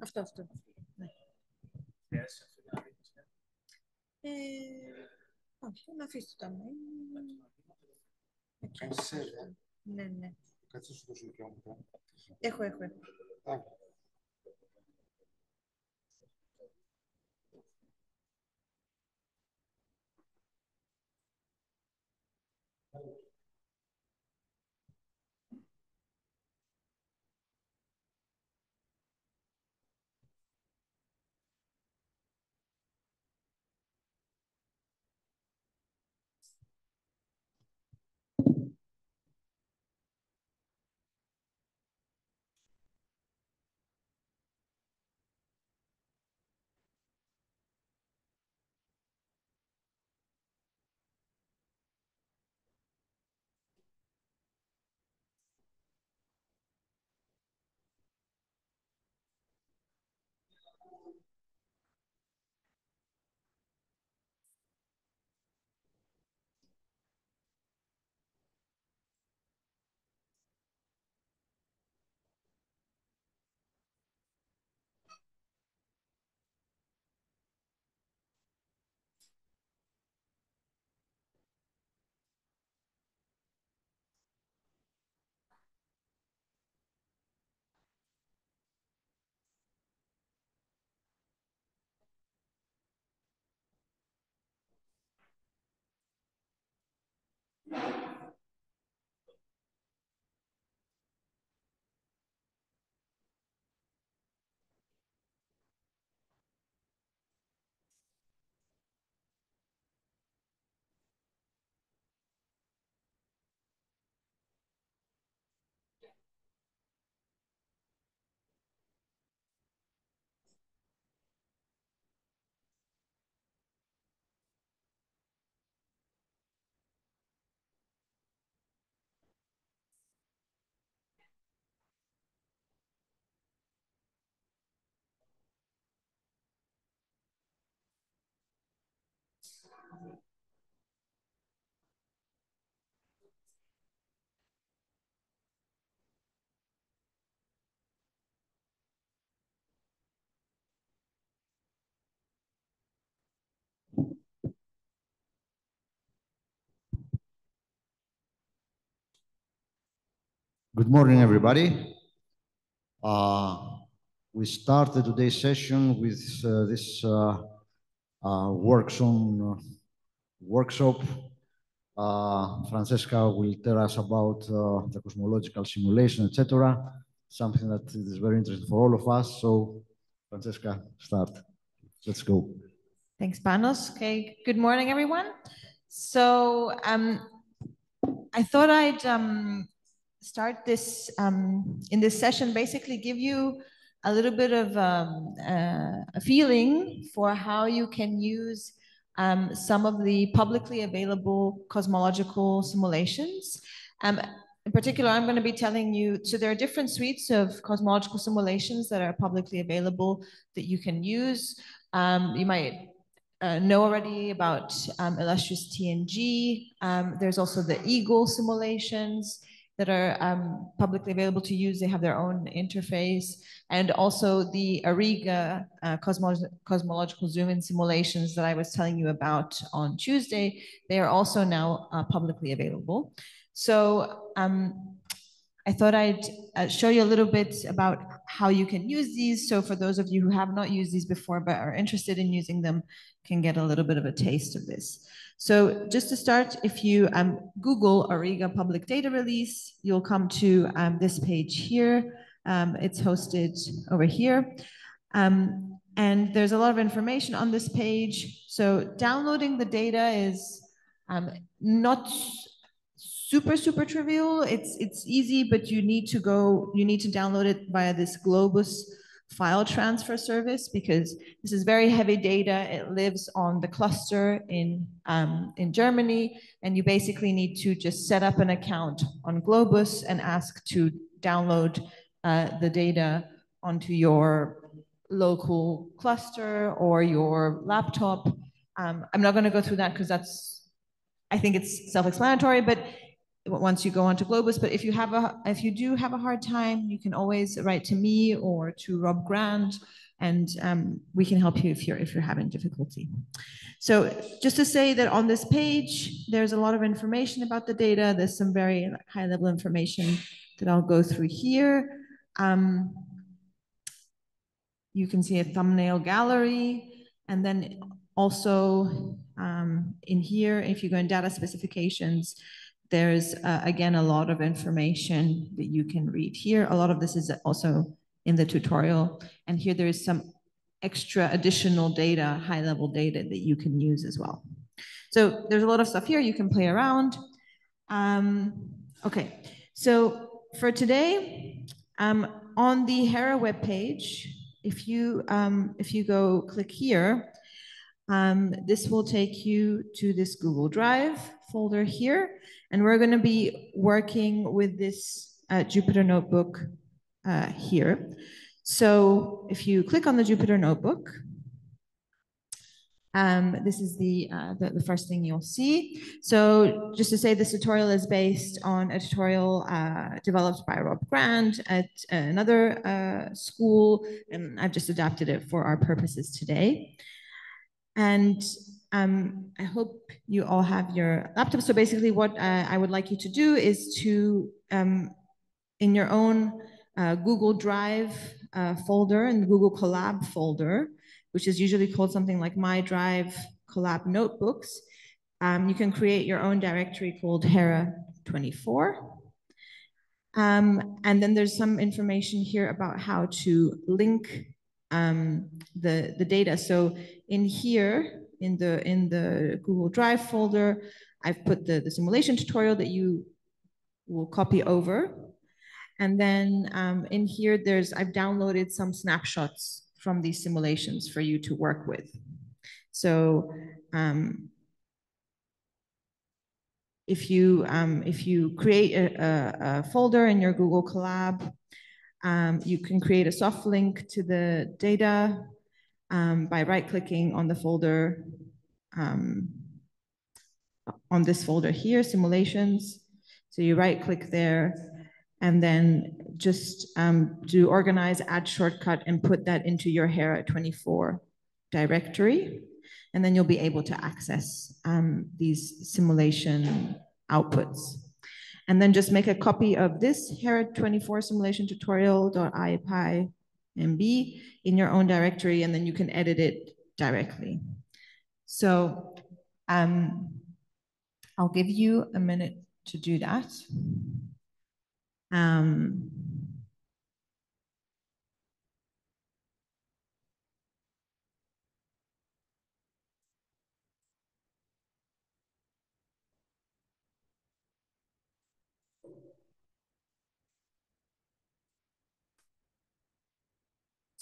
Αυτό, αυτό. Ναι. Ε, όχι, να αφήσεις το mail. Κάνεις save, ε. Ναι, ναι. Κάτσε να σου δώσω δικαιώματα. Έχω, έχω. έχω. Α, Good morning, everybody. Uh, We started today's session with uh, this uh, uh, workshop. workshop. Uh, Francesca will tell us about uh, the cosmological simulation, etc. Something that is very interesting for all of us. So, Francesca, start. Let's go. Thanks, Panos. Okay, good morning, everyone. So um, I thought I'd um, start this um, in this session, basically give you a little bit of um, uh, a feeling for how you can use um, some of the publicly available cosmological simulations. Um, in particular, I'm going to be telling you, so there are different suites of cosmological simulations that are publicly available that you can use. Um, you might uh, know already about um, IllustrisTNG. There's also the Eagle simulations that are um, publicly available to use. They have their own interface. And also the Auriga uh, cosmo cosmological zoom-in simulations that I was telling you about on Tuesday, they are also now uh, publicly available. So um, I thought I'd uh, show you a little bit about how you can use these. So for those of you who have not used these before but are interested in using them, can get a little bit of a taste of this. So just to start, if you um, Google Auriga public data release, you'll come to um, this page here. Um, it's hosted over here. Um, and there's a lot of information on this page. So downloading the data is um, not super, super trivial. It's, it's easy, but you need to go, you need to download it via this Globus file transfer service because this is very heavy data. It lives on the cluster in, um, in Germany, and you basically need to just set up an account on Globus and ask to download uh, the data onto your local cluster or your laptop. Um, I'm not going to go through that because that's, I think it's self-explanatory, but once you go onto Globus. But if you have a if you do have a hard time, you can always write to me or to Rob Grand, and um, we can help you if you're if you're having difficulty. So just to say that on this page, there's a lot of information about the data. There's some very high level information that I'll go through here. Um, you can see a thumbnail gallery, and then also um, in here, if you go in data specifications, there's uh, again a lot of information that you can read here. A lot of this is also in the tutorial. And here there is some extra additional data, high level data that you can use as well. So there's a lot of stuff here you can play around. Um, okay, so for today, um, on the Hera webpage, if you um, if you go click here, um, this will take you to this Google Drive folder here, and we're going to be working with this uh, Jupyter Notebook uh, here. So if you click on the Jupyter Notebook, um, this is the, uh, the, the, first thing you'll see. So just to say this tutorial is based on a tutorial uh, developed by Rob Grand at another uh, school, and I've just adapted it for our purposes today. And um, I hope you all have your laptop. So basically what uh, I would like you to do is to, um, in your own uh, Google Drive uh, folder and Google Colab folder, which is usually called something like My Drive Colab Notebooks, um, you can create your own directory called Hera 24. Um, and then there's some information here about how to link um, the, the data. So in here, in the, in the Google Drive folder, I've put the, the simulation tutorial that you will copy over. And then um, in here, there's I've downloaded some snapshots from these simulations for you to work with. So um, if you um, if you create a, a, folder in your Google Colab, um, you can create a soft link to the data um, by right-clicking on the folder um, on this folder here, simulations. So you right-click there, and then just um, do organize, add shortcut, and put that into your Hera 24 directory. And then you'll be able to access um, these simulation outputs. And then just make a copy of this Hera 24 simulation tutorial.ipynb in your own directory, and then you can edit it directly. So um, I'll give you a minute to do that. Um,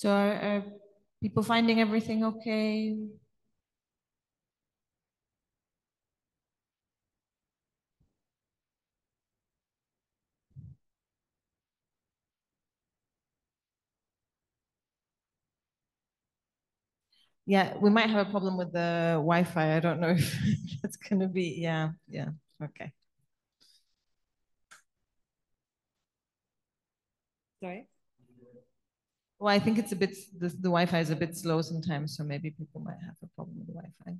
so are, are people finding everything okay? Yeah, we might have a problem with the Wi-Fi. I don't know if that's going to be, yeah, yeah, okay. Sorry? Well, I think it's a bit, the, the Wi-Fi is a bit slow sometimes, so maybe people might have a problem with the Wi-Fi.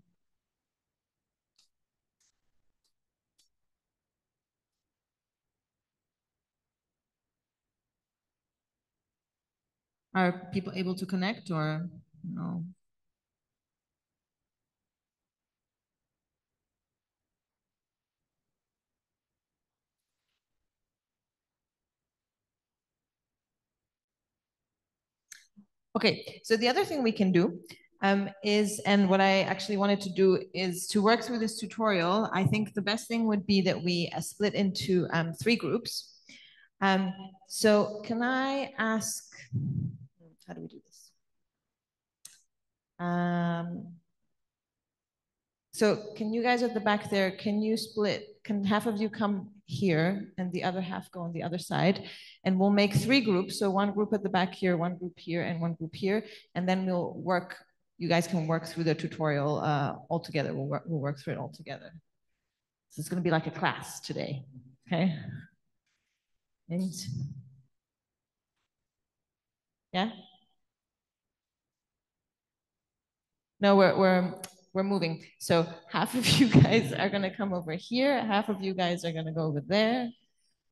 Are people able to connect or no? Okay, so the other thing we can do um, is, and what I actually wanted to do is to work through this tutorial, I think the best thing would be that we uh, split into um, three groups. Um, so can I ask, how do we do this? Um, so can you guys at the back there, can you split, can half of you come here and the other half go on the other side. And we'll make three groups. So one group at the back here, one group here, and one group here. And then we'll work, you guys can work through the tutorial uh, all together. We'll work, we'll work through it all together. So it's gonna be like a class today, Okay. And yeah. No, we're we're we're moving. So half of you guys are gonna come over here. Half of you guys are gonna go over there.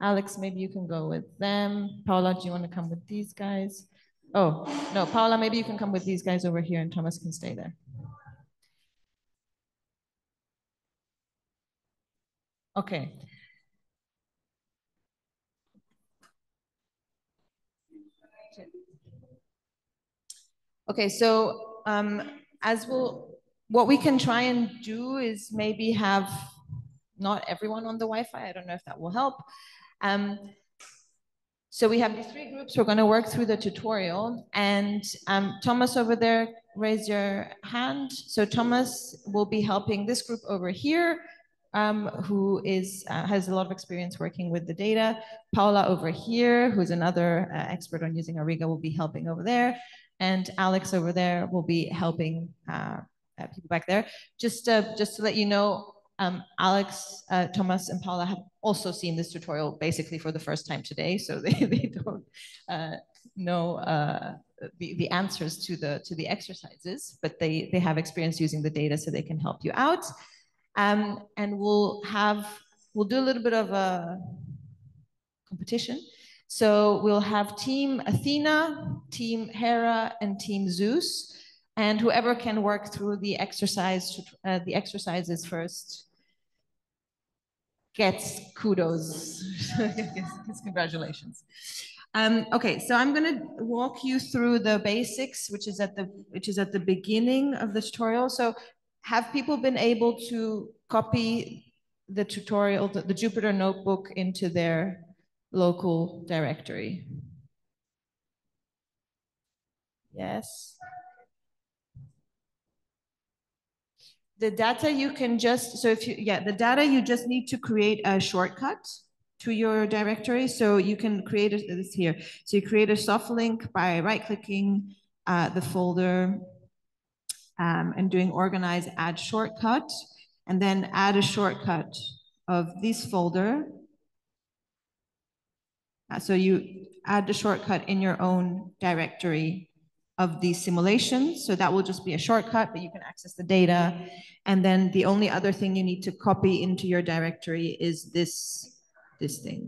Alex, maybe you can go with them. Paula, do you want to come with these guys? Oh, no, Paula, maybe you can come with these guys over here and Thomas can stay there. Okay. Okay, so um, as we'll, what we can try and do is maybe have not everyone on the Wi-Fi. I don't know if that will help. Um, so we have these three groups. We're going to work through the tutorial. And um, Thomas over there, raise your hand. So Thomas will be helping this group over here, um, who is uh, has a lot of experience working with the data. Paula over here, who's another uh, expert on using Auriga, will be helping over there. And Alex over there will be helping uh, uh people back there. Just, uh, just to let you know, um, Alex, uh, Thomas, and Paula have also seen this tutorial basically for the first time today, so they, they don't uh, know uh, the, the answers to the, to the exercises, but they, they have experience using the data so they can help you out. Um, and we'll have, we'll do a little bit of a competition. So we'll have team Athena, team Hera, and team Zeus. And whoever can work through the exercise, uh, the exercises first gets kudos, gets congratulations. Um, okay, so I'm going to walk you through the basics, which is at the which is at the beginning of the tutorial. So, have people been able to copy the tutorial, the, the Jupyter notebook, into their local directory? Yes. The data you can just, so if you, yeah, the data you just need to create a shortcut to your directory. So you can create a, this here. So you create a soft link by right clicking uh, the folder um, and doing organize add shortcut and then add a shortcut of this folder. Uh, so you add the shortcut in your own directory of these simulations. So that will just be a shortcut, but you can access the data. And then the only other thing you need to copy into your directory is this, this thing.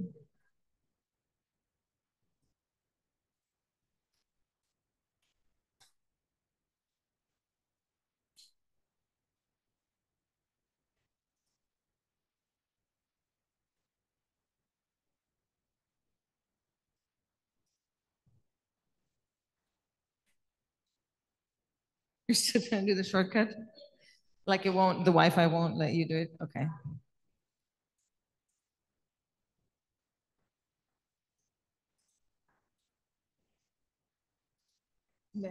You're still trying to do the shortcut? Like it won't, the Wi-Fi won't let you do it? Okay. Yeah.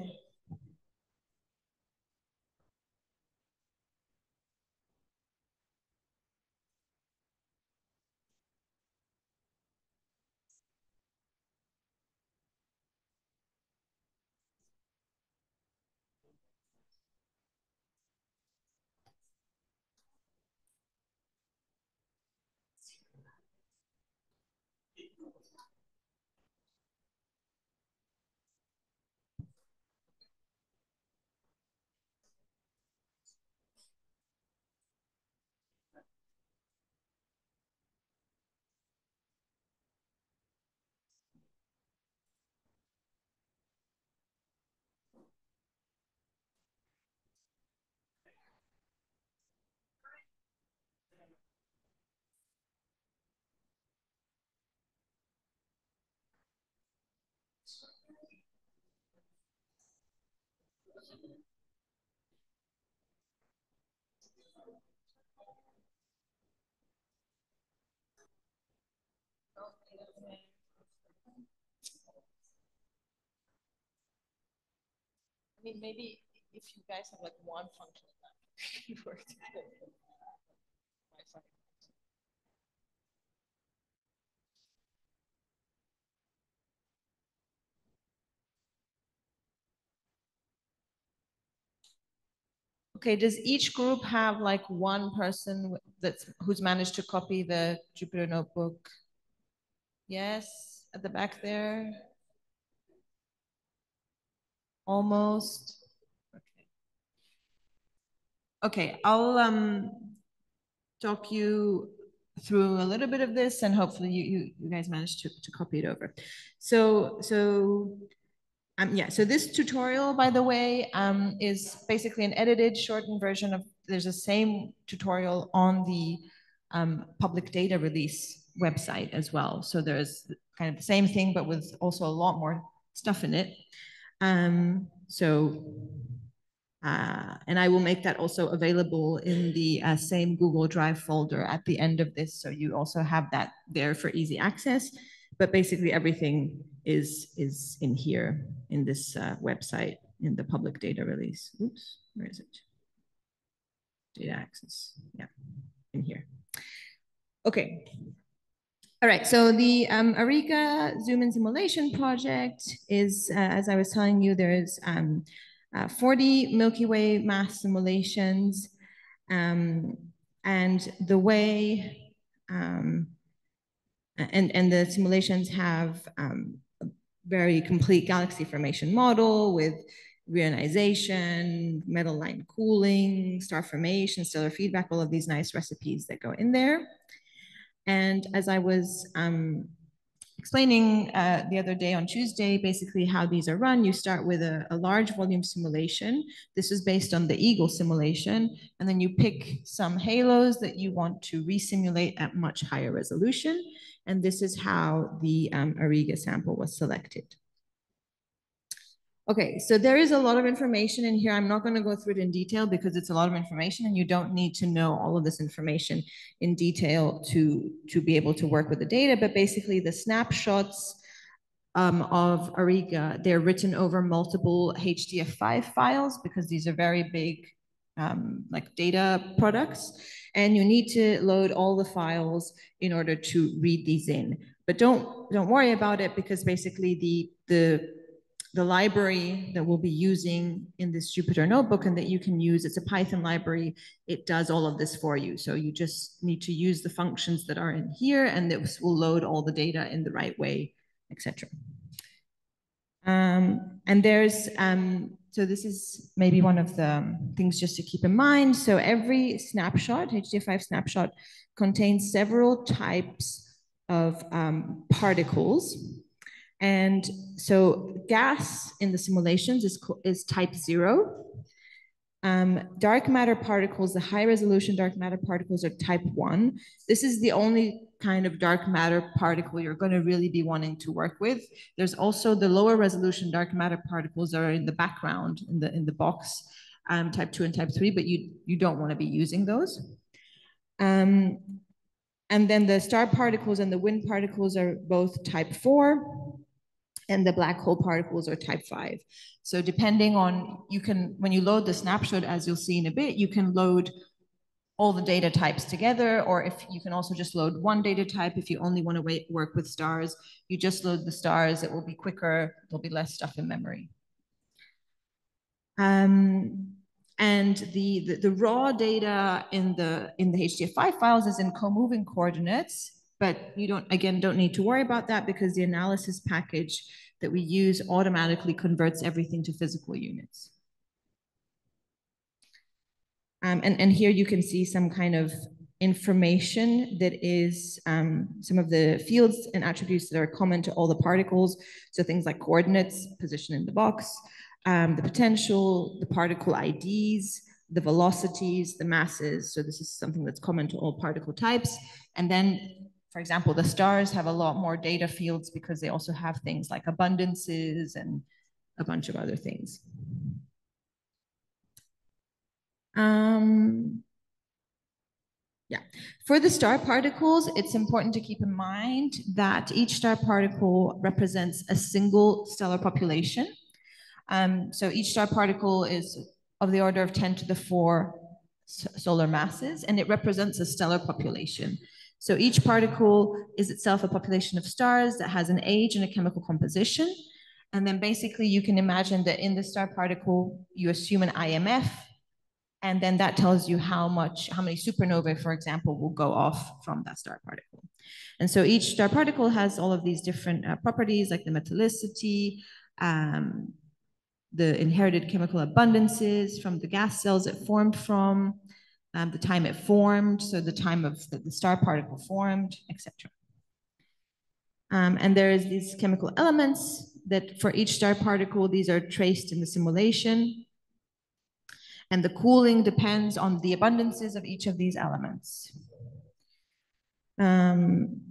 I mean, maybe if you guys have like one function that you. Okay, does each group have like one person that's who's managed to copy the Jupyter notebook? Yes, at the back there. Almost. Okay. Okay, I'll um talk you through a little bit of this and hopefully you you, you guys managed to, to copy it over. So so um, yeah, so this tutorial, by the way, um, is basically an edited, shortened version of, there's the same tutorial on the um, public data release website as well. So there's kind of the same thing, but with also a lot more stuff in it. Um, so, uh, and I will make that also available in the uh, same Google Drive folder at the end of this. So you also have that there for easy access. But basically everything is, is in here in this uh, website in the public data release. Oops, where is it? Data access, yeah, in here. Okay. All right, so the um, Auriga Zoom in Simulation project is, uh, as I was telling you, there's um, uh, 40 Milky Way mass simulations. Um, and the way, um, and, and the simulations have um, very complete galaxy formation model with reionization, metal line cooling, star formation, stellar feedback, all of these nice recipes that go in there. And as I was um, explaining uh, the other day on Tuesday, basically how these are run, you start with a, a, large volume simulation. This is based on the Eagle simulation. And then you pick some halos that you want to resimulate at much higher resolution. And this is how the um, Auriga sample was selected. Okay, so there is a lot of information in here. I'm not going to go through it in detail because it's a lot of information and you don't need to know all of this information in detail to, to be able to work with the data. But basically the snapshots um, of Auriga, they're written over multiple HDF5 files because these are very big um, like data products. And you need to load all the files in order to read these in. But don't, don't worry about it because basically the, the the library that we'll be using in this Jupyter notebook and that you can use, it's a Python library. It does all of this for you. So you just need to use the functions that are in here and this will load all the data in the right way, etc. Um, and there's, um, so this is maybe one of the things just to keep in mind. So every snapshot, HDF5 snapshot, contains several types of um, particles and so gas in the simulations is, is type zero. Um, dark matter particles, the high resolution dark matter particles are type one. This is the only kind of dark matter particle you're going to really be wanting to work with. There's also the lower resolution dark matter particles that are in the background in the in the box, um, type two and type three, but you you don't want to be using those. Um, and then the star particles and the wind particles are both type four and the black hole particles are type 5. So depending on, you can, when you load the snapshot, as you'll see in a bit, you can load all the data types together, or if you can also just load one data type, if you only want to work with stars, you just load the stars, it will be quicker, there'll be less stuff in memory. Um, and the, the, the raw data in the, in the HDF5 files is in co-moving coordinates, but you don't, again, don't need to worry about that because the analysis package that we use automatically converts everything to physical units. Um, and, and here you can see some kind of information that is um, some of the fields and attributes that are common to all the particles. So things like coordinates, position in the box, um, the potential, the particle IDs, the velocities, the masses. So this is something that's common to all particle types. And then for example, the stars have a lot more data fields because they also have things like abundances and a bunch of other things. Um, yeah, for the star particles, it's important to keep in mind that each star particle represents a single stellar population. Um, so each star particle is of the order of 10 to the 4 solar masses, and it represents a stellar population. So each particle is itself a population of stars that has an age and a chemical composition. And then basically you can imagine that in the star particle, you assume an IMF And then that tells you how much, how many supernovae, for example, will go off from that star particle. And so each star particle has all of these different uh, properties like the metallicity, um, the inherited chemical abundances from the gas cells it formed from, um, the time it formed, so the time of the, the star particle formed, etc. Um, and there is these chemical elements that for each star particle, these are traced in the simulation. And the cooling depends on the abundances of each of these elements. Um,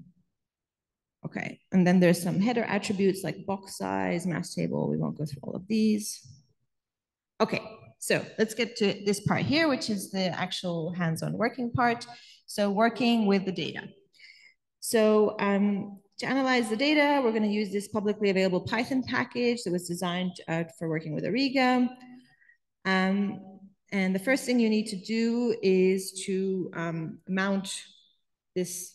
okay, and then there's some header attributes like box size, mass table. We won't go through all of these. Okay, so let's get to this part here, which is the actual hands-on working part. So working with the data. So um, to analyze the data, we're going to use this publicly available Python package that was designed uh, for working with Auriga. Um, and the first thing you need to do is to um, mount this,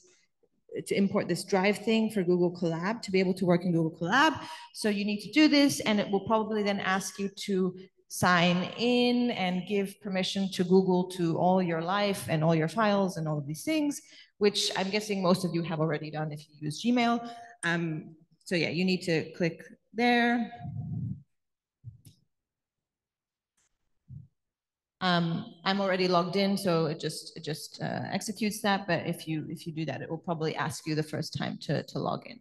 to import this drive thing for Google Colab to be able to work in Google Colab. So you need to do this and it will probably then ask you to sign in and give permission to Google to all your life and all your files and all of these things which I'm guessing most of you have already done if you use Gmail. Um, so yeah, you need to click there. Um, I'm already logged in, so it just it just uh, executes that. But if you if you do that, it will probably ask you the first time to to log in.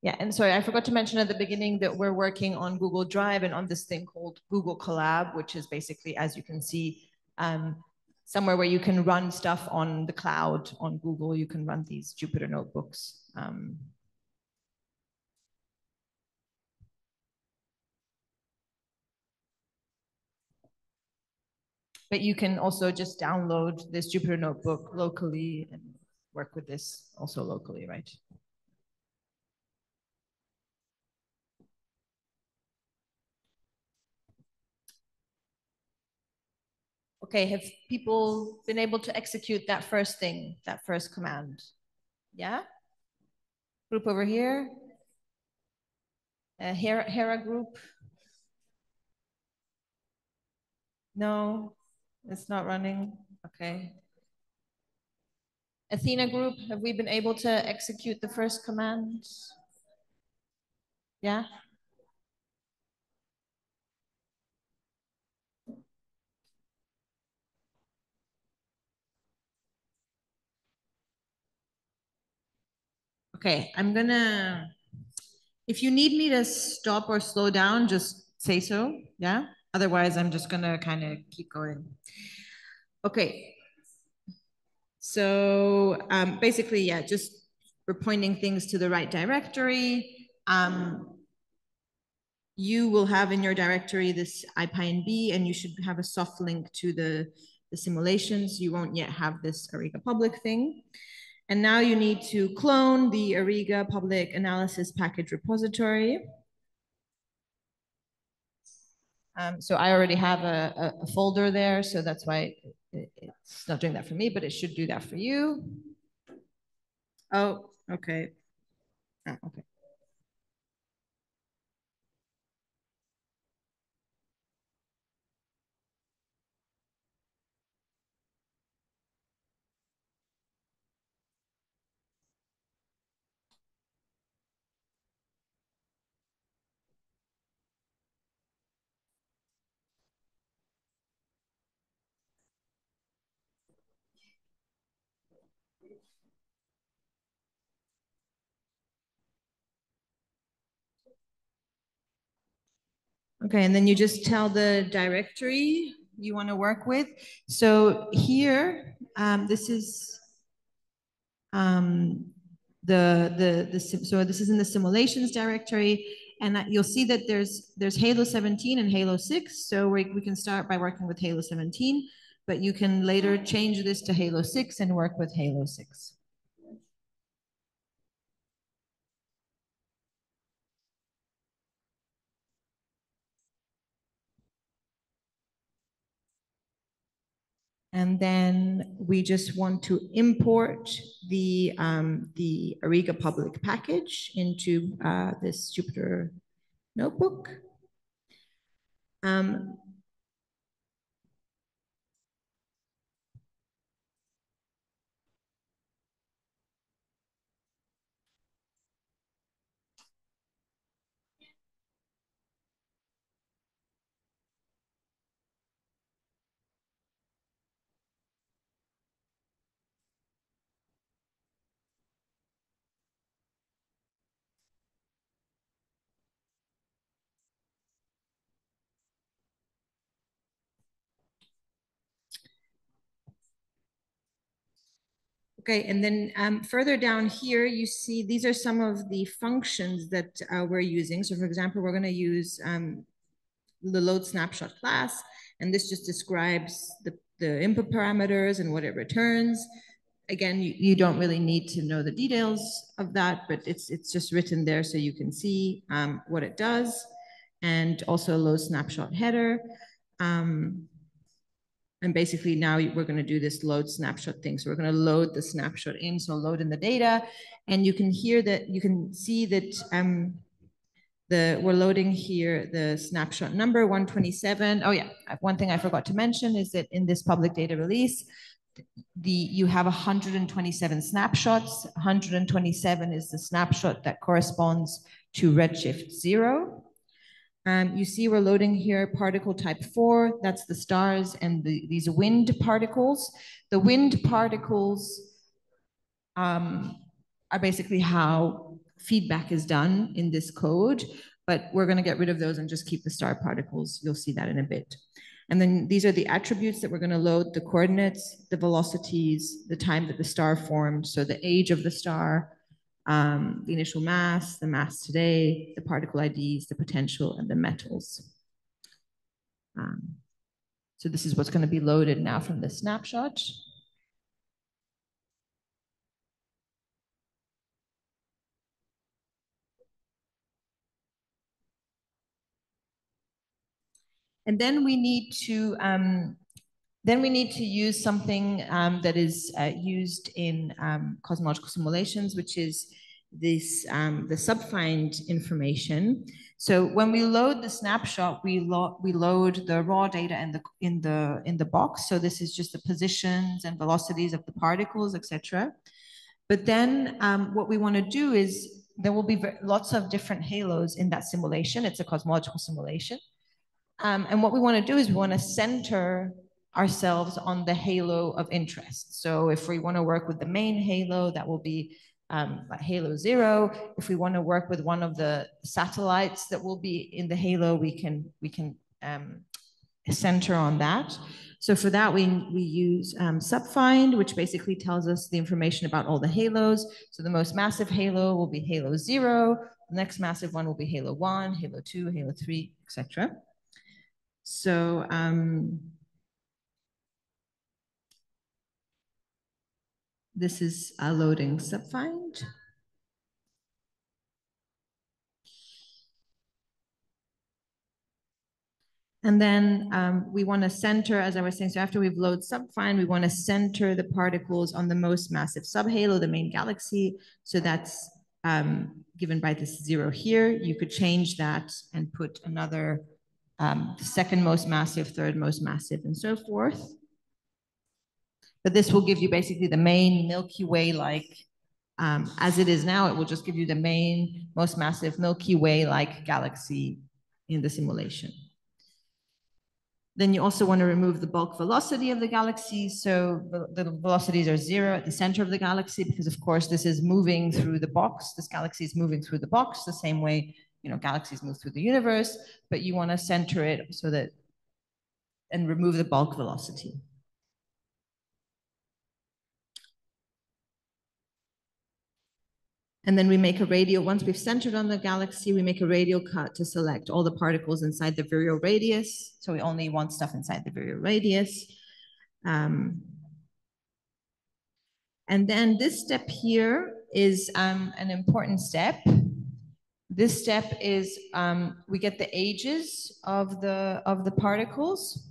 Yeah, and sorry, I forgot to mention at the beginning that we're working on Google Drive and on this thing called Google Colab, which is basically, as you can see, um, somewhere where you can run stuff on the cloud on Google. You can run these Jupyter notebooks. Um, but you can also just download this Jupyter notebook locally and work with this also locally, right? Okay, have people been able to execute that first thing, that first command? Yeah? Group over here? A Hera, Hera group? No, it's not running. Okay. Athena group, have we been able to execute the first command? Yeah? Okay, I'm gonna, if you need me to stop or slow down, just say so, yeah? Otherwise, I'm just gonna kind of keep going. Okay. So um, basically, yeah, just we're pointing things to the right directory. Um, you will have in your directory this IPyNB, and you should have a soft link to the, the simulations. You won't yet have this Auriga public thing. And now you need to clone the Auriga public analysis package repository. Um, so I already have a, a, folder there, so that's why it, it's not doing that for me, but it should do that for you. Oh, okay. Oh, okay. Okay, and then you just tell the directory you want to work with. So here, um, this is um, the, the, the, so this is in the simulations directory, and you'll see that there's, there's Halo 17 and Halo 6. So we, we can start by working with Halo 17. but you can later change this to Halo 6 and work with Halo 6. And then we just want to import the, um, the Auriga public package into uh, this Jupyter notebook. Um, Okay, and then um, further down here, you see these are some of the functions that uh, we're using. So for example, we're gonna use um, the load snapshot class, and this just describes the, the input parameters and what it returns. Again, you, you don't really need to know the details of that, but it's, it's just written there so you can see um, what it does, and also a load snapshot header. Um, and basically now we're going to do this load snapshot thing. So we're going to load the snapshot in, so load in the data. And you can hear that, you can see that um, the we're loading here the snapshot number 127. Oh yeah, one thing I forgot to mention is that in this public data release, the you have 127 snapshots. 127 is the snapshot that corresponds to Redshift zero. Um, you see we're loading here particle type four, that's the stars and the, these wind particles. The wind particles um, are basically how feedback is done in this code, but we're gonna get rid of those and just keep the star particles. You'll see that in a bit. And then these are the attributes that we're gonna load, the coordinates, the velocities, the time that the star formed, so the age of the star, um, the initial mass, the mass today, the particle IDs, the potential, and the metals. Um, so this is what's going to be loaded now from the snapshot. And then we need to um, then we need to use something um, that is uh, used in um, cosmological simulations, which is this um, the subfind information. So when we load the snapshot, we, lo we load the raw data in the in the in the box. So this is just the positions and velocities of the particles, etc. But then um, what we want to do is there will be lots of different halos in that simulation. It's a cosmological simulation. Um, and what we want to do is we want to center ourselves on the halo of interest. So if we want to work with the main halo, that will be um, like Halo Zero. If we want to work with one of the satellites that will be in the halo, we can we can um, center on that. So for that, we, we use um, subfind, which basically tells us the information about all the halos. So the most massive halo will be Halo Zero. The next massive one will be Halo One, Halo Two, Halo Three, etc. So um, This is a loading subfind. And then um, we want to center, as I was saying, so after we've loaded subfind, we want to center the particles on the most massive subhalo, the main galaxy. So that's um, given by this zero here. You could change that and put another um, second most massive, third most massive, and so forth. But this will give you basically the main Milky Way like, um, as it is now, it will just give you the main, most massive Milky Way like galaxy in the simulation. Then you also want to remove the bulk velocity of the galaxy. So the velocities are zero at the center of the galaxy, because of course this is moving through the box. This galaxy is moving through the box the same way, you know, galaxies move through the universe, but you want to center it so that, and remove the bulk velocity. And then we make a radial, once we've centered on the galaxy, we make a radial cut to select all the particles inside the virial radius. So we only want stuff inside the virial radius. Um, and then this step here is um, an important step. This step is um, we get the ages of the of the particles.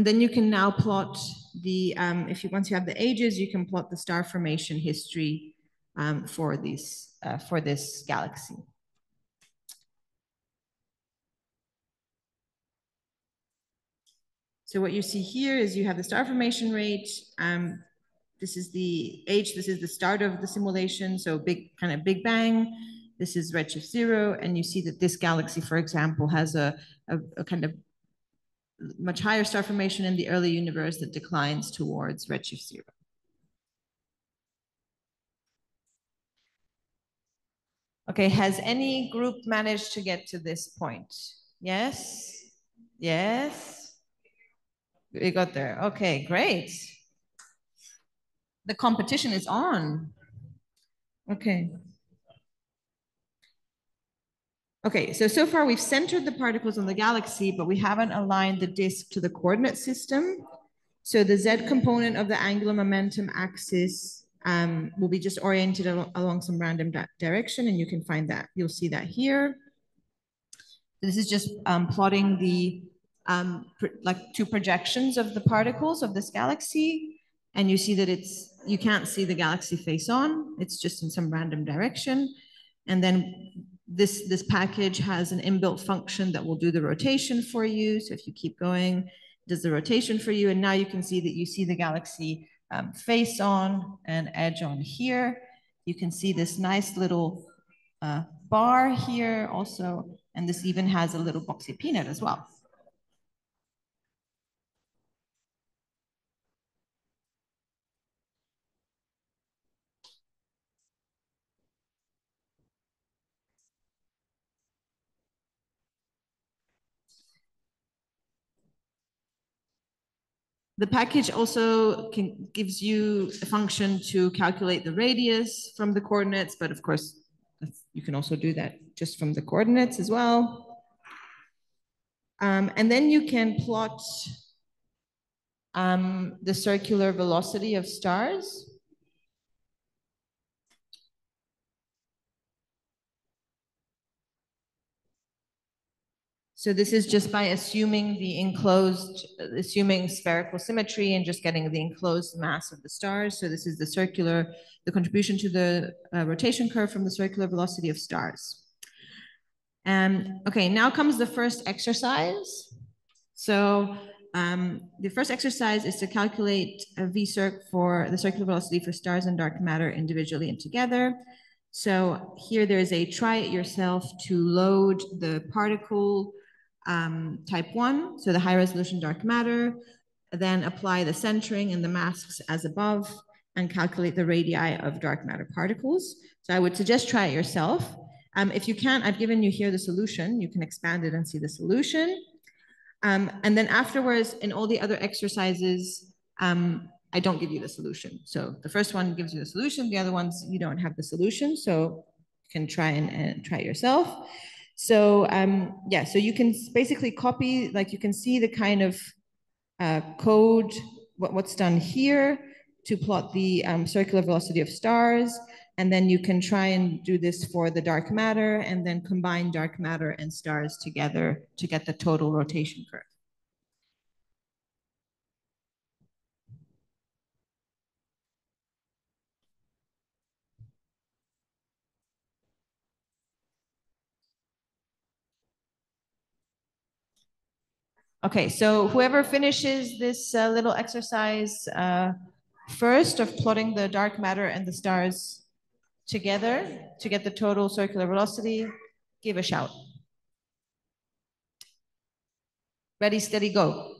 And then you can now plot the, um, if you, once you have the ages, you can plot the star formation history um, for these, uh, for this galaxy. So what you see here is you have the star formation rate. Um, this is the age, this is the start of the simulation. So big, kind of big bang. This is redshift zero. And you see that this galaxy, for example, has a, a, a kind of much higher star formation in the early universe that declines towards redshift zero. Okay, has any group managed to get to this point? Yes? Yes? We got there. Okay, great. The competition is on. Okay. Okay, so so far we've centered the particles on the galaxy, but we haven't aligned the disk to the coordinate system. So the Z component of the angular momentum axis um, will be just oriented al along some random di direction, and you can find that. You'll see that here. This is just um, plotting the um, like two projections of the particles of this galaxy, and you see that it's you can't see the galaxy face on. It's just in some random direction, and then this, this package has an inbuilt function that will do the rotation for you. So if you keep going, does the rotation for you. And now you can see that you see the galaxy um, face on and edge on here. You can see this nice little uh, bar here also. And this even has a little boxy peanut as well. The package also can, gives you a function to calculate the radius from the coordinates, but of course, you can also do that just from the coordinates as well. Um, and then you can plot um, the circular velocity of stars. So this is just by assuming the enclosed, assuming spherical symmetry and just getting the enclosed mass of the stars. So this is the circular, the contribution to the uh, rotation curve from the circular velocity of stars. And okay, now comes the first exercise. So um, the first exercise is to calculate a VCirc for the circular velocity for stars and dark matter individually and together. So here there is a try it yourself to load the particle um, type one, so the high resolution dark matter, then apply the centering and the masks as above and calculate the radii of dark matter particles. So I would suggest try it yourself. Um, if you can't, I've given you here the solution. You can expand it and see the solution. Um, and then afterwards, in all the other exercises, um, I don't give you the solution. So the first one gives you the solution. The other ones, you don't have the solution. So you can try and, and try it yourself. So um, yeah, so you can basically copy, like you can see the kind of uh, code, what, what's done here to plot the um, circular velocity of stars. And then you can try and do this for the dark matter and then combine dark matter and stars together to get the total rotation curve. Okay, so whoever finishes this uh, little exercise uh, first of plotting the dark matter and the stars together to get the total circular velocity, give a shout. Ready, steady, go.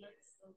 Gracias.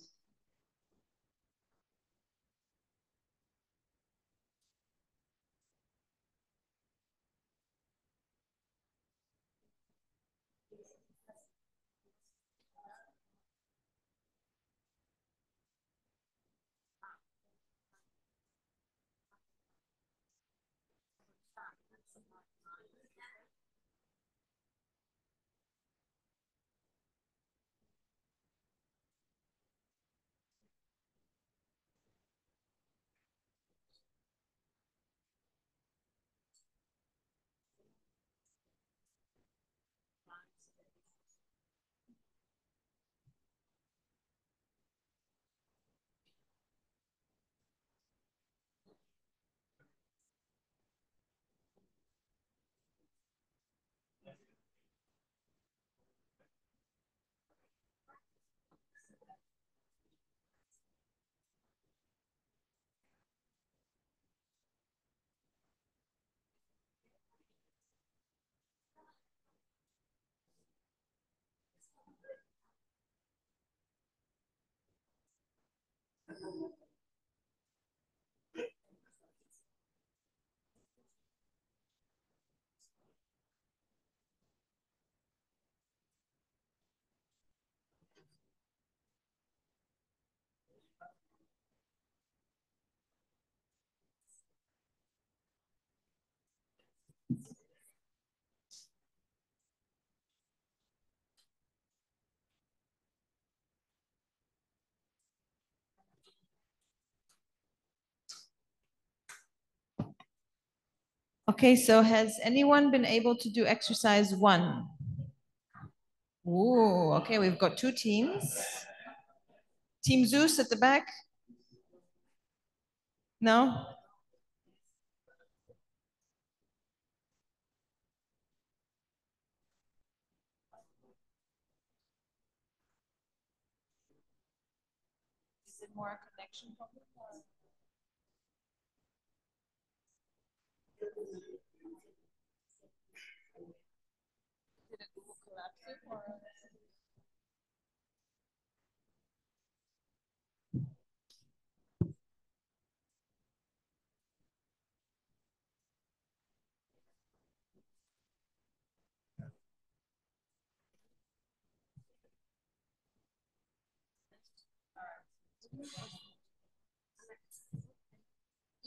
Okay, so has anyone been able to do exercise one? Ooh, okay, we've got two teams. Team Zeus at the back? No? Is it more a connection problem or? Did it Google collapse it or? You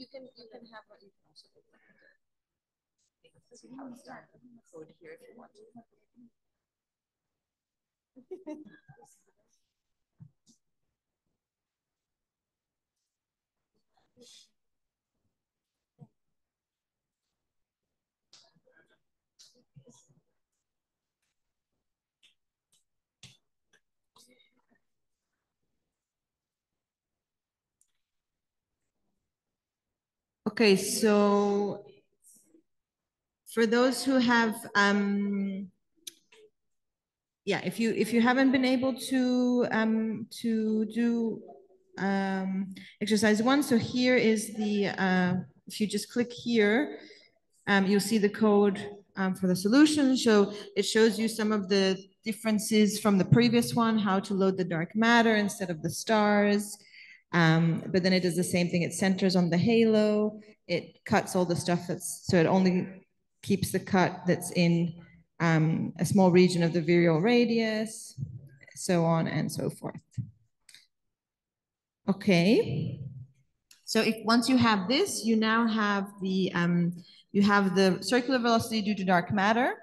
can, you can have, what you can also do. To here if you want to. Okay, so for those who have, um, yeah, if you if you haven't been able to um, to do um, exercise one, so here is the uh, if you just click here, um, you'll see the code um, for the solution. So it shows you some of the differences from the previous one, how to load the dark matter instead of the stars. Um, but then it does the same thing. It centers on the halo. It cuts all the stuff that's so it only keeps the cut that's in um, a small region of the virial radius, so on and so forth. Okay. So if once you have this, you now have the um, you have the circular velocity due to dark matter.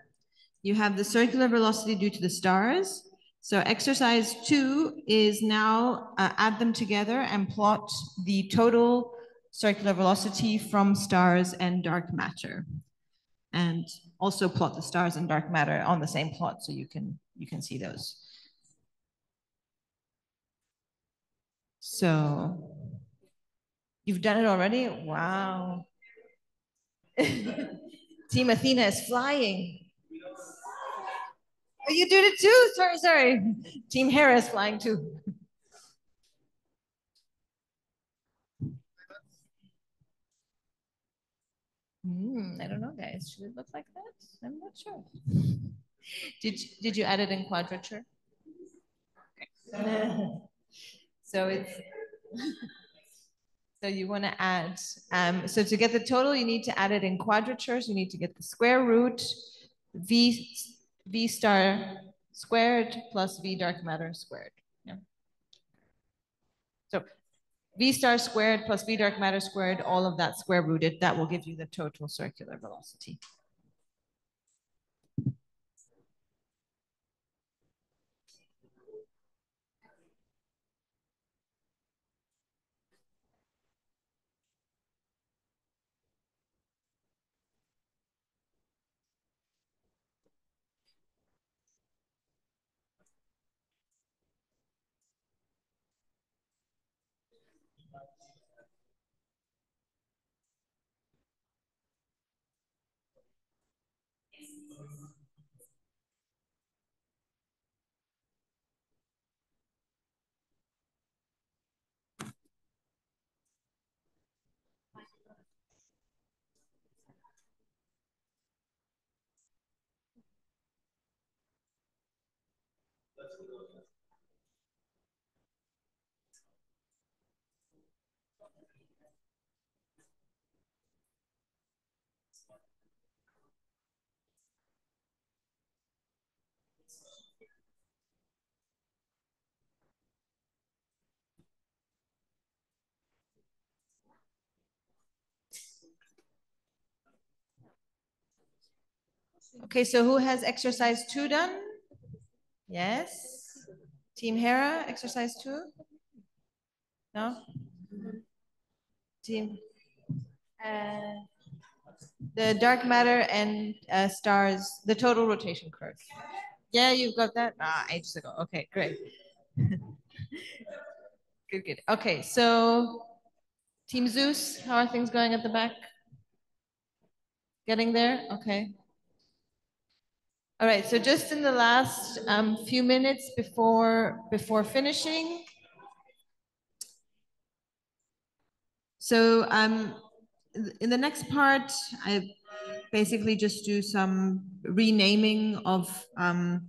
You have the circular velocity due to the stars. So exercise two is now uh, add them together and plot the total circular velocity from stars and dark matter. And also plot the stars and dark matter on the same plot so you can you can see those. So you've done it already? Wow. Team Athena is flying. Oh, you did it too. Sorry, sorry. Team Hera is flying too. Hmm, I don't know, guys. Should it look like that? I'm not sure. Did did you add it in quadrature? Okay. so it's so you want to add. Um, so to get the total, you need to add it in quadratures. You need to get the square root v v star squared plus v dark matter squared. Yeah. So v star squared plus v dark matter squared, all of that square rooted, that will give you the total circular velocity. Okay, so who has exercise two done? Yes. Team Hera, exercise two? No? Team? Uh, the dark matter and uh, stars, the total rotation curve. Yeah, you've got that? Ah, ages ago. Okay, great. good, good. Okay, so Team Zeus, how are things going at the back? Getting there? Okay. All right, so just in the last um, few minutes before before finishing. So um, in the next part, I basically just do some renaming of um,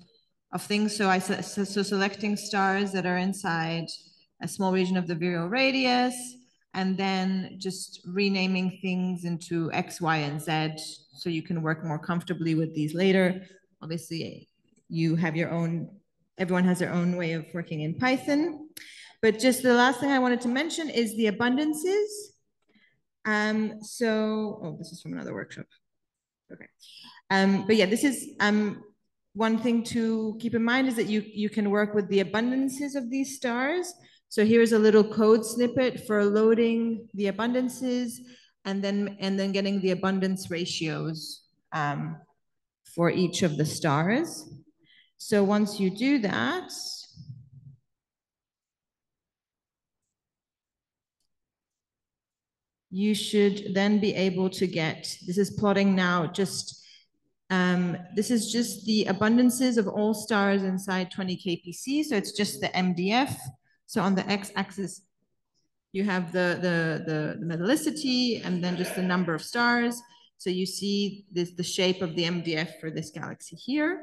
of things. So I so, so selecting stars that are inside a small region of the virial radius, and then just renaming things into X, Y, and Z, so you can work more comfortably with these later. Obviously, you have your own. Everyone has their own way of working in Python. But just the last thing I wanted to mention is the abundances. Um, so, oh, this is from another workshop. Okay. Um, but yeah, this is um, one thing to keep in mind is that you, you can work with the abundances of these stars. So here's a little code snippet for loading the abundances and then, and then getting the abundance ratios um, for each of the stars. So once you do that, you should then be able to get, this is plotting now just, um, this is just the abundances of all stars inside 20 kpc. So it's just the MDF. So on the x-axis, you have the, the, the, the metallicity and then just the number of stars. So you see this, the shape of the MDF for this galaxy here.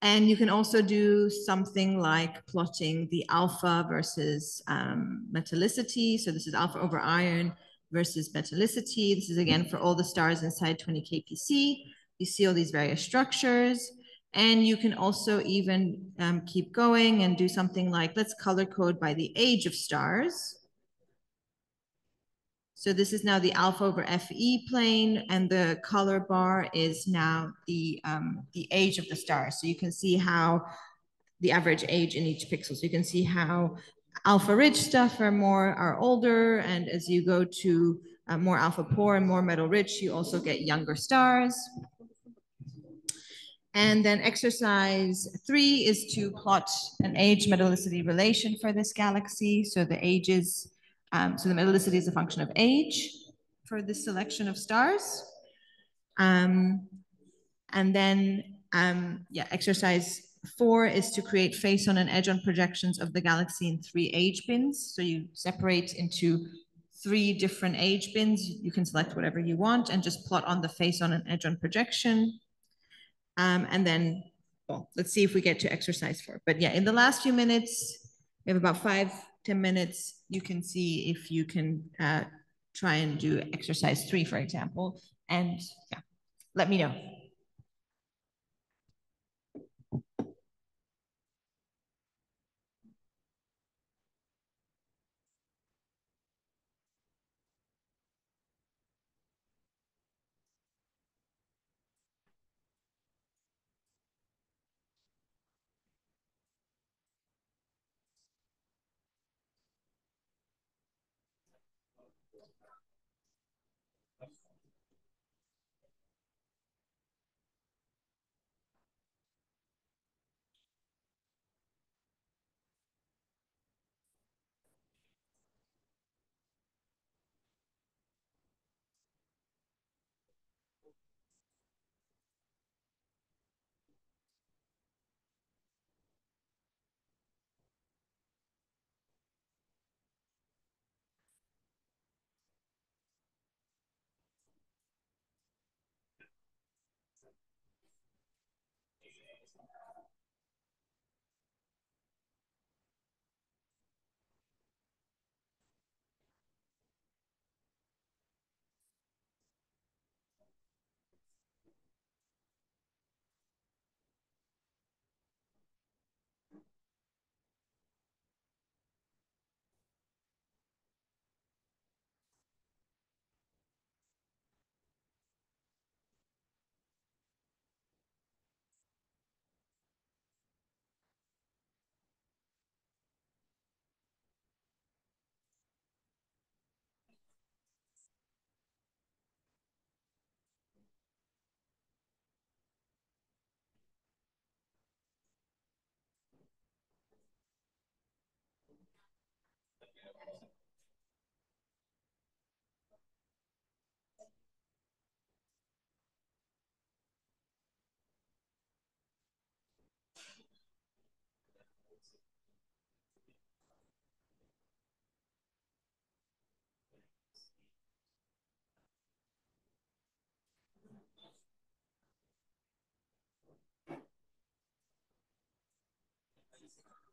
And you can also do something like plotting the alpha versus um, metallicity. So this is alpha over iron versus metallicity. This is again for all the stars inside 20 kpc. You see all these various structures. And you can also even um, keep going and do something like, let's color code by the age of stars. So this is now the alpha over FE plane, and the color bar is now the, um, the age of the star. So you can see how the average age in each pixel. So you can see how alpha rich stuff are more are older, and as you go to uh, more alpha poor and more metal rich, you also get younger stars. And then exercise three is to plot an age metallicity relation for this galaxy. So the ages um, so the metallicity is a function of age for this selection of stars. Um, and then, um, yeah, exercise four is to create face-on and edge-on projections of the galaxy in three age bins. So you separate into three different age bins. You can select whatever you want and just plot on the face-on and edge-on projection. Um, and then, well, let's see if we get to exercise four. But yeah, in the last few minutes, we have about five 10 minutes, you can see if you can uh, try and do exercise three, for example, and yeah, let me know.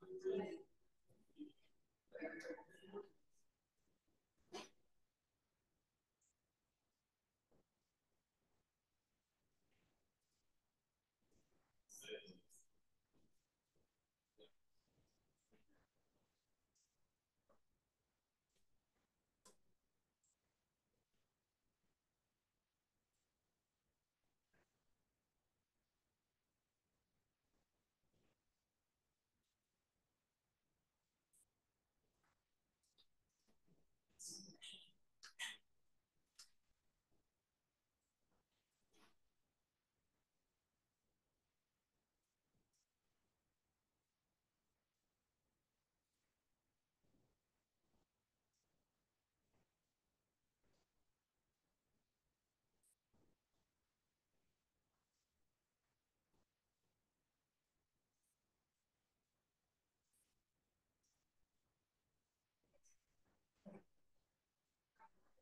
Yeah.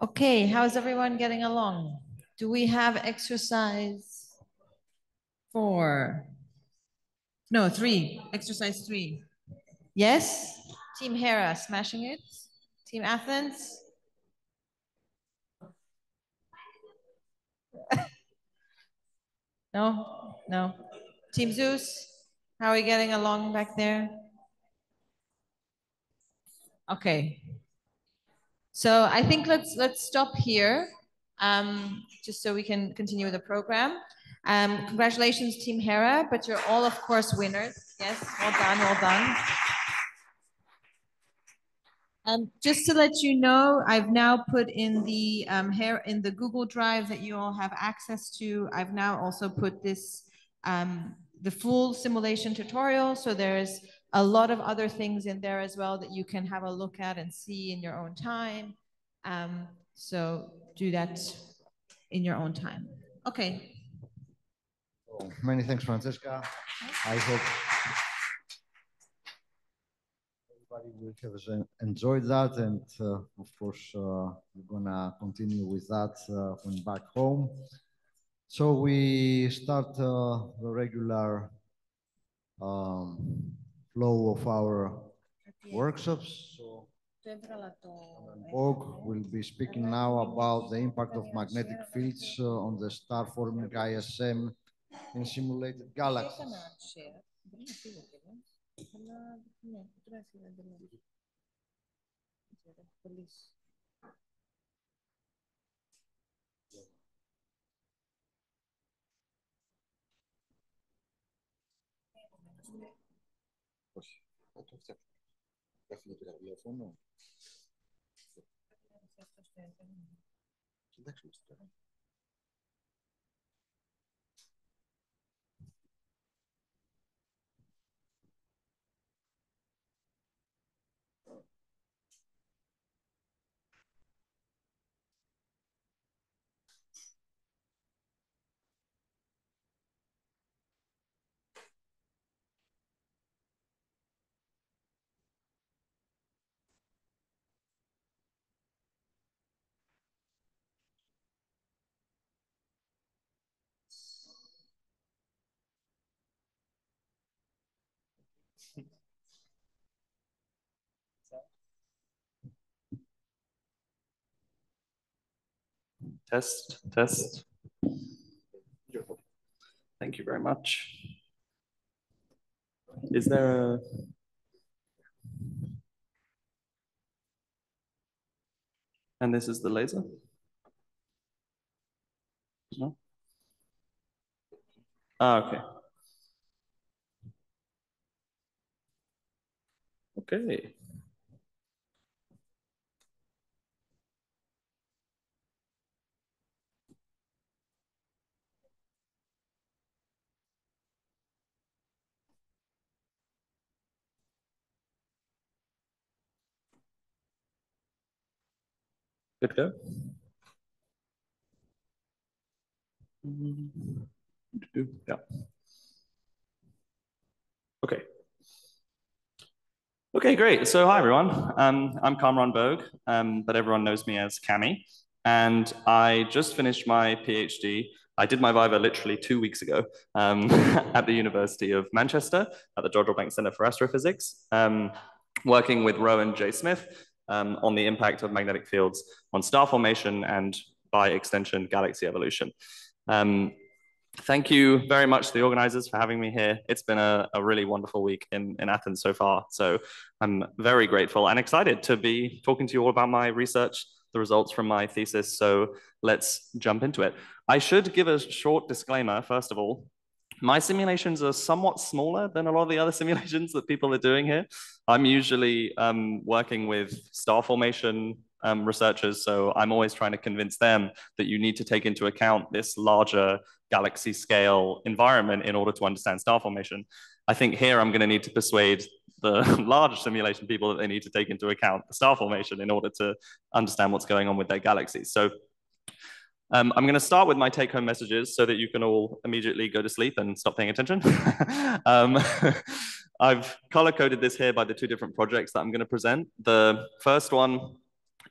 Okay, how's everyone getting along? Do we have exercise four? No, three, exercise three. Yes? Team Hera smashing it? Team Athens? No, no. Team Zeus, how are we getting along back there? Okay. So I think let's let's stop here, um, just so we can continue with the program. Um, congratulations, Team Hera, but you're all, of course, winners. Yes, well done, well done. Um, just to let you know, I've now put in the um, hair in the Google Drive that you all have access to. I've now also put this um, the full simulation tutorial. So there's a lot of other things in there as well that you can have a look at and see in your own time. Um, so do that in your own time. Okay. Many thanks, Francesca. I hope everybody will have enjoyed that, and uh, of course, uh, we're gonna continue with that uh, when back home. So we start uh, the regular um, flow of our workshops. So Vogue will be speaking now about the impact of magnetic fields uh, on the star-forming ISM in simulated galaxies. Perfect. Test, test. Thank you very much. Is there a... And this is the laser? No? Ah, okay. Okay. Good go. Yeah. Okay. Okay, great. So hi, everyone. Um, I'm Kamran Bogue, um, but everyone knows me as Cami. And I just finished my PhD. I did my Viva literally two weeks ago um, at the University of Manchester at the Jodrell Bank Centre for Astrophysics, um, working with Rowan J. Smith um, on the impact of magnetic fields on star formation and by extension, galaxy evolution. Um, thank you very much to the organizers for having me here. It's been a, a, really wonderful week in, in Athens so far. So I'm very grateful and excited to be talking to you all about my research, the results from my thesis. So let's jump into it. I should give a short disclaimer, first of all. My simulations are somewhat smaller than a lot of the other simulations that people are doing here. I'm usually um, working with star formation um, researchers. So I'm always trying to convince them that you need to take into account this larger galaxy scale environment in order to understand star formation. I think here I'm going to need to persuade the large simulation people that they need to take into account the star formation in order to understand what's going on with their galaxies. So um, I'm going to start with my take home messages so that you can all immediately go to sleep and stop paying attention. um, I've color coded this here by the two different projects that I'm going to present. The first one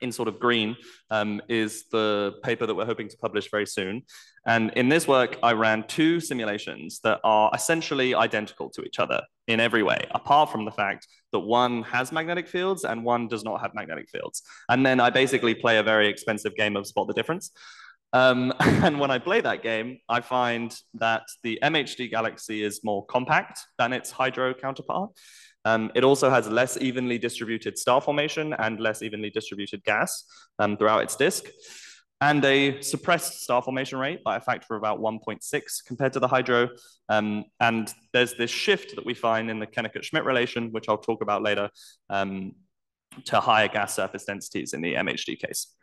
in sort of green um, is the paper that we're hoping to publish very soon. And in this work, I ran two simulations that are essentially identical to each other in every way, apart from the fact that one has magnetic fields and one does not have magnetic fields. And then I basically play a very expensive game of spot the difference. Um, and when I play that game, I find that the MHD galaxy is more compact than its hydro counterpart. Um, it also has less evenly distributed star formation and less evenly distributed gas um, throughout its disk, and a suppressed star formation rate by a factor of about 1.6 compared to the hydro. Um, and there's this shift that we find in the Kennicutt-Schmidt relation, which I'll talk about later, um, to higher gas surface densities in the MHD case.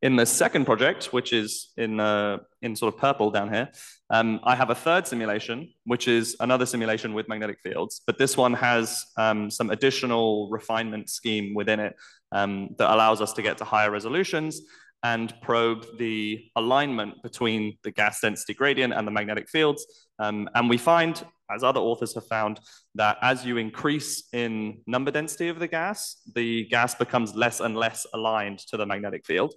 In the second project, which is in, uh, in sort of purple down here, um, I have a third simulation, which is another simulation with magnetic fields, but this one has um, some additional refinement scheme within it um, that allows us to get to higher resolutions and probe the alignment between the gas density gradient and the magnetic fields. Um, and we find, as other authors have found, that as you increase in number density of the gas, the gas becomes less and less aligned to the magnetic field.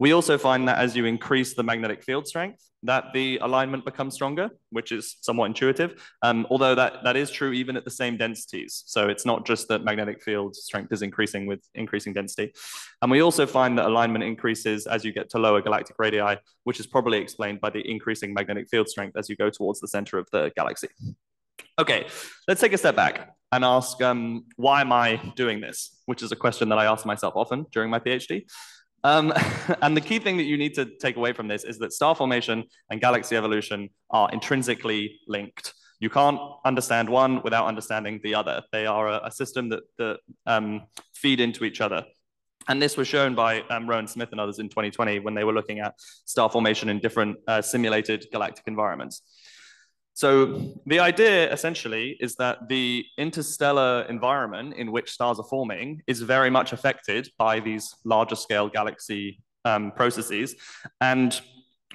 We also find that as you increase the magnetic field strength, that the alignment becomes stronger, which is somewhat intuitive, um, although that, that is true even at the same densities. So it's not just that magnetic field strength is increasing with increasing density. And we also find that alignment increases as you get to lower galactic radii, which is probably explained by the increasing magnetic field strength as you go towards the center of the galaxy. Okay, let's take a step back and ask, um, why am I doing this? Which is a question that I ask myself often during my PhD. Um, and the key thing that you need to take away from this is that star formation and galaxy evolution are intrinsically linked. You can't understand one without understanding the other. They are a, a system that, that um, feed into each other. And this was shown by um, Rowan Smith and others in 2020 when they were looking at star formation in different uh, simulated galactic environments. So the idea essentially is that the interstellar environment in which stars are forming is very much affected by these larger scale galaxy um, processes. And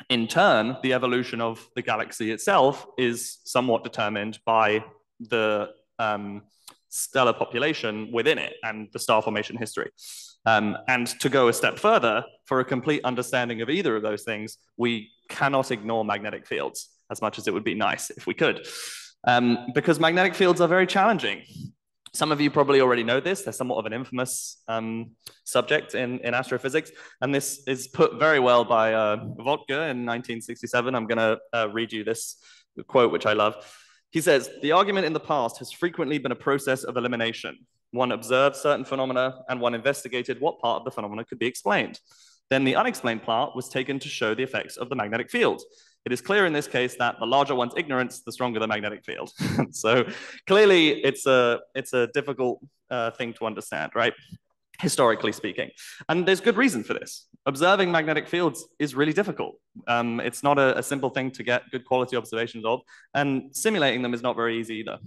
in turn, the evolution of the galaxy itself is somewhat determined by the um, stellar population within it and the star formation history. Um, and to go a step further, for a complete understanding of either of those things, we cannot ignore magnetic fields as much as it would be nice if we could, um, because magnetic fields are very challenging. some of you probably already know this. They're somewhat of an infamous um, subject in, in astrophysics. And this is put very well by uh, in 1967. I'm going to uh, read you this quote, which I love. He says, The argument in the past has frequently been a process of elimination. One observed certain phenomena and one investigated what part of the phenomena could be explained. Then the unexplained part was taken to show the effects of the magnetic field. It is clear in this case that the larger one's ignorance, the stronger the magnetic field. so clearly it's a, it's a difficult uh, thing to understand, right? Historically speaking. And there's good reason for this. Observing magnetic fields is really difficult. Um, it's not a, a simple thing to get good quality observations of, and simulating them is not very easy either.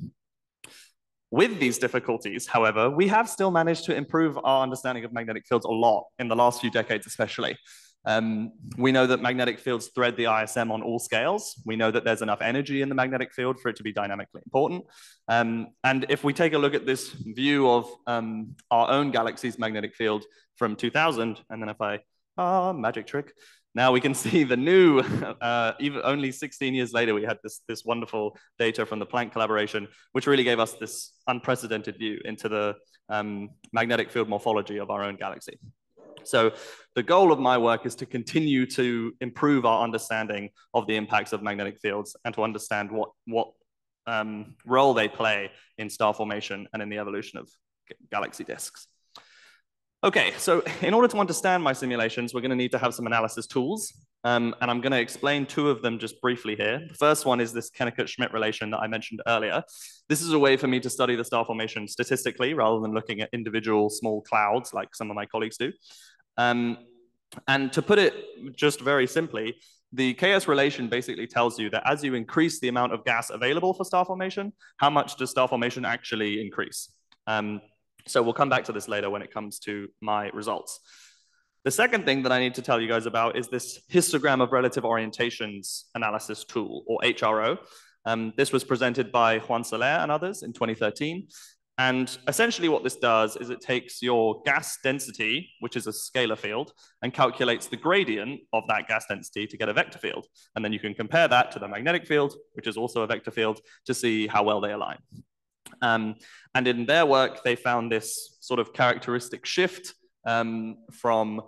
With these difficulties, however, we have still managed to improve our understanding of magnetic fields a lot in the last few decades, especially. Um, we know that magnetic fields thread the ISM on all scales. We know that there's enough energy in the magnetic field for it to be dynamically important. Um, and if we take a look at this view of um, our own galaxy's magnetic field from 2000, and then if I, ah, magic trick, now we can see the new, uh, even only 16 years later, we had this, this wonderful data from the Planck collaboration, which really gave us this unprecedented view into the um, magnetic field morphology of our own galaxy. So the goal of my work is to continue to improve our understanding of the impacts of magnetic fields and to understand what, what um, role they play in star formation and in the evolution of galaxy disks. Okay, so in order to understand my simulations, we're going to need to have some analysis tools. Um, and I'm going to explain two of them just briefly here. The first one is this Kennicutt-Schmidt relation that I mentioned earlier. This is a way for me to study the star formation statistically rather than looking at individual small clouds like some of my colleagues do. Um, and to put it just very simply, the KS relation basically tells you that as you increase the amount of gas available for star formation, how much does star formation actually increase? Um, so we'll come back to this later when it comes to my results. The second thing that I need to tell you guys about is this histogram of relative orientations analysis tool, or HRO. Um, this was presented by Juan Soler and others in 2013. And essentially what this does is it takes your gas density, which is a scalar field, and calculates the gradient of that gas density to get a vector field. And then you can compare that to the magnetic field, which is also a vector field, to see how well they align. Um, and in their work, they found this sort of characteristic shift um, from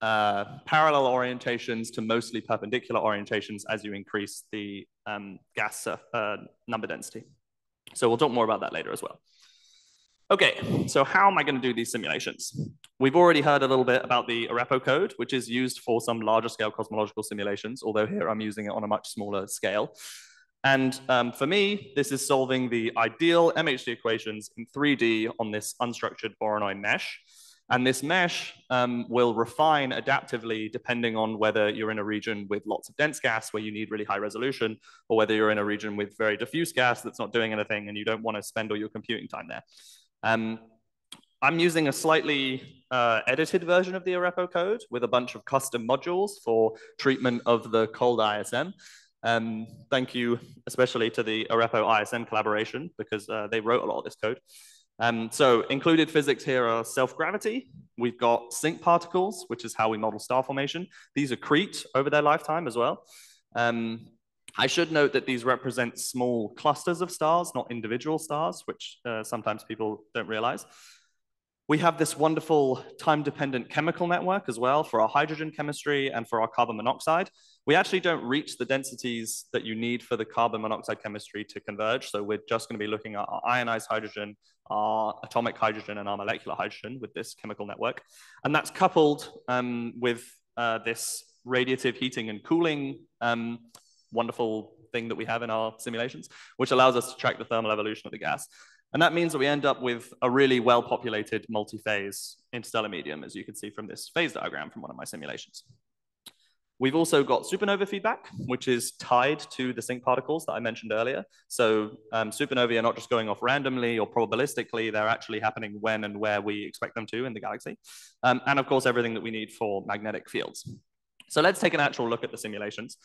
uh, parallel orientations to mostly perpendicular orientations as you increase the um, gas uh, number density. So we'll talk more about that later as well. Okay, so how am I going to do these simulations? We've already heard a little bit about the Arepo code, which is used for some larger scale cosmological simulations, although here I'm using it on a much smaller scale. And um, for me, this is solving the ideal MHD equations in 3D on this unstructured Voronoi mesh. And this mesh um, will refine adaptively depending on whether you're in a region with lots of dense gas where you need really high resolution, or whether you're in a region with very diffuse gas that's not doing anything and you don't want to spend all your computing time there. Um, I'm using a slightly uh, edited version of the Arepo code with a bunch of custom modules for treatment of the cold ISM. Um, thank you especially to the Arepo ISM collaboration because uh, they wrote a lot of this code. Um, so included physics here are self-gravity. We've got sink particles, which is how we model star formation. These accrete over their lifetime as well. Um, I should note that these represent small clusters of stars, not individual stars, which uh, sometimes people don't realize. We have this wonderful time-dependent chemical network as well for our hydrogen chemistry and for our carbon monoxide. We actually don't reach the densities that you need for the carbon monoxide chemistry to converge. So we're just going to be looking at our ionized hydrogen, our atomic hydrogen, and our molecular hydrogen with this chemical network. And that's coupled um, with uh, this radiative heating and cooling um, wonderful thing that we have in our simulations, which allows us to track the thermal evolution of the gas. And that means that we end up with a really well-populated multi-phase interstellar medium, as you can see from this phase diagram from one of my simulations. We've also got supernova feedback, which is tied to the sink particles that I mentioned earlier. So um, supernovae are not just going off randomly or probabilistically, they're actually happening when and where we expect them to in the galaxy. Um, and of course, everything that we need for magnetic fields. So let's take an actual look at the simulations.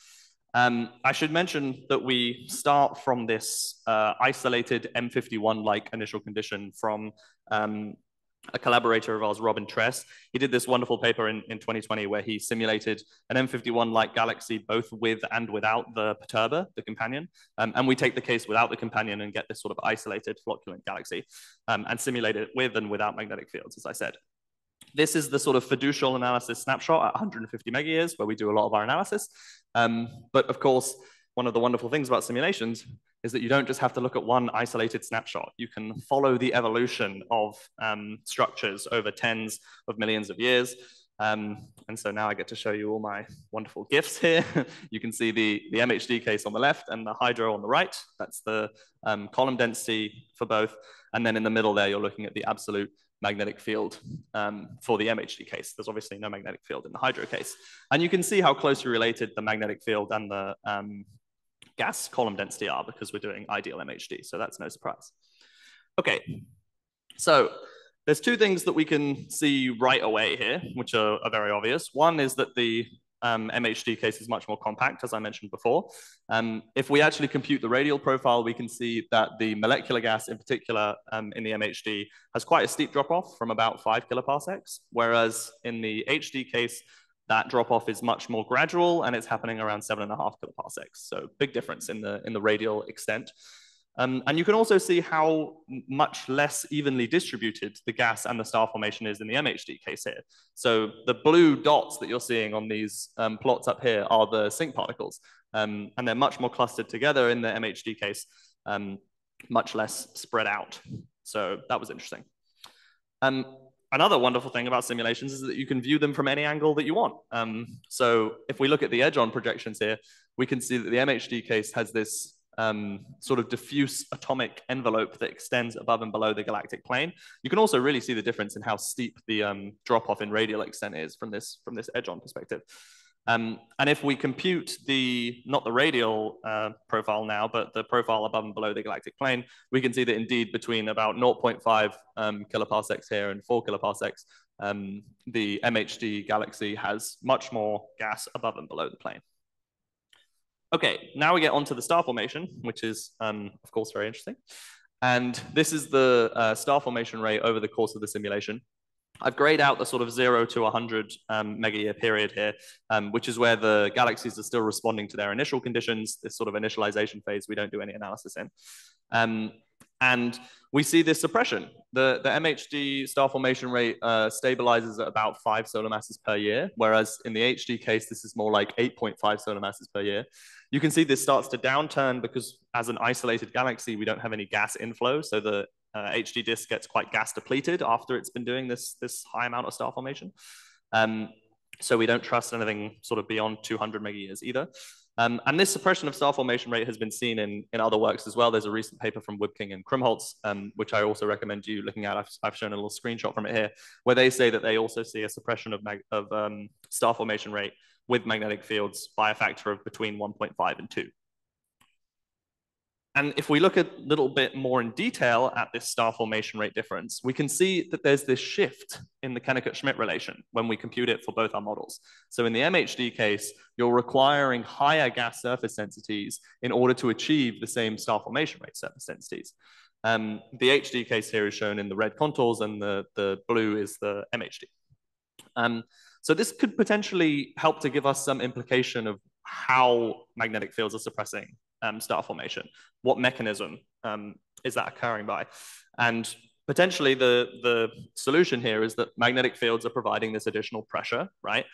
Um, I should mention that we start from this uh, isolated M51-like initial condition from um, a collaborator of ours, Robin Tress. He did this wonderful paper in, in 2020 where he simulated an M51-like galaxy both with and without the perturber, the companion. Um, and we take the case without the companion and get this sort of isolated flocculent galaxy um, and simulate it with and without magnetic fields, as I said. This is the sort of fiducial analysis snapshot at 150 megayears where we do a lot of our analysis. Um, but of course, one of the wonderful things about simulations is that you don't just have to look at one isolated snapshot. You can follow the evolution of um, structures over tens of millions of years. Um, and so now I get to show you all my wonderful gifts here. you can see the, the MHD case on the left and the hydro on the right. That's the um, column density for both. And then in the middle there, you're looking at the absolute magnetic field um, for the MHD case. There's obviously no magnetic field in the hydro case. And you can see how closely related the magnetic field and the um, gas column density are because we're doing ideal MHD. So that's no surprise. Okay, so there's two things that we can see right away here, which are, are very obvious. One is that the um, MHD case is much more compact, as I mentioned before. Um, if we actually compute the radial profile, we can see that the molecular gas in particular um, in the MHD has quite a steep drop off from about five kiloparsecs, whereas in the HD case, that drop off is much more gradual and it's happening around seven and a half kiloparsecs. So big difference in the, in the radial extent. Um, and you can also see how much less evenly distributed the gas and the star formation is in the MHD case here. So the blue dots that you're seeing on these um, plots up here are the sink particles. Um, and they're much more clustered together in the MHD case, um, much less spread out. So that was interesting. Um, another wonderful thing about simulations is that you can view them from any angle that you want. Um, so if we look at the edge-on projections here, we can see that the MHD case has this um, sort of diffuse atomic envelope that extends above and below the galactic plane. You can also really see the difference in how steep the um, drop off in radial extent is from this, from this edge on perspective. Um, and if we compute the, not the radial uh, profile now, but the profile above and below the galactic plane, we can see that indeed between about 0.5 um, kiloparsecs here and 4 kiloparsecs, um, the MHD galaxy has much more gas above and below the plane. Okay, now we get onto the star formation, which is, um, of course, very interesting. And this is the uh, star formation rate over the course of the simulation. I've grayed out the sort of zero to 100 um, mega year period here, um, which is where the galaxies are still responding to their initial conditions, this sort of initialization phase we don't do any analysis in. Um, and we see this suppression. The, the MHD star formation rate uh, stabilizes at about five solar masses per year, whereas in the HD case, this is more like 8.5 solar masses per year. You can see this starts to downturn because as an isolated galaxy, we don't have any gas inflow. So the uh, HD disk gets quite gas depleted after it's been doing this, this high amount of star formation. Um, so we don't trust anything sort of beyond 200 mega years either. Um, and this suppression of star formation rate has been seen in, in other works as well. There's a recent paper from Wibking and Krumholz, um, which I also recommend you looking at. I've, I've, shown a little screenshot from it here, where they say that they also see a suppression of, of um, star formation rate with magnetic fields by a factor of between 1.5 and 2. And if we look a little bit more in detail at this star formation rate difference, we can see that there's this shift in the Kennicutt-Schmidt relation when we compute it for both our models. So in the MHD case, you're requiring higher gas surface densities in order to achieve the same star formation rate surface densities. Um, the HD case here is shown in the red contours and the, the blue is the MHD. Um, so this could potentially help to give us some implication of how magnetic fields are suppressing um, star formation. What mechanism um, is that occurring by? And potentially the, the solution here is that magnetic fields are providing this additional pressure, right?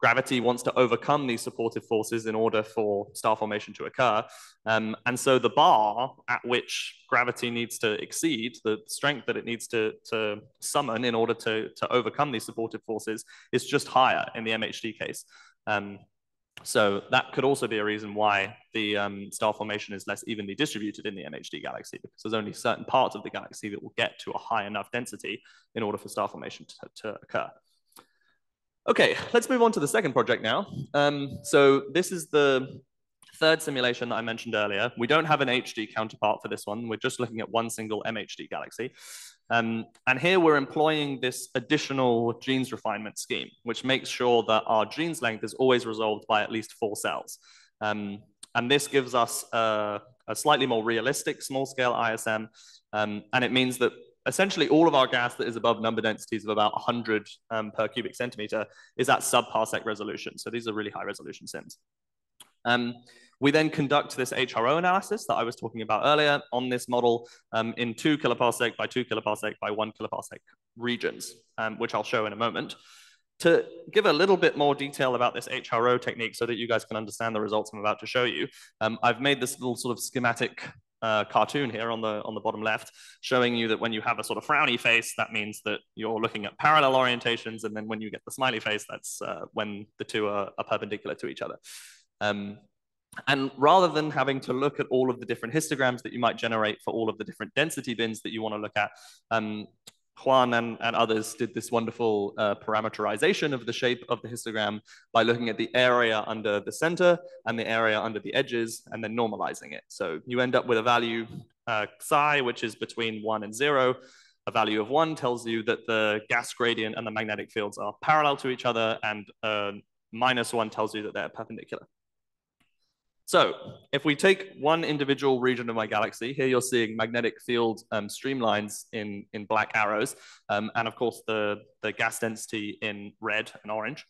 Gravity wants to overcome these supportive forces in order for star formation to occur. Um, and so the bar at which gravity needs to exceed, the strength that it needs to, to summon in order to, to overcome these supportive forces is just higher in the MHD case. Um, so that could also be a reason why the um, star formation is less evenly distributed in the MHD galaxy, because there's only certain parts of the galaxy that will get to a high enough density in order for star formation to, to occur. Okay, let's move on to the second project now. Um, so this is the third simulation that I mentioned earlier. We don't have an HD counterpart for this one. We're just looking at one single MHD galaxy. Um, and here we're employing this additional Jeans refinement scheme, which makes sure that our Jeans length is always resolved by at least four cells. Um, and this gives us a, a, slightly more realistic small scale ISM. Um, and it means that essentially all of our gas that is above number densities of about 100 um, per cubic centimeter is at sub-parsec resolution. So these are really high resolution SIMS. We then conduct this HRO analysis that I was talking about earlier on this model um, in two kiloparsec by two kiloparsec by one kiloparsec regions, um, which I'll show in a moment. To give a little bit more detail about this HRO technique so that you guys can understand the results I'm about to show you, um, I've made this little sort of schematic uh, cartoon here on the on the bottom left, showing you that when you have a sort of frowny face, that means that you're looking at parallel orientations, and then when you get the smiley face, that's uh, when the two are, are, perpendicular to each other. Um, and rather than having to look at all of the different histograms that you might generate for all of the different density bins that you want to look at, um, Juan and, and, others did this wonderful uh, parameterization of the shape of the histogram by looking at the area under the center and the area under the edges and then normalizing it. So you end up with a value uh, psi, which is between one and zero. A value of one tells you that the gas gradient and the magnetic fields are parallel to each other and uh, minus one tells you that they're perpendicular. So if we take one individual region of my galaxy, here you're seeing magnetic field um, streamlines in, in black arrows, um, and of course the, the gas density in red and orange.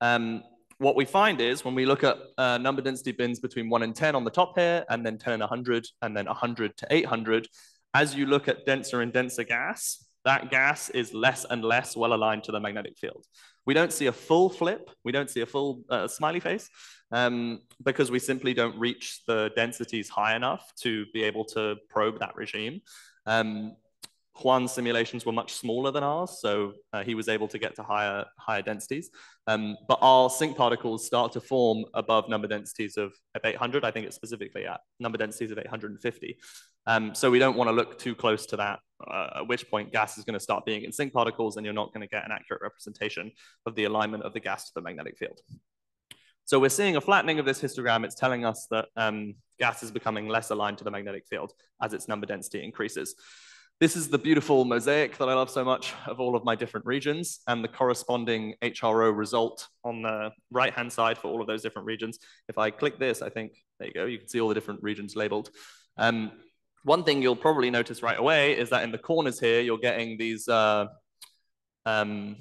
Um, what we find is when we look at uh, number density bins between 1 and 10 on the top here, and then 10 and 100, and then 100 to 800, as you look at denser and denser gas, that gas is less and less well aligned to the magnetic field. We don't see a full flip, we don't see a full uh, smiley face, um, because we simply don't reach the densities high enough to be able to probe that regime. Um, Juan's simulations were much smaller than ours, so uh, he was able to get to higher, higher densities. Um, but our sink particles start to form above number densities of, of 800. I think it's specifically at number densities of 850. Um, so we don't want to look too close to that, uh, at which point gas is going to start being in sink particles and you're not going to get an accurate representation of the alignment of the gas to the magnetic field. So we're seeing a flattening of this histogram. It's telling us that um, gas is becoming less aligned to the magnetic field as its number density increases. This is the beautiful mosaic that I love so much of all of my different regions and the corresponding HRO result on the right-hand side for all of those different regions. If I click this, I think, there you go, you can see all the different regions labeled. Um, one thing you'll probably notice right away is that in the corners here, you're getting these uh, um,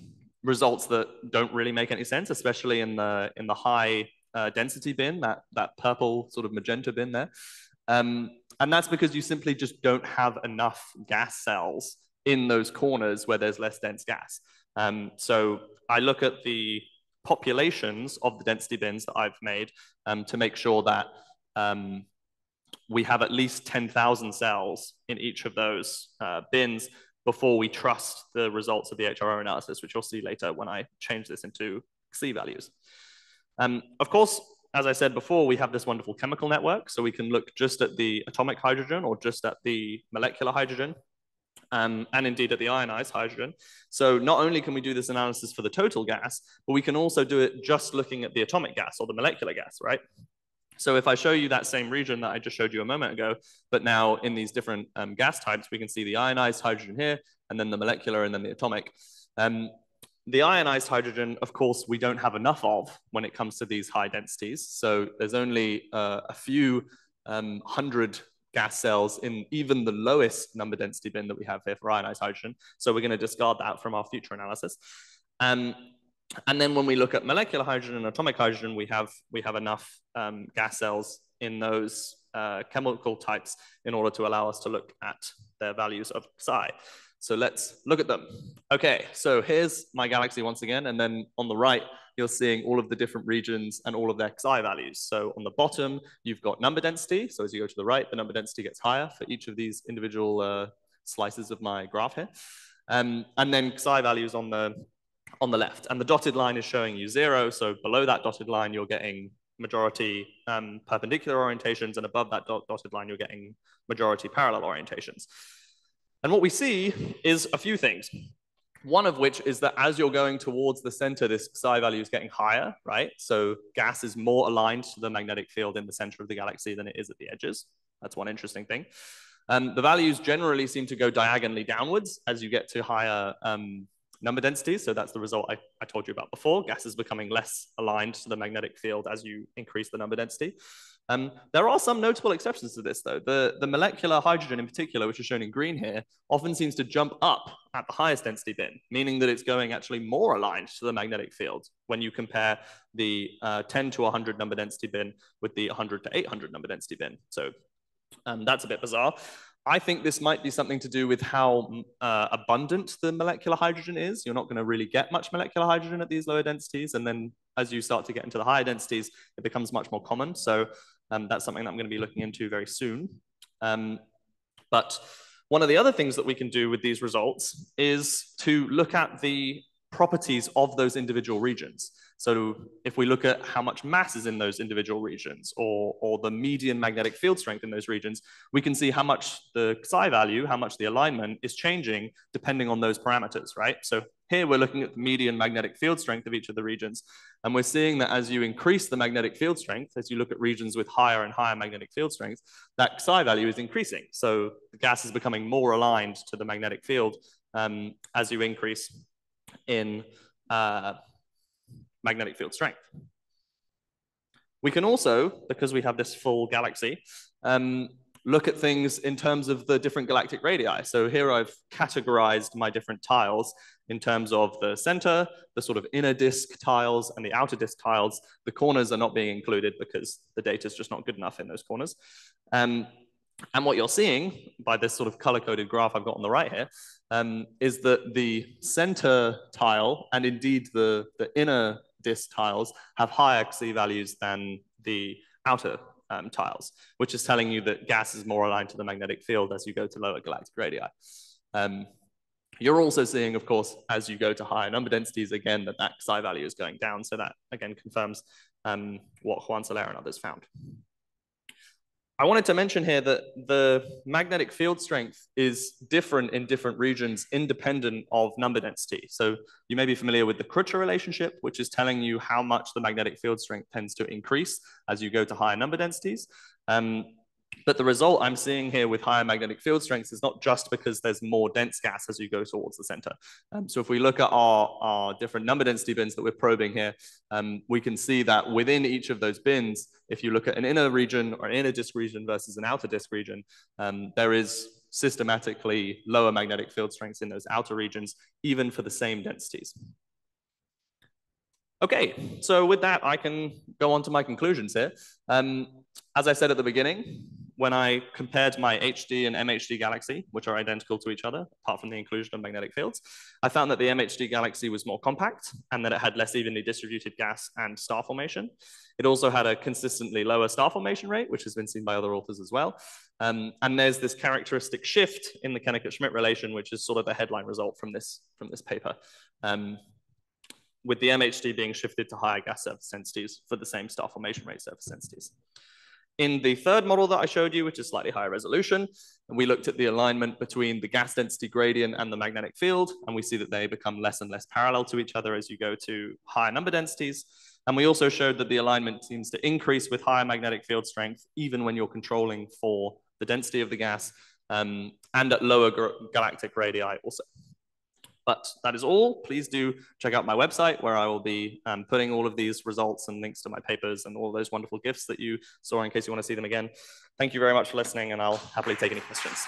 results that don't really make any sense, especially in the in the high uh, density bin, that that purple sort of magenta bin there. Um, and that's because you simply just don't have enough gas cells in those corners where there's less dense gas. Um, so I look at the populations of the density bins that I've made um, to make sure that um, we have at least 10,000 cells in each of those uh, bins before we trust the results of the HRO analysis, which you'll see later when I change this into C values. Um, of course, as I said before, we have this wonderful chemical network, so we can look just at the atomic hydrogen or just at the molecular hydrogen, um, and indeed at the ionized hydrogen. So not only can we do this analysis for the total gas, but we can also do it just looking at the atomic gas or the molecular gas, right? So if I show you that same region that I just showed you a moment ago, but now in these different um, gas types, we can see the ionized hydrogen here, and then the molecular, and then the atomic. Um, the ionized hydrogen, of course, we don't have enough of when it comes to these high densities. So there's only uh, a few um, hundred gas cells in even the lowest number density bin that we have here for ionized hydrogen. So we're going to discard that from our future analysis. Um, and then when we look at molecular hydrogen and atomic hydrogen, we have, we have enough um, gas cells in those uh, chemical types in order to allow us to look at their values of psi. So let's look at them. Okay, so here's my galaxy once again, and then on the right, you're seeing all of the different regions and all of their xi values. So on the bottom, you've got number density. So as you go to the right, the number density gets higher for each of these individual uh, slices of my graph here. Um, and then xi values on the on the left. And the dotted line is showing you zero. So below that dotted line, you're getting majority um, perpendicular orientations. And above that dot dotted line, you're getting majority parallel orientations. And what we see is a few things. One of which is that as you're going towards the center, this psi value is getting higher, right? So gas is more aligned to the magnetic field in the center of the galaxy than it is at the edges. That's one interesting thing. Um, the values generally seem to go diagonally downwards as you get to higher um, number densities. So that's the result I, I told you about before. Gas is becoming less aligned to the magnetic field as you increase the number density. Um, there are some notable exceptions to this, though. The, the molecular hydrogen in particular, which is shown in green here, often seems to jump up at the highest density bin, meaning that it's going actually more aligned to the magnetic field when you compare the uh, 10 to 100 number density bin with the 100 to 800 number density bin. So um, that's a bit bizarre. I think this might be something to do with how uh, abundant the molecular hydrogen is. You're not going to really get much molecular hydrogen at these lower densities. And then as you start to get into the higher densities, it becomes much more common. So um, that's something that I'm going to be looking into very soon. Um, but one of the other things that we can do with these results is to look at the properties of those individual regions. So if we look at how much mass is in those individual regions or, or the median magnetic field strength in those regions, we can see how much the psi value, how much the alignment is changing depending on those parameters, right? So here we're looking at the median magnetic field strength of each of the regions. And we're seeing that as you increase the magnetic field strength, as you look at regions with higher and higher magnetic field strength, that psi value is increasing. So the gas is becoming more aligned to the magnetic field um, as you increase in uh, magnetic field strength. We can also, because we have this full galaxy, um, look at things in terms of the different galactic radii. So here I've categorized my different tiles in terms of the center, the sort of inner disk tiles, and the outer disk tiles. The corners are not being included because the data is just not good enough in those corners. Um, and what you're seeing by this sort of color-coded graph I've got on the right here um, is that the center tile and indeed the, the inner disk tiles have higher Xi values than the outer um, tiles, which is telling you that gas is more aligned to the magnetic field as you go to lower galactic radii. Um, you're also seeing, of course, as you go to higher number densities, again, that that psi value is going down. So that, again, confirms um, what Juan Soler and others found. I wanted to mention here that the magnetic field strength is different in different regions independent of number density. So you may be familiar with the Crutcher relationship, which is telling you how much the magnetic field strength tends to increase as you go to higher number densities. Um, but the result I'm seeing here with higher magnetic field strengths is not just because there's more dense gas as you go towards the center. Um, so if we look at our, our different number density bins that we're probing here, um, we can see that within each of those bins, if you look at an inner region or an inner disk region versus an outer disk region, um, there is systematically lower magnetic field strengths in those outer regions, even for the same densities. Okay, so with that, I can go on to my conclusions here. Um, as I said at the beginning, when I compared my HD and MHD galaxy, which are identical to each other, apart from the inclusion of magnetic fields, I found that the MHD galaxy was more compact and that it had less evenly distributed gas and star formation. It also had a consistently lower star formation rate, which has been seen by other authors as well. Um, and there's this characteristic shift in the Kennicutt-Schmidt relation, which is sort of the headline result from this, from this paper. Um, with the MHD being shifted to higher gas surface densities for the same star formation rate surface densities. In the third model that I showed you, which is slightly higher resolution, we looked at the alignment between the gas density gradient and the magnetic field, and we see that they become less and less parallel to each other as you go to higher number densities. And we also showed that the alignment seems to increase with higher magnetic field strength, even when you're controlling for the density of the gas, um, and at lower galactic radii also. But that is all. Please do check out my website where I will be um, putting all of these results and links to my papers and all those wonderful gifts that you saw in case you want to see them again. Thank you very much for listening and I'll happily take any questions.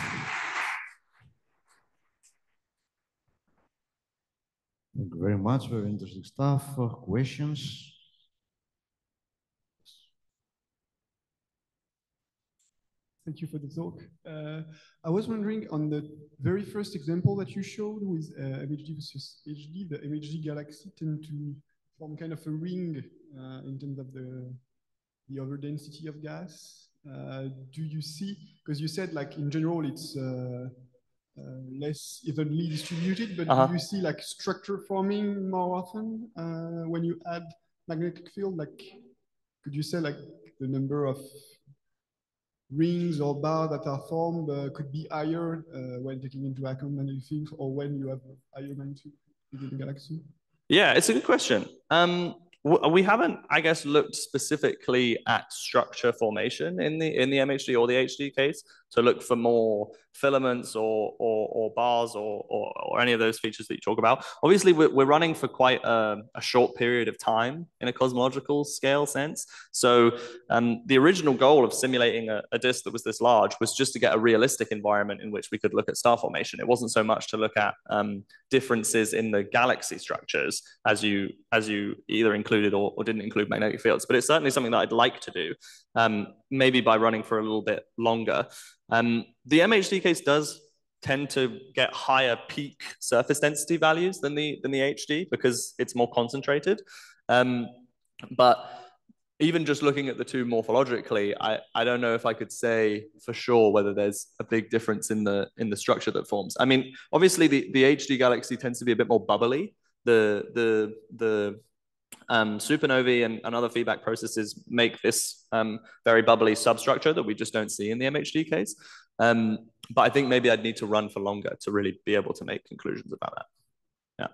Thank you very much. Very interesting stuff. Questions? Thank you for the talk. Uh, I was wondering on the very first example that you showed with uh, MHD versus HD, the MHD galaxy tend to form kind of a ring uh, in terms of the, the overdensity of gas. Uh, do you see, because you said like in general it's uh, uh, less evenly distributed, but -huh. do you see like structure forming more often when you add magnetic field? Like, could you say like the number of rings or bars that are formed uh, could be higher uh, when taking into account many things or when you have higher magnitude within the galaxy? Yeah, it's a good question. Um, we haven't, I guess, looked specifically at structure formation in the in the MHD or the HD case. to look for more filaments or or, or bars or, or, or any of those features that you talk about. Obviously, we're, we're running for quite a, a short period of time in a cosmological scale sense. So um, the original goal of simulating a, a disk that was this large was just to get a realistic environment in which we could look at star formation. It wasn't so much to look at um, differences in the galaxy structures as you as you either included or, or didn't include magnetic fields. But it's certainly something that I'd like to do, um, maybe by running for a little bit longer. Um, the MHD case does tend to get higher peak surface density values than the than the HD because it's more concentrated. Um, but even just looking at the two morphologically, I, I don't know if I could say for sure whether there's a big difference in the in the structure that forms. I mean, obviously the, the HD galaxy tends to be a bit more bubbly. The the the um, supernovae and, and, other feedback processes make this um, very bubbly substructure that we just don't see in the MHD case. Um, but I think maybe I'd need to run for longer to really be able to make conclusions about that. Yeah.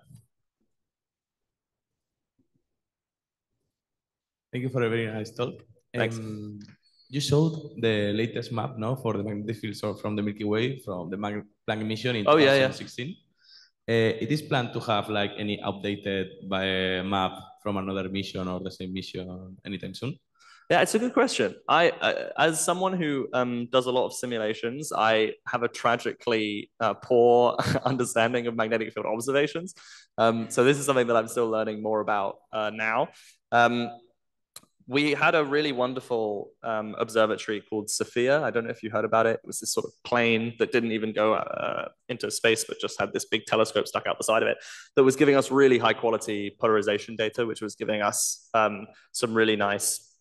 Thank you for a very nice talk. Thanks. Um, you showed the latest map now for the magnetic fields from the Milky Way from the Planck mission in oh, 2016. Yeah, yeah. Uh, it is planned to have like any updated by map from another mission or the same mission anytime soon? Yeah, it's a good question. I, I as someone who um, does a lot of simulations, I have a tragically uh, poor understanding of magnetic field observations. Um, so this is something that I'm still learning more about uh, now. Um, we had a really wonderful um, observatory called SOFIA. I don't know if you heard about it. It was this sort of plane that didn't even go uh, into space, but just had this big telescope stuck out the side of it that was giving us really high quality polarization data, which was giving us um, some really nice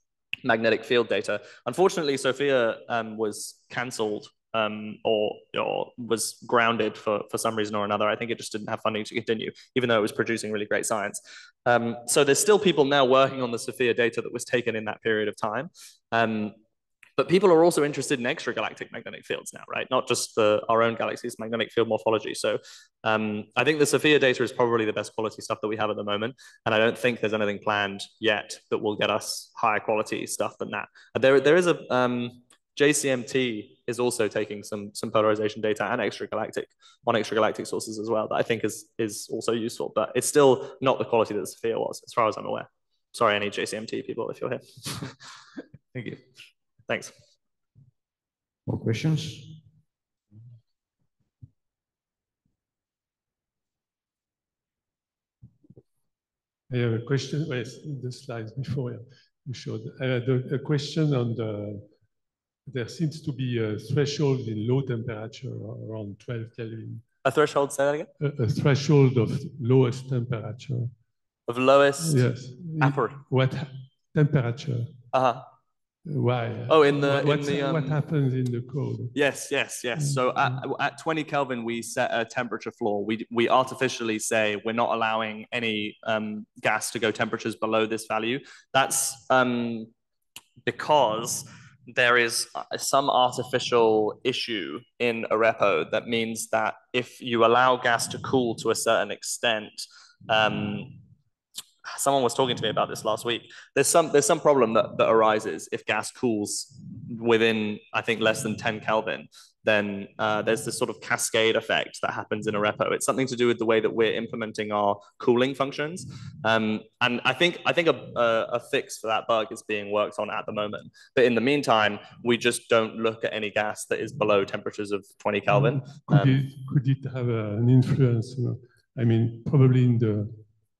magnetic field data. Unfortunately, SOFIA um, was canceled um, or, or was grounded for, for some reason or another. I think it just didn't have funding to continue, even though it was producing really great science. Um, so there's still people now working on the SOFIA data that was taken in that period of time. Um, but people are also interested in extragalactic magnetic fields now, right? Not just the, our own galaxy's magnetic field morphology. So um, I think the SOFIA data is probably the best quality stuff that we have at the moment. And I don't think there's anything planned yet that will get us higher quality stuff than that. There, there is a, um, JCMT is also taking some some polarization data and extragalactic on extragalactic sources as well that I think is is also useful, but it's still not the quality that SOFIA was, as far as I'm aware. Sorry, any JCMT people, if you're here. Thank you. Thanks. More questions? I have a question. Yes, the slides before you showed. I had a, a question on the there seems to be a threshold in low temperature around 12 Kelvin. A threshold, say that again? A, a threshold of lowest temperature. Of lowest? Yes. Upper. What temperature? Uh-huh. Why? Oh, in the, what, in the um, what happens in the code? Yes, yes, yes. So at, at 20 Kelvin, we set a temperature floor. We, we artificially say we're not allowing any um, gas to go temperatures below this value. That's um, because there is some artificial issue in Arepo that means that if you allow gas to cool to a certain extent, um, someone was talking to me about this last week. There's some there's some problem that, that arises if gas cools within I think less than 10 Kelvin then uh, there's this sort of cascade effect that happens in Arepo. It's something to do with the way that we're implementing our cooling functions. Um, and I think I think a, a, a, fix for that bug is being worked on at the moment. But in the meantime, we just don't look at any gas that is below temperatures of 20 Kelvin. Could, Um, it, could it have uh, an influence? You know? I mean, probably in the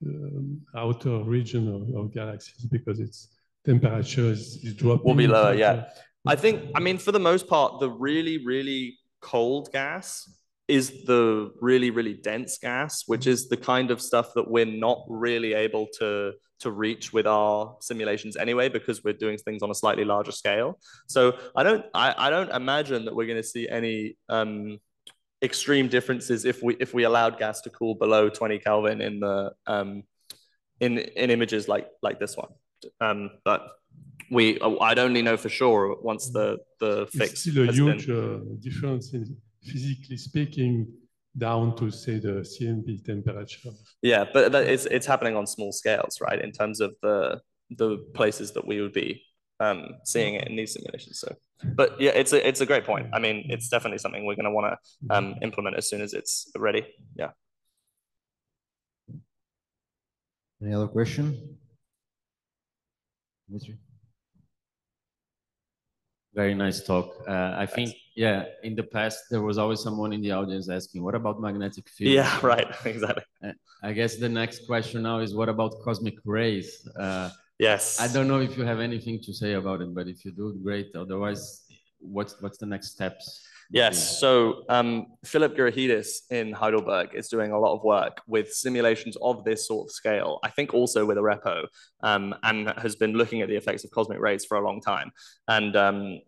um, outer region of, of galaxies because its temperature is, is dropping. Will be lower, yeah. I think, I mean, for the most part, the really, really cold gas is the really, really dense gas, which is the kind of stuff that we're not really able to to reach with our simulations anyway, because we're doing things on a slightly larger scale. So I don't, I, I don't imagine that we're going to see any um, extreme differences if we if we allowed gas to cool below 20 Kelvin in the um, in in images like like this one. Um, but we I'd only know for sure once the the it's fix still a has been- huge uh, difference in physically speaking down to say the CMB temperature. Yeah, but that it's it's happening on small scales, right? In terms of the the places that we would be um, seeing it in these simulations. So, but yeah, it's a it's a great point. I mean, it's definitely something we're going to want to um, implement as soon as it's ready. Yeah. Any other question? Dimitri? Very nice talk. Uh, I think, yeah, in the past, there was always someone in the audience asking, what about magnetic field? Yeah, right, exactly. Uh, I guess the next question now is, what about cosmic rays? Uh, yes. I don't know if you have anything to say about it, but if you do, great. Otherwise, what's what's the next steps? Yes, so um, Philipp Girichidis in Heidelberg is doing a lot of work with simulations of this sort of scale. I think also with Arepo, um, and has been looking at the effects of cosmic rays for a long time. And um,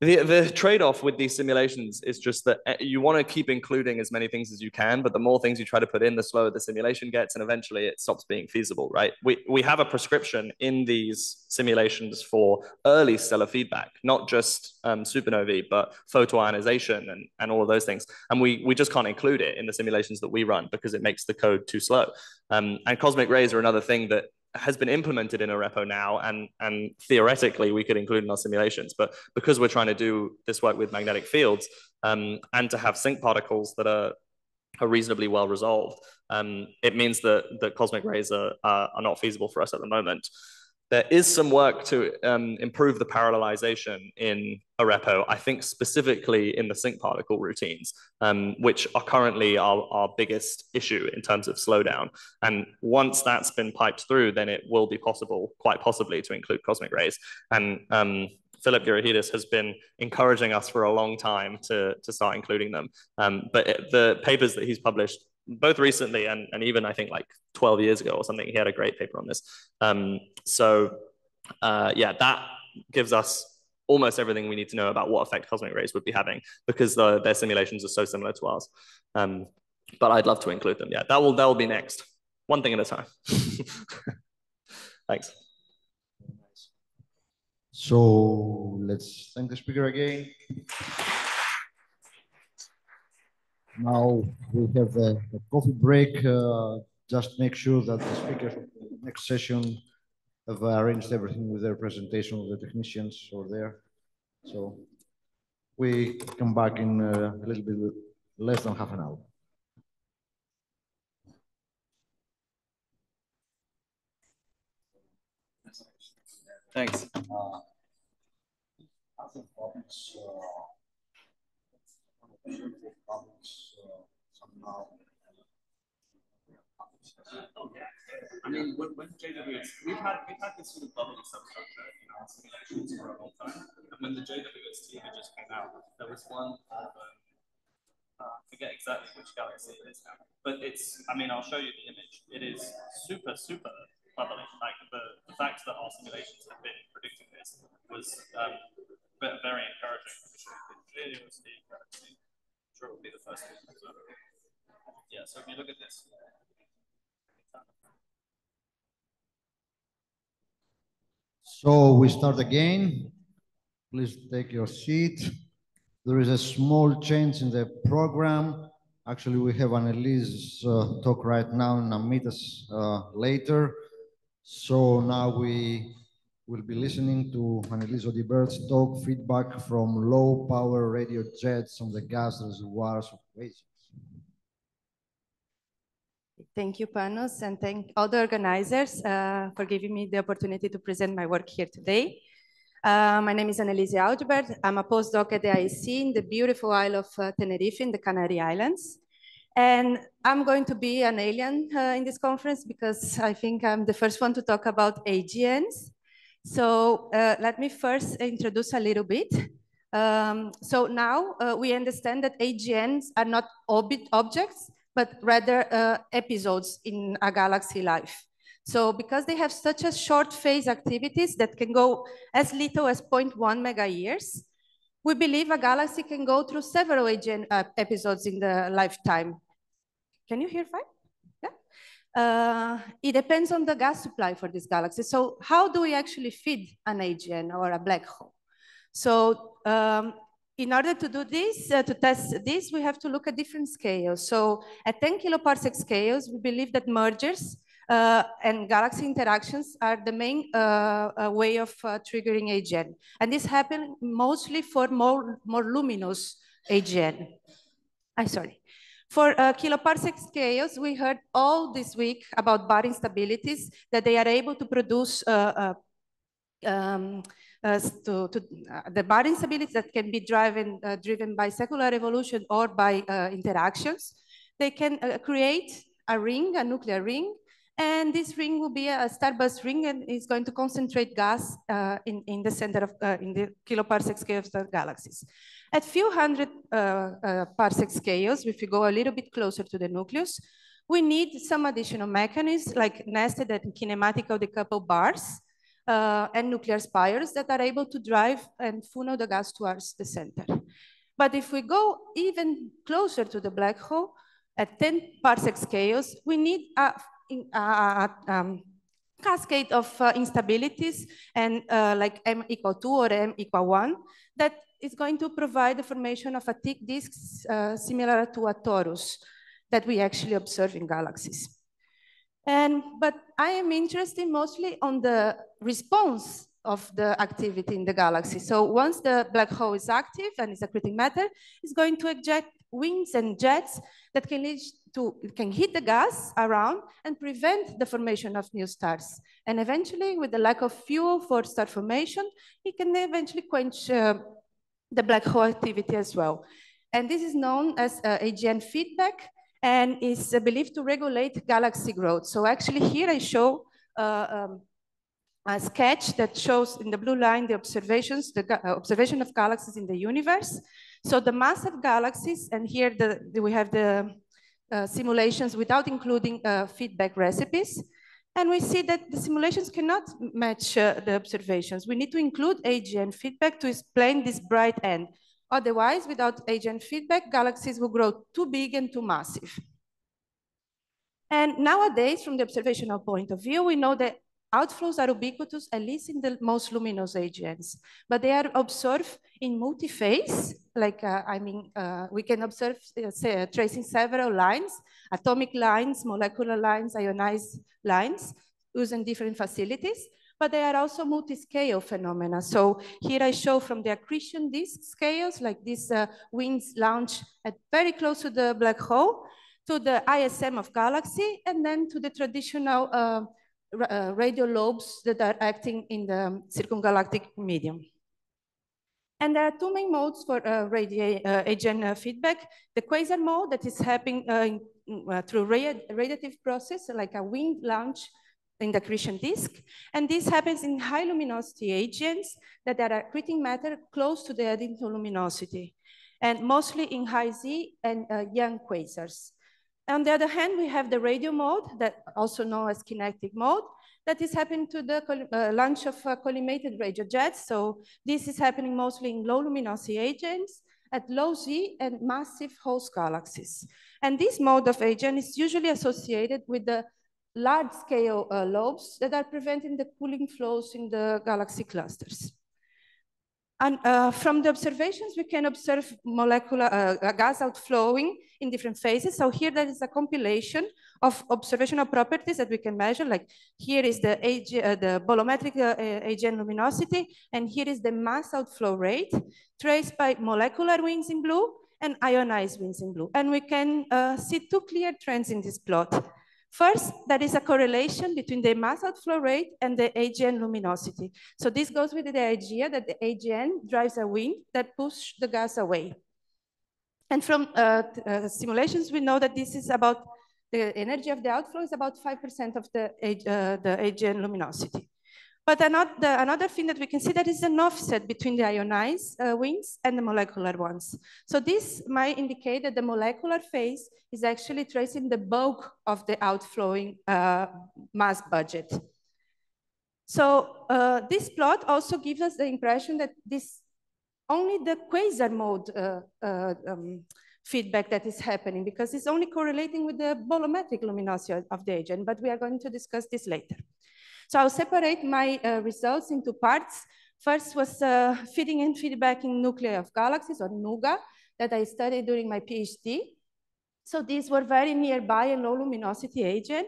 the, the trade-off with these simulations is just that eh, you want to keep including as many things as you can, but the more things you try to put in, the slower the simulation gets, and eventually it stops being feasible, right? We, we have a prescription in these simulations for early stellar feedback, not just um, supernovae, but photoionization and, and all of those things. And we, we just can't include it in the simulations that we run because it makes the code too slow. Um, and cosmic rays are another thing that has been implemented in Arepo now, and and theoretically we could include in our simulations. But because we're trying to do this work with magnetic fields, um, and to have sink particles that are are reasonably well resolved, um, it means that that cosmic rays are, are are not feasible for us at the moment. There is some work to um, improve the parallelization in Arepo, I think specifically in the sink particle routines, um, which are currently our, our biggest issue in terms of slowdown. And once that's been piped through, then it will be possible, quite possibly, to include cosmic rays. And um, Philipp Girichidis has been encouraging us for a long time to, to start including them. Um, but it, the papers that he's published both recently and, and even I think like 12 years ago or something. He had a great paper on this. Um, so uh, yeah, that gives us almost everything we need to know about what effect cosmic rays would be having because the, their simulations are so similar to ours. Um, but I'd love to include them. Yeah, that will that will be next. One thing at a time. Thanks. So let's thank the speaker again. Now we have a, a coffee break. Uh, just make sure that the speakers of the next session have arranged everything with their presentation of the technicians or there. So we come back in uh, a little bit less than half an hour. Thanks. Uh, I mean, when, JWST, we've had we've had this sort of bubbly substructure in our simulations for a long time. And when the JWST just came out, there was one uh, forget exactly which galaxy it is now, but it's. I mean, I'll show you the image. It is super super bubbly. Like the the fact that our simulations have been predicting this was um, very encouraging. JWST galaxy sure will be the first one. So, yeah, so if you look at this. So we start again. Please take your seat. There is a small change in the program. Actually, we have Anelise uh, talk right now and Amitas uh, later. So now we will be listening to Anelise Audibert's talk, feedback from low power radio jets on the gas reservoirs of quasars. Thank you, Panos, and thank all the organizers uh, for giving me the opportunity to present my work here today. Uh, my name is Anelise Audibert. I'm a postdoc at the IAC in the beautiful Isle of uh, Tenerife in the Canary Islands. And I'm going to be an alien uh, in this conference because I think I'm the first one to talk about AGNs. So uh, let me first introduce a little bit. Um, so now uh, we understand that AGNs are not objects, but rather uh, episodes in a galaxy life. So because they have such a short phase activities that can go as little as 0.1 mega years, we believe a galaxy can go through several AGN uh, episodes in the lifetime. Can you hear fine? Uh, it depends on the gas supply for this galaxy. So how do we actually feed an AGN or a black hole? So um, in order to do this, uh, to test this, we have to look at different scales. So at 10 kiloparsec scales, we believe that mergers uh, and galaxy interactions are the main uh, uh, way of uh, triggering AGN. And this happens mostly for more, more luminous AGN. I'm sorry. For uh, kiloparsec chaos, we heard all this week about bar instabilities, that they are able to produce uh, uh, um, uh, to, to uh, the bar instabilities that can be driven, uh, driven by secular evolution or by uh, interactions. They can uh, create a ring, a nuclear ring, and this ring will be a starburst ring and is going to concentrate gas uh, in, in the center of, in the kiloparsec scale of the galaxies. At few hundred parsec scales, if we go a little bit closer to the nucleus, we need some additional mechanisms like nested and kinematical decoupled bars uh, and nuclear spirals that are able to drive and funnel the gas towards the center. But if we go even closer to the black hole, at 10 parsec scales, we need a, a, a um, cascade of uh, instabilities and uh, like m equal 2 or m equal 1 that is going to provide the formation of a thick disk uh, similar to a torus that we actually observe in galaxies. And, but I am interested mostly on the response of the activity in the galaxy. So once the black hole is active and is accreting matter, it's going to eject winds and jets that can lead to, can hit the gas around and prevent the formation of new stars. And eventually, with the lack of fuel for star formation, it can eventually quench uh, the black hole activity as well. And this is known as uh, AGN feedback, and is believed to regulate galaxy growth. So actually here I show uh, um, a sketch that shows in the blue line the observations, the uh, observation of galaxies in the universe. So the mass of galaxies, and here the, we have the uh, simulations without including uh, feedback recipes. And we see that the simulations cannot match uh, the observations. We need to include AGN feedback to explain this bright end. Otherwise, without AGN feedback, galaxies will grow too big and too massive. And nowadays, from the observational point of view, we know that outflows are ubiquitous, at least in the most luminous AGNs, but they are observed in multi-phase, like, uh, I mean, uh, we can observe uh, say, uh, tracing several lines, atomic lines, molecular lines, ionized lines, using different facilities but they are also multi-scale phenomena. So here I show from the accretion disk scales, like these uh, winds launch at very close to the black hole, to the ISM of galaxy, and then to the traditional uh, uh, radio lobes that are acting in the circumgalactic medium. And there are two main modes for uh, radio, uh, AGN uh, feedback. The quasar mode that is happening uh, in, uh, through radiative process, like a wind launch in the accretion disk. And this happens in high luminosity AGNs that are accreting matter close to the Eddington luminosity, and mostly in high Z and uh, young quasars. On the other hand, we have the radio mode, that also known as kinetic mode, that is happening to the uh, launch of uh, collimated radio jets. So this is happening mostly in low luminosity AGNs at low Z and massive host galaxies. And this mode of AGN is usually associated with the large-scale uh, lobes that are preventing the cooling flows in the galaxy clusters. And uh, from the observations, we can observe molecular uh, gas outflowing in different phases. So here there is a compilation of observational properties that we can measure. Like here is the, AG, uh, the bolometric uh, AGN luminosity, and here is the mass outflow rate traced by molecular wings in blue and ionized winds in blue. And we can uh, see two clear trends in this plot. First, there is a correlation between the mass outflow rate and the AGN luminosity. So this goes with the idea that the AGN drives a wind that pushes the gas away. And from uh, uh, simulations, we know that this is about the energy of the outflow is about 5% of the, uh, the AGN luminosity. But another, another thing that we can see that is an offset between the ionized uh, winds and the molecular ones. So this might indicate that the molecular phase is actually tracing the bulk of the outflowing uh, mass budget. So uh, this plot also gives us the impression that this only the quasar mode uh, uh, um, feedback that is happening because it's only correlating with the bolometric luminosity of the AGN, but we are going to discuss this later. So I'll separate my uh, results into parts. First was uh, feeding and feedback in nuclei of galaxies, or NUGA, that I studied during my PhD. So these were very nearby and low luminosity AGN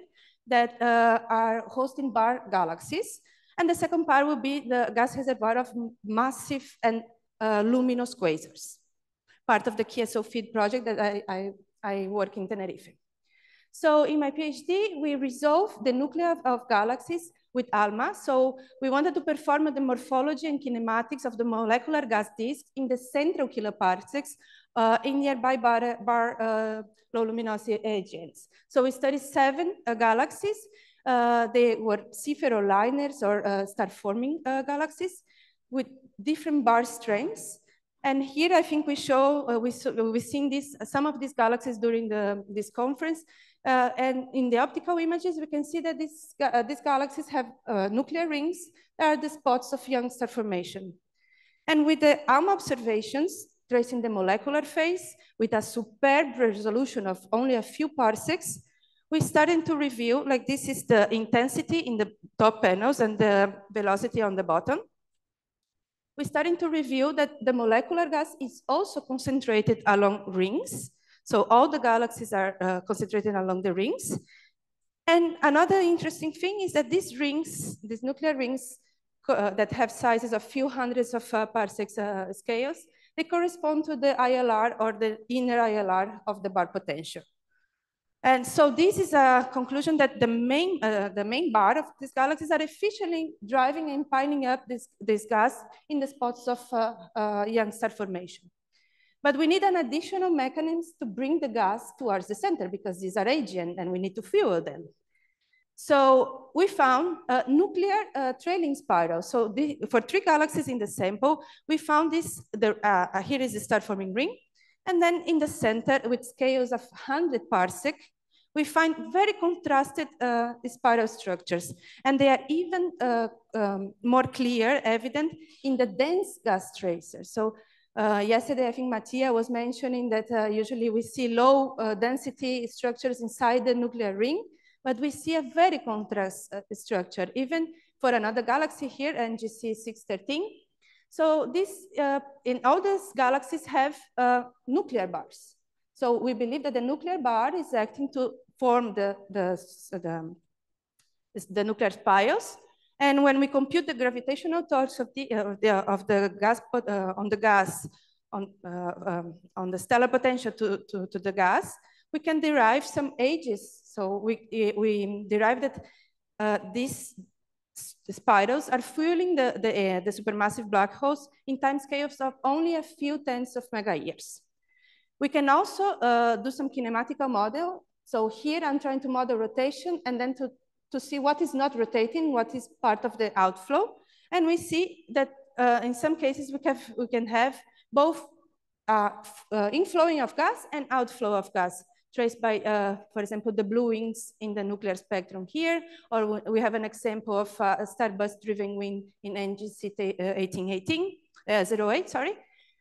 that uh, are hosting bar galaxies. And the second part will be the gas reservoir of massive and uh, luminous quasars, part of the QSO feed project that I, I, I work in Tenerife. So in my PhD, we resolved the nuclei of, of galaxies with ALMA. So we wanted to perform the morphology and kinematics of the molecular gas disk in the central kiloparsecs uh, in nearby bar, bar uh, low luminosity AGNs. So we studied seven uh, galaxies. Uh, they were Seyferts or LINERs or uh, star-forming uh, galaxies with different bar strengths. And here I think we show, uh, we, we've seen this, some of these galaxies during the, this conference. Uh, and in the optical images, we can see that this, uh, these galaxies have uh, nuclear rings that are the spots of young star formation. And with the ALMA observations, tracing the molecular phase with a superb resolution of only a few parsecs, we started to review, like this is the intensity in the top panels and the velocity on the bottom. We started to review that the molecular gas is also concentrated along rings so all the galaxies are uh, concentrated along the rings. And another interesting thing is that these rings, these nuclear rings uh, that have sizes of few hundreds of uh, parsecs uh, scales, they correspond to the ILR or the inner ILR of the bar potential. And so this is a conclusion that the main, uh, the main bar of these galaxies are efficiently driving and piling up this, this gas in the spots of uh, uh, young star formation. But we need an additional mechanism to bring the gas towards the center because these are AGN and we need to fuel them. So we found a nuclear uh, trailing spiral. So the, for three galaxies in the sample, we found this, the, uh, uh here is the star forming ring. And then in the center with scales of 100 parsec, we find very contrasted uh, spiral structures. And they are even uh, um, more clear, evident in the dense gas tracers. So uh, yesterday, I think Mattia was mentioning that uh, usually we see low uh, density structures inside the nuclear ring, but we see a very contrast uh, structure, even for another galaxy here, NGC 613. So this, uh, in all these galaxies have uh, nuclear bars. So we believe that the nuclear bar is acting to form the, the, the, the nuclear spirals, and when we compute the gravitational torque of the, uh, the, of the gas uh, on the gas on, uh, um, on the stellar potential to, to, to, the gas, we can derive some ages. So we, we derive that uh, these spirals are fueling the, the, the supermassive black holes in time scales of only a few tens of mega years. We can also uh, do some kinematical model. So here I'm trying to model rotation and then to to see what is not rotating, what is part of the outflow. And we see that uh, in some cases we, have, we can have both uh, uh, inflowing of gas and outflow of gas traced by, uh, for example, the blue wings in the nuclear spectrum here, or we have an example of uh, a starburst driven wing in NGC 1818, uh, 08, sorry.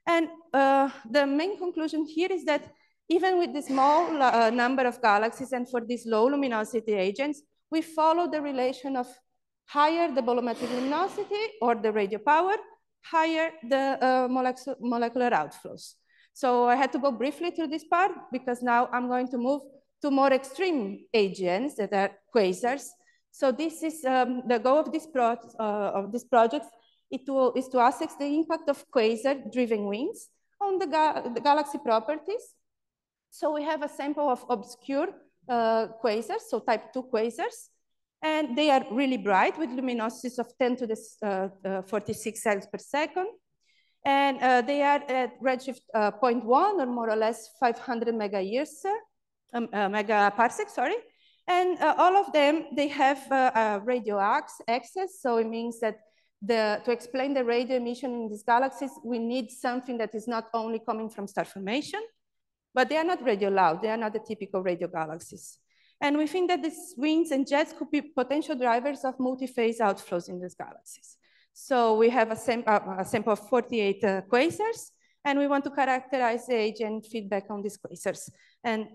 And the main conclusion here is that even with the small number of galaxies and for these low luminosity AGNs, we follow the relation of higher the bolometric luminosity or the radio power, higher the uh, molecular outflows. So I had to go briefly through this part because now I'm going to move to more extreme AGNs that are quasars. So this is um, the goal of this, pro uh, of this project it will, is to assess the impact of quasar-driven winds on the, ga the galaxy properties. So we have a sample of obscure uh, quasars, so type 2 quasars. And they are really bright with luminosities of 10 to the uh, uh, 46 cells per second. And uh, they are at redshift uh, 0.1 or more or less 500 mega years, um, uh, mega parsec, sorry. And all of them, they have radio excess. So it means that the, to explain the radio emission in these galaxies, we need something that is not only coming from star formation, but they are not radio loud. They are not the typical radio galaxies. And we think that these winds and jets could be potential drivers of multi-phase outflows in these galaxies. So we have a, sam uh, a sample of 48 uh, quasars, and we want to characterize the AGN feedback on these quasars. And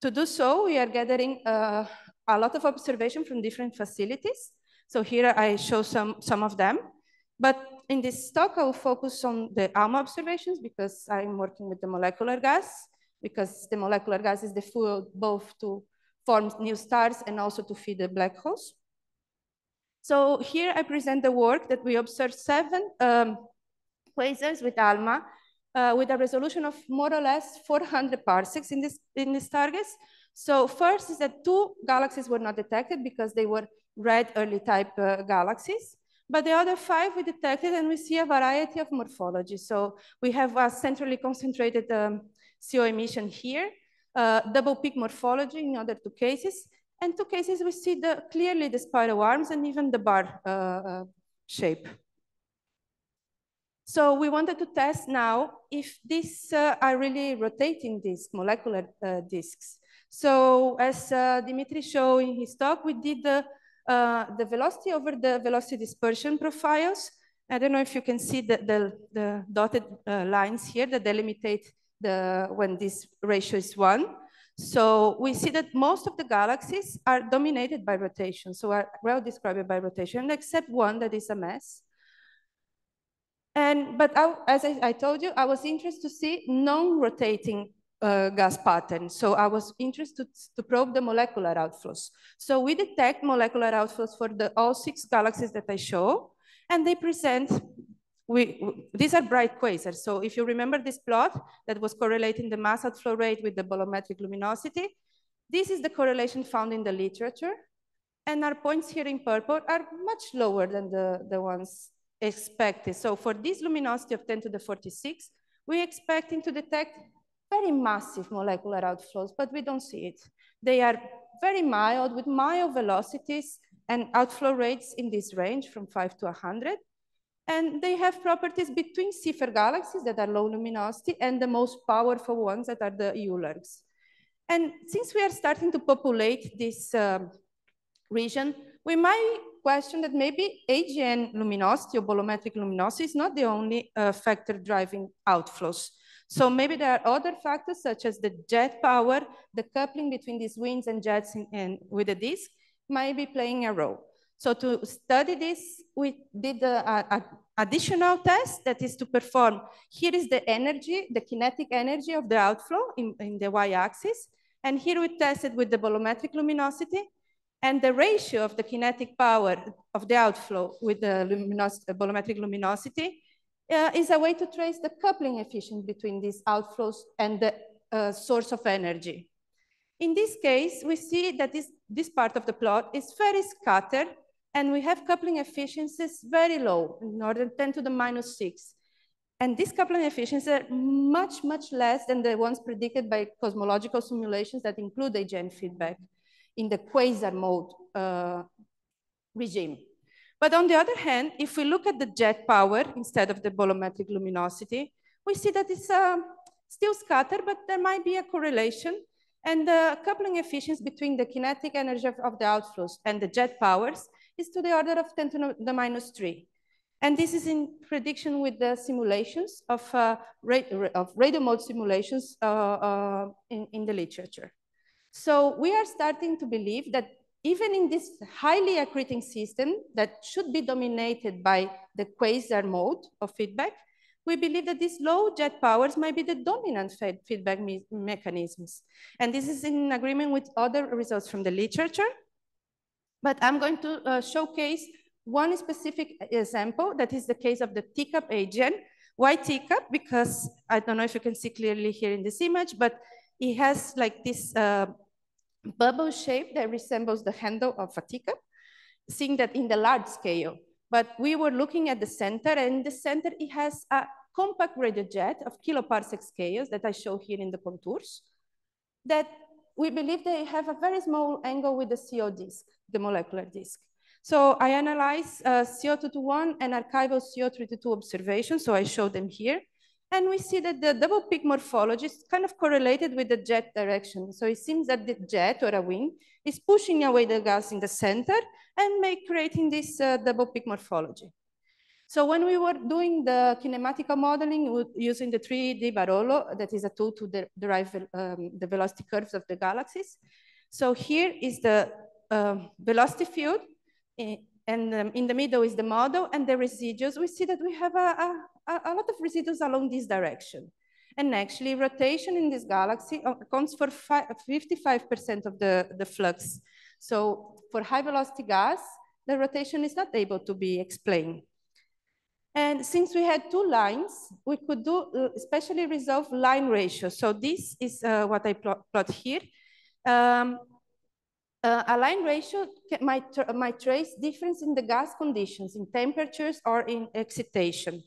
to do so, we are gathering uh, a lot of observation from different facilities. So here I show some, some of them. But in this talk, I will focus on the ALMA observations because I'm working with the molecular gas because the molecular gas is the fuel both to form new stars and also to feed the black holes. So here I present the work that we observed seven um, quasars with ALMA uh, with a resolution of more or less 400 parsecs in, this, in these targets. So first is that two galaxies were not detected because they were red early type uh, galaxies. But the other five we detected and we see a variety of morphology. So we have a centrally concentrated um, CO emission here, uh, double peak morphology in other two cases. And two cases we see the, clearly the spiral arms and even the bar uh, uh, shape. So we wanted to test now if these uh, are really rotating these molecular uh, disks. So as uh, Dimitri showed in his talk, we did the, uh, the velocity over the velocity dispersion profiles. I don't know if you can see the, the, the dotted uh, lines here that delimitate the, when this ratio is one. So we see that most of the galaxies are dominated by rotation, so are well described by rotation, except one that is a mess. And, but I, as I, I, told you, I was interested to see non-rotating uh, gas patterns. So I was interested to probe the molecular outflows. So we detect molecular outflows for the all six galaxies that I show, and they present, we, these are bright quasars. So if you remember this plot that was correlating the mass outflow rate with the bolometric luminosity, this is the correlation found in the literature. And our points here in purple are much lower than the, the ones expected. So for this luminosity of 10 to the 46, we're expecting to detect very massive molecular outflows, but we don't see it. They are very mild with mild velocities and outflow rates in this range from five to 100. And they have properties between Seyfert galaxies that are low luminosity and the most powerful ones that are the ULIRGs. And since we are starting to populate this um, region, we might question that maybe AGN luminosity or bolometric luminosity is not the only uh, factor driving outflows. So maybe there are other factors such as the jet power, the coupling between these winds and jets in, in, with the disk might be playing a role. So to study this, we did an additional test that is to perform, here is the energy, the kinetic energy of the outflow in, in the y-axis. And here we tested with the bolometric luminosity and the ratio of the kinetic power of the outflow with the luminos bolometric luminosity uh, is a way to trace the coupling efficiency between these outflows and the uh, source of energy. In this case, we see that this, this part of the plot is very scattered and we have coupling efficiencies very low, in order 10 to the minus six. And these coupling efficiencies are much, much less than the ones predicted by cosmological simulations that include AGN feedback in the quasar mode uh, regime. But on the other hand, if we look at the jet power instead of the bolometric luminosity, we see that it's uh, still scattered, but there might be a correlation. And the coupling efficiency between the kinetic energy of, of the outflows and the jet powers is to the order of 10 to the minus 3. And this is in prediction with the simulations of, uh, ra of radio mode simulations uh, uh, in, in the literature. So we are starting to believe that even in this highly accreting system that should be dominated by the quasar mode of feedback, we believe that these low jet powers might be the dominant feedback me mechanisms. And this is in agreement with other results from the literature. But I'm going to uh, showcase one specific example, that is the case of the Teacup AGN. Why Teacup? Because I don't know if you can see clearly here in this image, but it has like this uh, bubble shape that resembles the handle of a teacup, seeing that in the large scale. But we were looking at the center, and in the center, it has a compact radio jet of kiloparsec scales that I show here in the contours, that we believe they have a very small angle with the CO disk, the molecular disk. So I analyzed uh, CO221 and archival CO322 observations, so I show them here. And we see that the double peak morphology is kind of correlated with the jet direction. So it seems that the jet or a wing is pushing away the gas in the center and make creating this uh, double peak morphology. So when we were doing the kinematical modeling using the 3D Barolo, that is a tool to de derive um, the velocity curves of the galaxies. So here is the uh, velocity field, and um, in the middle is the model and the residuals. We see that we have a, a, a lot of residuals along this direction. And actually rotation in this galaxy accounts for 55% of the, the flux. So for high velocity gas, the rotation is not able to be explained. And since we had two lines, we could do uh, especially resolve line ratio. So this is uh, what I plot, plot here. Um, uh, a line ratio might, might trace difference in the gas conditions, in temperatures or in excitation.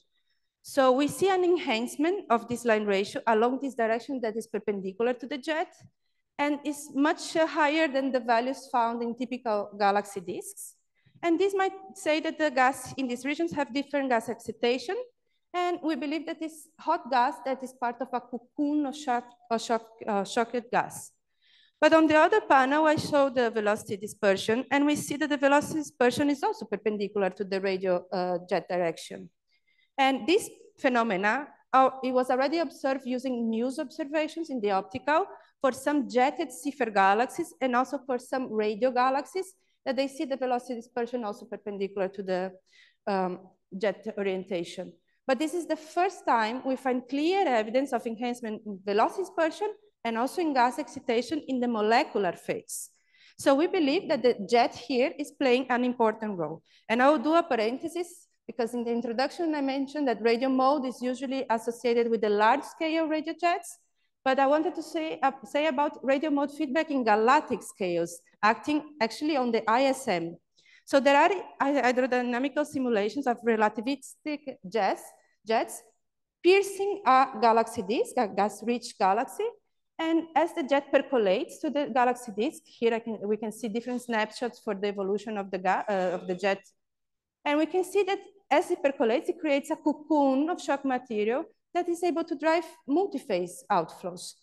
So we see an enhancement of this line ratio along this direction that is perpendicular to the jet and is much higher than the values found in typical galaxy disks. And this might say that the gas in these regions have different gas excitation. And we believe that this hot gas that is part of a cocoon of shock, of shock, uh, shocked gas. But on the other panel, I show the velocity dispersion, and we see that the velocity dispersion is also perpendicular to the radio uh, jet direction. And this phenomena, uh, it was already observed using MUSE observations in the optical for some jetted Seyfert galaxies and also for some radio galaxies that they see the velocity dispersion also perpendicular to the um, jet orientation. But this is the first time we find clear evidence of enhancement in velocity dispersion and also in gas excitation in the molecular phase. So we believe that the jet here is playing an important role. And I will do a parenthesis because in the introduction I mentioned that radio mode is usually associated with the large scale radio jets. But I wanted to say, uh, say about radio mode feedback in galactic scales, acting actually on the ISM. So there are hydrodynamical simulations of relativistic jets, jets piercing a galaxy disk, a gas-rich galaxy. And as the jet percolates to the galaxy disk, here can, we can see different snapshots for the evolution of the, uh, of the jet. And we can see that as it percolates, it creates a cocoon of shock material that is able to drive multi-phase outflows.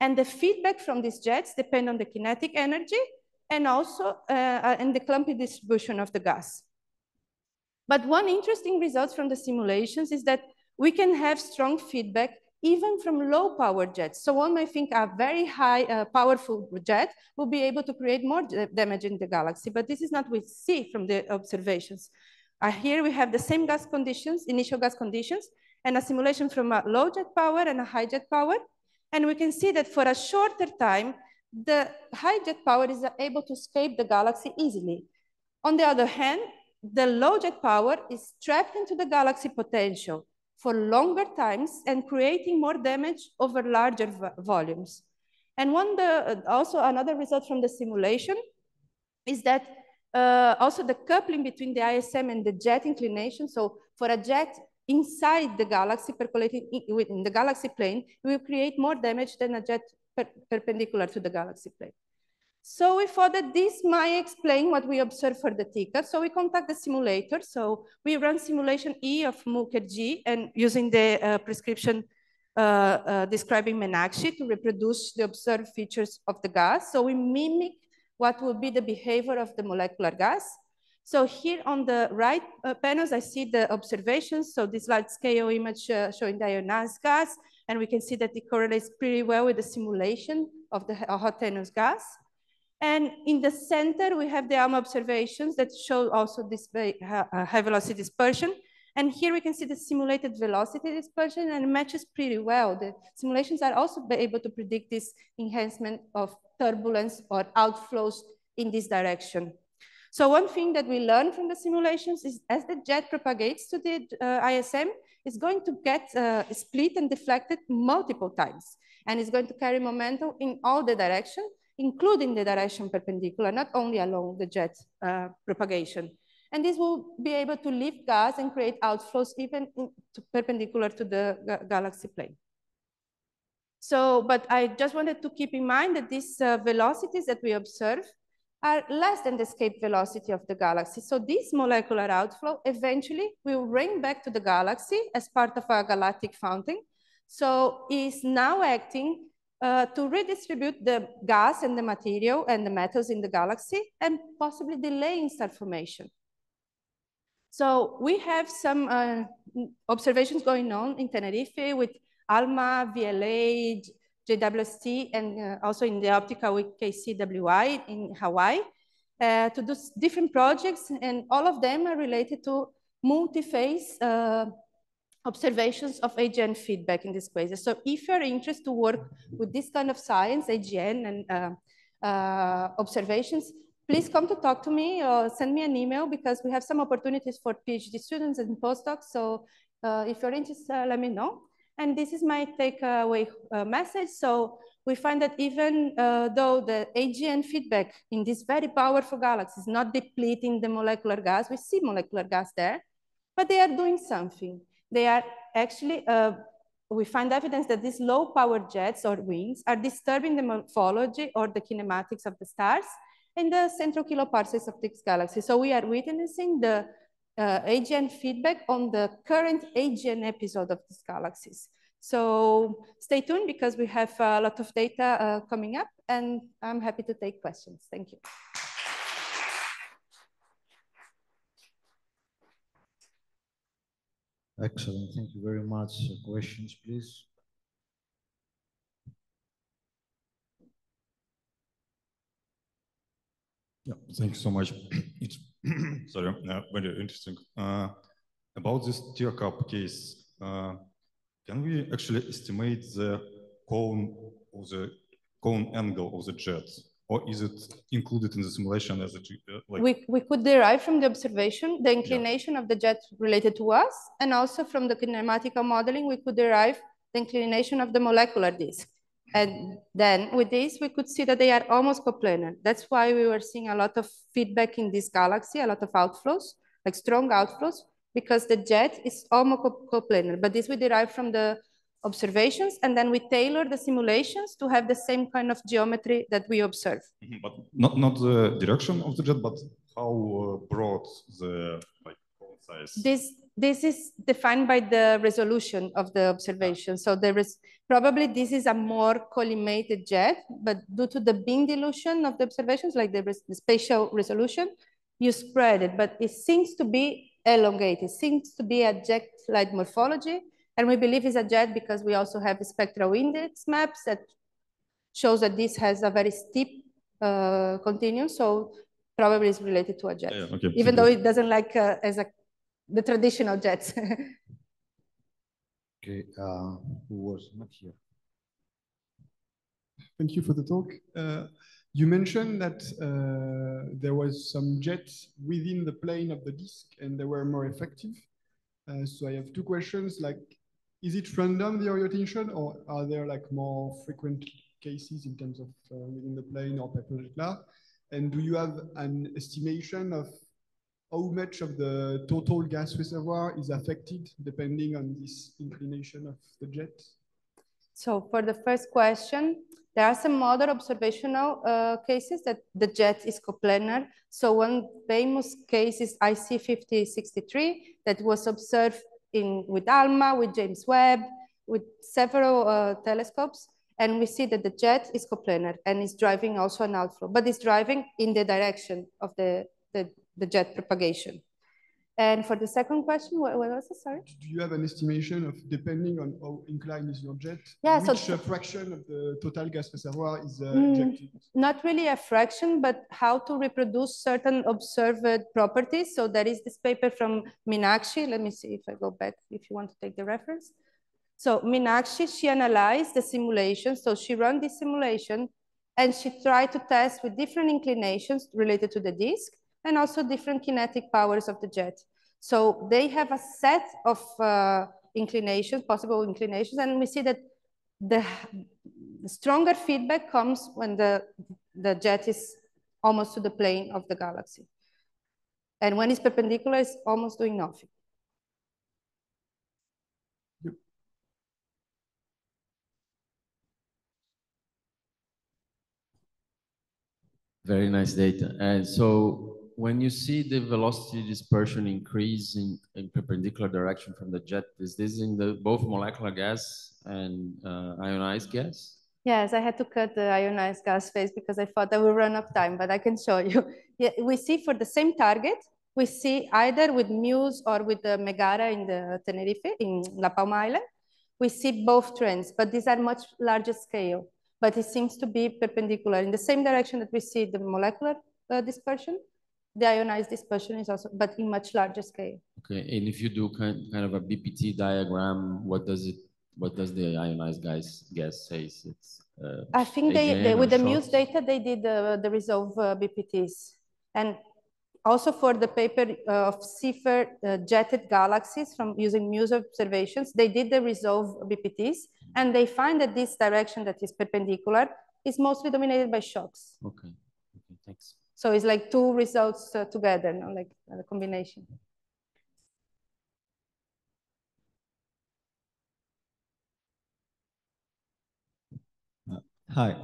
And the feedback from these jets depend on the kinetic energy and also uh, in the clumpy distribution of the gas. But one interesting result from the simulations is that we can have strong feedback even from low power jets. So one may think a very high uh, powerful jet will be able to create more damage in the galaxy, but this is not what we see from the observations. Uh, here we have the same gas conditions, initial gas conditions, and a simulation from a low jet power and a high jet power. And we can see that for a shorter time, the high jet power is able to escape the galaxy easily. On the other hand, the low jet power is trapped into the galaxy potential for longer times and creating more damage over larger volumes. And one the, also another result from the simulation is that uh, also the coupling between the ISM and the jet inclination. So for a jet, inside the galaxy, percolating in, within the galaxy plane, will create more damage than a jet per perpendicular to the galaxy plane. So we thought that this might explain what we observe for the ticker. So we contact the simulator. So we run simulation E of Mukherjee and using the uh, prescription uh, uh, describing Meenakshi to reproduce the observed features of the gas. So we mimic what will be the behavior of the molecular gas. So here on the right uh, panels, I see the observations. So this large scale image uh, showing the ionized gas, and we can see that it correlates pretty well with the simulation of the uh, hot tenuous gas. And in the center, we have the ALMA observations that show also this uh, high velocity dispersion. And here we can see the simulated velocity dispersion and it matches pretty well. The simulations are also able to predict this enhancement of turbulence or outflows in this direction. So one thing that we learn from the simulations is as the jet propagates to the uh, ISM, it's going to get uh, split and deflected multiple times. And it's going to carry momentum in all the directions, including the direction perpendicular, not only along the jet uh, propagation. And this will be able to lift gas and create outflows even to perpendicular to the ga galaxy plane. So, but I just wanted to keep in mind that these uh, velocities that we observe are less than the escape velocity of the galaxy. So this molecular outflow eventually will rain back to the galaxy as part of a galactic fountain. So is now acting uh, to redistribute the gas and the material and the metals in the galaxy and possibly delaying star formation. So we have some uh, observations going on in Tenerife with ALMA, VLA, JWST, and uh, also in the optical with KCWI in Hawaii uh, to do different projects, and all of them are related to multi-phase uh, observations of AGN feedback in this quasar. So if you're interested to work with this kind of science, AGN and uh, uh, observations, please come to talk to me or send me an email because we have some opportunities for PhD students and postdocs. So uh, if you're interested, let me know. And this is my takeaway uh, message. So we find that even uh, though the AGN feedback in this very powerful galaxy is not depleting the molecular gas, we see molecular gas there, but they are doing something. They are actually, uh, we find evidence that these low power jets or wings are disturbing the morphology or the kinematics of the stars in the central kiloparsecs of this galaxy. So we are witnessing the uh, AGN feedback on the current AGN episode of these galaxies. So stay tuned because we have a lot of data uh, coming up and I'm happy to take questions. Thank you. Excellent. Thank you very much. Questions, please. Yeah, thank you so much. It's sorry, uh, very interesting. Uh, about this Teacup case, uh, can we actually estimate the cone of the cone angle of the jet, or is it included in the simulation as a uh, like? We we could derive from the observation the inclination yeah. of the jet related to us, and also from the kinematical modeling, we could derive the inclination of the molecular disk. And then with this, we could see that they are almost coplanar. That's why we were seeing a lot of feedback in this galaxy, a lot of outflows, like strong outflows, because the jet is almost coplanar. But this we derive from the observations, and then we tailor the simulations to have the same kind of geometry that we observe. Mm -hmm. But not, not the direction of the jet, but how uh, broad the like size? This this is defined by the resolution of the observation. So there is probably this is a more collimated jet, but due to the beam dilution of the observations, like the, the spatial resolution, you spread it, but it seems to be elongated, seems to be a jet-like morphology. And we believe it's a jet because we also have spectral index maps that shows that this has a very steep uh, continuum. So probably it's related to a jet, yeah, okay. even though it doesn't like uh, as a the traditional jets. okay, uh, who was not here? Thank you for the talk. Uh, you mentioned that uh, there was some jets within the plane of the disk and they were more effective. Uh, so I have two questions, like, is it random, the orientation, or are there like more frequent cases in terms of uh, within the plane or perpendicular? And do you have an estimation of how much of the total gas reservoir is affected depending on this inclination of the jet? So for the first question, there are some other observational uh, cases that the jet is coplanar. So one famous case is IC5063 that was observed in with ALMA, with James Webb, with several uh, telescopes. And we see that the jet is coplanar and is driving also an outflow, but it's driving in the direction of the, the the jet propagation. And for the second question, what, what was it? Sorry. Do you have an estimation of depending on how inclined is your jet? Yeah. Which so fraction of the total gas reservoir is uh, mm, ejected? Not really a fraction, but how to reproduce certain observed properties. So there is this paper from Meenakshi. Let me see if I go back. If you want to take the reference. So Meenakshi, she analyzed the simulation. So she ran this simulation and she tried to test with different inclinations related to the disk and also different kinetic powers of the jet. So they have a set of uh, inclinations, possible inclinations, and we see that the, the stronger feedback comes when the, the jet is almost to the plane of the galaxy. And when it's perpendicular, it's almost doing nothing. Very nice data. And so when you see the velocity dispersion increase in, in, perpendicular direction from the jet, is this in the both molecular gas and uh, ionized gas? Yes, I had to cut the ionized gas phase because I thought I would run out of time, but I can show you. Yeah, we see for the same target, we see either with MUSE or with the MEGARA in the Tenerife, in La Palma Island, we see both trends, but these are much larger scale. But it seems to be perpendicular in the same direction that we see the molecular uh, dispersion, ionized dispersion is also, but in much larger scale. Okay, and if you do kind, kind of a BPT diagram, what does it, what does the ionized guys gas say? It's, uh, I think they, they with the? MUSE data, they did the, the resolve uh, BPTs. And also for the paper uh, of Seyfert uh, jetted galaxies from using MUSE observations, they did the resolve BPTs, and they find that this direction that is perpendicular is mostly dominated by shocks. Okay, okay, thanks. So it's like two results uh, together, like a combination. Hi,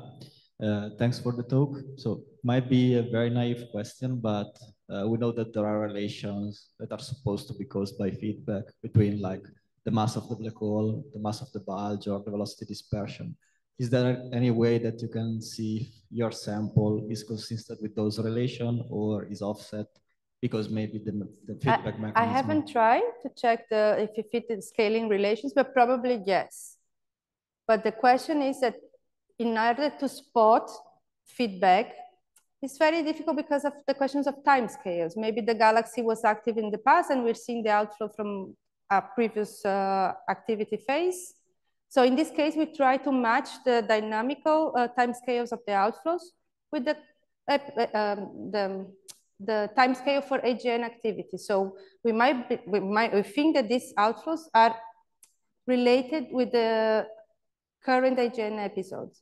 uh, thanks for the talk. So might be a very naive question, but uh, we know that there are relations that are supposed to be caused by feedback between like the mass of the black hole, the mass of the bulge, or the velocity dispersion. Is there any way that you can see if your sample is consistent with those relation or is offset because maybe the, the feedback I, mechanism? I haven't tried to check the if it fit in scaling relations, but probably yes. But the question is that in order to spot feedback, it's very difficult because of the questions of time scales. Maybe the galaxy was active in the past and we're seeing the outflow from a previous uh, activity phase. So in this case, we try to match the dynamical uh, time scales of the outflows with the, uh, um, the, the time scale for AGN activity. So we might, be, we might we think that these outflows are related with the current AGN episodes.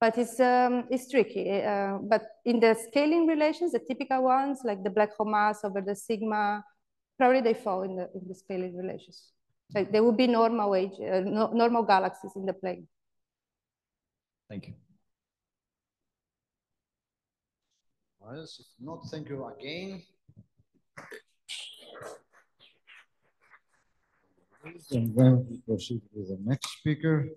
But it's, um, it's tricky. Uh, but in the scaling relations, the typical ones, like the black hole mass over the sigma, probably they fall in the, in the scaling relations. Like there will be normal age, uh, no, normal galaxies in the plane. Thank you. Well, if not, thank you again. And then we proceed with the next speaker.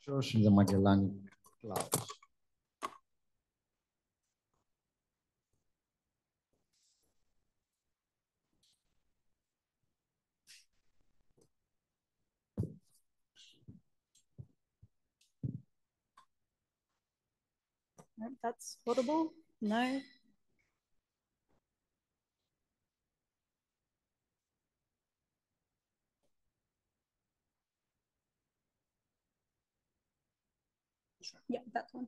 Structures in the Magellanic Clouds. That's audible. No. Yeah, that one.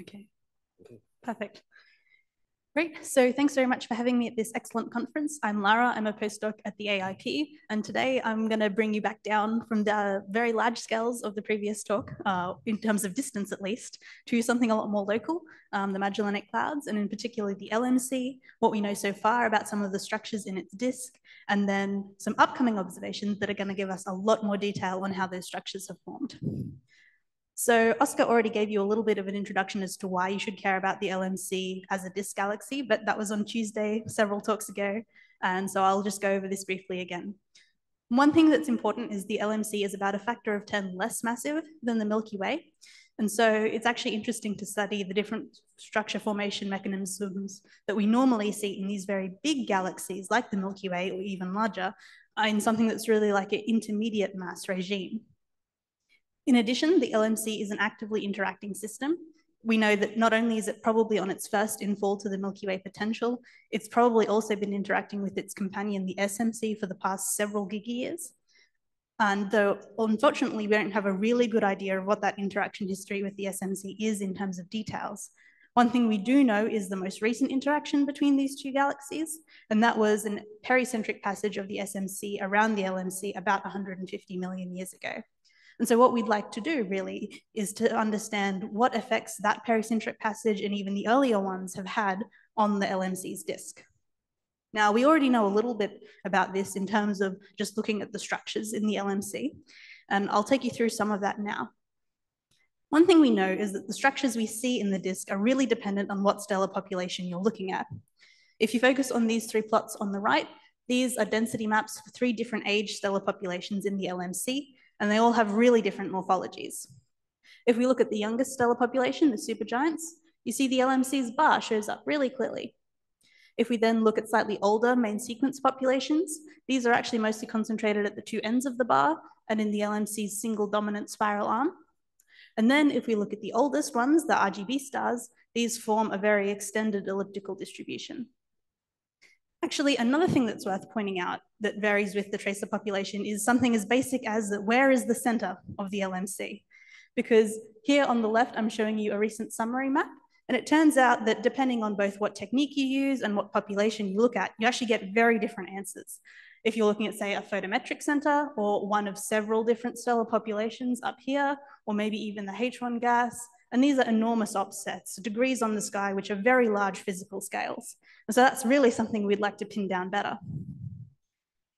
Okay, perfect. Great. So thanks very much for having me at this excellent conference. I'm Lara. I'm a postdoc at the AIP. And today I'm going to bring you back down from the very large scales of the previous talk, uh, in terms of distance at least, to something a lot more local, um, the Magellanic Clouds, and in particular the LMC, what we know so far about some of the structures in its disk, and then some upcoming observations that are going to give us a lot more detail on how those structures have formed. So Oscar already gave you a little bit of an introduction as to why you should care about the LMC as a disk galaxy, but that was on Tuesday, several talks ago. And so I'll just go over this briefly again. One thing that's important is the LMC is about a factor of 10 less massive than the Milky Way. And so it's actually interesting to study the different structure formation mechanisms that we normally see in these very big galaxies like the Milky Way or even larger in something that's really like an intermediate mass regime. In addition, the LMC is an actively interacting system. We know that not only is it probably on its first infall to the Milky Way potential, it's probably also been interacting with its companion, the SMC, for the past several gig years. And though, unfortunately, we don't have a really good idea of what that interaction history with the SMC is in terms of details. One thing we do know is the most recent interaction between these two galaxies, and that was an pericentric passage of the SMC around the LMC about 150 million years ago. And so what we'd like to do really is to understand what effects that pericentric passage and even the earlier ones have had on the LMC's disk. Now, we already know a little bit about this in terms of just looking at the structures in the LMC, and I'll take you through some of that now. One thing we know is that the structures we see in the disk are really dependent on what stellar population you're looking at. If you focus on these three plots on the right, these are density maps for three different age stellar populations in the LMC, and they all have really different morphologies. If we look at the youngest stellar population, the supergiants, you see the LMC's bar shows up really clearly. If we then look at slightly older main sequence populations, these are actually mostly concentrated at the two ends of the bar and in the LMC's single dominant spiral arm. And then if we look at the oldest ones, the RGB stars, these form a very extended elliptical distribution. Actually, another thing that's worth pointing out that varies with the tracer population is something as basic as where is the center of the LMC? Because here on the left, I'm showing you a recent summary map. And it turns out that depending on both what technique you use and what population you look at, you actually get very different answers. If you're looking at, say, a photometric center or one of several different stellar populations up here, or maybe even the H1 gas, and these are enormous offsets, degrees on the sky, which are very large physical scales. And so that's really something we'd like to pin down better.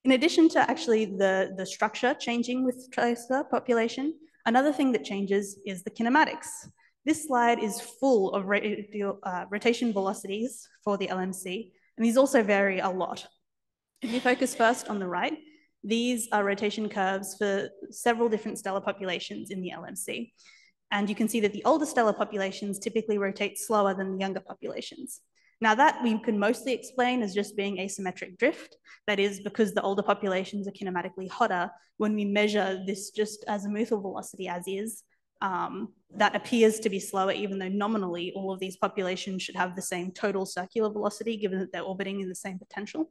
In addition to actually the, the structure changing with tracer population, another thing that changes is the kinematics. This slide is full of uh, rotation velocities for the LMC, and these also vary a lot. If you focus first on the right, these are rotation curves for several different stellar populations in the LMC. And you can see that the older stellar populations typically rotate slower than the younger populations. Now that we can mostly explain as just being asymmetric drift, that is because the older populations are kinematically hotter, when we measure this just as a azimuthal velocity as is, um, that appears to be slower, even though nominally all of these populations should have the same total circular velocity, given that they're orbiting in the same potential.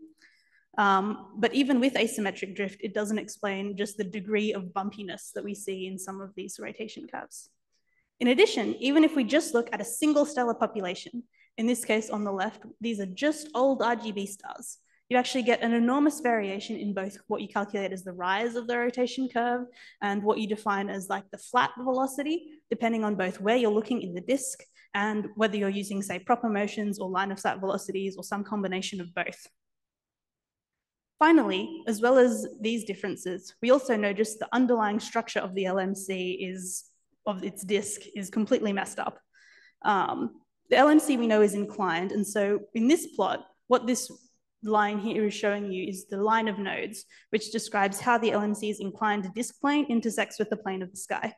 Um, but even with asymmetric drift, it doesn't explain just the degree of bumpiness that we see in some of these rotation curves. In addition, even if we just look at a single stellar population, in this case on the left, these are just old RGB stars, you actually get an enormous variation in both what you calculate as the rise of the rotation curve and what you define as like the flat velocity, depending on both where you're looking in the disk and whether you're using, say, proper motions or line of sight velocities or some combination of both. Finally, as well as these differences, we also just the underlying structure of the LMC is, of its disk is completely messed up. Um, the LMC we know is inclined, and so in this plot, what this line here is showing you is the line of nodes, which describes how the LMC's inclined disk plane intersects with the plane of the sky.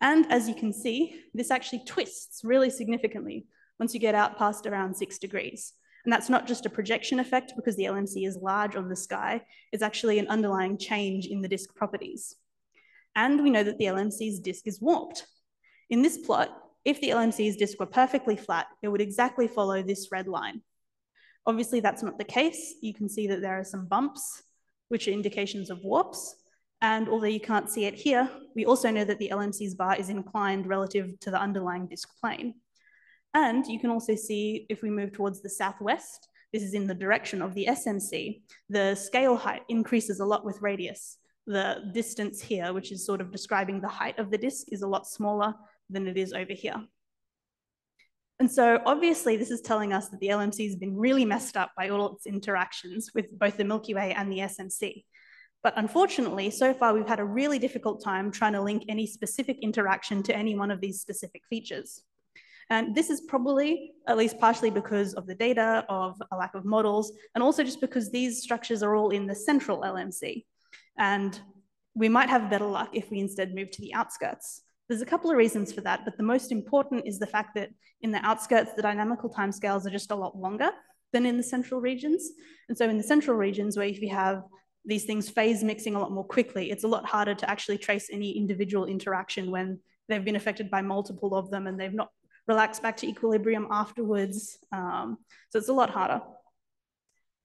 And as you can see, this actually twists really significantly once you get out past around six degrees. And that's not just a projection effect because the LMC is large on the sky, it's actually an underlying change in the disk properties. And we know that the LMC's disk is warped. In this plot, if the LMC's disk were perfectly flat, it would exactly follow this red line. Obviously, that's not the case. You can see that there are some bumps, which are indications of warps. And although you can't see it here, we also know that the LMC's bar is inclined relative to the underlying disk plane. And you can also see if we move towards the southwest, this is in the direction of the SMC, the scale height increases a lot with radius. The distance here, which is sort of describing the height of the disk, is a lot smaller than it is over here. And so obviously this is telling us that the LMC has been really messed up by all its interactions with both the Milky Way and the SMC. But unfortunately, so far we've had a really difficult time trying to link any specific interaction to any one of these specific features. And this is probably at least partially because of the data, of a lack of models, and also just because these structures are all in the central LMC. And we might have better luck if we instead move to the outskirts. There's a couple of reasons for that, but the most important is the fact that in the outskirts, the dynamical timescales are just a lot longer than in the central regions. And so in the central regions, where if you have these things phase mixing a lot more quickly, it's a lot harder to actually trace any individual interaction when they've been affected by multiple of them and they've not relaxed back to equilibrium afterwards. Um, so it's a lot harder.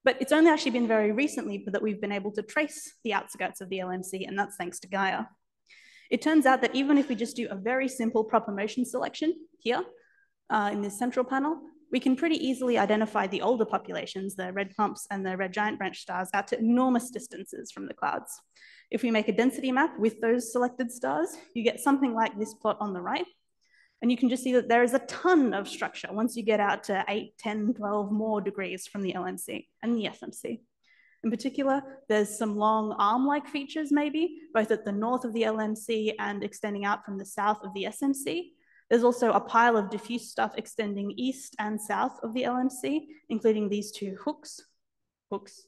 But it's only actually been very recently that we've been able to trace the outskirts of the LMC, and that's thanks to Gaia. It turns out that even if we just do a very simple proper motion selection here uh, in this central panel, we can pretty easily identify the older populations, the red clumps and the red giant branch stars, out to enormous distances from the clouds. If we make a density map with those selected stars, you get something like this plot on the right, and you can just see that there is a ton of structure once you get out to 8, 10, 12 more degrees from the LMC and the SMC. In particular, there's some long arm-like features maybe, both at the north of the LMC and extending out from the south of the SMC. There's also a pile of diffuse stuff extending east and south of the LMC, including these two hooks, hooks.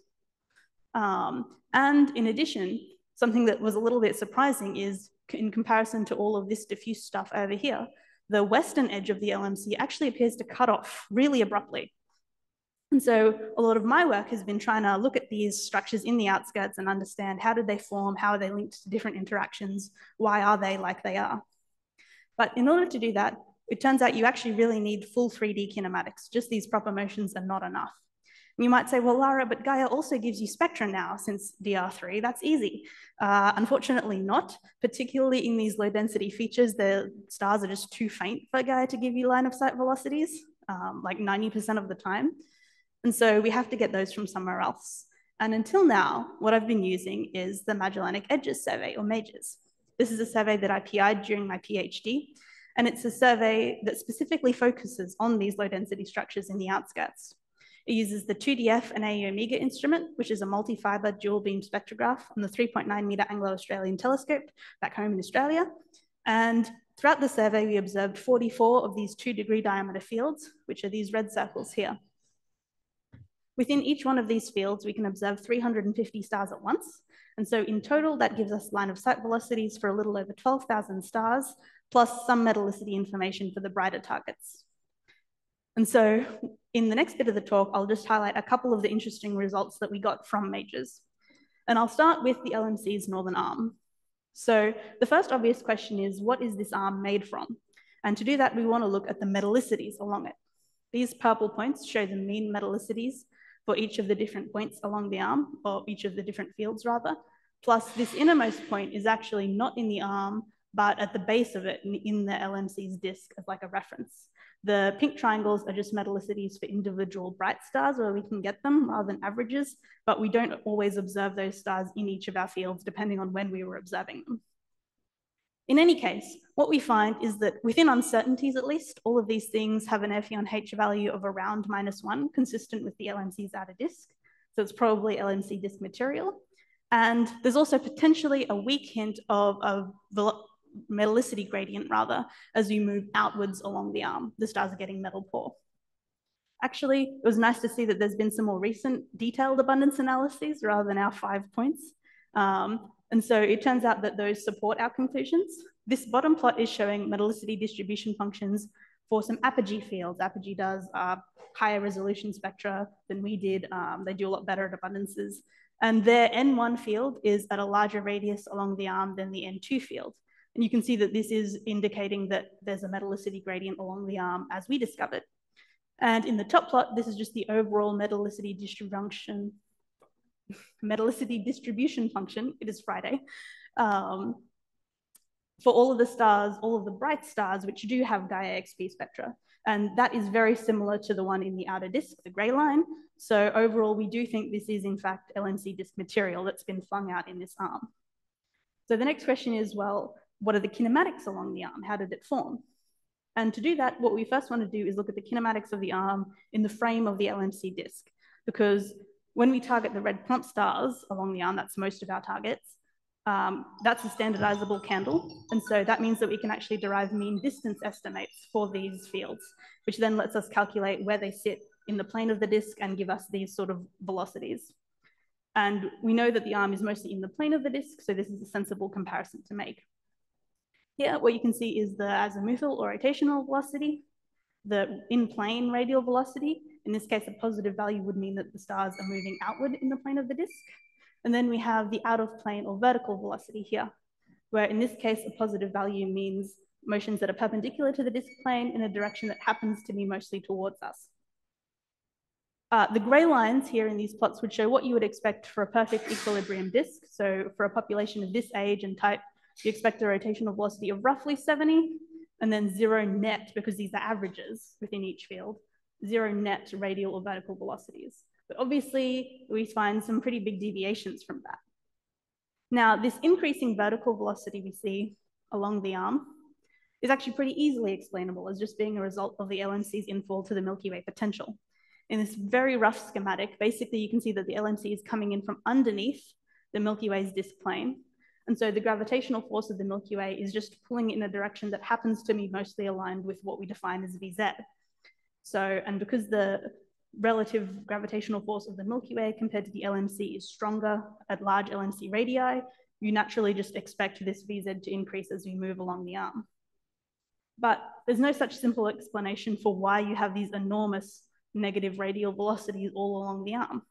Um, and in addition, something that was a little bit surprising is in comparison to all of this diffuse stuff over here, the western edge of the LMC actually appears to cut off really abruptly. And so a lot of my work has been trying to look at these structures in the outskirts and understand how did they form, how are they linked to different interactions, why are they like they are. But in order to do that, it turns out you actually really need full 3D kinematics. Just these proper motions are not enough. You might say, well, Lara, but Gaia also gives you spectra now since DR3. That's easy. Uh, unfortunately not, particularly in these low density features, the stars are just too faint for Gaia to give you line of sight velocities, um, like 90% of the time. And so we have to get those from somewhere else. And until now, what I've been using is the Magellanic Edges Survey, or MagES. This is a survey that I PI'd during my PhD, and it's a survey that specifically focuses on these low density structures in the outskirts. It uses the 2dF and AAOmega instrument, which is a multi-fiber dual beam spectrograph on the 3.9 meter Anglo-Australian telescope back home in Australia. And throughout the survey, we observed 44 of these two degree diameter fields, which are these red circles here. Within each one of these fields, we can observe 350 stars at once, and so in total, that gives us line of sight velocities for a little over 12,000 stars, plus some metallicity information for the brighter targets. And so in the next bit of the talk, I'll just highlight a couple of the interesting results that we got from MagES. And I'll start with the LMC's northern arm. So the first obvious question is, what is this arm made from? And to do that, we want to look at the metallicities along it. These purple points show the mean metallicities for each of the different points along the arm, or each of the different fields rather. Plus this innermost point is actually not in the arm, but at the base of it in the LMC's disk as like a reference. The pink triangles are just metallicities for individual bright stars where we can get them rather than averages, but we don't always observe those stars in each of our fields depending on when we were observing them. In any case, what we find is that within uncertainties at least, all of these things have an Fe/H value of around minus one, consistent with the LMC's outer disk. So it's probably LMC disk material. And there's also potentially a weak hint of a metallicity gradient rather, as you move outwards along the arm. The stars are getting metal poor. Actually, it was nice to see that there's been some more recent detailed abundance analyses rather than our five points. Um, and so it turns out that those support our conclusions. This bottom plot is showing metallicity distribution functions for some APOGEE fields. APOGEE does uh, higher resolution spectra than we did. Um, they do a lot better at abundances. And their N1 field is at a larger radius along the arm than the N2 field. And you can see that this is indicating that there's a metallicity gradient along the arm as we discovered. And in the top plot, this is just the overall metallicity distribution, metallicity distribution function. It is Friday. Um, for all of the stars, all of the bright stars, which do have Gaia XP spectra. And that is very similar to the one in the outer disk, the gray line. So overall, we do think this is in fact LMC disk material that's been flung out in this arm. So the next question is, well, what are the kinematics along the arm? How did it form? And to do that, what we first want to do is look at the kinematics of the arm in the frame of the LMC disk, because when we target the red clump stars along the arm, that's most of our targets, um, that's a standardizable candle. And so that means that we can actually derive mean distance estimates for these fields, which then lets us calculate where they sit in the plane of the disk and give us these sort of velocities. And we know that the arm is mostly in the plane of the disk, so this is a sensible comparison to make. Here, what you can see is the azimuthal or rotational velocity, the in-plane radial velocity. In this case, a positive value would mean that the stars are moving outward in the plane of the disk. And then we have the out of plane or vertical velocity here, where in this case, a positive value means motions that are perpendicular to the disk plane in a direction that happens to be mostly towards us. Uh, the gray lines here in these plots would show what you would expect for a perfect equilibrium disk. So for a population of this age and type, you expect a rotational velocity of roughly 70, and then zero net, because these are averages within each field, zero net radial or vertical velocities. But obviously, we find some pretty big deviations from that. Now, this increasing vertical velocity we see along the arm is actually pretty easily explainable as just being a result of the LMC's infall to the Milky Way potential. In this very rough schematic, basically you can see that the LMC is coming in from underneath the Milky Way's disk plane. And so the gravitational force of the Milky Way is just pulling in a direction that happens to be mostly aligned with what we define as VZ. So, and because the relative gravitational force of the Milky Way compared to the LMC is stronger at large LMC radii, you naturally just expect this VZ to increase as we move along the arm. But there's no such simple explanation for why you have these enormous negative radial velocities all along the arm.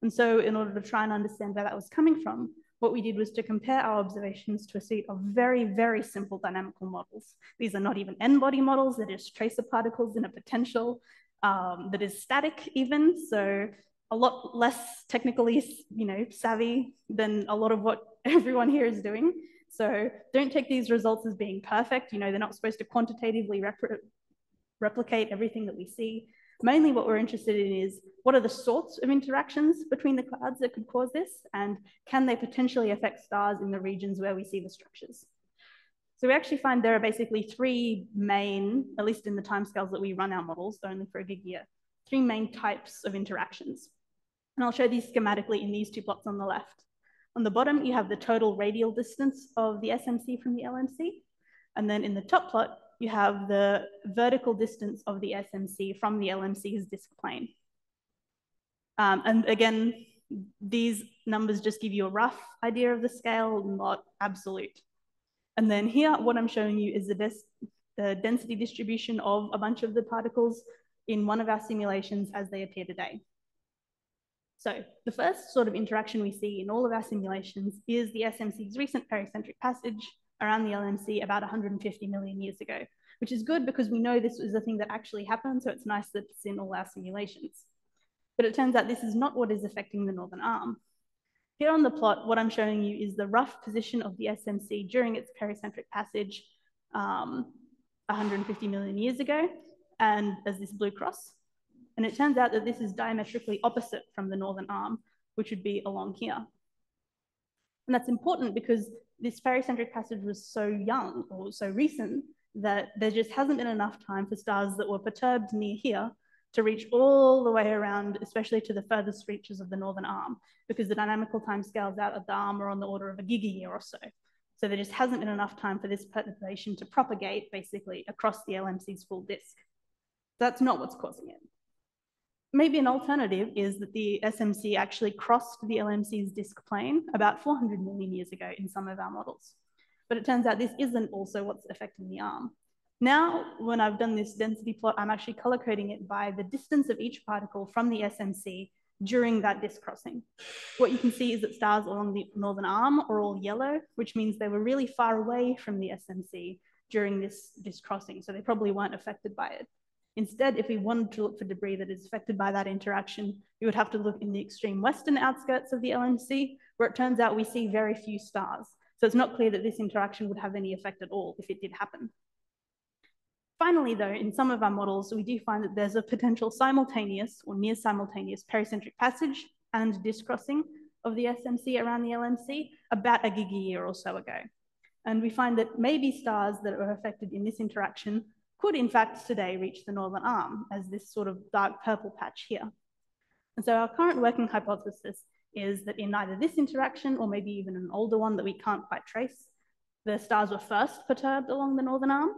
And so in order to try and understand where that was coming from, what we did was to compare our observations to a suite of very, very simple dynamical models. These are not even n-body models, they're just tracer particles in a potential um, that is static even. So a lot less technically, you know, savvy than a lot of what everyone here is doing. So don't take these results as being perfect. You know, they're not supposed to quantitatively replicate everything that we see. Mainly what we're interested in is what are the sorts of interactions between the clouds that could cause this and can they potentially affect stars in the regions where we see the structures? So we actually find there are basically three main, at least in the timescales that we run our models, only for a gig year, three main types of interactions. And I'll show these schematically in these two plots on the left. On the bottom, you have the total radial distance of the SMC from the LMC. And then in the top plot, you have the vertical distance of the SMC from the LMC's disk plane. Um, and again, these numbers just give you a rough idea of the scale, not absolute. And then here, what I'm showing you is the, the density distribution of a bunch of the particles in one of our simulations as they appear today. So the first sort of interaction we see in all of our simulations is the SMC's recent pericentric passage around the LMC about 150 million years ago, which is good because we know this was a thing that actually happened. So it's nice that it's in all our simulations. But it turns out this is not what is affecting the northern arm. Here on the plot, what I'm showing you is the rough position of the SMC during its pericentric passage um, 150 million years ago, and as this blue cross. And it turns out that this is diametrically opposite from the northern arm, which would be along here. And that's important because this pericentric passage was so young or so recent that there just hasn't been enough time for stars that were perturbed near here to reach all the way around, especially to the furthest reaches of the northern arm, because the dynamical time scales out of the arm are on the order of a gigayear or so. So there just hasn't been enough time for this perturbation to propagate basically across the LMC's full disk. That's not what's causing it. Maybe an alternative is that the SMC actually crossed the LMC's disk plane about 400 million years ago in some of our models. But it turns out this isn't also what's affecting the arm. Now, when I've done this density plot, I'm actually color coding it by the distance of each particle from the SMC during that disk crossing. What you can see is that stars along the northern arm are all yellow, which means they were really far away from the SMC during this disk crossing, so they probably weren't affected by it. Instead, if we wanted to look for debris that is affected by that interaction, we would have to look in the extreme western outskirts of the LMC, where it turns out we see very few stars. So it's not clear that this interaction would have any effect at all if it did happen. Finally, though, in some of our models, we do find that there's a potential simultaneous or near simultaneous pericentric passage and disk crossing of the SMC around the LMC about a gigayear or so ago. And we find that maybe stars that are affected in this interaction could in fact today reach the northern arm as this sort of dark purple patch here. And so our current working hypothesis is that in either this interaction or maybe even an older one that we can't quite trace, the stars were first perturbed along the northern arm,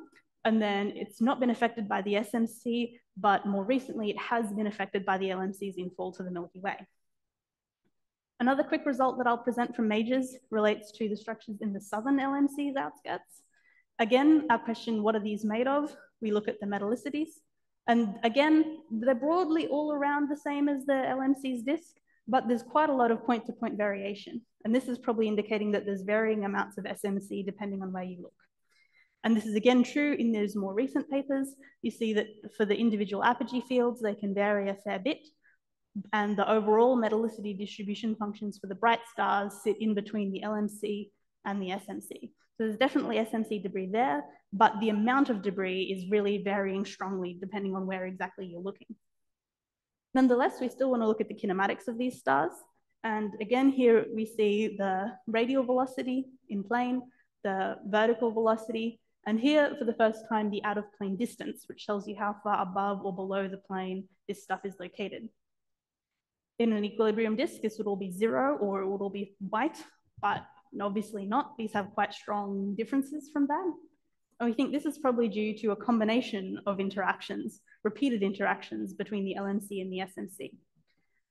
and then it's not been affected by the SMC, but more recently it has been affected by the LMCs in fall to the Milky Way. Another quick result that I'll present from MagES relates to the structures in the southern LMC's outskirts. Again, our question, what are these made of? We look at the metallicities. And again, they're broadly all around the same as the LMC's disk, but there's quite a lot of point-to-point -point variation. And this is probably indicating that there's varying amounts of SMC depending on where you look. And this is again true in those more recent papers. You see that for the individual APOGEE fields, they can vary a fair bit. And the overall metallicity distribution functions for the bright stars sit in between the LMC and the SMC. So there's definitely SMC debris there, but the amount of debris is really varying strongly depending on where exactly you're looking. Nonetheless, we still want to look at the kinematics of these stars. And again, here we see the radial velocity in plane, the vertical velocity, and here for the first time, the out of plane distance, which tells you how far above or below the plane this stuff is located. In an equilibrium disk, this would all be zero or it would all be white, but obviously not. These have quite strong differences from that. And we think this is probably due to a combination of interactions, repeated interactions between the LMC and the SMC.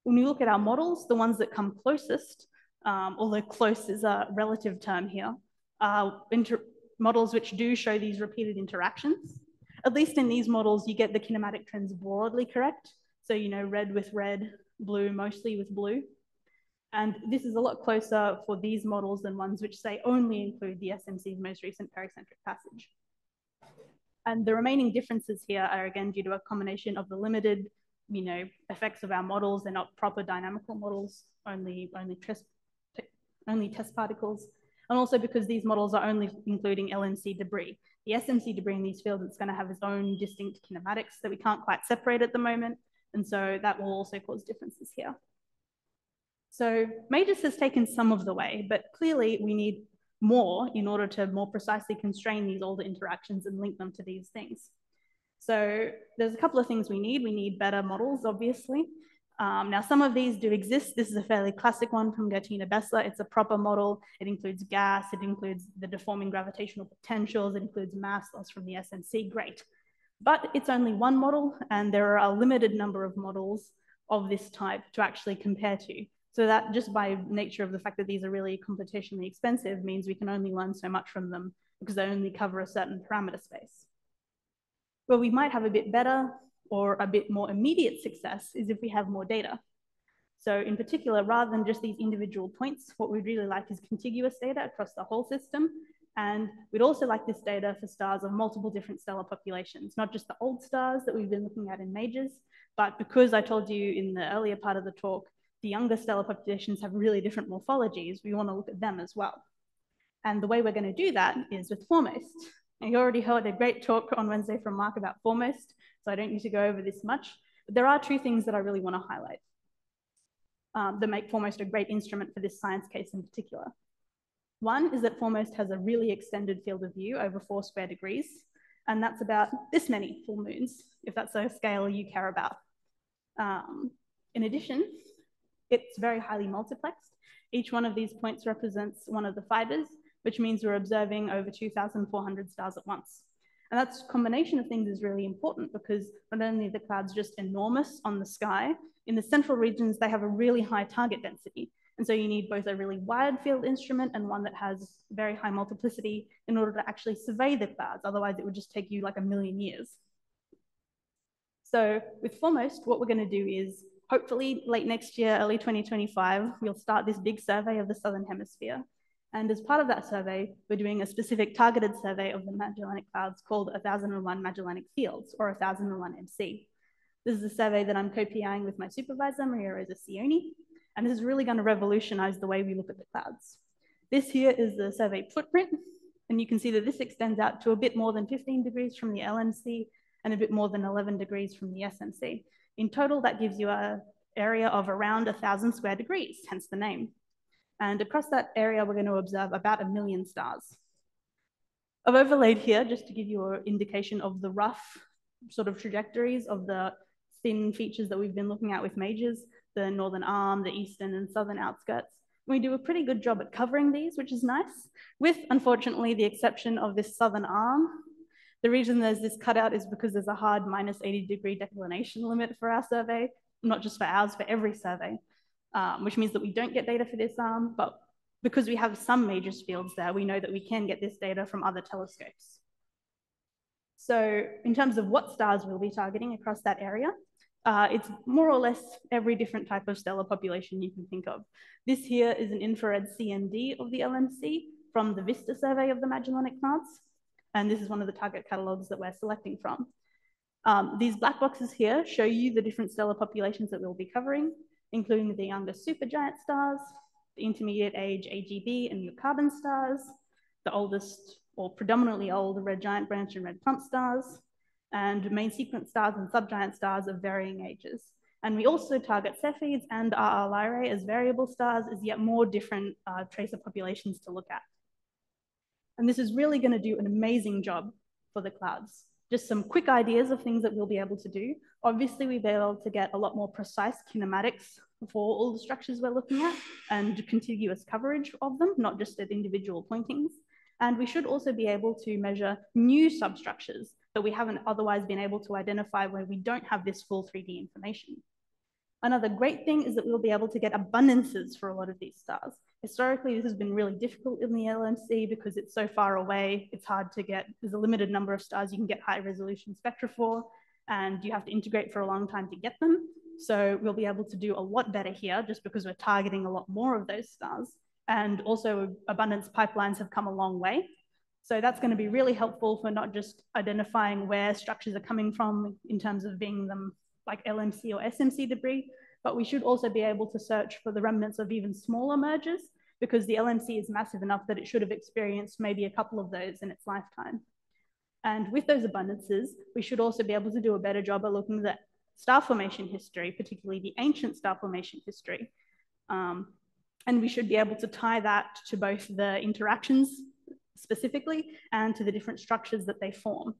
When we look at our models, the ones that come closest, um, although close is a relative term here, are models which do show these repeated interactions. At least in these models, you get the kinematic trends broadly correct. So, you know, red with red, blue mostly with blue. And this is a lot closer for these models than ones which say only include the SMC's most recent pericentric passage. And the remaining differences here are again due to a combination of the limited, you know, effects of our models. They're not proper dynamical models, only, only, test, only test particles. And also because these models are only including LMC debris. The SMC debris in these fields, it's gonna have its own distinct kinematics that we can't quite separate at the moment. And so that will also cause differences here. So MagES has taken some of the way, but clearly we need more in order to more precisely constrain these older interactions and link them to these things. So there's a couple of things we need. We need better models, obviously. Um, now, some of these do exist. This is a fairly classic one from Gurtina Besla. It's a proper model. It includes gas. It includes the deforming gravitational potentials. It includes mass loss from the SMC. Great. But it's only one model, and there are a limited number of models of this type to actually compare to. So that just by nature of the fact that these are really computationally expensive means we can only learn so much from them because they only cover a certain parameter space. Where we might have a bit better or a bit more immediate success is if we have more data. So in particular, rather than just these individual points, what we'd really like is contiguous data across the whole system. And we'd also like this data for stars of multiple different stellar populations, not just the old stars that we've been looking at in MagES, but because I told you in the earlier part of the talk, the younger stellar populations have really different morphologies. We want to look at them as well. And the way we're going to do that is with 4MOST. And you already heard a great talk on Wednesday from Mark about 4MOST, so I don't need to go over this much. But there are two things that I really want to highlight um, that make 4MOST a great instrument for this science case in particular. One is that 4MOST has a really extended field of view over four square degrees, and that's about this many full moons, if that's a scale you care about. Um, in addition, it's very highly multiplexed. Each one of these points represents one of the fibers, which means we're observing over 2,400 stars at once. And that combination of things is really important because not only are the clouds just enormous on the sky, in the central regions, they have a really high target density. And so you need both a really wide field instrument and one that has very high multiplicity in order to actually survey the clouds. Otherwise, it would just take you like a million years. So with 4MOST, what we're going to do is hopefully late next year, early 2025, we'll start this big survey of the Southern Hemisphere. And as part of that survey, we're doing a specific targeted survey of the Magellanic Clouds called 1001 Magellanic Fields, or 1001 MC. This is a survey that I'm co-PIing with my supervisor, Maria Rosa Cioni, and this is really going to revolutionize the way we look at the clouds. This here is the survey footprint, and you can see that this extends out to a bit more than 15 degrees from the LMC and a bit more than 11 degrees from the SMC. In total, that gives you an area of around a thousand square degrees, hence the name. And across that area, we're going to observe about a million stars. I've overlaid here just to give you an indication of the rough sort of trajectories of the thin features that we've been looking at with MagES, the northern arm, the eastern and southern outskirts. We do a pretty good job at covering these, which is nice, with unfortunately the exception of this southern arm, the reason there's this cutout is because there's a hard minus 80 degree declination limit for our survey, not just for ours, for every survey, um, which means that we don't get data for this arm, but because we have some MagES fields there, we know that we can get this data from other telescopes. So in terms of what stars we'll be targeting across that area, uh, it's more or less every different type of stellar population you can think of. This here is an infrared CMD of the LMC from the VISTA survey of the Magellanic Clouds. And this is one of the target catalogs that we're selecting from. Um, these black boxes here show you the different stellar populations that we'll be covering, including the younger supergiant stars, the intermediate age AGB and new carbon stars, the oldest or predominantly old red giant branch and red clump stars, and main sequence stars and subgiant stars of varying ages. And we also target Cepheids and RR Lyrae as variable stars as yet more different uh, tracer populations to look at. And this is really going to do an amazing job for the clouds. just some quick ideas of things that we'll be able to do. Obviously, we'll be able to get a lot more precise kinematics for all the structures we're looking at and contiguous coverage of them, not just at individual pointings. And we should also be able to measure new substructures that we haven't otherwise been able to identify where we don't have this full 3D information. Another great thing is that we'll be able to get abundances for a lot of these stars. Historically, this has been really difficult in the LMC because it's so far away. It's hard to get, there's a limited number of stars you can get high resolution spectra for, and you have to integrate for a long time to get them. So we'll be able to do a lot better here just because we're targeting a lot more of those stars. And also abundance pipelines have come a long way. So that's going to be really helpful for not just identifying where structures are coming from in terms of being them like LMC or SMC debris, but we should also be able to search for the remnants of even smaller mergers because the LMC is massive enough that it should have experienced maybe a couple of those in its lifetime. And with those abundances, we should also be able to do a better job at looking at star formation history, particularly the ancient star formation history. Um, and we should be able to tie that to both the interactions specifically and to the different structures that they form.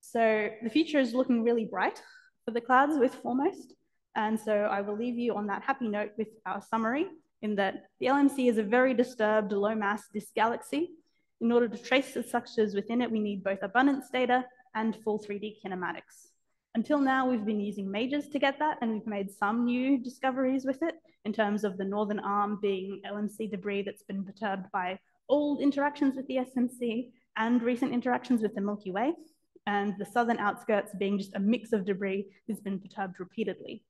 So the future is looking really bright for the clouds with 4MOST. And so I will leave you on that happy note with our summary in that the LMC is a very disturbed low mass disk galaxy. In order to trace the structures within it, we need both abundance data and full 3D kinematics. Until now, we've been using MagES to get that, and we've made some new discoveries with it in terms of the northern arm being LMC debris that's been perturbed by old interactions with the SMC and recent interactions with the Milky Way and the southern outskirts being just a mix of debris that's been perturbed repeatedly.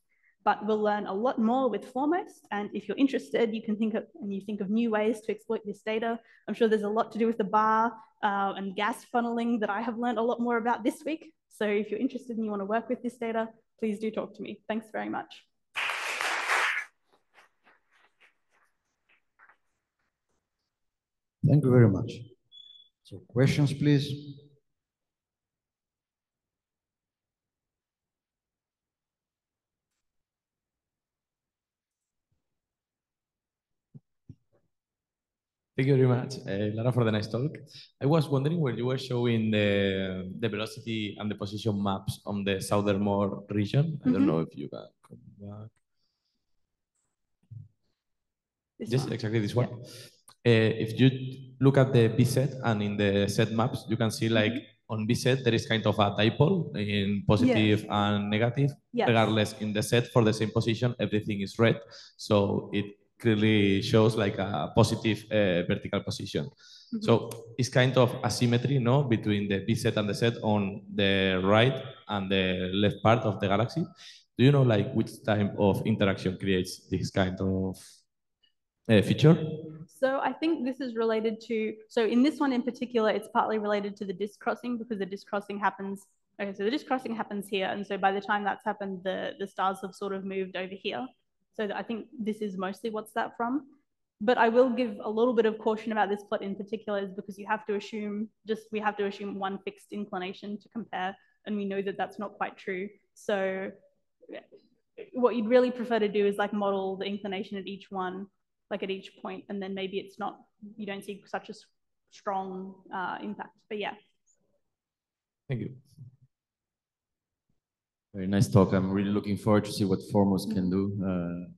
But we'll learn a lot more with 4MOST, and if you're interested, you can think of and you think of new ways to exploit this data. I'm sure there's a lot to do with the bar uh, and gas funneling that I have learned a lot more about this week. So if you're interested and you want to work with this data, please do talk to me. Thanks very much. Thank you very much. So questions, please. Thank you very much, uh, Lara, for the nice talk. I was wondering where you were showing the, the velocity and the position maps on the southernmost region. Mm -hmm. I don't know if you can come back. This yes, one. exactly this one. Uh, if you look at the VZ and in the set maps, you can see like mm -hmm. on VZ, there is kind of a dipole in positive Yes. and negative. Yes. Regardless, in the set for the same position, everything is red. So it clearly shows like a positive uh, vertical position. Mhm. So it's kind of asymmetry, no, between the VZ and the set on the right and the left part of the galaxy. Do you know like which type of interaction creates this kind of uh, feature? So I think this is related to, so in this one in particular, it's partly related to the disk crossing because the disk crossing happens, okay, so the disk crossing happens here. And so by the time that's happened, the, the stars have sort of moved over here. So I think this is mostly what's that from. But I will give a little bit of caution about this plot in particular is because you have to assume, just we have to assume one fixed inclination to compare. And we know that that's not quite true. So what you'd really prefer to do is like model the inclination at each one like at each point, and then maybe it's not, you don't see such a strong uh, impact. But yeah, Thank you. Very nice talk. I'm really looking forward to see what 4MOST can do uh,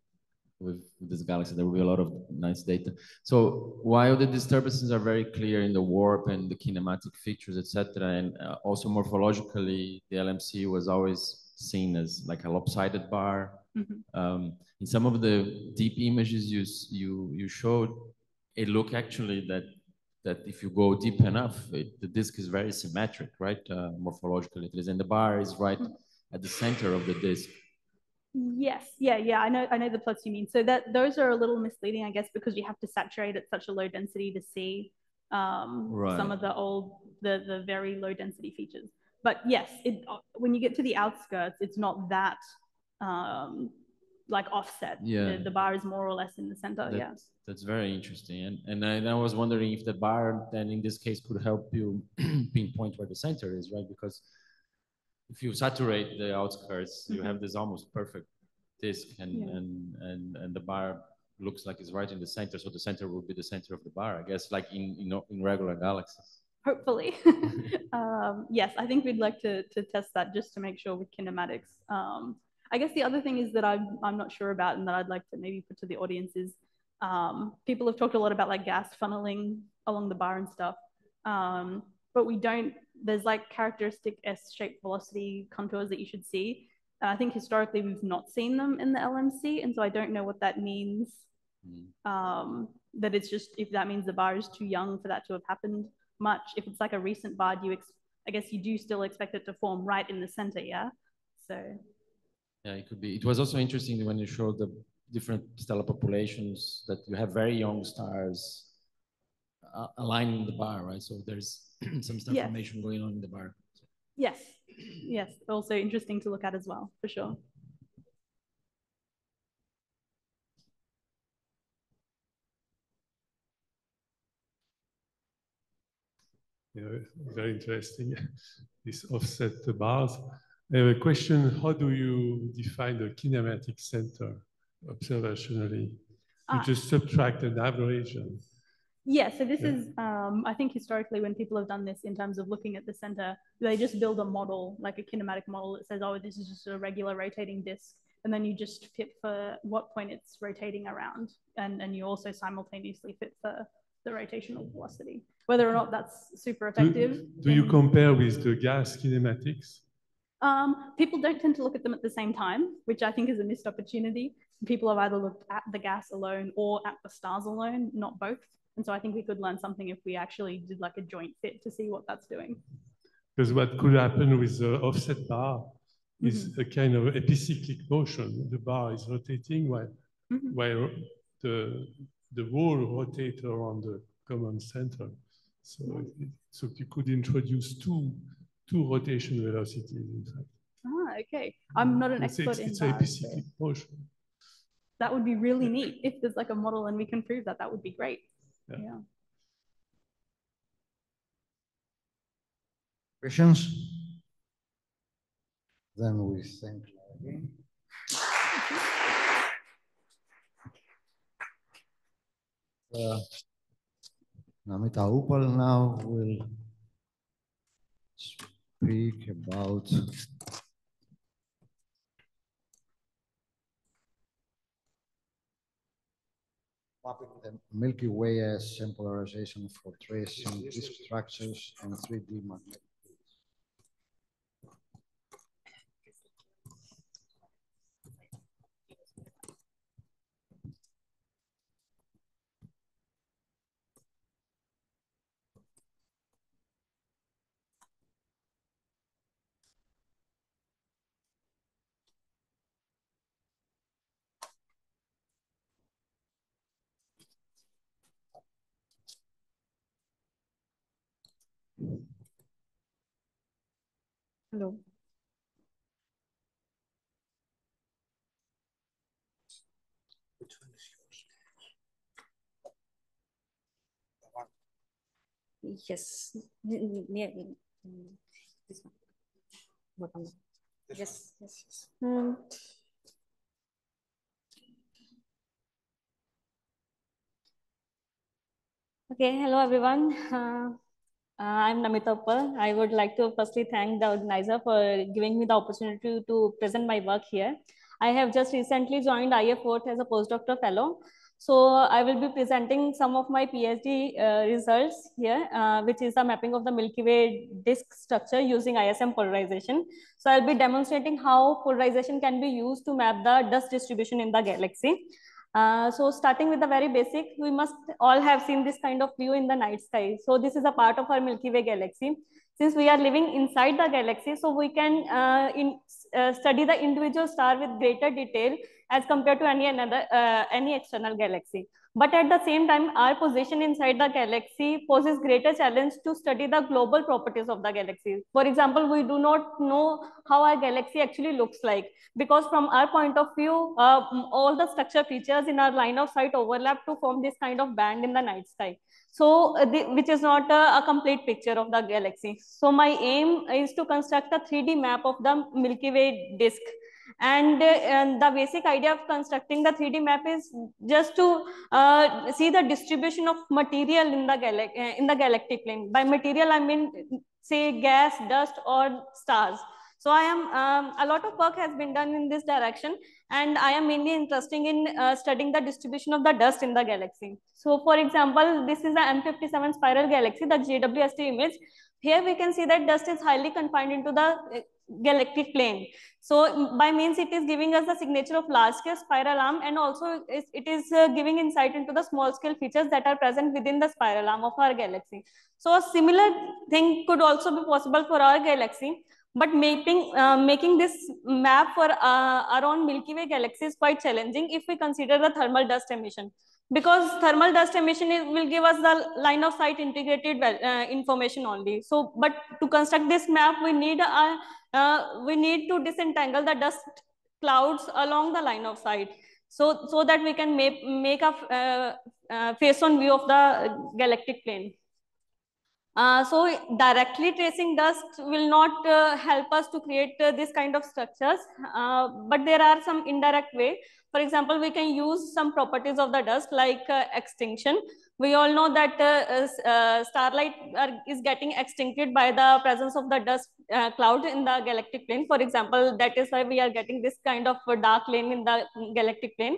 with, this galaxy. There will be a lot of nice data. So while the disturbances are very clear in the warp and the kinematic features, etc., and uh, also morphologically, the LMC was always seen as like a lopsided bar. Mhm. Um, in some of the deep images you you you showed, it looked actually that that if you go deep enough, it, the disk is very symmetric, right? Uh, morphologically, it is, and the bar is right at the center of the disk. yes, yeah, yeah. I know, I know the plots you mean. So that those are a little misleading, I guess, because you have to saturate at such a low density to see um, Right. some of the old, the the very low density features. But yes, it when you get to the outskirts, it's not that um, like offset. Yeah. the, the bar is more or less in the center. That- yeah. That's very interesting. And, and I, and I was wondering if the bar then in this case could help you pinpoint where the center is, right? Because if you saturate the outskirts, you Mhm. have this almost perfect disk and, Yeah. and, and, and the bar looks like it's right in the center. So the center will be the center of the bar, I guess, like in, in, in regular galaxies. hopefully. um, yes, I think we'd like to, to test that just to make sure with kinematics. Um, I guess the other thing is that I'm, I'm not sure about and that I'd like to maybe put to the audience is um, people have talked a lot about like gas funneling along the bar and stuff. Um, but we don't, there's like characteristic S-shaped velocity contours that you should see. And I think historically we've not seen them in the LMC. And so I don't know what that means. Mm. Um, that it's just, if that means the bar is too young for that to have happened much. If it's like a recent bar, you I guess you do still expect it to form right in the center, yeah? So. Yeah, it could be. It was also interesting when you showed the different stellar populations that you have very young stars uh, aligning the bar, right? So there's some star yes. formation going on in the bar. Yes, yes. Also interesting to look at as well, for sure. Yeah, very interesting. this offset the bars. I have a question. How do you define the kinematic center observationally? You ah. just subtract an average. And, yeah, so this yeah. is, um, I think historically when people have done this in terms of looking at the center, they just build a model, like a kinematic model that says, oh, this is just a regular rotating disk. And then you just fit for what point it's rotating around. And, and you also simultaneously fit for the rotational velocity. Whether or not that's super effective. Do, do you compare with the gas kinematics? Um, people don't tend to look at them at the same time, which I think is a missed opportunity. People have either looked at the gas alone or at the stars alone, not both. And so I think we could learn something if we actually did like a joint fit to see what that's doing. Because what could happen with the offset bar is mm -hmm. a kind of epicyclic motion. The bar is rotating while, mm -hmm. while the, the wall rotates around the common center. So, so you could introduce two, two rotation velocities, in fact. Ah, okay. I'm not an it's, expert it's, in that. It's epicyclic motion. That would be really neat. If there's like a model and we can prove that, that would be great. Yeah. yeah. Questions? Then we thank you again. Uh, Namita Uppal now will speak about mapping the Milky Way as polarization for tracing disk structures and 3D magnetic Which one is yours? Yes. Near this one. What one? Yes, yes. Um, okay, hello everyone. Uh, I'm Namita Uppal. I would like to firstly thank the organizer for giving me the opportunity to present my work here. I have just recently joined IF4 as a postdoctoral fellow. So I will be presenting some of my PhD uh, results here, uh, which is the mapping of the Milky Way disk structure using ISM polarization. So I'll be demonstrating how polarization can be used to map the dust distribution in the galaxy. Uh, so starting with the very basic, we must all have seen this kind of view in the night sky. So this is a part of our Milky Way galaxy. Since we are living inside the galaxy, so we can uh, in, uh, study the individual star with greater detail as compared to any another uh, any external galaxy. But at the same time, our position inside the galaxy poses greater challenge to study the global properties of the galaxy. For example, we do not know how our galaxy actually looks like because from our point of view, uh, all the structure features in our line of sight overlap to form this kind of band in the night sky. So, uh, the, which is not a, a complete picture of the galaxy. So my aim is to construct a 3D map of the Milky Way disk And, uh, and the basic idea of constructing the 3D map is just to uh, see the distribution of material in the, gal uh, in the galactic plane. By material, I mean, say, gas, dust, or stars. So I am, um, a lot of work has been done in this direction, and I am mainly interested in uh, studying the distribution of the dust in the galaxy. So for example, this is the M57 spiral galaxy, the JWST image. Here we can see that dust is highly confined into the galactic plane. So by means it is giving us the signature of large scale spiral arm and also it is uh, giving insight into the small scale features that are present within the spiral arm of our galaxy. So a similar thing could also be possible for our galaxy. But mapping, uh, making this map for uh, around Milky Way galaxy is quite challenging if we consider the thermal dust emission. Because thermal dust emission is, will give us the line of sight integrated uh, information only. So, but to construct this map, we need a, uh, we need to disentangle the dust clouds along the line of sight. So, so that we can make, make a uh, uh, face-on view of the galactic plane. Uh, so directly tracing dust will not uh, help us to create uh, this kind of structures, uh, but there are some indirect way. For example, we can use some properties of the dust like uh, extinction. We all know that uh, starlight are, is getting extincted by the presence of the dust cloud in the galactic plane. For example, that is why we are getting this kind of dark lane in the galactic plane.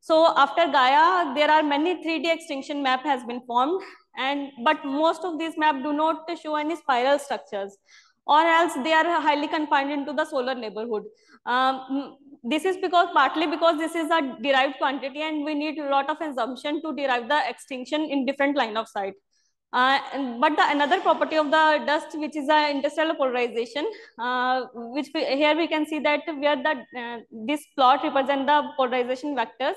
So after Gaia, there are many 3D extinction map has been formed and but most of these maps do not show any spiral structures or else they are highly confined into the solar neighborhood. Um, this is because partly because this is a derived quantity and we need a lot of assumption to derive the extinction in different line of sight. Uh, but the another property of the dust, which is a interstellar polarization, uh, which we, here we can see that where the uh, this plot represent the polarization vectors,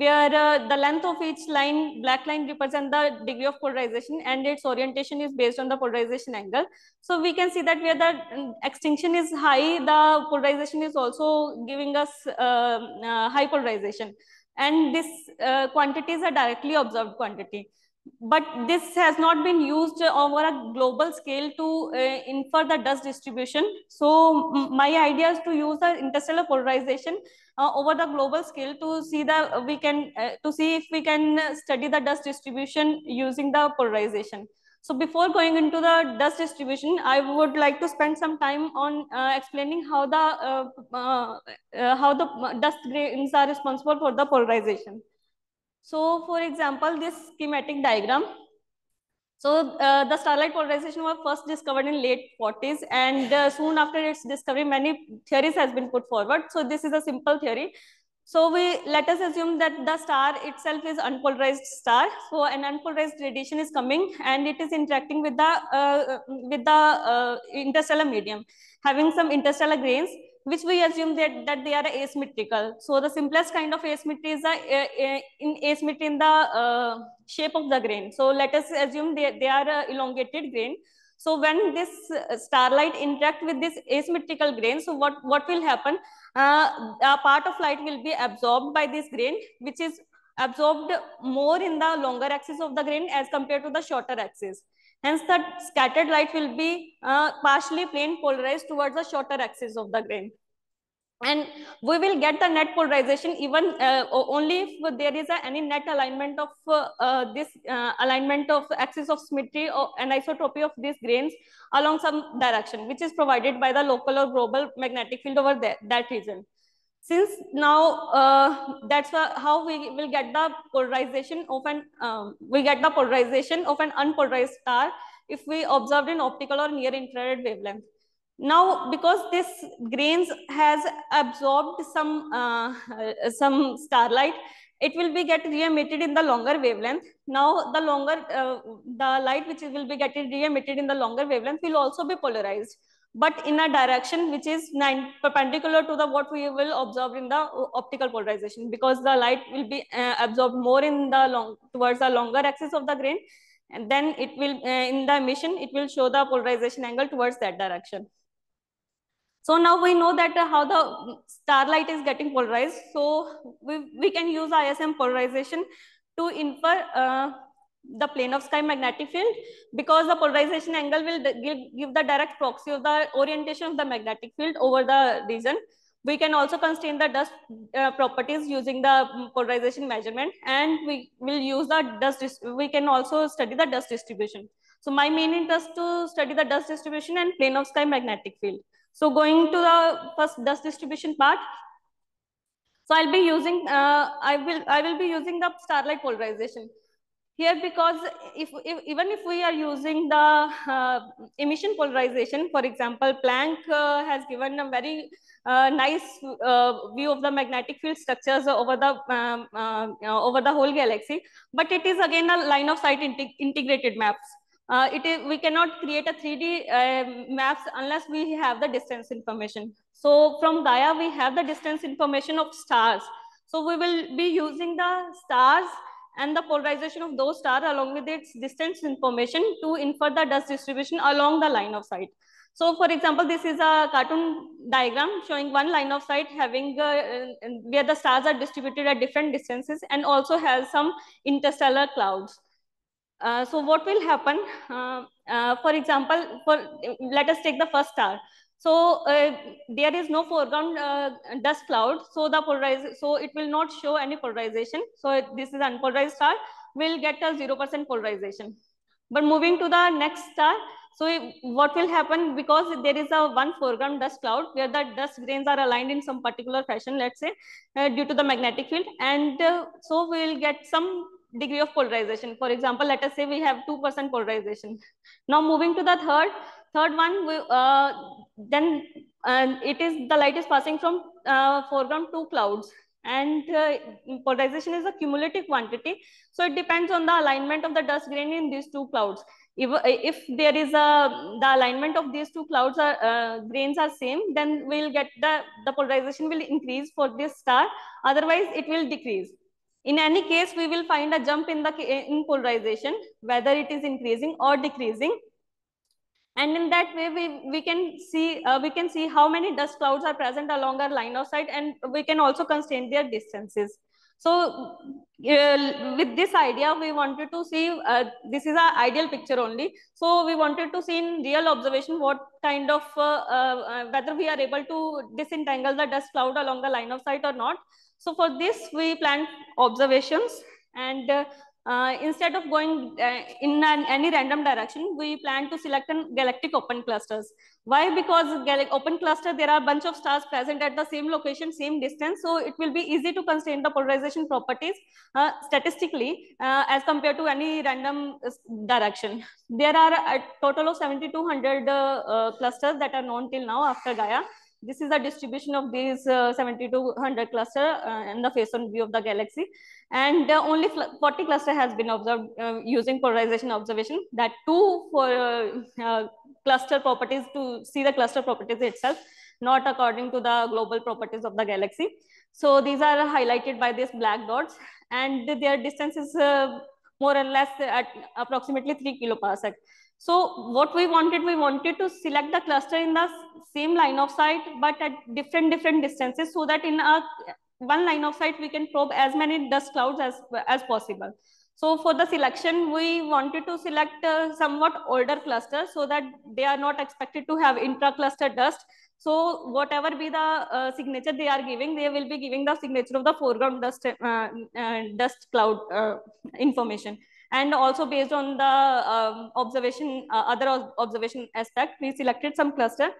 where uh, the length of each line, black line represent the degree of polarization and its orientation is based on the polarization angle. So we can see that where the um, extinction is high, the polarization is also giving us uh, uh, high polarization. And this uh, quantity is a directly observed quantity but this has not been used over a global scale to uh, infer the dust distribution. So my idea is to use the interstellar polarization uh, over the global scale to see the we can uh, to see if we can study the dust distribution using the polarization. So before going into the dust distribution, I would like to spend some time on uh, explaining how the uh, uh, how the dust grains are responsible for the polarization. So for example, this schematic diagram. So uh, the starlight polarization was first discovered in late 40s and uh, soon after its discovery, many theories has been put forward. So this is a simple theory. So we let us assume that the star itself is unpolarized star. So an unpolarized radiation is coming and it is interacting with the uh, with the uh, interstellar medium, having some interstellar grains which we assume that, that they are asymmetrical. So the simplest kind of asymmetry is a, in asymmetry in the uh, shape of the grain. So let us assume they, they are a elongated grain. So when this uh, starlight interact with this asymmetrical grain, so what, what will happen? Uh, a part of light will be absorbed by this grain, which is absorbed more in the longer axis of the grain as compared to the shorter axis. Hence, the scattered light will be uh, partially plane polarized towards the shorter axis of the grain. And we will get the net polarization even uh, only if there is a, any net alignment of uh, uh this uh, alignment of axis of symmetry or anisotropy of these grains along some direction, which is provided by the local or global magnetic field over there, that region. Since now uh, that's how we will get the polarization of an um, we get the polarization of an unpolarized star if we observed in optical or near infrared wavelength. Now, because this grains has absorbed some uh, some starlight, it will be get re-emitted in the longer wavelength. Now, the longer uh, the light which will be getting re-emitted in the longer wavelength will also be polarized but in a direction which is nine, perpendicular to the what we will observe in the optical polarization because the light will be uh, absorbed more in the long towards the longer axis of the grain and then it will uh, in the emission it will show the polarization angle towards that direction. So now we know that uh, how the starlight is getting polarized. So we, we can use ism polarization to infer uh, the plane of sky magnetic field because the polarization angle will give, give the direct proxy of the orientation of the magnetic field over the region. We can also constrain the dust uh, properties using the polarization measurement, and we will use the dust. We can also study the dust distribution. So my main interest to study the dust distribution and plane of sky magnetic field. So going to the first dust distribution part. So I'll be using, uh, I will, I will be using the starlight polarization here because if, if, even if we are using the uh, emission polarization, for example, Planck uh, has given a very uh, nice uh, view of the magnetic field structures over the um, uh, over the whole galaxy, but it is again a line of sight integrated maps. Uh, it is we cannot create a 3D uh, maps unless we have the distance information. So from Gaia, we have the distance information of stars. So we will be using the stars and the polarization of those stars along with its distance information to infer the dust distribution along the line of sight. So for example, this is a cartoon diagram showing one line of sight having uh, where the stars are distributed at different distances and also has some interstellar clouds. Uh, so what will happen, uh, uh, for example, for let us take the first star. So uh, there is no foreground uh, dust cloud. So the polarize, so it will not show any polarization. So this is unpolarized star will get a 0% polarization. But moving to the next star, so what will happen because there is a one foreground dust cloud where the dust grains are aligned in some particular fashion, let's say, uh, due to the magnetic field. And uh, so we will get some degree of polarization. For example, let us say we have 2% polarization. Now moving to the third, third one, we, uh, then uh, it is the light is passing from uh, foreground to clouds and uh, polarization is a cumulative quantity. So it depends on the alignment of the dust grain in these two clouds. If, if there is a, the alignment of these two clouds are uh, grains are same, then we'll get the, the polarization will increase for this star. Otherwise it will decrease. In any case, we will find a jump in the in polarization, whether it is increasing or decreasing. And in that way, we, we can see uh, we can see how many dust clouds are present along our line of sight, and we can also constrain their distances. So uh, with this idea, we wanted to see, uh, this is our ideal picture only. So we wanted to see in real observation what kind of, uh, uh whether we are able to disentangle the dust cloud along the line of sight or not. So for this, we planned observations and uh, uh, instead of going uh, in an, any random direction, we plan to select an galactic open clusters. Why? Because open cluster, there are a bunch of stars present at the same location, same distance. So it will be easy to constrain the polarization properties uh, statistically uh, as compared to any random uh, direction. There are a total of 7,200 clusters that are known till now after Gaia. This is the distribution of these uh, 7200 cluster uh, in the face-on view of the galaxy. And uh, only 40 cluster has been observed uh, using polarization observation. That two for uh, uh, cluster properties to see the cluster properties itself, not according to the global properties of the galaxy. So these are highlighted by these black dots and their distance is more or less at approximately 3 kiloparsec. So what we wanted, we wanted to select the cluster in the same line of sight, but at different, different distances so that in a one line of sight, we can probe as many dust clouds as, as possible. So for the selection, we wanted to select a somewhat older clusters so that they are not expected to have intra-cluster dust. So whatever be the uh, signature they are giving, they will be giving the signature of the foreground dust, uh, uh, dust cloud uh, information and also based on the um, observation, uh, other observation aspect, we selected some cluster.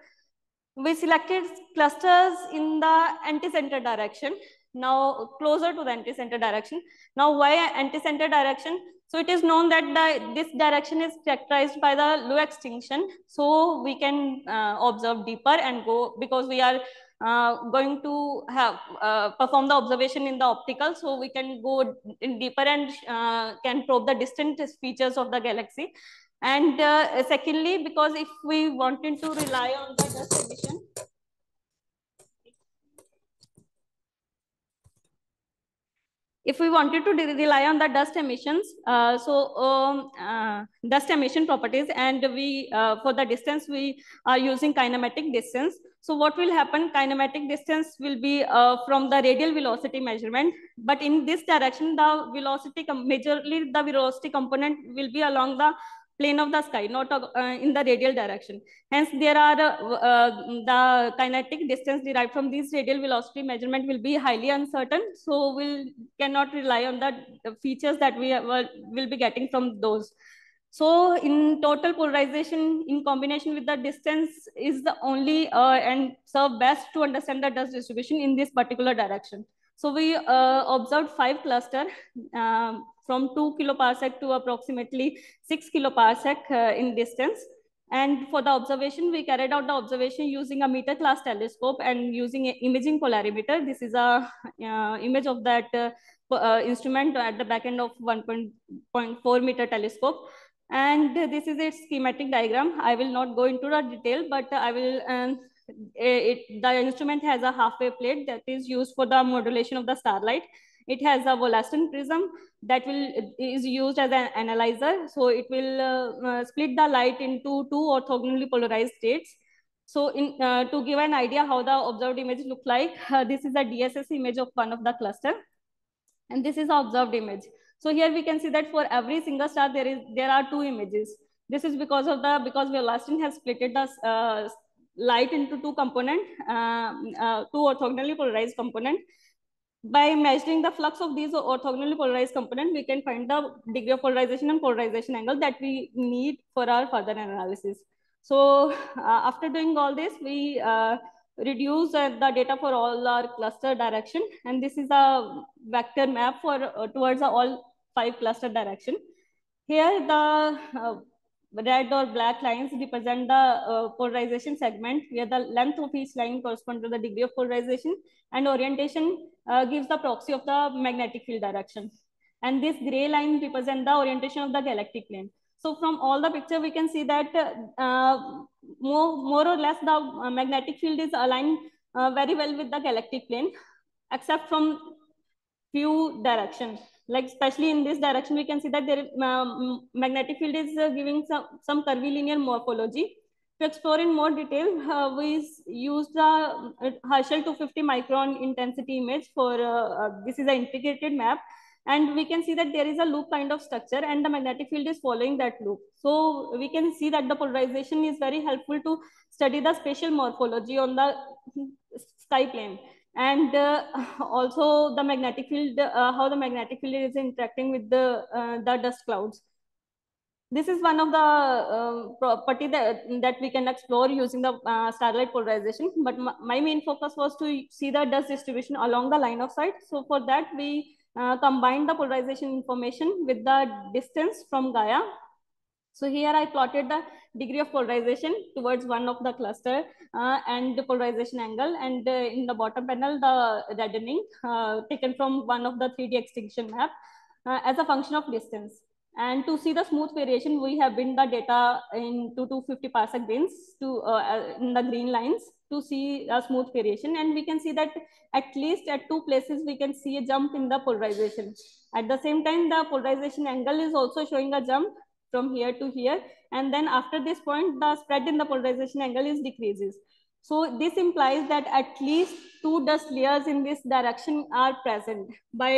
We selected clusters in the anti-center direction, now closer to the anti-center direction. Now why anti-center direction? So it is known that the, this direction is characterized by the low extinction. So we can uh, observe deeper and go because we are uh, going to have uh, perform the observation in the optical so we can go in deeper and uh, can probe the distant features of the galaxy and uh, secondly because if we wanted to rely on the dust emission if we wanted to rely on the dust emissions, uh, so um, uh, dust emission properties, and we uh, for the distance we are using kinematic distance. So what will happen? Kinematic distance will be uh, from the radial velocity measurement, but in this direction, the velocity majorly the velocity component will be along the plane of the sky, not uh, in the radial direction. Hence, there are uh, uh, the kinetic distance derived from this radial velocity measurement will be highly uncertain. So we cannot rely on the features that we will be getting from those. So in total polarization in combination with the distance is the only uh, and serve best to understand the dust distribution in this particular direction. So we uh, observed five cluster um, from two kiloparsec to approximately six kiloparsec uh, in distance. And for the observation, we carried out the observation using a meter class telescope and using an imaging polarimeter. This is a uh, image of that uh, uh, instrument at the back end of 1.4 meter telescope. And this is its schematic diagram. I will not go into the detail, but I will um, it, the instrument has a half-wave plate that is used for the modulation of the starlight. It has a Wollaston prism that will is used as an analyzer. So it will uh, uh, split the light into two orthogonally polarized states. So in, uh, to give an idea how the observed image look like, uh, this is a DSS image of one of the cluster. And this is the observed image. So here we can see that for every single star, there is there are two images. This is because of the, because Wollaston has split the uh, light into two component, uh, two orthogonally polarized component. By measuring the flux of these orthogonally polarized component, we can find the degree of polarization and polarization angle that we need for our further analysis. So uh, after doing all this, we uh, reduce uh, the data for all our cluster direction. And this is a vector map for uh, towards all five cluster direction. Here the red or black lines represent the uh, polarization segment where the length of each line corresponds to the degree of polarization and orientation uh, gives the proxy of the magnetic field direction. And this gray line represent the orientation of the galactic plane. So from all the picture, we can see that uh, more, more or less the uh, magnetic field is aligned uh, very well with the galactic plane, except from few directions like especially in this direction, we can see that there um, magnetic field is uh, giving some, some curvilinear morphology. To explore in more detail, uh, we used the uh, Herschel 250 micron intensity image for, uh, uh, this is an integrated map. And we can see that there is a loop kind of structure and the magnetic field is following that loop. So we can see that the polarization is very helpful to study the spatial morphology on the sky plane and uh, also the magnetic field, uh, how the magnetic field is interacting with the, uh, the dust clouds. This is one of the uh, property that, that we can explore using the uh, starlight polarization. But my main focus was to see the dust distribution along the line of sight. So for that, we uh, combined the polarization information with the distance from Gaia so here I plotted the degree of polarization towards one of the cluster uh, and the polarization angle. And uh, in the bottom panel, the reddening uh, taken from one of the 3D extinction map as a function of distance. And to see the smooth variation, we have been the data into 250 parsec bins to uh, uh, in the green lines to see a smooth variation. And we can see that at least at two places, we can see a jump in the polarization. At the same time, the polarization angle is also showing a jump from here to here. And then after this point, the spread in the polarization angle is decreases. So this implies that at least two dust layers in this direction are present. By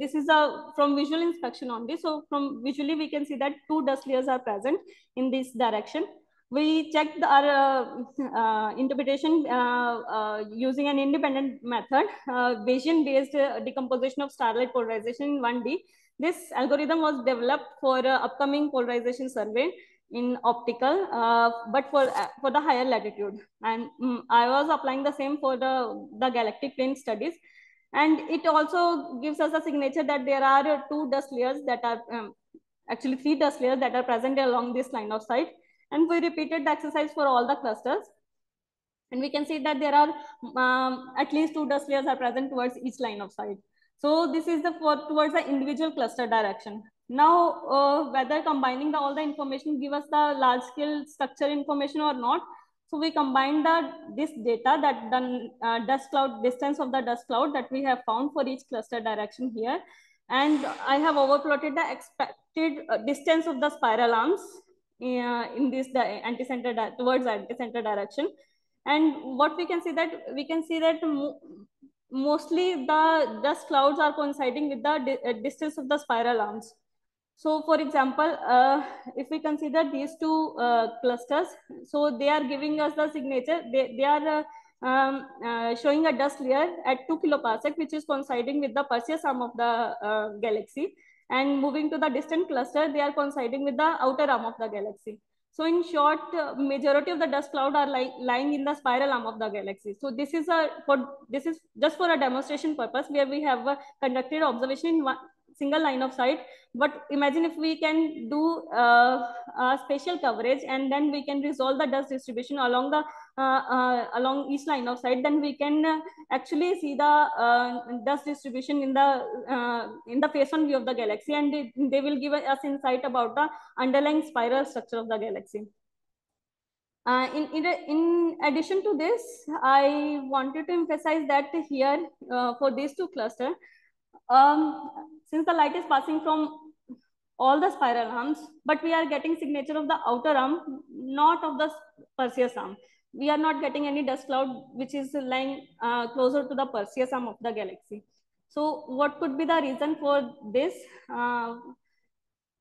this is a from visual inspection only. So from visually we can see that two dust layers are present in this direction. We checked our uh, uh, interpretation uh, uh using an independent method, uh, Bayesian-based uh, decomposition of starlight polarization in 1D. This algorithm was developed for upcoming polarization survey in optical, uh, but for uh, for the higher latitude. And um, I was applying the same for the, the galactic plane studies. And it also gives us a signature that there are two dust layers that are, um, actually three dust layers that are present along this line of sight. And we repeated the exercise for all the clusters. And we can see that there are um, at least two dust layers are present towards each line of sight. So this is the for towards the individual cluster direction. Now, uh, whether combining the, all the information give us the large scale structure information or not. So we combine the this data that the uh, dust cloud distance of the dust cloud that we have found for each cluster direction here. And I have overplotted the expected uh, distance of the spiral arms uh, in this the anti-center towards anti-center direction. And what we can see that we can see that mostly the dust clouds are coinciding with the di uh, distance of the spiral arms. So for example, uh, if we consider these two uh, clusters, so they are giving us the signature, they, they are uh, um, uh, showing a dust layer at 2 kiloparsec, which is coinciding with the Perseus arm of the uh, galaxy. And moving to the distant cluster, they are coinciding with the outer arm of the galaxy. So in short, uh, majority of the dust cloud are like lying in the spiral arm of the galaxy. So this is a for this is just for a demonstration purpose where we have conducted observation in one, single line of sight. But imagine if we can do uh, spatial coverage and then we can resolve the dust distribution along the uh, uh, along each line of sight, then we can uh, actually see the uh, dust distribution in the in the face on view of the galaxy, and they, they will give us insight about the underlying spiral structure of the galaxy. Uh, in, in, in, addition to this, I wanted to emphasize that here uh, for these two clusters, um, since the light is passing from all the spiral arms, but we are getting signature of the outer arm, not of the Perseus arm. We are not getting any dust cloud which is lying uh, closer to the Perseus arm of the galaxy. So what could be the reason for this? Uh,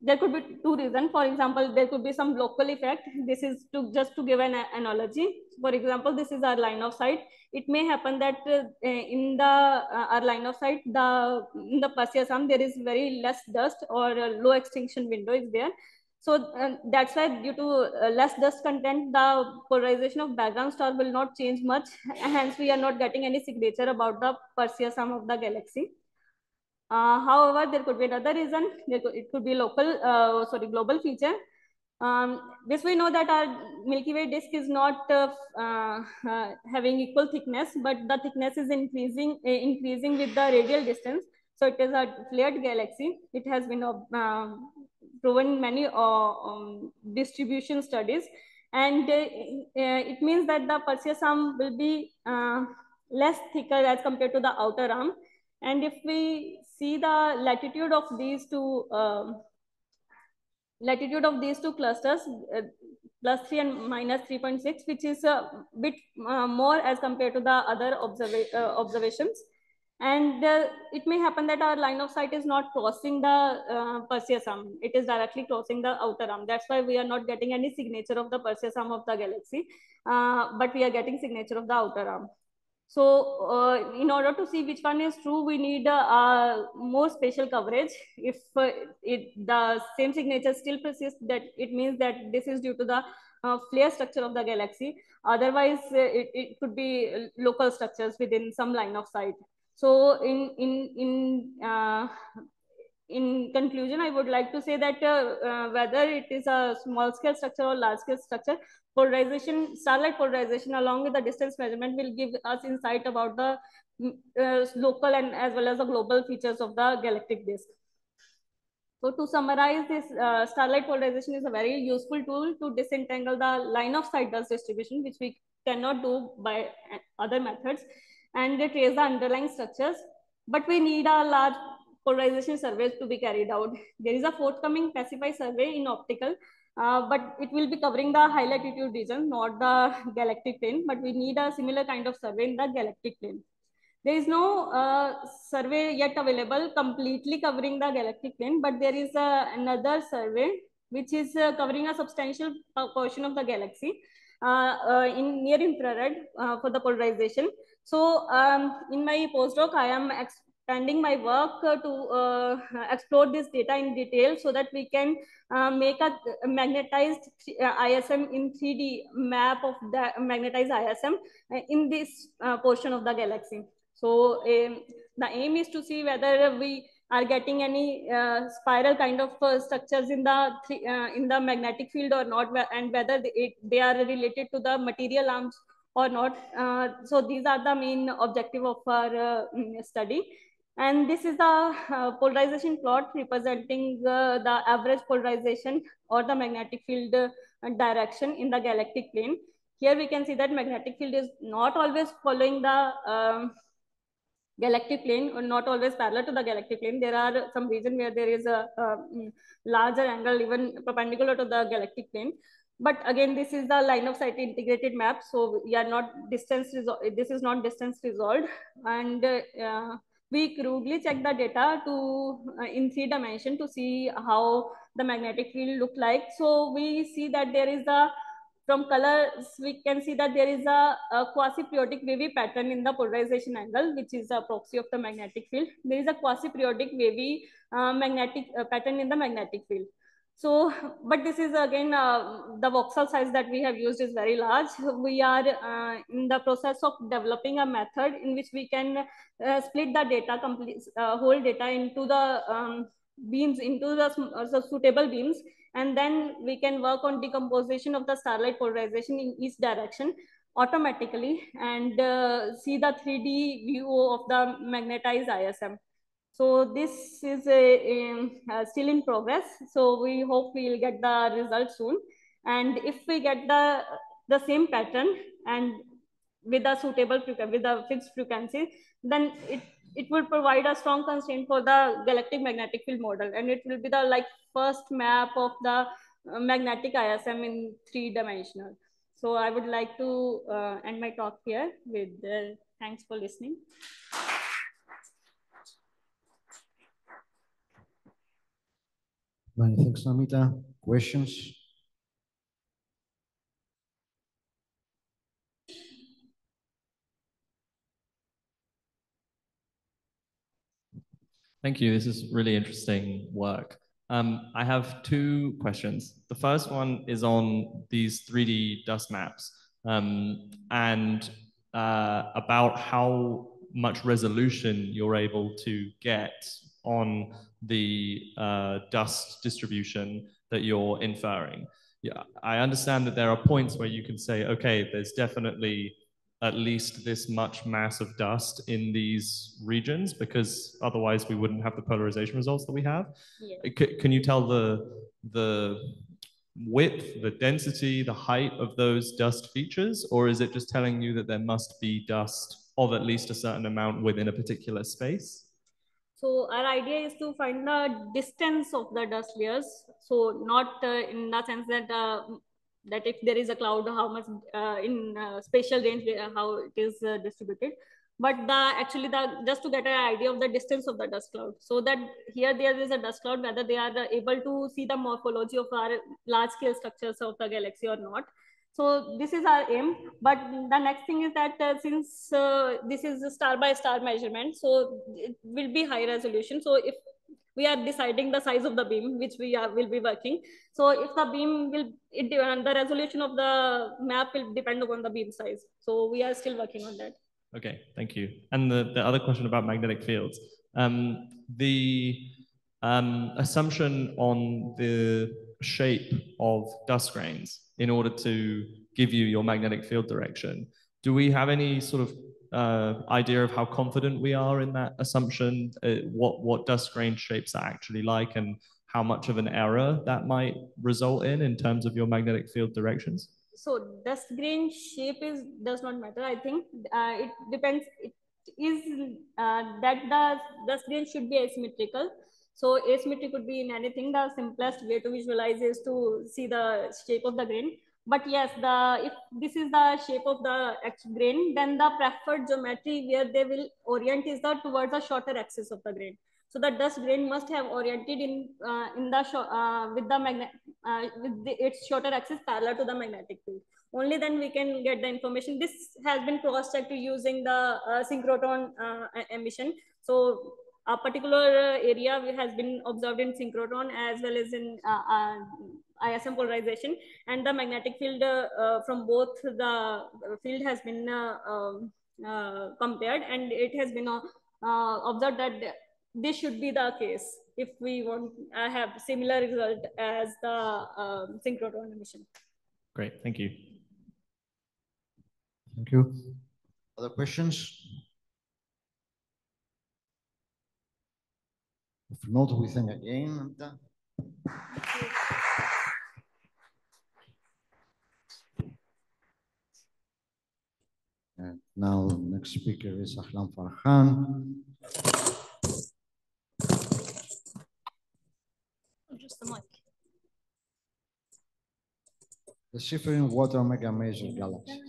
there could be two reasons. For example, there could be some local effect. This is to just to give an analogy. For example, this is our line of sight. It may happen that uh, in the uh, our line of sight, the in the arm, there is very less dust or low extinction window is there. So uh, that's why due to uh, less dust content, the polarization of background star will not change much. Hence, we are not getting any signature about the Perseus arm of the galaxy. Uh, however, there could be another reason. Could, it could be local, uh, sorry, global feature. Um, this we know that our Milky Way disk is not uh, uh, uh having equal thickness, but the thickness is increasing, uh, increasing with the radial distance. So it is a flared galaxy. It has been proven many um, distribution studies, and it means that the Perseus arm will be less thicker as compared to the outer arm. And if we see the latitude of these two um, latitude of these two clusters uh, plus 3 and minus 3.6 which is a bit uh, more as compared to the other observa uh, observations and uh, it may happen that our line of sight is not crossing the uh, Perseus arm. It is directly crossing the outer arm. That's why we are not getting any signature of the Perseus arm of the galaxy, uh, but we are getting signature of the outer arm. So uh, in order to see which one is true, we need uh, more spatial coverage. If uh, it, the same signature still persists, that it means that this is due to the uh, flare structure of the galaxy. Otherwise, uh, it, it could be local structures within some line of sight. So in in in uh, in conclusion, I would like to say that whether it is a small scale structure or large scale structure, polarization, starlight polarization along with the distance measurement will give us insight about the mm, uh, local and as well as the global features of the galactic disk. So to summarize this, uh, starlight polarization is a very useful tool to disentangle the line of sight dust distribution, which we cannot do by uh, other methods, and trace the underlying structures. But we need a large polarization surveys to be carried out. There is a forthcoming PASIPHAE survey in optical uh, but it will be covering the high latitude region, not the galactic plane, but we need a similar kind of survey in the galactic plane. There is no uh, survey yet available completely covering the galactic plane, but there is uh, another survey which is uh, covering a substantial portion of the galaxy uh, uh, in near infrared for the polarization. So um, in my postdoc, I am expanding my work uh, to uh, explore this data in detail so that we can uh, make a magnetized ISM in 3D map of the magnetized ISM in this portion of the galaxy. So um, the aim is to see whether we are getting any uh, spiral kind of uh, structures in the uh, in the magnetic field or not and whether they, it, they are related to the material arms or not so these are the main objective of our study and this is the uh, polarization plot representing uh, the average polarization or the magnetic field uh, direction in the galactic plane. Here we can see that magnetic field is not always following the um, galactic plane or not always parallel to the galactic plane. There are some region where there is a, a mm, larger angle even perpendicular to the galactic plane. But again, this is the line of sight integrated map. So we are not distance, this is not distance resolved. And uh, we crudely check the data to uh, in three dimension to see how the magnetic field look like. So we see that there is a from colors, we can see that there is a, a quasi-periodic wavy pattern in the polarization angle, which is a proxy of the magnetic field. There is a quasi-periodic wavy uh, magnetic uh, pattern in the magnetic field. So, but this is again, uh, the voxel size that we have used is very large. We are uh, in the process of developing a method in which we can uh, split the data, complete, uh, whole data into the um, beams, into the, uh, suitable beams. And then we can work on decomposition of the starlight polarization in each direction automatically and uh, see the 3D view of the magnetized ISM. So this is a, a still in progress. So we hope we'll get the result soon. And if we get the, the same pattern and with a suitable with a fixed frequency, then it, it will provide a strong constraint for the galactic magnetic field model. And it will be the like first map of the uh, magnetic ISM in three dimensional. So I would like to uh, end my talk here with uh, thanks for listening. Many thanks, Namita. Questions? Thank you. This is really interesting work. Um, I have two questions. The first one is on these 3D dust maps um, and uh, about how much resolution you're able to get on the uh, dust distribution that you're inferring. Yeah, I understand that there are points where you can say, okay, there's definitely at least this much mass of dust in these regions because otherwise we wouldn't have the polarization results that we have. Yeah. C can you tell the the width, the density, the height of those dust features, or is it just telling you that there must be dust of at least a certain amount within a particular space? So our idea is to find the distance of the dust layers. So not uh, in the sense that uh, that if there is a cloud, how much uh, in uh, spatial range, uh, how it is uh, distributed. But the actually the just to get an idea of the distance of the dust cloud, so that here there is a dust cloud, whether they are able to see the morphology of our large scale structures of the galaxy or not. So this is our aim. But the next thing is that uh, since uh, this is a star by star measurement, so it will be high resolution. So if we are deciding the size of the beam which we are will be working so if the beam will it the resolution of the map will depend upon the beam size so we are still working on that okay thank you and the, the other question about magnetic fields um, the um, assumption on the shape of dust grains in order to give you your magnetic field direction do we have any sort of uh, idea of how confident we are in that assumption, uh, what, what dust grain shapes are actually like, and how much of an error that might result in in terms of your magnetic field directions? So dust grain shape is does not matter. I think uh, it depends. It is uh, that the dust grain should be asymmetrical. So asymmetry could be in anything. The simplest way to visualize is to see the shape of the grain. But yes, the if this is the shape of the X grain, then the preferred geometry where they will orient is the towards the shorter axis of the grain. So the dust grain must have oriented in uh, in the uh, with the magnet uh, with the, its shorter axis parallel to the magnetic field. Only then we can get the information. This has been cross-checked using the uh, synchrotron uh, emission. So a particular area has been observed in synchrotron as well as in uh, ISM polarization and the magnetic field uh, uh, from both the field has been uh, um, compared and it has been observed that this should be the case if we want to have similar result as the um, synchrotron emission. Great, thank you. Thank you. Other questions? If not, we thank again. And now next speaker is Ahlam Farhan. Oh, just the mic. The Shifting Water Mega Maser Galaxy.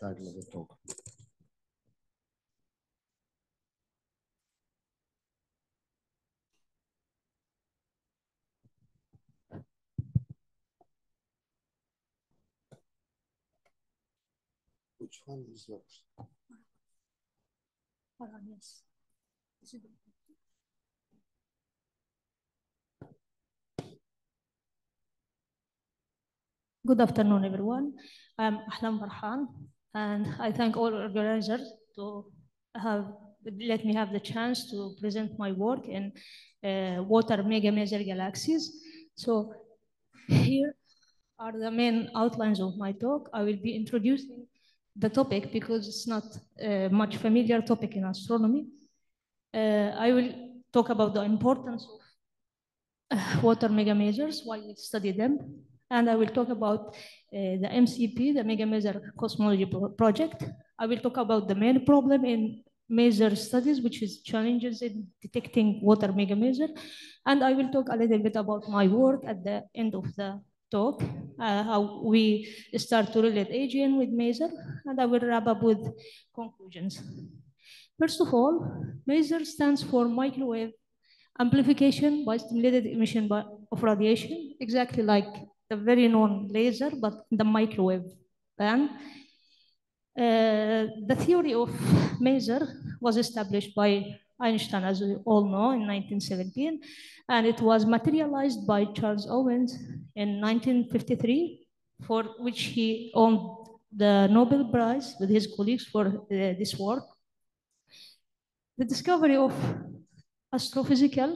Title of the talk. One is yours? Hold on, yes. Good afternoon, everyone. I'm Ahlam Farhan, and I thank all organizers to have let me have the chance to present my work in uh, water mega maser galaxies. So here are the main outlines of my talk. I will be introducing the topic because it's not a much familiar topic in astronomy. Uh, I will talk about the importance of uh, water mega masers, why we study them, and I will talk about uh, the MCP, the Mega Maser Cosmology Pro- Project. I will talk about the main problem in maser studies, which is challenges in detecting water mega maser. And I will talk a little bit about my work at the end of the talk, uh, how we start to relate AGN with maser, and I will wrap up with conclusions. First of all, MASER stands for microwave amplification by stimulated emission by, of radiation, exactly like the very known laser, but the microwave band. Uh, the theory of maser was established by Einstein, as we all know, in 1917, and it was materialized by Charles Townes in 1953, for which he earned the Nobel Prize with his colleagues for uh, this work. The discovery of astrophysical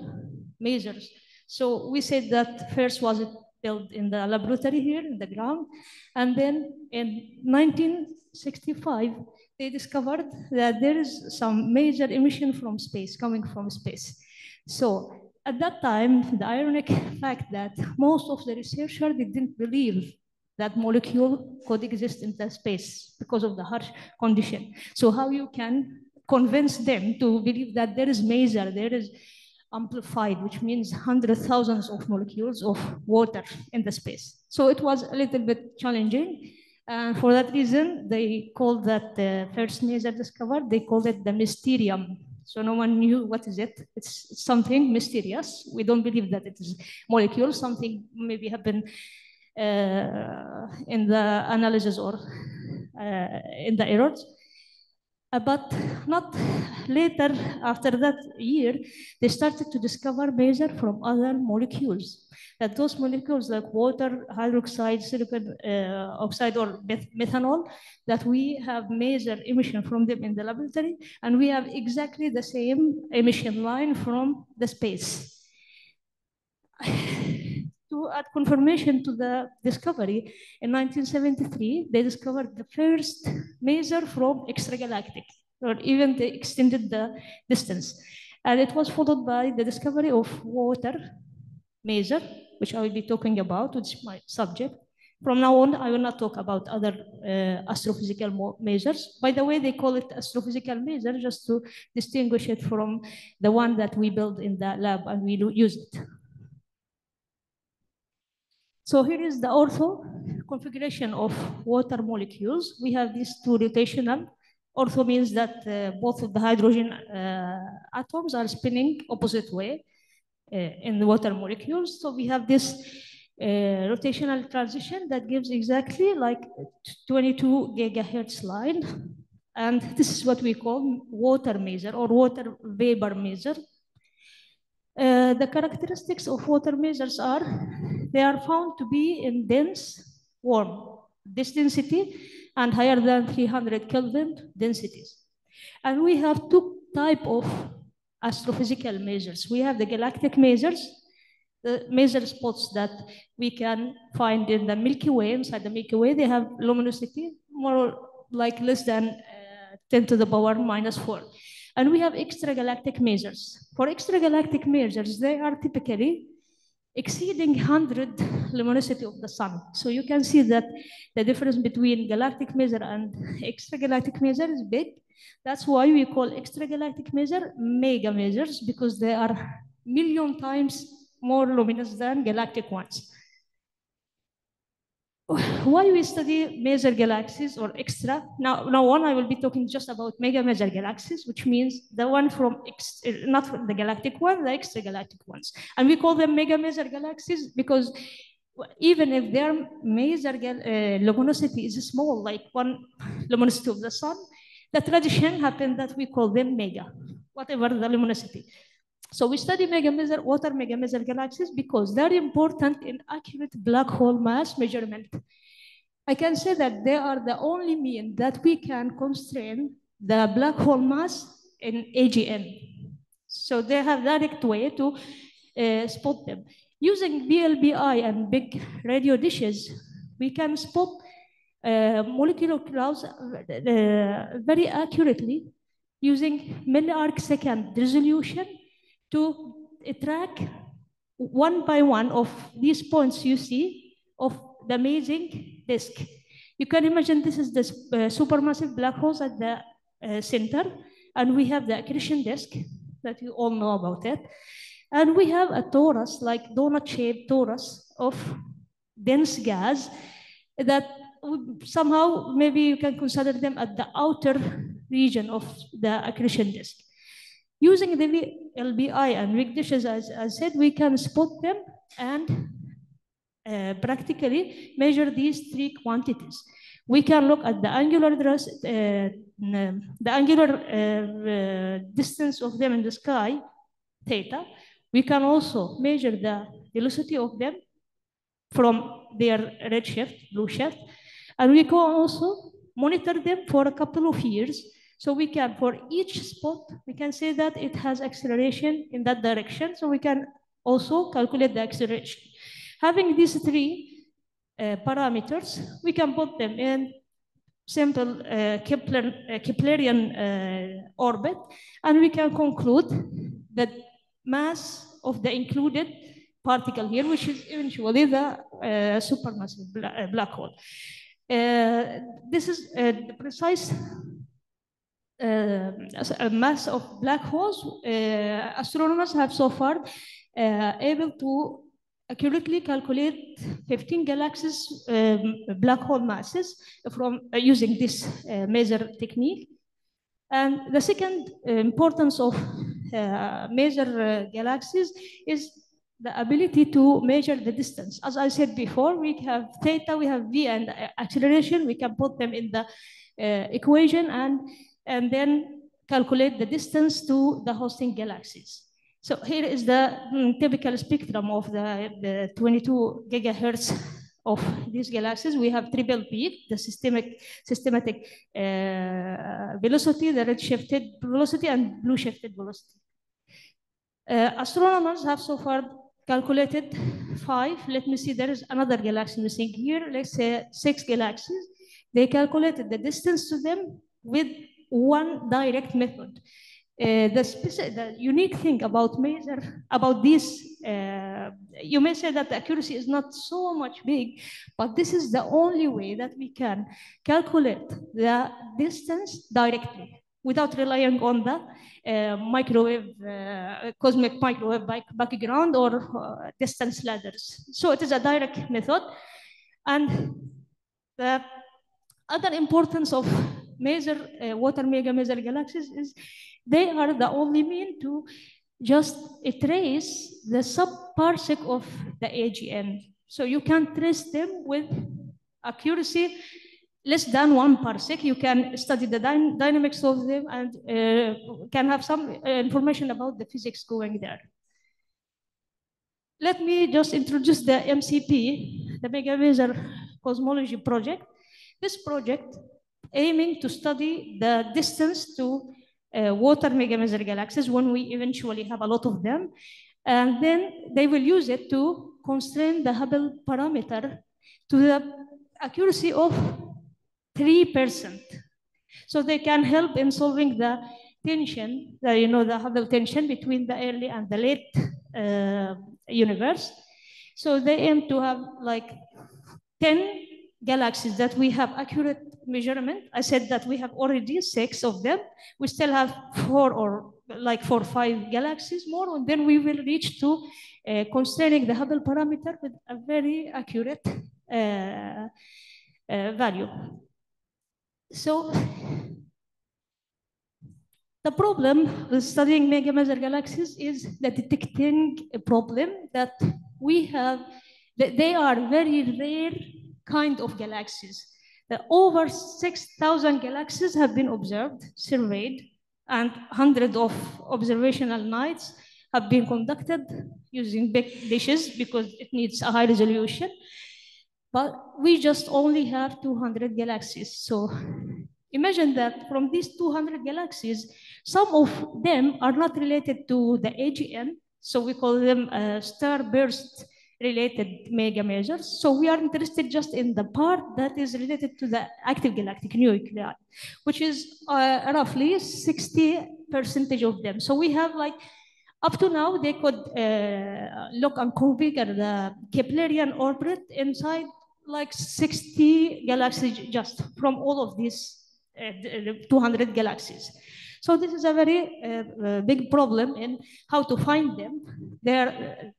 masers. So we said that first was it built in the laboratory here in the ground, and then in 1965 they discovered that there is some maser emission from space coming from space. So at that time, the ironic fact that most of the researchers didn't believe that molecule could exist in the space because of the harsh condition. So how you can convince them to believe that there is maser, there is amplified, which means hundred thousands of molecules of water in the space. So it was a little bit challenging. And for that reason, they called that the first maser discovered, they called it the mysterium. So no one knew what is it. It's something mysterious. We don't believe that it is molecule, something maybe happened uh, in the analysis or uh, in the errors. Uh, but not later, after that year, they started to discover maser from other molecules. That those molecules like water, hydroxide, silicon uh, oxide, or meth methanol, that we have maser emission from them in the laboratory, and we have exactly the same emission line from the space to add confirmation to the discovery, in 1973, they discovered the first maser from extragalactic, or even they extended the distance. And it was followed by the discovery of water maser, which I will be talking about, which is my subject. From now on, I will not talk about other uh, astrophysical masers. By the way, they call it astrophysical maser just to distinguish it from the one that we build in the lab and we use it. So here is the ortho configuration of water molecules. We have these two rotational. Ortho means that uh, both of the hydrogen uh, atoms are spinning opposite way uh, in the water molecules. So we have this uh, rotational transition that gives exactly like 22 gigahertz line. And this is what we call water maser or water vapor maser. Uh, the characteristics of water masers are they are found to be in dense warm, this density and higher than 300 Kelvin densities. And we have two type of astrophysical masers. We have the galactic masers, the maser spots that we can find in the Milky Way, inside the Milky Way, they have luminosity more like less than uh, 10 to the power minus four. And we have extragalactic masers. For extragalactic masers, they are typically exceeding 100 luminosity of the sun. So you can see that the difference between galactic maser and extragalactic maser is big. That's why we call extragalactic maser mega masers because they are million times more luminous than galactic ones. Why we study maser galaxies or extra? Now, now one, I will be talking just about mega maser galaxies, which means the one from, ex, not from the galactic one, the extragalactic ones. And we call them mega maser galaxies because even if their maser uh, luminosity is small, like one luminosity of the sun, the tradition happened that we call them mega, whatever the luminosity. So we study mega maser, water mega maser galaxies because they're important in accurate black hole mass measurement. I can say that they are the only mean that we can constrain the black hole mass in AGN. So they have direct way to uh, spot them. Using VLBI and big radio dishes, we can spot uh, molecular clouds uh, very accurately using milli-arc second resolution to track one by one of these points you see of the masing disk. You can imagine this is the uh, supermassive black holes at the uh, center, and we have the accretion disk that you all know about it. And we have a torus, like donut-shaped torus of dense gas that somehow maybe you can consider them at the outer region of the accretion disk. Using the LBI and big dishes, as I said, we can spot them and uh, practically measure these three quantities. We can look at the angular dress, uh, the angular uh, uh, distance of them in the sky, theta. We can also measure the velocity of them from their redshift, blue shift, and we can also monitor them for a couple of years. So we can, for each spot, we can say that it has acceleration in that direction. So we can also calculate the acceleration. Having these three uh, parameters, we can put them in simple uh, Kepler, uh, Keplerian uh, orbit, and we can conclude that mass of the included particle here, which is eventually the uh, supermassive uh, black hole. Uh, this is the precise mass of black holes. astronomers have so far able to accurately calculate 15 galaxies um, black hole masses from uh, using this uh, maser technique. And the second importance of uh, galaxies is the ability to measure the distance. As I said before, we have theta, we have v and acceleration. We can put them in the equation and, and then calculate the distance to the hosting galaxies. So here is the mm, typical spectrum of the, the 22 gigahertz of these galaxies. We have triple peak, the systemic, systematic uh, velocity, the redshifted velocity, and blue shifted velocity. Uh, astronomers have so far calculated five. Let me see, there is another galaxy missing here. Let's say six galaxies. They calculated the distance to them with one direct method. Uh, the, the unique thing about Maser, about this, uh, you may say that the accuracy is not so much big, but this is the only way that we can calculate the distance directly without relying on the uh, microwave, uh, cosmic microwave background or uh, distance ladders. So it is a direct method. And the other importance of maser uh, water mega maser galaxies is they are the only mean to just trace the sub-parsec of the AGN. So you can trace them with accuracy less than one parsec. You can study the dy dynamics of them and uh, can have some uh, information about the physics going there. Let me just introduce the MCP, the Mega Maser Cosmology Project. This project aiming to study the distance to uh, water mega-maser galaxies when we eventually have a lot of them. And then they will use it to constrain the Hubble parameter to the accuracy of 3%. So they can help in solving the tension, the, you know, the Hubble tension between the early and the late uh, universe. So they aim to have like 10 galaxies that we have accurate measurement. I said that we have already six of them. We still have four or like four, five galaxies more, and then we will reach to uh, constraining the Hubble parameter with a very accurate uh, uh, value. So the problem with studying mega maser galaxies is the detecting problem that we have that they are very rare kind of galaxies. Over 6,000 galaxies have been observed, surveyed, and hundreds of observational nights have been conducted using big dishes because it needs a high resolution. But we just only have 200 galaxies. So imagine that from these 200 galaxies, some of them are not related to the AGN. So we call them uh, starburst related mega masers. So we are interested just in the part that is related to the active galactic nuclei, which is uh, roughly 60 percentage of them. So we have like up to now, they could uh, look and configure the Keplerian orbit inside like 60 galaxies just from all of these uh, 200 galaxies. So this is a very uh, uh, big problem in how to find them. They're uh,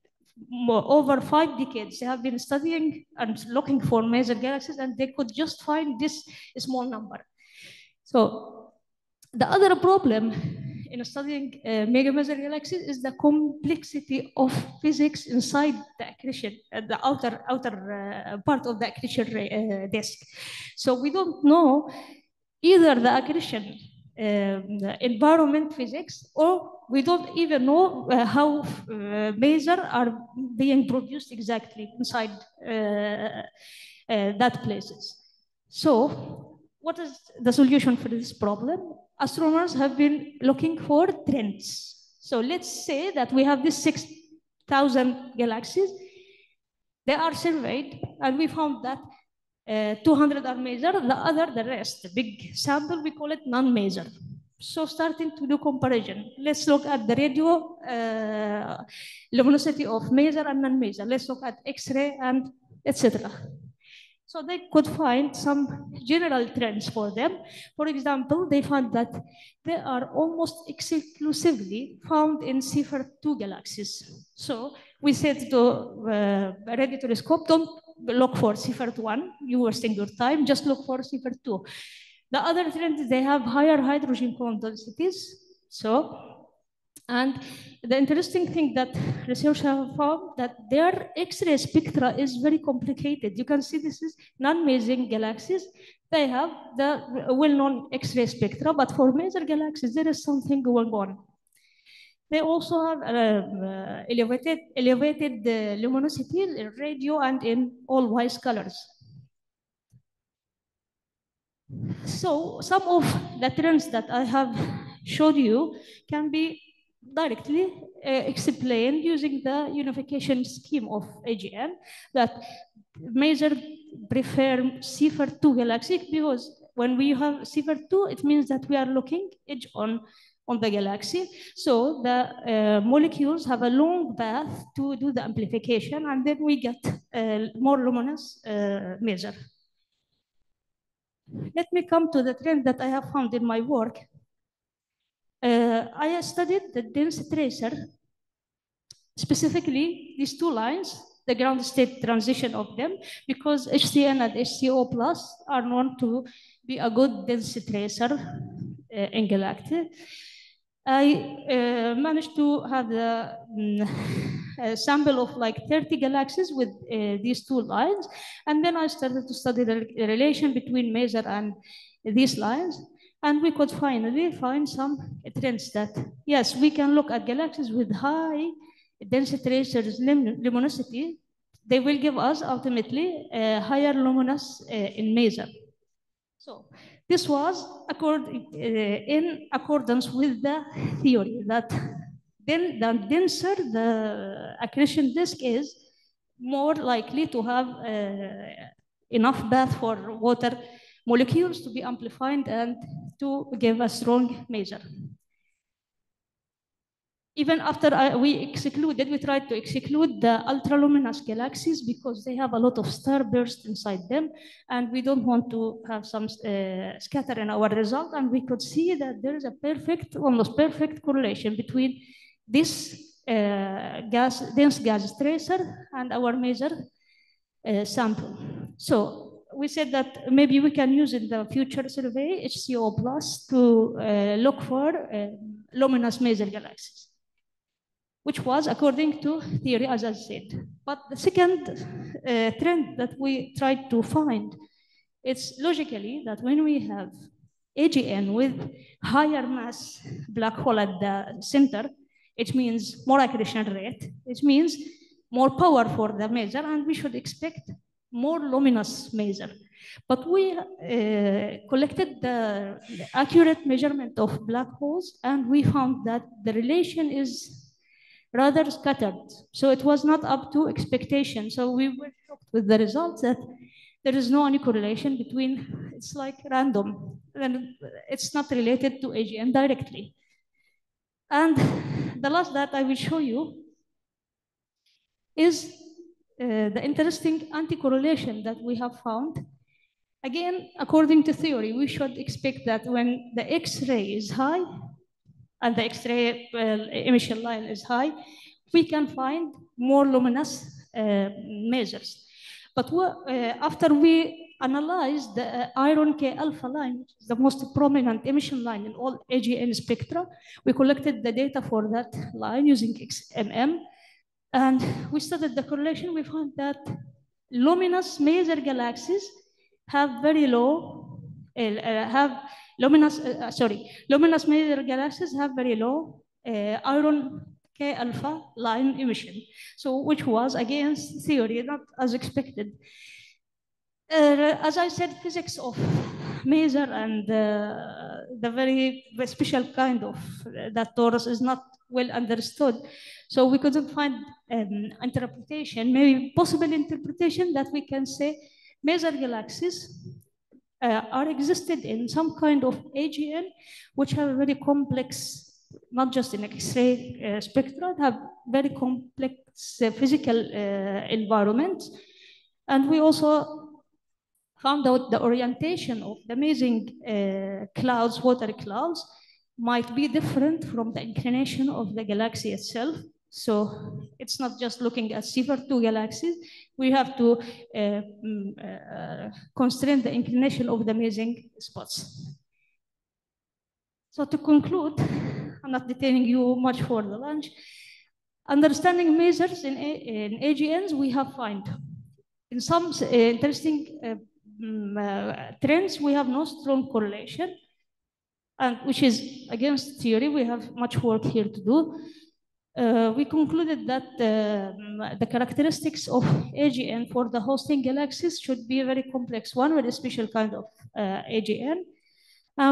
more, over five decades, they have been studying and looking for maser galaxies, and they could just find this small number. So the other problem in studying uh, mega maser galaxies is the complexity of physics inside the accretion, uh, the outer outer uh, part of the accretion uh, disk. So we don't know either the accretion environment physics, or we don't even know uh, how uh, maser are being produced exactly inside that places. So what is the solution for this problem? astronomers have been looking for trends. So let's say that we have these 6,000 galaxies. They are surveyed, and we found that uh, 200 are maser, the other, the rest, the big sample, we call it non-maser. So starting to do comparison, let's look at the radio uh, luminosity of maser and non-maser. Let's look at X-ray and etc. So they could find some general trends for them. For example, they found that they are almost exclusively found in Seyfert-2 galaxies. So we said to uh, radio telescope, don't look for Seyfert-1, you wasting your time, just look for Seyfert-2. The other trend is they have higher hydrogen condensities. So and the interesting thing that researchers have found that their X-ray spectra is very complicated. You can see this is non-masing galaxies. They have the well-known X-ray spectra, but for maser galaxies, there is something going on. They also have uh, uh, elevated, elevated luminosity in radio and in all wise colors. So some of the trends that I have showed you can be directly uh, explained using the unification scheme of AGN that maser prefer Seyfert 2 galaxy because when we have Seyfert 2, it means that we are looking edge on on the galaxy. So the uh, molecules have a long path to do the amplification, and then we get a more luminous uh, maser. Let me come to the trend that I have found in my work. Uh, I studied the dense tracer, specifically these two lines, the ground state transition of them, because HCN and HCO plus are known to be a good dense tracer uh, in galactic. I uh, managed to have a um, sample of like 30 galaxies with uh, these two lines. And then I started to study the relation between maser and these lines. And we could finally find some trends that, yes, we can look at galaxies with high density tracers luminosity. They will give us ultimately a higher luminous uh, in maser. So this was accord, uh, in accordance with the theory that then the denser the accretion disk is, more likely to have uh, enough bath for water molecules to be amplified and to give a strong maser. Even after I, we excluded, we tried to exclude the ultraluminous galaxies because they have a lot of starburst inside them, and we don't want to have some uh, scatter in our result. And we could see that there is a perfect, almost perfect correlation between this uh, gas, dense gas tracer and our maser uh, sample. So we said that maybe we can use in the future survey HCO plus to uh, look for uh, luminous maser galaxies. Which was according to theory, as I said. But the second uh, trend that we tried to find, it's logically that when we have AGN with higher mass black hole at the center, it means more accretion rate. It means more power for the maser, and we should expect more luminous maser. But we uh, collected the, the accurate measurement of black holes, and we found that the relation is rather scattered. So it was not up to expectation. So we were shocked with the results that there is no any correlation between, it's like random, and it's not related to AGN directly. And the last that I will show you is uh, the interesting anti-correlation that we have found. Again, according to theory, we should expect that when the X-ray is high and the X-ray emission line is high, we can find more luminous uh, masers. But uh, after we analyzed the uh, iron K alpha line, which is the most prominent emission line in all AGN spectra, we collected the data for that line using XMM. And we studied the correlation. We found that luminous maser galaxies have very low, uh, have luminous, uh, sorry, luminous maser galaxies have very low uh, iron K alpha line emission. So which was against theory, not as expected. Uh, as I said, physics of maser and uh, the very, special kind of uh, that torus is not well understood. So we couldn't find an interpretation, maybe possible interpretation that we can say maser galaxies uh, are existed in some kind of AGN, which have very complex not just in X-ray uh, spectra, have very complex uh, physical uh, environments. And we also found out the orientation of the masing uh, clouds, water clouds, might be different from the inclination of the galaxy itself. So it's not just looking at Seyfert 2 galaxies. We have to uh, mm, uh, constrain the inclination of the masing spots. So to conclude, I'm not detaining you much for the lunch. Understanding masers in, in AGNs, we have found in some uh, interesting uh, um, uh, trends, we have no strong correlation, and which is against theory. We have much work here to do. Uh, we concluded that uh, the characteristics of AGN for the hosting galaxies should be a very complex one with a special kind of uh, AGN.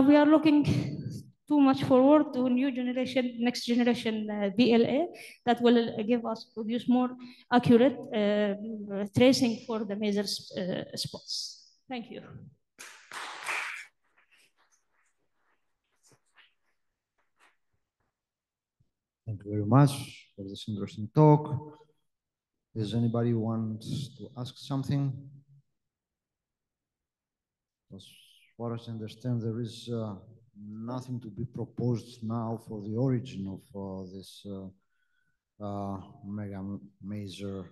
we are looking too much forward to new generation, next generation uh, VLBA that will uh, give us produce more accurate uh, tracing for the maser uh, spots. Thank you. Thank you very much for this interesting talk. Does anybody want to ask something? As far as I understand, there is uh, nothing to be proposed now for the origin of uh, this uh, uh, mega maser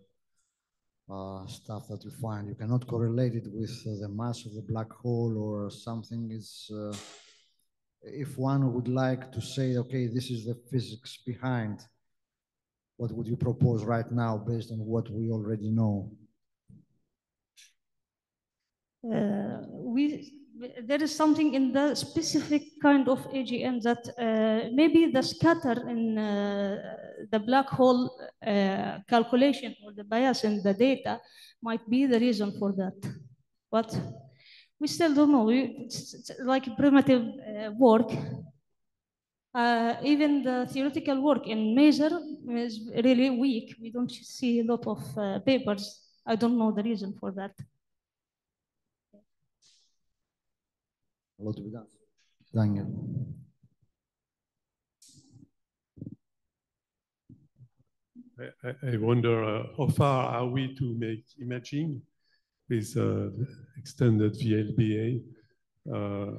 uh, stuff that you find. You cannot correlate it with uh, the mass of the black hole or something. It's, if one would like to say, okay, this is the physics behind, what would you propose right now based on what we already know? we there is something in the specific kind of AGN that uh, maybe the scatter in uh, the black hole uh, calculation or the bias in the data might be the reason for that. But we still don't know. We, it's, it's, like primitive uh, work. Uh, even the theoretical work in maser is really weak. We don't see a lot of uh, papers. I don't know the reason for that. a lot to be done. Daniel. I, I wonder uh, how far are we to make imaging with uh, extended VLBA? Uh,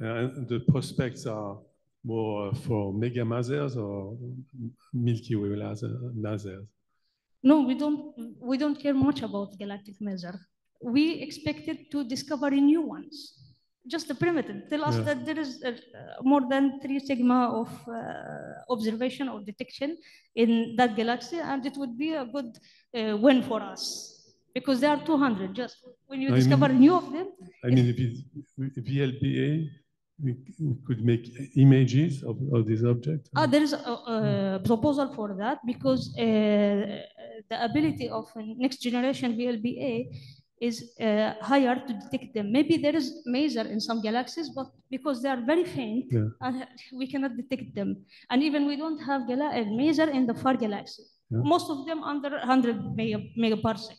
and the prospects are more for mega masers or Milky Way lasers? No, we don't. We don't care much about galactic maser. We expected to discover new ones just the primitive. Tell us Yeah. that there is uh, more than three sigma of uh, observation or detection in that galaxy, and it would be a good uh, win for us because there are 200. Just when you I discover mean- new of them, I mean, if it's we, we could make images of, of this object. Ah, there is a, a proposal for that because uh, the ability of next generation VLBA is uh, higher to detect them. Maybe there is maser in some galaxies, but because they are very faint, Yeah. and we cannot detect them. And even we don't have gala- uh, maser in the far galaxy. Yeah. Most of them under 100 megaparsec.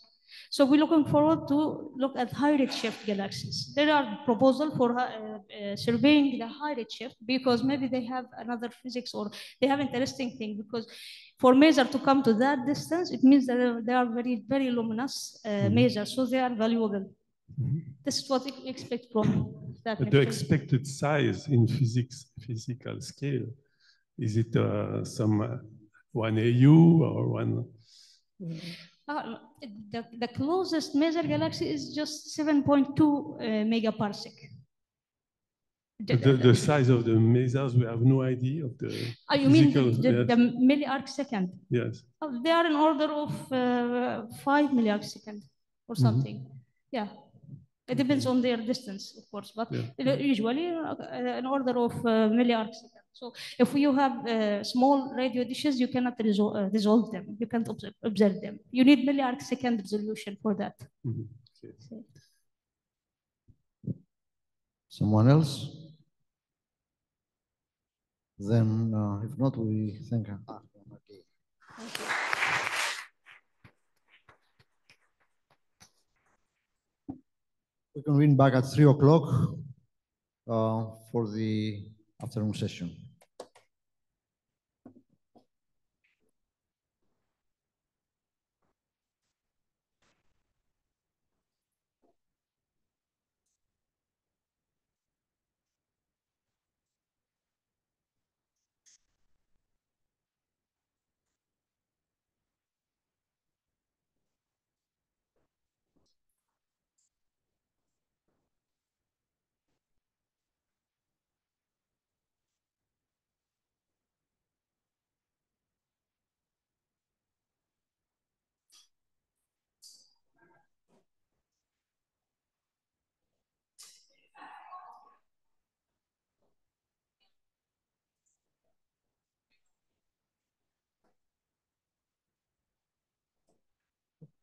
So we're looking forward to look at high redshift galaxies. There are proposal for uh, uh, surveying the high redshift because maybe they have another physics or they have interesting thing because for maser to come to that distance, it means that they- are very, very luminous uh, Mhm. so they are valuable. Mhm. This is what we expect from that. But the expected size in physics, physical scale, is it uh, some uh, one AU or one? Ah, the, the closest maser galaxy is just 7.2 uh, megaparsec. The- The, the size of the masers, we have no idea of the. Ah, you mean the, physical- the, yes. the milliarc second? Yes. Oh, they are in order of uh, five milliarc second or Mhm. something. Yeah. It depends on their distance, of course, but Yeah. uh, usually uh, uh, in order of uh, milliarc second. So if you have uh, small radio dishes, you cannot resol- uh, resolve them. You can't observe, observe them. You need milliarc second resolution for that. Mhm. So- Someone else? Then, uh, if not, we thank. Ah, okay. We convene back at three o'clock uh, for the afternoon session.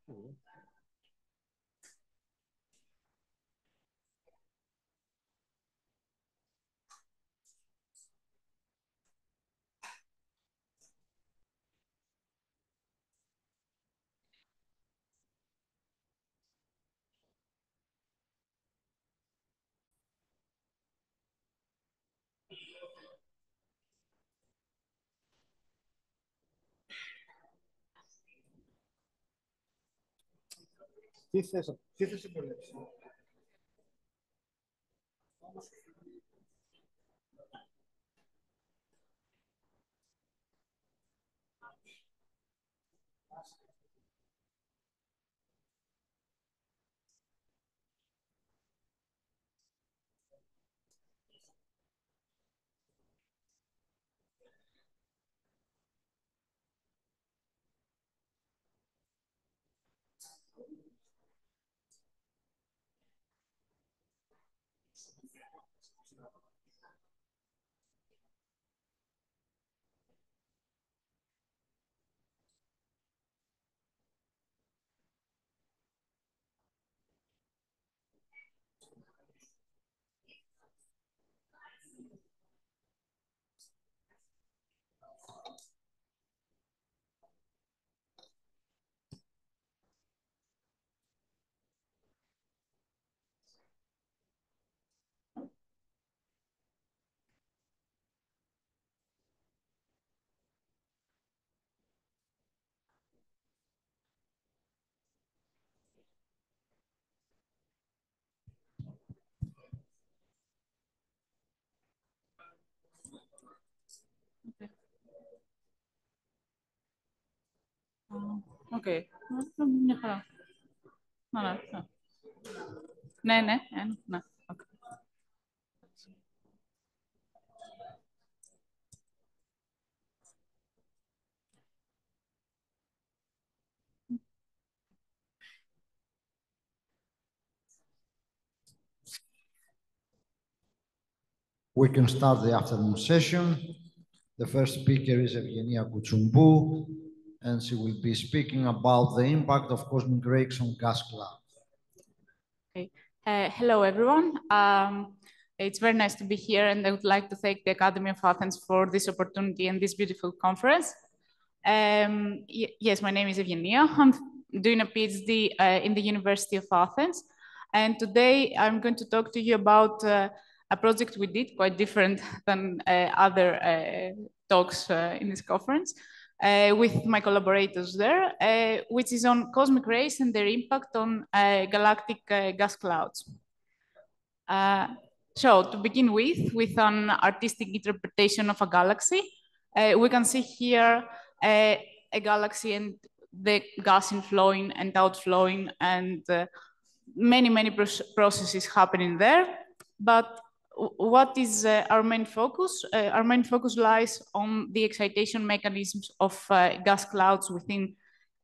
Τι dice eso, dice ese. Vamos. Okay. No, no, no. No, no, no. Okay. We can start the afternoon session. The first speaker is Evgenia Kouchoubou, and she will be speaking about the impact of cosmic rays on gas clouds. Okay. Uh, hello, everyone. Um, it's very nice to be here, and I would like to thank the Academy of Athens for this opportunity and this beautiful conference. Um, yes, my name is Evgenia. I'm doing a PhD uh, in the University of Athens, and today I'm going to talk to you about uh, a project we did quite different than uh, other uh, talks uh, in this conference. Uh, with my collaborators there, uh, which is on cosmic rays and their impact on uh, galactic gas clouds. so to begin with, with an artistic interpretation of a galaxy, we can see here a galaxy and the gas inflowing and outflowing and many, many processes happening there. But what is uh, our main focus? Uh, our main focus lies on the excitation mechanisms of uh, gas clouds within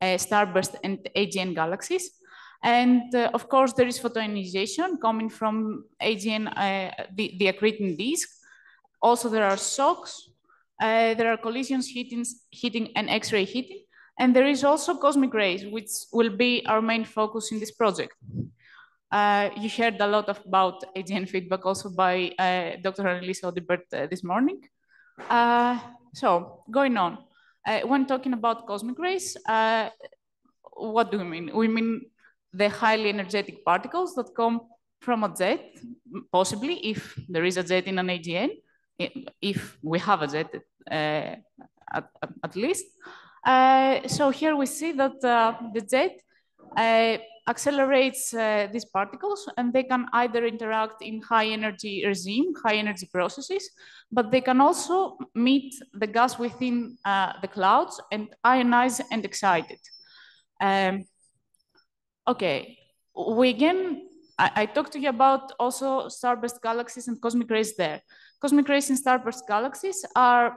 uh, starburst and AGN galaxies. And uh, of course, there is photoionization coming from AGN, uh, the, the accreting disk. Also, there are shocks. there are collisions hitting, hitting and X-ray hitting. And there is also cosmic rays, which will be our main focus in this project. Uh, you heard a lot about AGN feedback also by uh, Dr. Anelise Audibert uh, this morning. Uh, so going on, uh, when talking about cosmic rays, what do we mean? We mean the highly energetic particles that come from a jet, possibly if there is a jet in an AGN, if we have a jet at, at, least. so here we see that the jet accelerates uh, these particles and they can either interact in high energy regime, high energy processes, but they can also meet the gas within uh, the clouds and ionize and excite it. Um, okay, we again, I, I talked to you about also starburst galaxies and cosmic rays there. Cosmic rays in starburst galaxies are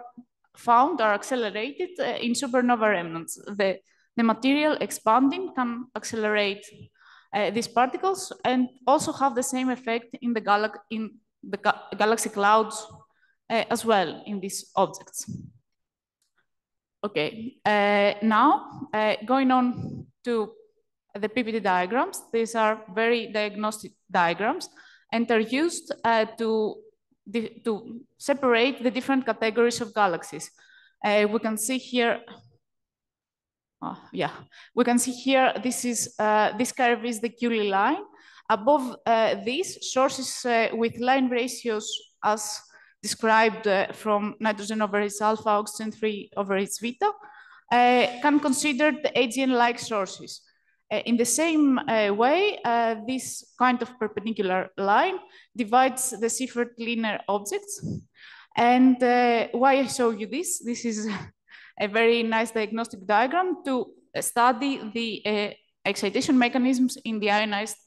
found, are accelerated uh, in supernova remnants. The, the material expanding can accelerate uh, these particles and also have the same effect in the, gal in the ga galaxy clouds uh, as well in these objects. Okay, uh, now uh, going on to the BPT diagrams. These are very diagnostic diagrams and are used uh, to, to separate the different categories of galaxies. Uh, we can see here uh, yeah, we can see here, this is uh, this curve is the Kewley line. Above uh, this, sources uh, with line ratios as described uh, from nitrogen over H alpha, oxygen 3 over H beta, uh, can consider the AGN-like sources. in the same way, this kind of perpendicular line divides the Seyfert LINER objects. And why I show you this, this is a very nice diagnostic diagram to study the uh, excitation mechanisms in the ionized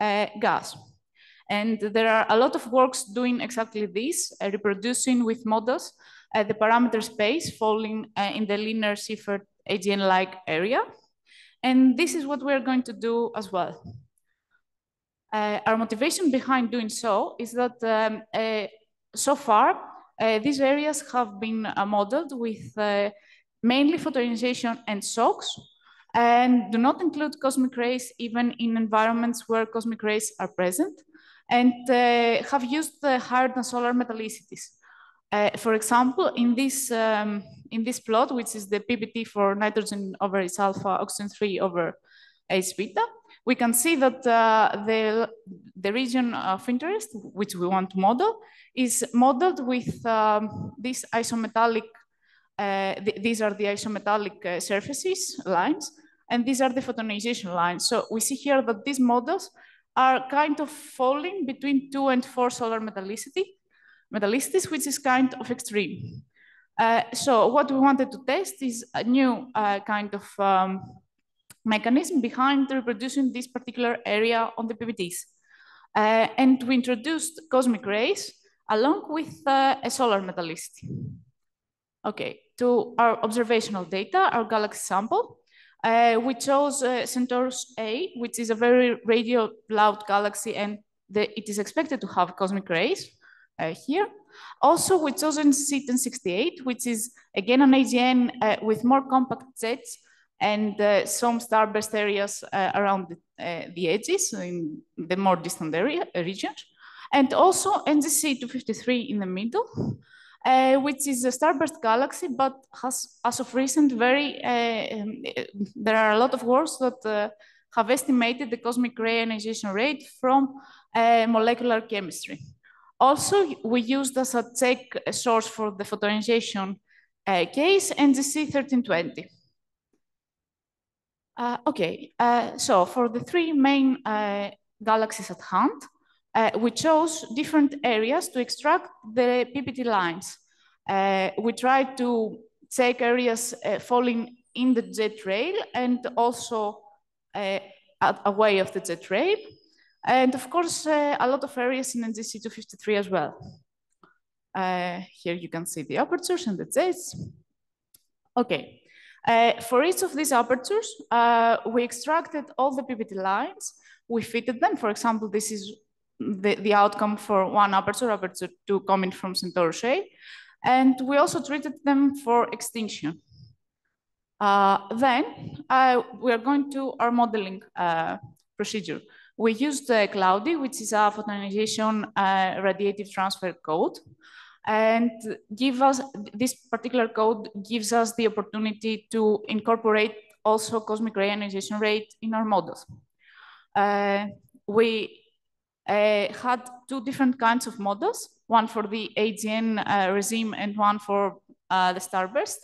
uh, gas. And there are a lot of works doing exactly this, uh, reproducing with models uh, the parameter space falling uh, in the LINER Seyfert AGN-like area. And this is what we're going to do as well. Uh, our motivation behind doing so is that um, so far, these areas have been modeled with mainly photoionization and shocks, and do not include cosmic rays even in environments where cosmic rays are present, and uh, have used the higher than solar metallicities. Uh, for example, in this, um, in this plot, which is the PBT for nitrogen over H alpha, oxygen 3 over H beta, we can see that uh, the, the region of interest, which we want to model, is modeled with um, this isometallic th these are the isometallic uh, surfaces lines, and these are the photonization lines. So we see here that these models are kind of falling between two and four solar metallicity, metallicities, which is kind of extreme. Uh, so what we wanted to test is a new uh, kind of um, mechanism behind reproducing this particular area on the PBTs. Uh, and we introduced cosmic rays along with uh, a solar metallicity. Okay, to our observational data, our galaxy sample. Uh, we chose uh, Centaurus A, which is a very radio loud galaxy, and the, it is expected to have cosmic rays uh, here. Also, we chose NGC1068, which is again an AGN uh, with more compact jets and uh, some starburst areas uh, around the, the, edges in the more distant area regions. And also NGC253 in the middle, uh, which is a starburst galaxy, but has, as of recent, very, um, there are a lot of works that have estimated the cosmic ray ionization rate from molecular chemistry. Also, we used as a check source for the photoionization uh, case NGC 1320. Uh, okay, uh, so for the three main uh, galaxies at hand, uh, we chose different areas to extract the PPT lines. Uh, we tried to take areas falling in the jet rail and also away of the jet rail. And of course, uh, a lot of areas in NGC 253 as well. Uh, here you can see the apertures and the jets. Okay, uh, for each of these apertures, uh, we extracted all the PPT lines, we fitted them. For example, this is the, the outcome for one aperture, aperture two coming from Centaurus A. And we also treated them for extinction. Uh, then uh, we are going to our modeling procedure. We used uh, Cloudy, which is a photonization uh, radiative transfer code. And give us this particular code gives us the opportunity to incorporate also cosmic ray ionization rate in our models. Uh, we uh, had two different kinds of models, one for the AGN uh, regime and one for uh, the starburst.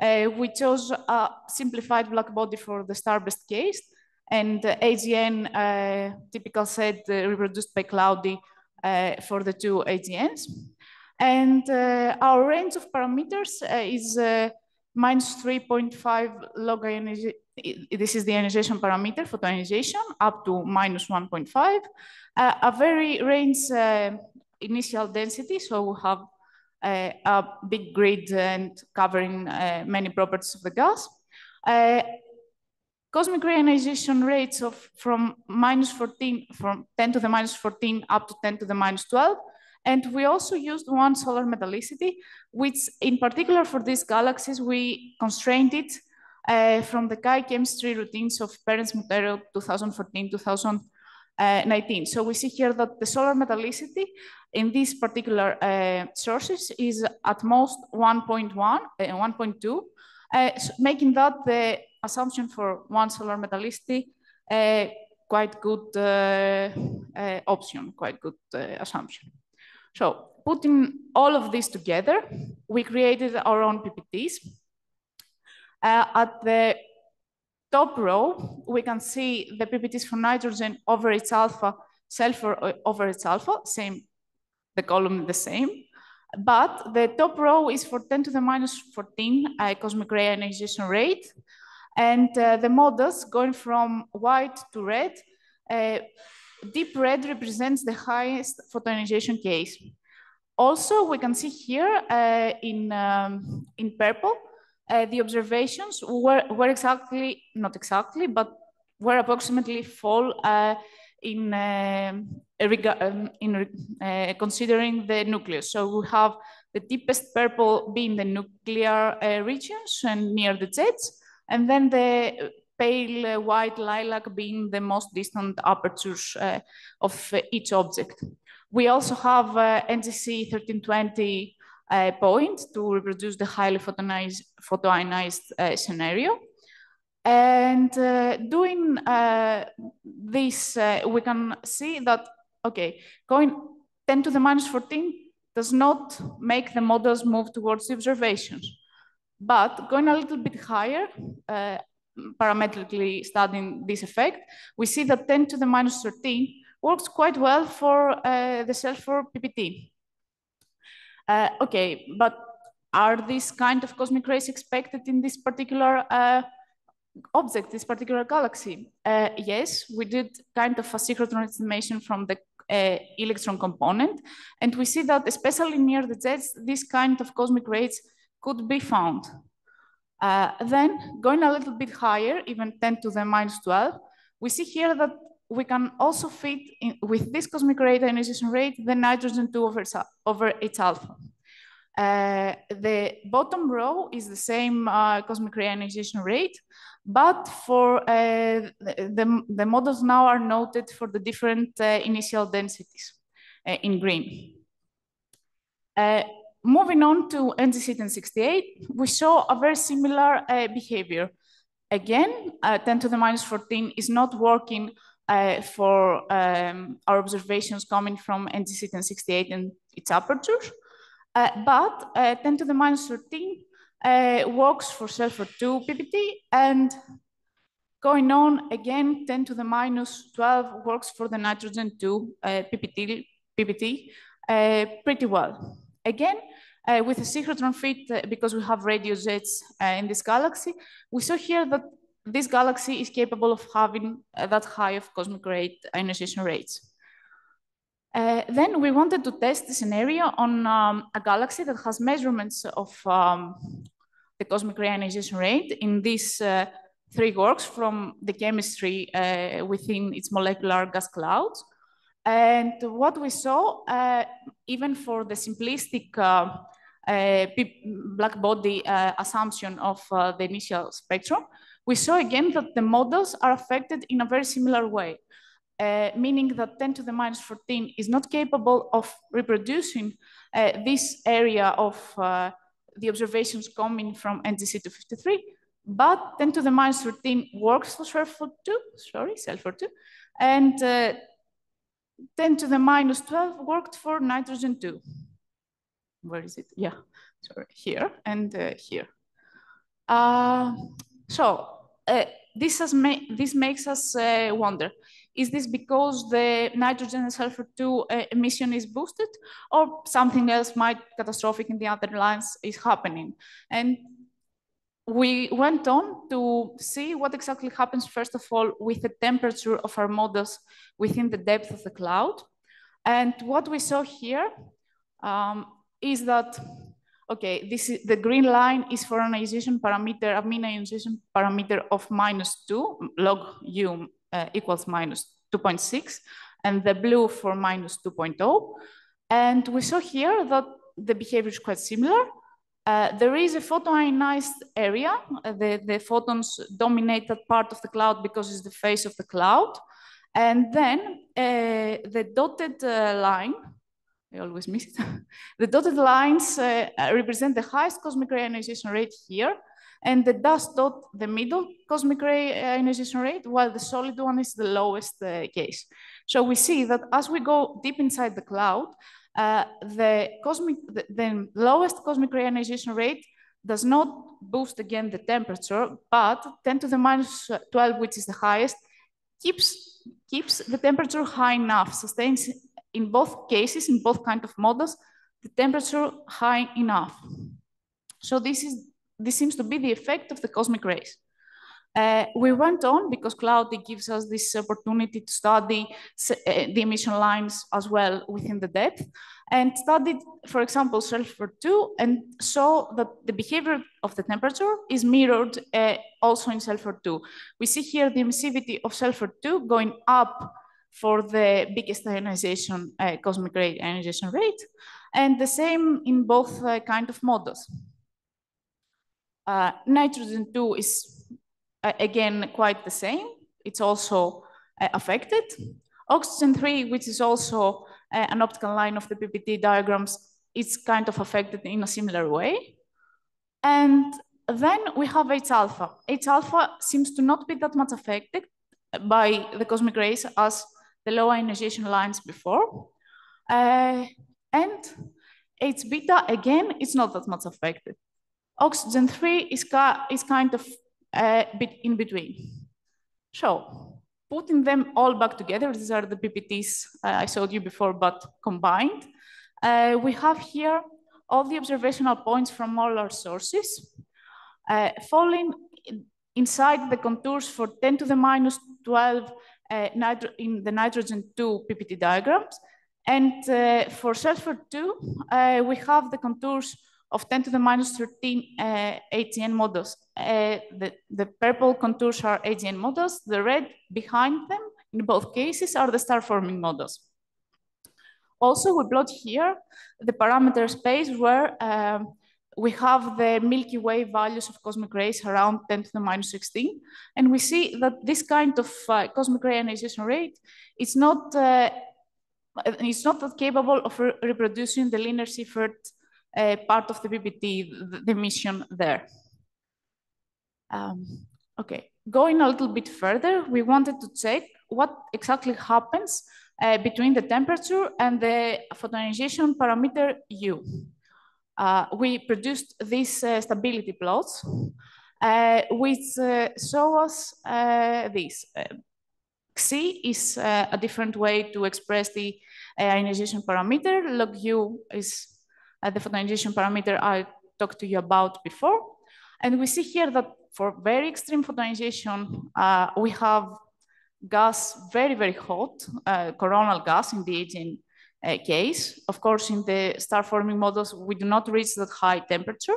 Uh, we chose a simplified black body for the starburst case and AGN uh, typical set uh, reproduced by Cloudy uh, for the two AGNs. And our range of parameters is minus 3.5 log ionization. This is the ionization parameter for ionization up to minus 1.5. Uh, a very range uh, initial density, so we have uh, a big grid and covering many properties of the gas cosmic ray ionization rates of from minus 14, from 10 to the minus 14 up to 10 to the minus 12. And we also used one solar metallicity, which in particular for these galaxies, we constrained it uh, from the Chi chemistry routines of Peretz-Mutero 2014-2019. So we see here that the solar metallicity in these particular uh, sources is at most 1.1, and 1.2, uh, making that the assumption for one solar metallicity, uh, quite good uh, uh, option, quite good assumption. So putting all of this together, we created our own PPTs. at the top row, we can see the PPTs for nitrogen over H alpha, sulfur over H alpha, same, the column the same. But the top row is for 10 to the minus 14 uh, cosmic ray ionization rate. And uh, the models going from white to red, uh, deep red represents the highest photoionization case. Also, we can see here uh, in, um, in purple, uh, the observations were, were exactly, not exactly, but were approximately fall uh, in, um, um, in uh, considering the nucleus. So we have the deepest purple being the nuclear uh, regions and near the jets, and then the pale uh, white lilac being the most distant apertures uh, of uh, each object. We also have uh, NGC 1320 point to reproduce the highly photoionized, photoionized scenario. And uh, doing uh, this, uh, we can see that, okay, going 10 to the minus 14 does not make the models move towards the observations. But going a little bit higher, uh, parametrically studying this effect, we see that 10 to the minus 13 works quite well for uh, the sulfur PPT. Uh, okay, but are these kind of cosmic rays expected in this particular object, this particular galaxy? Uh, yes, we did kind of a synchrotron estimation from the uh, electron component. And we see that especially near the jets, this kind of cosmic rays could be found. Uh, then going a little bit higher, even 10 to the minus 12, we see here that we can also fit in, with this cosmic ray ionization rate the nitrogen 2 over, over H alpha. Uh, the bottom row is the same uh, cosmic ray ionization rate, but for uh, the, the models now are noted for the different uh, initial densities uh, in green. Uh, moving on to NGC 1068, we saw a very similar behavior. Again, 10 to the minus 14 is not working uh, for um, our observations coming from NGC 1068 and its aperture. Uh, but uh, 10 to the minus 13 uh, works for sulfur 2 PPT and going on again 10 to the minus 12 works for the nitrogen 2 uh, PPT, PPT uh, pretty well. Again, with a synchrotron fit, because we have radio jets in this galaxy, we saw here that this galaxy is capable of having uh, that high of cosmic ray ionization rates. Uh, then we wanted to test the scenario on um, a galaxy that has measurements of um, the cosmic ray ionization rate in these uh, three works from the chemistry uh, within its molecular gas clouds. And what we saw, uh, even for the simplistic uh, black body assumption of the initial spectrum, we saw again that the models are affected in a very similar way, uh, meaning that 10 to the minus 14 is not capable of reproducing uh, this area of uh, the observations coming from NGC 253, but 10 to the minus 13 works for sulfur 2, sorry, sulfur 2, and uh, 10 to the minus 12 worked for nitrogen 2. Where is it? Yeah, sorry, here and uh, here. Uh, so uh, this, has ma this makes us uh, wonder, is this because the nitrogen and sulfur 2 uh, emission is boosted or something else might catastrophic in the other lines is happening? And we went on to see what exactly happens, first of all, with the temperature of our models within the depth of the cloud. And what we saw here um, is that okay, this is the green line is for an ionization parameter, a mean ionization parameter of minus two, log u uh, equals minus 2.6, and the blue for minus 2.0. And we saw here that the behavior is quite similar. Uh, there is a photoionized area. Uh, the, the photons dominate that part of the cloud because it's the face of the cloud. And then uh, the dotted uh, line I always miss it. the dotted lines uh, represent the highest cosmic ray ionization rate here, and the dust dot the middle cosmic ray ionization rate, while the solid one is the lowest uh, case. So we see that as we go deep inside the cloud, uh, the cosmic, the, the, lowest cosmic ray ionization rate does not boost again the temperature, but 10 to the minus 12, which is the highest, keeps keeps the temperature high enough, sustains in both cases, in both kind of models, the temperature high enough. So this, is, this seems to be the effect of the cosmic rays. Uh, we went on because Cloudy gives us this opportunity to study uh, the emission lines as well within the depth and studied, for example, sulfur 2 and saw that the behavior of the temperature is mirrored uh, also in sulfur 2. We see here the emissivity of sulfur 2 going up for the biggest ionization, uh, cosmic ray ionization rate, and the same in both uh, kind of models. Uh, nitrogen 2 is, uh, again, quite the same. It's also uh, affected. Oxygen 3, which is also uh, an optical line of the PPT diagrams, it's kind of affected in a similar way. And then we have H alpha. H alpha seems to not be that much affected by the cosmic rays as the low ionization lines before. Uh, and H beta, again, it's not that much affected. Oxygen 3 is, is kind of uh, bit in between. So putting them all back together, these are the PPTs uh, I showed you before, but combined, uh, we have here all the observational points from all our sources, uh, falling inside the contours for 10 to the minus 12 uh, in the nitrogen 2 PPT diagrams. And uh, for sulfur 2, uh, we have the contours of 10 to the minus 13 uh, AGN models. Uh, the, the purple contours are AGN models. The red behind them in both cases are the star-forming models. Also, we plot here the parameter space where um, we have the Milky Way values of cosmic rays around 10 to the minus 16. And we see that this kind of uh, cosmic ray ionization rate is not, uh, it's not that capable of re reproducing the LINER Seyfert uh, part of the PPT, the, emission there. Um, okay, going a little bit further, we wanted to check what exactly happens uh, between the temperature and the photonization parameter U. Uh, we produced these uh, stability plots, uh, which uh, show us uh, this. Xi is a different way to express the ionization parameter. Log U is the photoionization parameter I talked to you about before. And we see here that for very extreme photoionization, we have gas very, very hot, uh, coronal gas in the uh, case. Of course, in the star forming models, we do not reach that high temperature.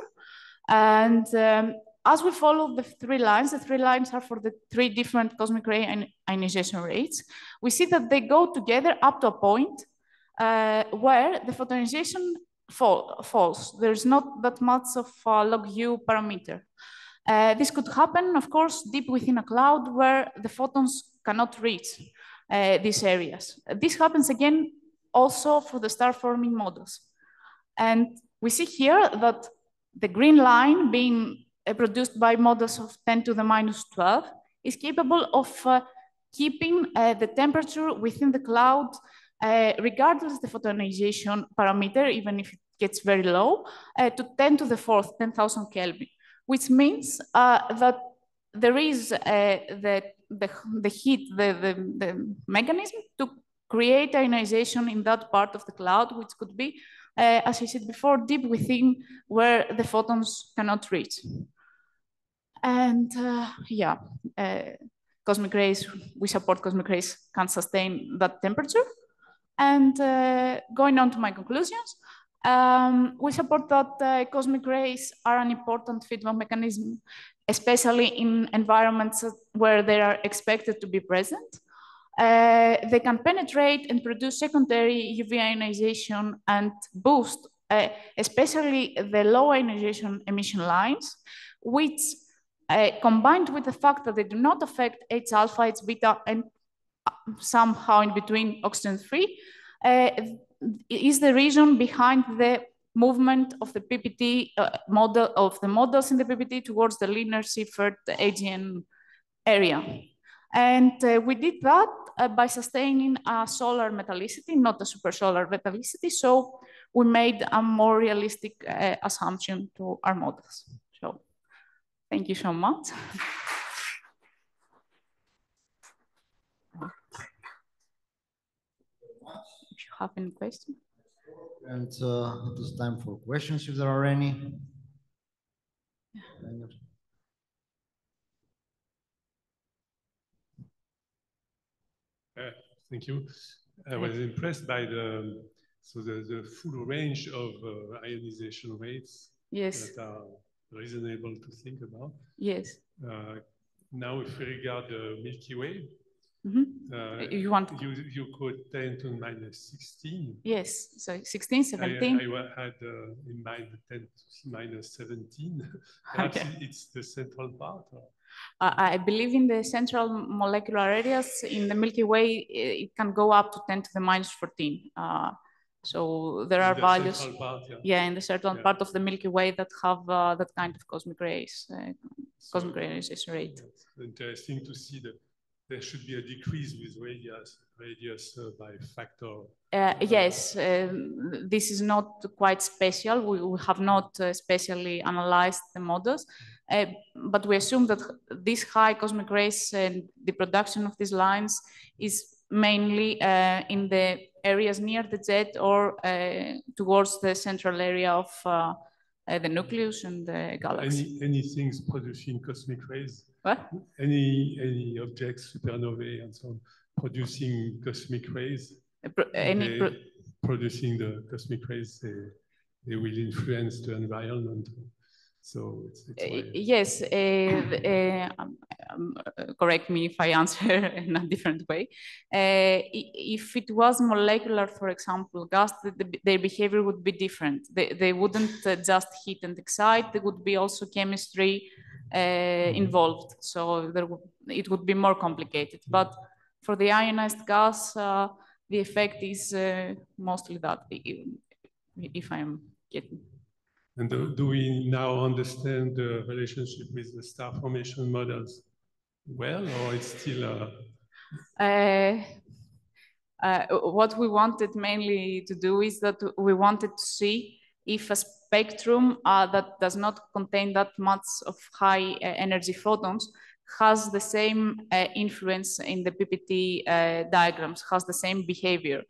And um, as we follow the three lines, the three lines are for the three different cosmic ray ionization rates. We see that they go together up to a point uh, where the photonization fall, falls. There's not that much of a log U parameter. Uh, this could happen, of course, deep within a cloud where the photons cannot reach uh, these areas. This happens again also for the star forming models. And we see here that the green line being uh, produced by models of 10 to the minus 12 is capable of uh, keeping uh, the temperature within the cloud uh, regardless the photonization parameter, even if it gets very low, to 10 to the fourth, 10,000 Kelvin which means uh, that there is uh, the, the, the heat, the, the, the, mechanism to create ionization in that part of the cloud, which could be, uh, as I said before, deep within where the photons cannot reach. And uh, yeah, uh, cosmic rays, we support cosmic rays can sustain that temperature. And uh, going on to my conclusions, um, we support that uh, cosmic rays are an important feedback mechanism, especially in environments where they are expected to be present. Uh, they can penetrate and produce secondary UV ionization and boost, uh, especially the low ionization emission lines, which uh, combined with the fact that they do not affect H alpha, H beta, and uh, somehow in between oxygen free, uh, is the reason behind the movement of the PPT model of the models in the PPT towards the LINER Seyfert AGN area. And uh, we did that uh, by sustaining a solar metallicity, not a supersolar metallicity. So we made a more realistic uh, assumption to our models. So thank you so much. If you have any questions? And uh, it is time for questions if there are any. Uh, thank you. I was impressed by the so the, the full range of uh, ionization rates yes. that are reasonable to think about. Yes. Uh, now, if we regard the Milky Way, Mm -hmm. uh, you want you you could 10 to minus 16. Yes, so 16, 17. I, I had uh, in mind 10 to minus 17. Perhaps okay. it's the central part. Or? Uh, I believe in the central molecular areas in the Milky Way, it can go up to 10 to the minus 14. Uh, so there are the values, part, yeah. yeah. in the certain yeah. part of the Milky Way that have uh, that kind of cosmic rays, uh, so, cosmic radiation rate. Interesting to see the there should be a decrease with radius, radius uh, by factor. Uh, yes, um, this is not quite special. We, we have not uh, specially analyzed the models, uh, but we assume that this high cosmic rays and the production of these lines is mainly uh, in the areas near the jet or uh, towards the central area of the nucleus and the galaxy. Any, any things producing cosmic rays what? Any any objects, supernovae, and so on, producing cosmic rays. Pro any pro producing the cosmic rays, they, they will influence the environment. So it's, it's Uh, Yes, uh, um, correct me if I answer in a different way. Uh, If it was molecular, for example, gas, the- the- their behavior would be different. They, they wouldn't uh, just heat and excite, there would be also chemistry involved. So there it would be more complicated. But for the ionized gas, uh, the effect is uh, mostly that, if I'm getting. And do, do we now understand the relationship with the star formation models well, or it's still uh, Uh, uh, what we wanted mainly to do is that we wanted to see if a spectrum uh, that does not contain that much of high uh, energy photons has the same uh, influence in the PPT uh, diagrams, has the same behavior.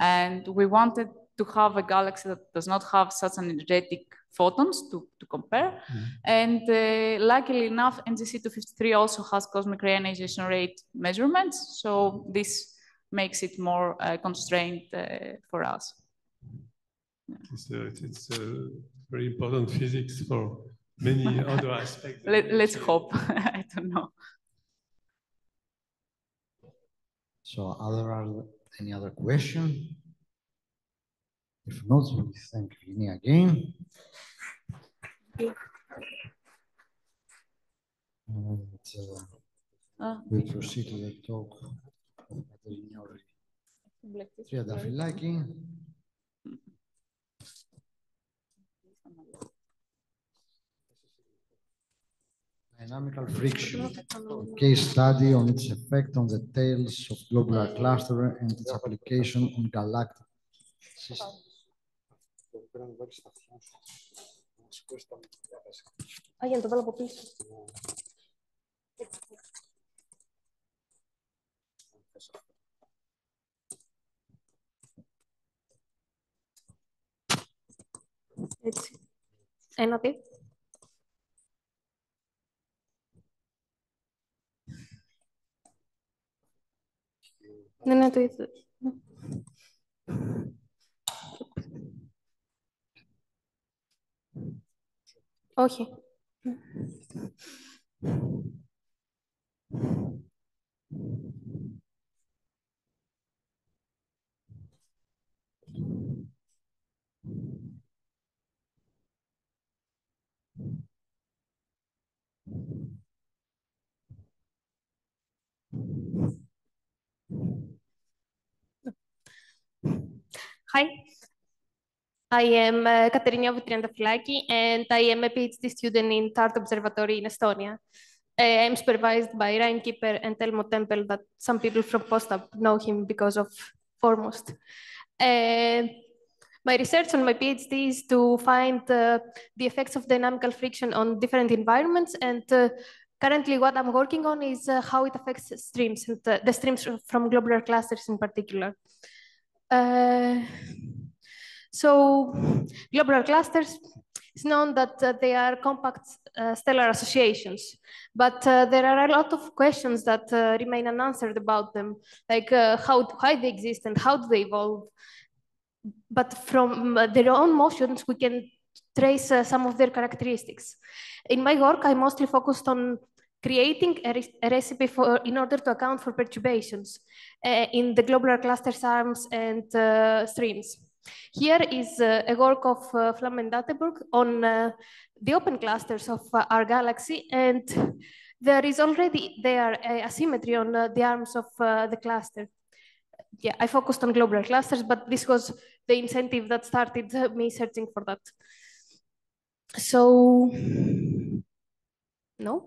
And we wanted to have a galaxy that does not have such an energetic photons to, to compare. And uh, luckily enough, NGC 253 also has cosmic ionization rate measurements. So this makes it more uh, constrained uh, for us. It's, a, it's a uh, very important physics for many other aspects. Let, let's hope. I don't know. So, are there any other question? If not, we thank Vini again. Okay. And uh, oh. we proceed to the talk of Katerina Triantafilaki. Dynamical friction, a case study on its effect on the tails of globular cluster and its application on galactic systems. Πρέπει να βάλεις τα αυτιά σου. Να σηκώσεις τα μυαλιά βασικά. Α, για να το βάλω από πίσω. Έτσι. Ένα, δύο. Ναι, ναι, το είδα. Όχι. Hi. I am uh, Katerina Triantafilaki, and I am a PhD student in Tartu Observatory in Estonia. Uh, I'm supervised by Rain Kipper and Elmo Tempel, that some people from PostUp know him because of 4MOST. And my research on my PhD is to find uh, the effects of dynamical friction on different environments. And uh, currently what I'm working on is uh, how it affects streams, and uh, the streams from globular clusters in particular. Uh, so globular clusters, it's known that uh, they are compact uh, stellar associations, but uh, there are a lot of questions that uh, remain unanswered about them, like how, why they exist and how do they evolve. But from uh, their own motions, we can trace some of their characteristics. In my work, I mostly focused on creating a, re a recipe for in order to account for perturbations uh, in the globular clusters arms and uh, streams. Here is uh, a work of uh, Flamm and Datteberg on uh, the open clusters of uh, our galaxy, and there is already there a asymmetry on uh, the arms of the cluster. Yeah, I focused on globular clusters, but this was the incentive that started me searching for that. So, no?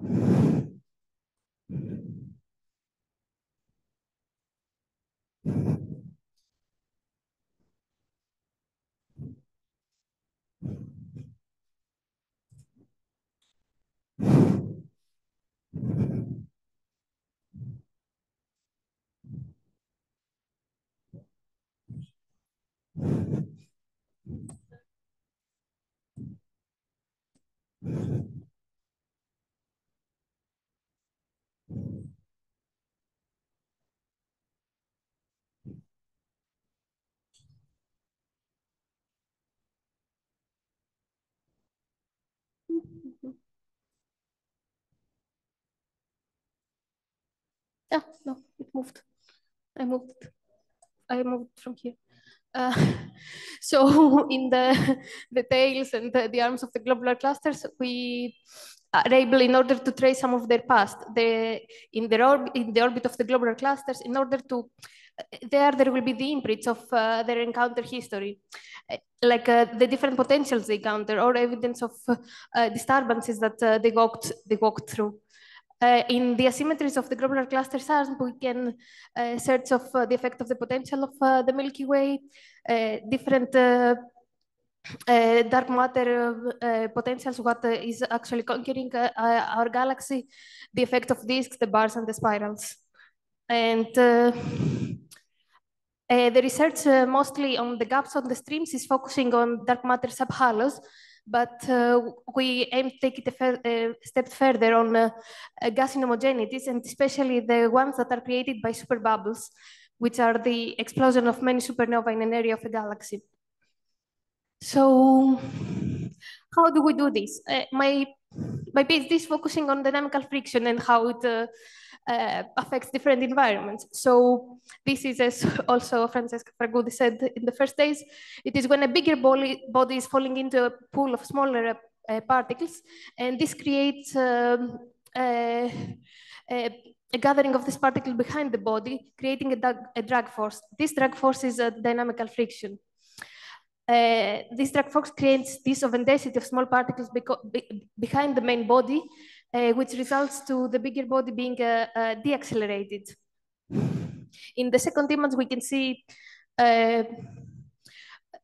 Yeah, no, it moved. I moved. I moved from here. Uh, so in the, the tails and the, the arms of the globular clusters, we are able, in order to trace some of their past, the, in, their orb, in the orbit of the globular clusters, in order to, there there will be the imprints of uh, their encounter history, uh, like uh, the different potentials they encounter or evidence of uh, disturbances that uh, they walked, they walked through. Uh, in the asymmetries of the globular cluster stars, we can uh, search of uh, the effect of the potential of the Milky Way, different dark matter potentials, what is actually conquering our galaxy, the effect of disks, the bars, and the spirals. And the research mostly on the gaps on the streams is focusing on dark matter subhalos, but uh, we aim to take it a, step further on uh, gas inhomogeneities, and especially the ones that are created by superbubbles, which are the explosion of many supernovae in an area of a galaxy. So how do we do this? Uh, my, my PhD is focusing on dynamical friction and how it uh, affects different environments. So this is, as also Francesca Fragkoudi said in the first days, it is when a bigger body, is falling into a pool of smaller uh, particles, and this creates um, uh, a gathering of this particle behind the body, creating a, drag, a drag force. This drag force is a dynamical friction. Uh, this drag force creates this of density of small particles be behind the main body, uh, which results to the bigger body being uh, uh deaccelerated. In the second image, we can see uh,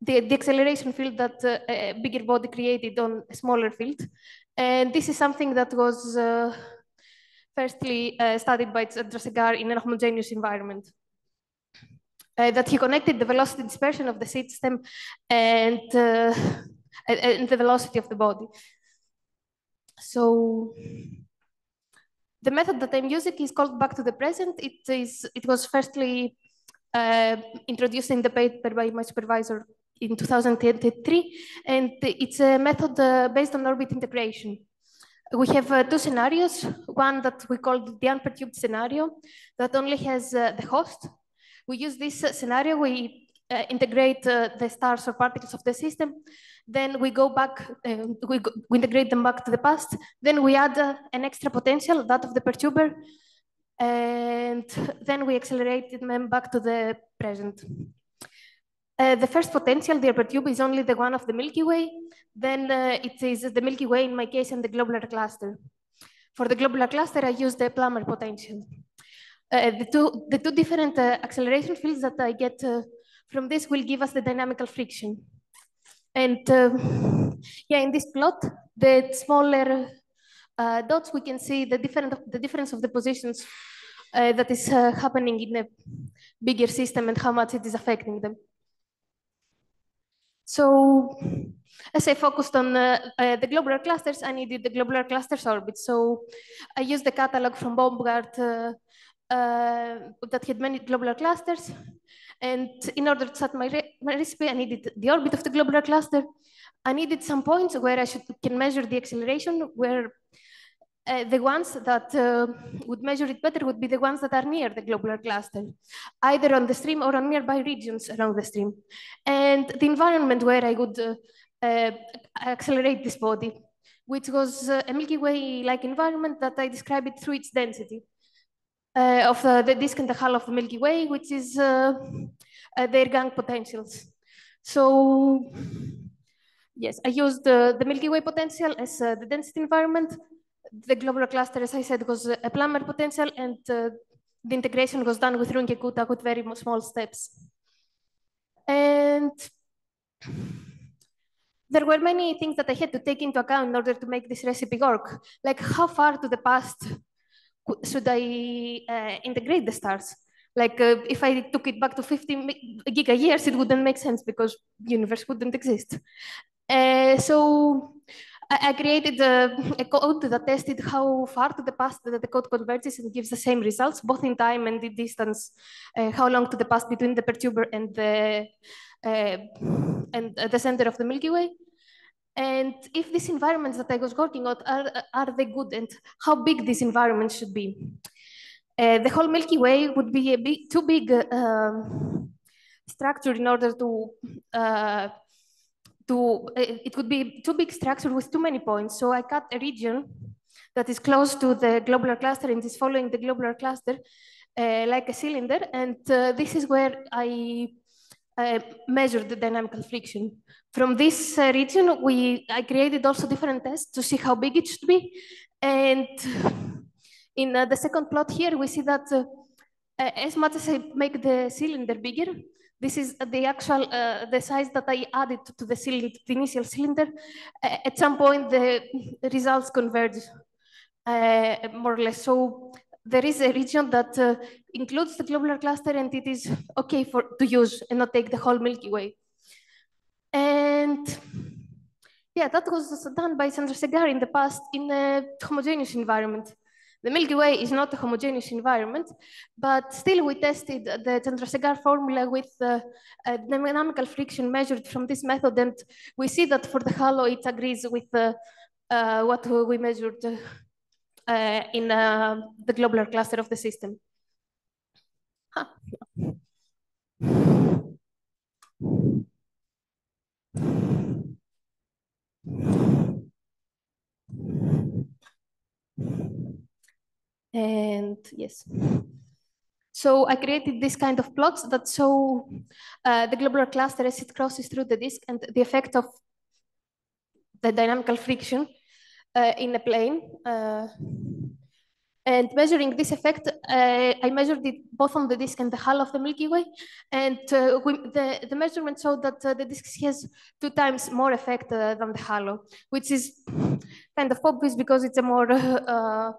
the, the acceleration field that uh, a bigger body created on a smaller field. And this is something that was firstly studied by Chandrasekhar in a homogeneous environment. Uh, that he connected the velocity dispersion of the system and, uh, and the velocity of the body. So the method that I'm using is called back to the present. It is it was firstly uh, introduced in the paper by my supervisor in 2023, and it's a method uh, based on orbit integration. We have uh, two scenarios, one that we call the unperturbed scenario that only has uh, the host. We use this scenario, we uh, integrate the stars or particles of the system, then we go back, uh, we, go, we, integrate them back to the past. Then we add uh, an extra potential, that of the perturber, and then we accelerate them back to the present. Uh, the first potential, the perturber, is only the one of the Milky Way. Then uh, it is the Milky Way, in my case, and the globular cluster. For the globular cluster, I use the Plummer potential. Uh, the, two, the two different uh, acceleration fields that I get from this will give us the dynamical friction. And uh, yeah, in this plot, the smaller uh, dots, we can see the, different, the difference of the positions uh, that is uh, happening in a bigger system and how much it is affecting them. So as I focused on uh, uh, the globular clusters, I needed the globular clusters orbit. So I used the catalog from Baumgardt that had many globular clusters. And in order to set my, re my recipe, I needed the orbit of the globular cluster. I needed some points where I should, can measure the acceleration, where uh, the ones that uh, would measure it better would be the ones that are near the globular cluster, either on the stream or on nearby regions around the stream. And the environment where I would uh, uh accelerate this body, which was a Milky Way-like environment that I describe it through its density of uh, the disk and the hull of the Milky Way, which is uh, uh their gang potentials. So yes, I used the Milky Way potential as the density environment. The globular cluster, as I said, was a Plummer potential, and the integration was done with Runge-Kutta with very small steps. And there were many things that I had to take into account in order to make this recipe work, like how far to the past should I uh, integrate the stars? Like uh, if I took it back to 50 giga years, it wouldn't make sense because the universe wouldn't exist. Uh, so I, I created a, a, code that tested how far to the past that the code converges and gives the same results, both in time and in distance, uh, how long to the past between the perturber and the, uh, and the center of the Milky Way. And if these environments that I was working on, are, are they good and how big these environments should be? Uh, the whole Milky Way would be a big, too big um, structure in order to uh, to it would be too big structure with too many points. So I cut a region that is close to the globular cluster and is following the globular cluster uh, like a cylinder. And uh, this is where I uh, measured the dynamical friction. From this uh, region, we I created also different tests to see how big it should be. And in uh, the second plot here, we see that uh, as much as I make the cylinder bigger, this is the actual, uh, the size that I added to the cylinder, the initial cylinder. Uh, at some point, the results converge uh, more or less. So there is a region that uh, includes the globular cluster and it is okay for to use and not take the whole Milky Way. And yeah, that was done by Chandrasekhar in the past in a homogeneous environment. The Milky Way is not a homogeneous environment, but still we tested the Chandrasekhar formula with uh, dynamical friction measured from this method, and we see that for the halo it agrees with uh, uh, what we measured uh, in uh, the globular cluster of the system. Huh. And yes. So I created this kind of plots that show uh, the globular cluster as it crosses through the disk and the effect of the dynamical friction uh, in a plane. Uh, and measuring this effect, uh, I measured it both on the disk and the hull of the Milky Way. And uh, we, the, the measurement showed that uh, the disk has two times more effect than the halo, which is kind of obvious because it's a more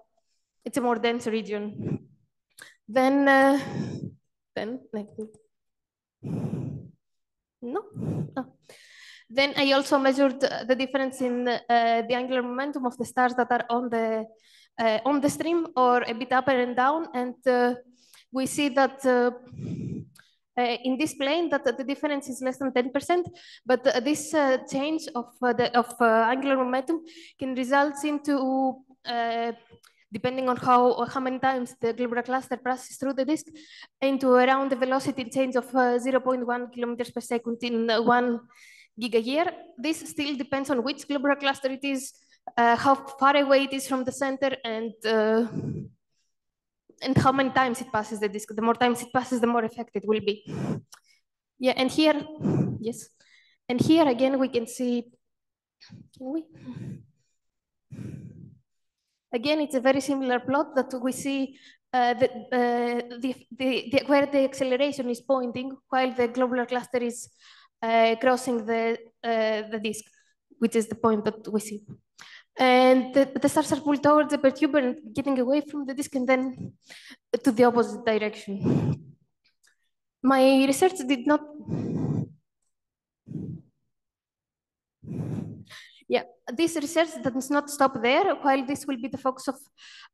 it's a more dense region. Then, then no. Oh. Then I also measured the difference in uh, the angular momentum of the stars that are on the uh, on the stream or a bit up and down, and uh, we see that. in this plane, that the difference is less than 10%, but this change of the of angular momentum can result into depending on how how many times the globular cluster passes through the disk, into around the velocity change of uh, 0.1 kilometers per second in uh, one gigayear. This still depends on which globular cluster it is, uh, how far away it is from the center, and uh, and how many times it passes the disk. The more times it passes, the more effect it will be. Yeah, and here, yes, and here again we can see. Can we? Again, it's a very similar plot that we see uh, the, uh, the, the, the, where the acceleration is pointing while the globular cluster is crossing the, uh, the disk, which is the point that we see. And the, the stars are pulled towards the perturber and getting away from the disk and then to the opposite direction. My research did not yeah, this research does not stop there. While this will be the focus of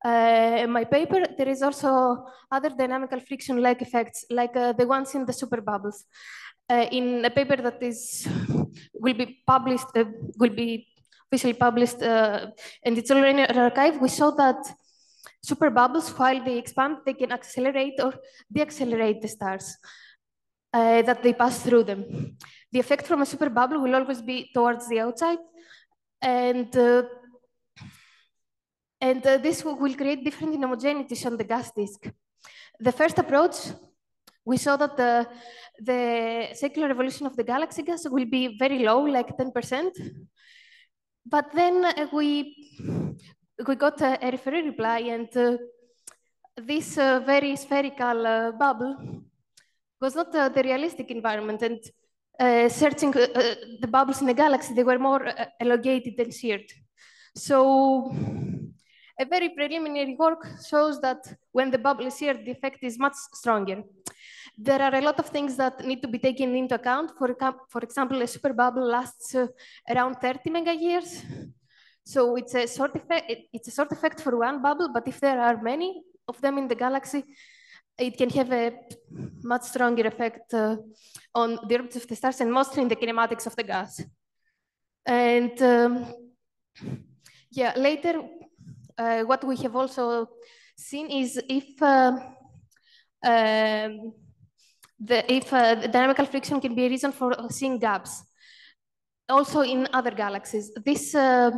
uh, my paper, there is also other dynamical friction-like effects, like uh, the ones in the super bubbles uh, in a paper that is will be published, uh, will be officially published, uh, and it's already in our archive. We saw that super bubbles, while they expand, they can accelerate or deaccelerate the stars uh, that they pass through them. The effect from a super bubble will always be towards the outside, and uh, and uh, this will create different inhomogeneities on the gas disk. The first approach we saw that the, the secular evolution of the galaxy gas will be very low, like 10%. But then uh, we, we got a, a referee reply and uh, this uh, very spherical uh, bubble was not uh, the realistic environment and uh, searching the bubbles in the galaxy, they were more elongated and sheared. So a very preliminary work shows that when the bubble is here, the effect is much stronger. There are a lot of things that need to be taken into account. For, for example, a super bubble lasts uh, around 30 mega years. So it's a short effect, it's a short effect for one bubble, but if there are many of them in the galaxy, it can have a much stronger effect uh, on the orbits of the stars and mostly in the kinematics of the gas. And um, yeah, later, uh, what we have also seen is if uh, um, the if uh, the dynamical friction can be a reason for seeing gaps. Also in other galaxies, this uh,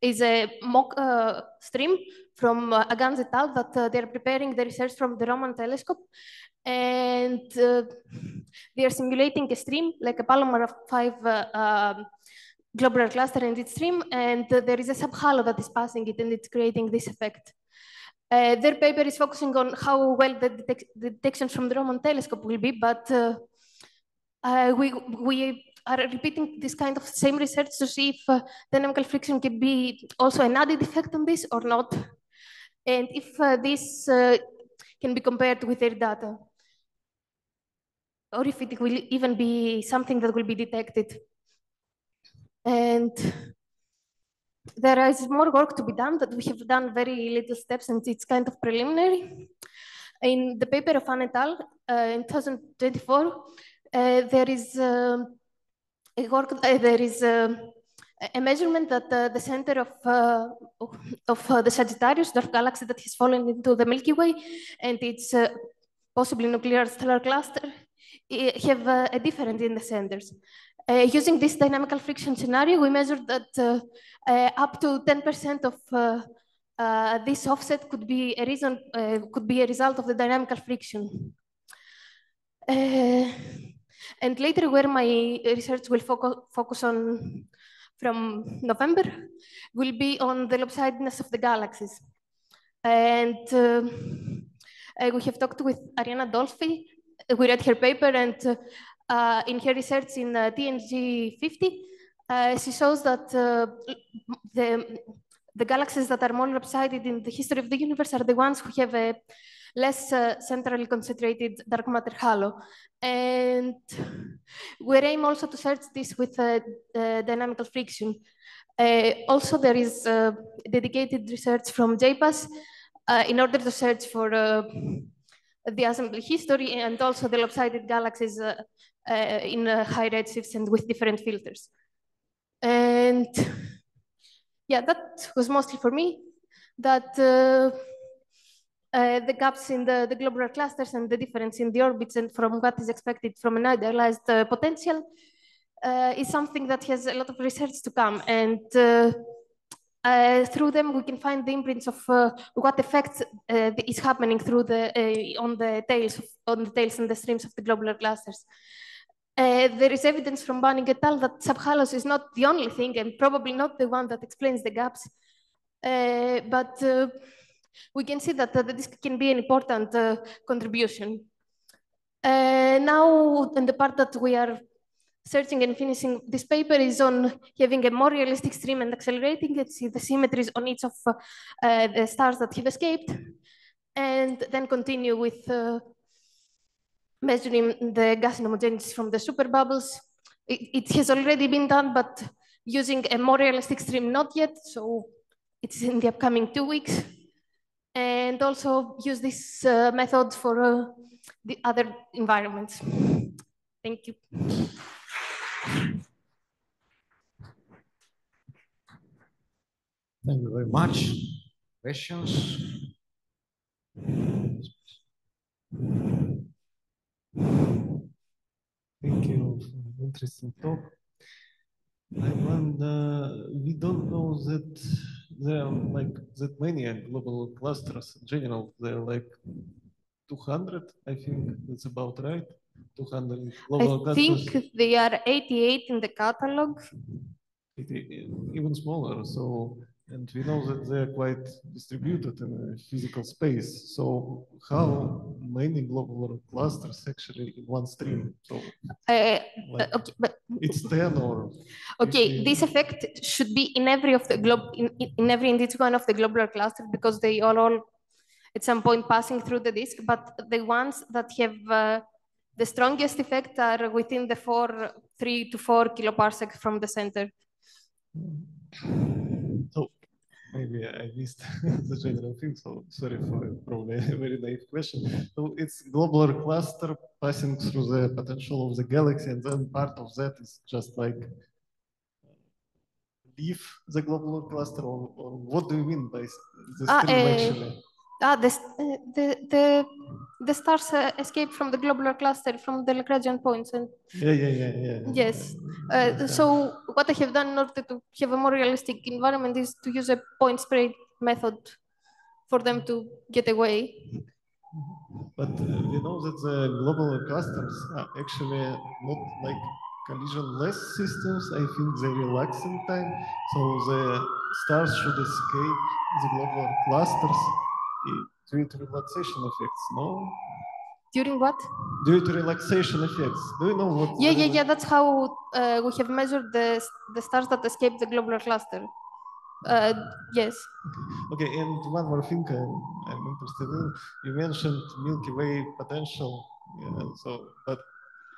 is a mock uh, stream from uh, Aganze et al. that uh, they're preparing the research from the Roman telescope, and they are simulating a stream like a Palomar of 5 uh, um, globular cluster and its stream, and there is a subhalo that is passing it, and it's creating this effect. Uh, their paper is focusing on how well the, detec the detections from the Roman telescope will be, but uh, uh, we, we are repeating this kind of same research to see if uh, dynamical friction can be also an added effect on this or not, and if uh, this uh, can be compared with their data, or if it will even be something that will be detected. And there is more work to be done, but we have done very little steps and it's kind of preliminary. In the paper of Anne et al. Uh, in 2024, uh, there is uh, a work, uh, there is uh, a measurement that uh, the center of, of the Sagittarius dwarf galaxy that has fallen into the Milky Way and its possibly nuclear stellar cluster have a difference in the centers. Uh, using this dynamical friction scenario, we measured that uh, uh, up to 10% of uh, uh, this offset could be a reason, uh, could be a result of the dynamical friction. and later, where my research will focus, focus on from November, will be on the lopsidedness of the galaxies. And we have talked with Arianna Dolfi. We read her paper, and uh, in her research in uh, TNG 50, uh, she shows that the, the galaxies that are more lopsided in the history of the universe are the ones who have a less uh, centrally concentrated dark matter halo. And we aim also to search this with uh, dynamical friction. Uh, also, there is dedicated research from JPAS in order to search for the assembly history and also the lopsided galaxies uh, in high redshifts and with different filters. And yeah, that was mostly for me. That uh, uh, the gaps in the, the globular clusters and the difference in the orbits and from what is expected from an idealized uh, potential uh, is something that has a lot of research to come. And uh, through them, we can find the imprints of what effects is happening through the on the tails of, on the tails and the streams of the globular clusters. Uh, there is evidence from Banik et al. that subhalos is not the only thing and probably not the one that explains the gaps. Uh, but uh, we can see that, this can be an important uh, contribution. Uh, now, in the part that we are searching and finishing this paper is on having a more realistic stream and accelerating it, see the symmetries on each of uh, the stars that have escaped, and then continue with measuring the gas homogeneities from the superbubbles. It, it has already been done, but using a more realistic stream, not yet. So it's in the upcoming two weeks. And also use this uh, method for uh, the other environments. Thank you. Thank you very much. Questions? Thank you interesting talk. I wonder, we don't know that there are like that many global clusters in general. There are like 200, I think that's about right. 200 global clusters. I clusters. think they are 88 in the catalog. Even smaller. So and we know that they are quite distributed in a physical space. So how many global clusters actually in one stream? So uh, like okay, but it's 10 or okay, 15. this effect should be in every of the globe in, in every individual one of the globular clusters because they are all at some point passing through the disk. But the ones that have uh, the strongest effect are within the four, three to four kiloparsec from the center. Maybe I missed the general thing, so sorry for probably a very naive question. So it's globular cluster passing through the potential of the galaxy, and then part of that is just like leave the globular cluster, or, or what do you mean by the Ah, stream uh, actually? Ah, the, uh, the, the, the stars uh, escape from the globular cluster from the Lagrangian points. And Yeah, yeah, yeah, yeah. yes, uh, so what I have done in order to have a more realistic environment is to use a point spray method for them to get away. But uh, we know that the global clusters are actually not like collision-less systems. I think they relax in time, so the stars should escape the global clusters due to relaxation effects. No, During what? due to relaxation effects. Do you know what? Yeah, yeah, yeah. That's how uh, we have measured the the stars that escape the globular cluster. Uh, yes. Okay, and one more thing I'm, I'm interested in. You mentioned Milky Way potential, yeah, so but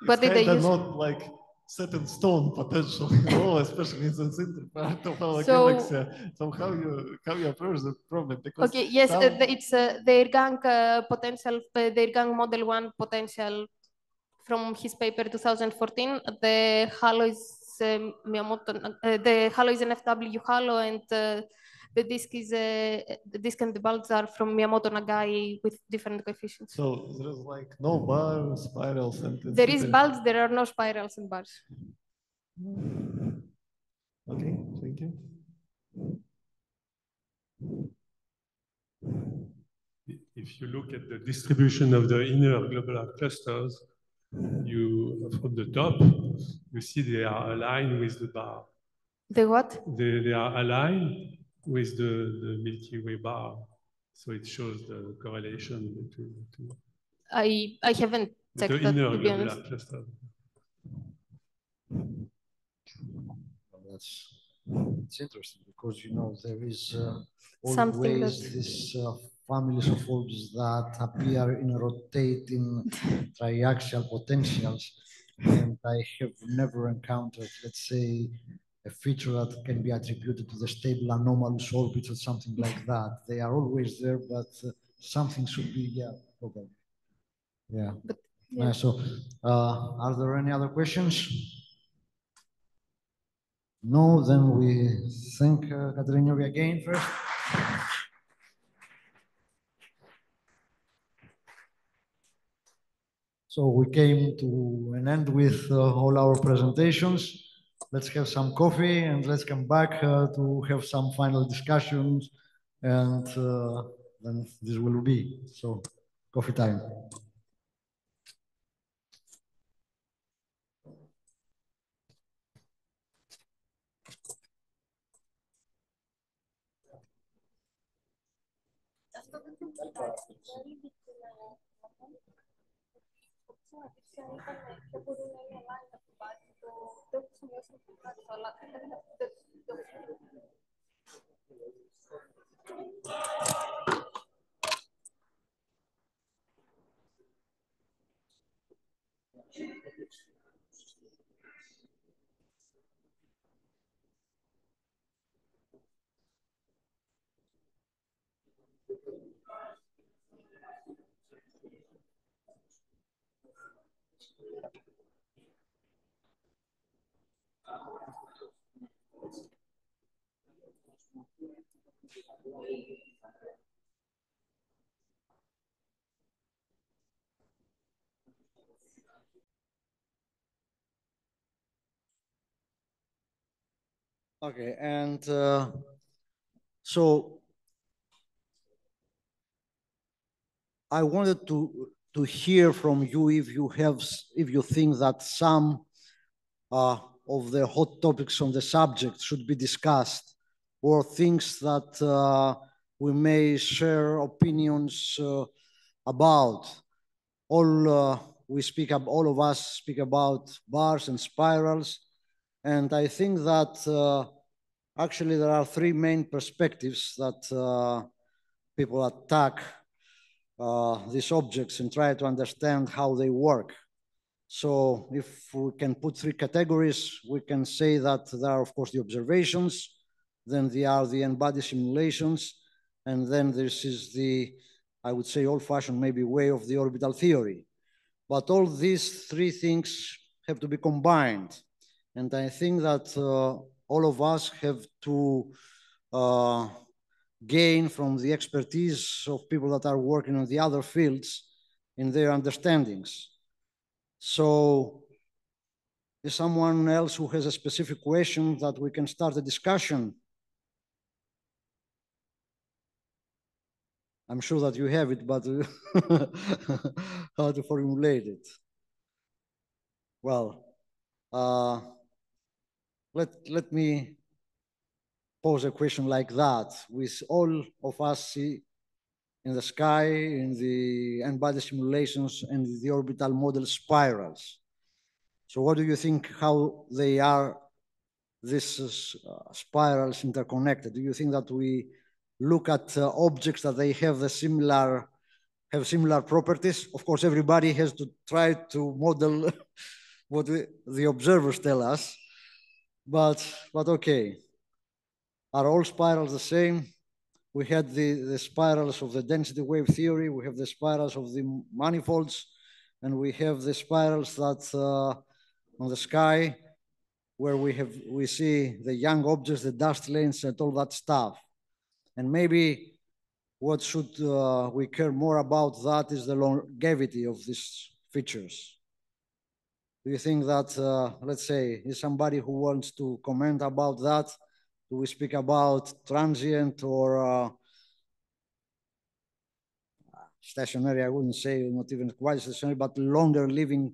it's they kinda use? not like set in stone potential, you know, especially in the center part of our So- galaxy. So how you how you approach the problem? Because Okay. Yes, uh, some- the, it's uh, the Irrgang uh, potential, uh, the Irrgang Model One potential from his paper 2014. The halo is um, Miyamoto. Uh, the halo is an FW halo, and uh, the disk is uh, the disk and the bulbs are from Miyamoto Nagai with different coefficients. so there is like no bar spirals and There is bulbs. There are no spirals and bars. Okay, thank you. If you look at the distribution of the inner globular clusters, you from the top, you see they are aligned with the bar. The what? They, they are aligned with the, the Milky Way bar. So it shows the correlation between the two. I I haven't The checked that inner to be globular honest. cluster. That's it's interesting because you know there is uh, Something always that- this uh, families of orbits that appear in rotating triaxial potentials, and I have never encountered, let's say, a feature that can be attributed to the stable anomalous orbits or something like that. They are always there, but uh, something should be yeah, probably. Yeah. yeah. Uh, so, uh, are there any other questions? No, then we thank uh, Katerina again first. So we came to an end with uh, all our presentations. Let's have some coffee and let's come back uh, to have some final discussions and uh, then this will be. So coffee time. untuk semua semua sholat untuk untuk Okay, and uh, so I wanted to to hear from you if you have if you think that some uh, of the hot topics on the subject should be discussed, or things that uh, we may share opinions uh, about. All uh, we speak ab- all of us speak about bars and spirals, and I think that uh, actually there are three main perspectives that uh, people attack uh, these objects and try to understand how they work. So if we can put three categories, we can say that there are, of course, the observations, then there are the n-body simulations, and then this is the, I would say, old-fashioned maybe way of the orbital theory. But all these three things have to be combined. And I think that uh, all of us have to uh, gain from the expertise of people that are working on the other fields in their understandings. So is someone else who has a specific question that we can start a discussion? I'm sure that you have it, but how to formulate it? Well, uh, let, let me pose a question like that. With all of us see in the sky, in the n-body simulations and the orbital model spirals. So what do you think how they are, these uh, spirals interconnected? Do you think that we look at uh, objects that they have the similar have similar properties? Of course, everybody has to try to model what we, the observers tell us, but but okay. Are all spirals the same? We had the, the spirals of the density wave theory, we have the spirals of the manifolds, and we have the spirals that uh, on the sky where we have we see the young objects, the dust lanes, and all that stuff. And maybe what should uh, we care more about that is the longevity of these features. Do you think that, uh, let's say, is somebody who wants to comment about that? Do we speak about transient or uh, stationary? I wouldn't say not even quite stationary, but longer living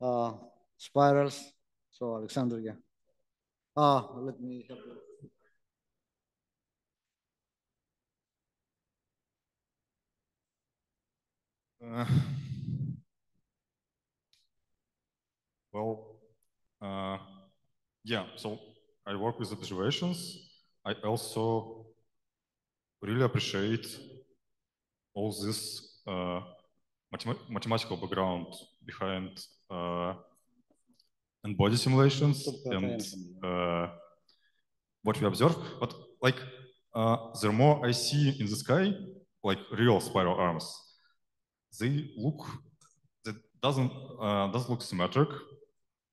uh, spirals. So Alexander, yeah. Ah, let me help you. Uh, well, uh, yeah, so I work with observations. I also really appreciate all this uh, mathemat mathematical background behind uh, n-body simulations and uh, what we observe. But like uh, the more I see in the sky, like real spiral arms, they look that doesn't uh, doesn't look symmetric.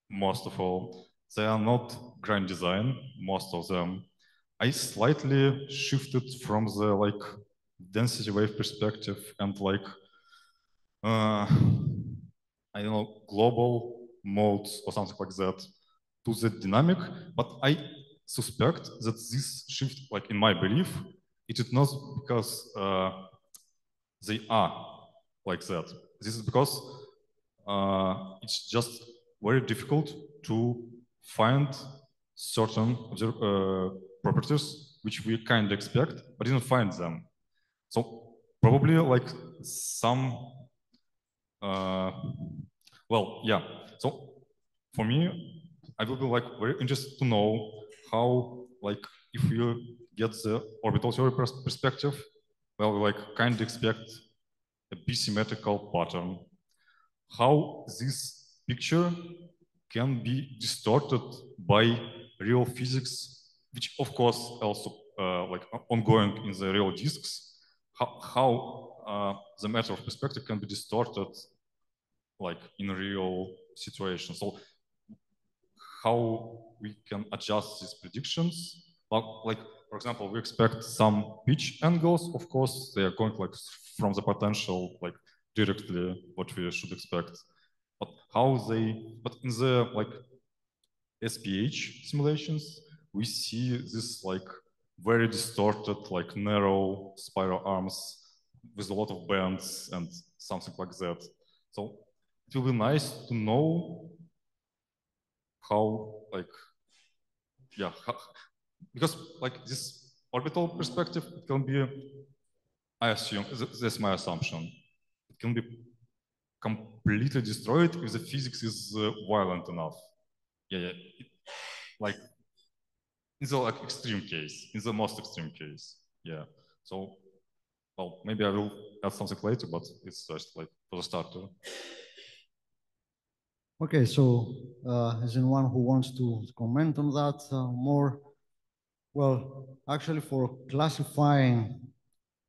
Most of all, they are not grand design. Most of them. I slightly shifted from the like density wave perspective and like uh, I don't know global modes or something like that to the dynamic. But I suspect that this shift, like in my belief, it is not because uh, they are like that. This is because uh, it's just very difficult to find certain uh, properties which we kind of expect, but didn't find them. So probably like some, uh, well, yeah. So for me, I will be like very interested to know how, like, if you get the orbital theory perspective, well, like kind of expect a b-symmetrical pattern. How this picture can be distorted by real physics, which of course also uh, like ongoing in the real disks, how, how uh, the matter of perspective can be distorted like in real situations. So how we can adjust these predictions. Like, like, for example, we expect some pitch angles. Of course, they are going like from the potential, like directly what we should expect. But how they, but in the like SPH simulations, we see this like very distorted, like narrow spiral arms with a lot of bends and something like that. So it will be nice to know how like yeah because like this orbital perspective it can be i assume that's my assumption. It can be completely destroyed if the physics is uh, violent enough. Yeah yeah. It, like in the like extreme case in the most extreme case yeah. So well maybe i will add something later but it's just like for the starter Okay, so uh, is anyone who wants to comment on that uh, more? Well, actually for classifying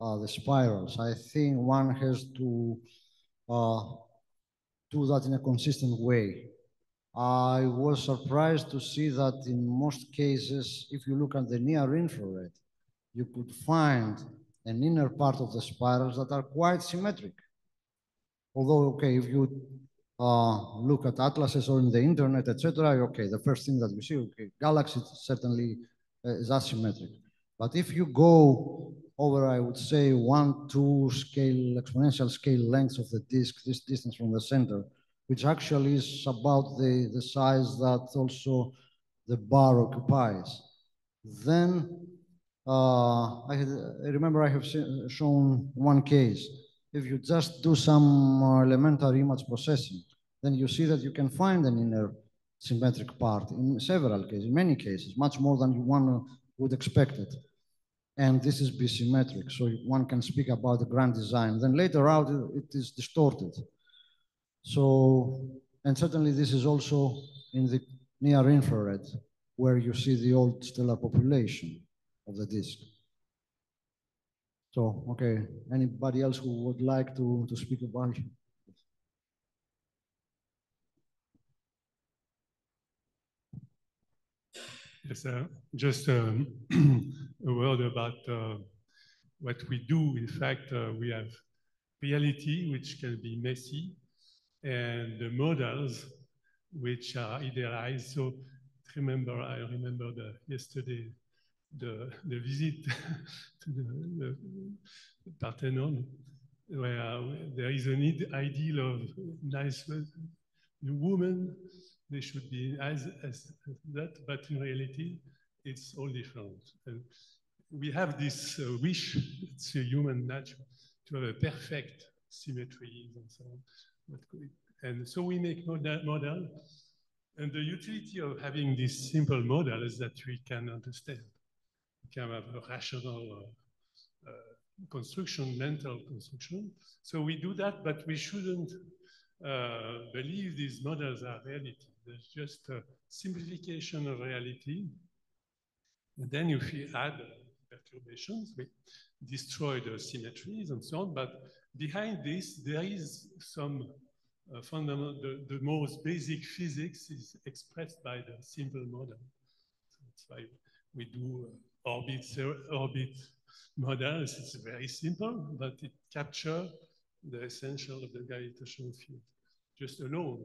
uh, the spirals, I think one has to uh, do that in a consistent way. I was surprised to see that in most cases, if you look at the near infrared, you could find an inner part of the spirals that are quite symmetric. Although, okay, if you uh, look at atlases or in the internet, etc., okay, the first thing that you see, okay, galaxies certainly is asymmetric. But if you go over, I would say, one, two scale, exponential scale lengths of the disk, this distance from the center, which actually is about the, the size that also the bar occupies. Then uh, I, had, I remember I have shown one case. If you just do some uh, elementary image processing, then you see that you can find an inner symmetric part in several cases, in many cases, much more than one would expect it. And this is bisymmetric, so one can speak about the grand design. Then later out, it is distorted. So, and certainly this is also in the near infrared, where you see the old stellar population of the disk. So, okay, anybody else who would like to, to speak about it? Yes, uh, just um, a word about uh, what we do. In fact, uh, we have reality, which can be messy, and the models, which are idealized. So remember, I remember the, yesterday the, the visit to the, the, Parthenon, where there is an ideal of nice woman they should be as, as, that, but in reality, it's all different. And we have this uh, wish, it's a human nature, to have a perfect symmetry and so on. And so we make model, model, and the utility of having this simple model is that we can understand. We can have a rational uh, uh, construction, mental construction. So we do that, but we shouldn't uh, believe these models are reality. There's just a simplification of reality. And then if we add perturbations, we destroy the symmetries and so on. But behind this, there is some uh, fundamental, the, the most basic physics is expressed by the simple model. So that's why we do uh, orbit, orbit models. It's very simple, but it captures the essential of the gravitational field just alone.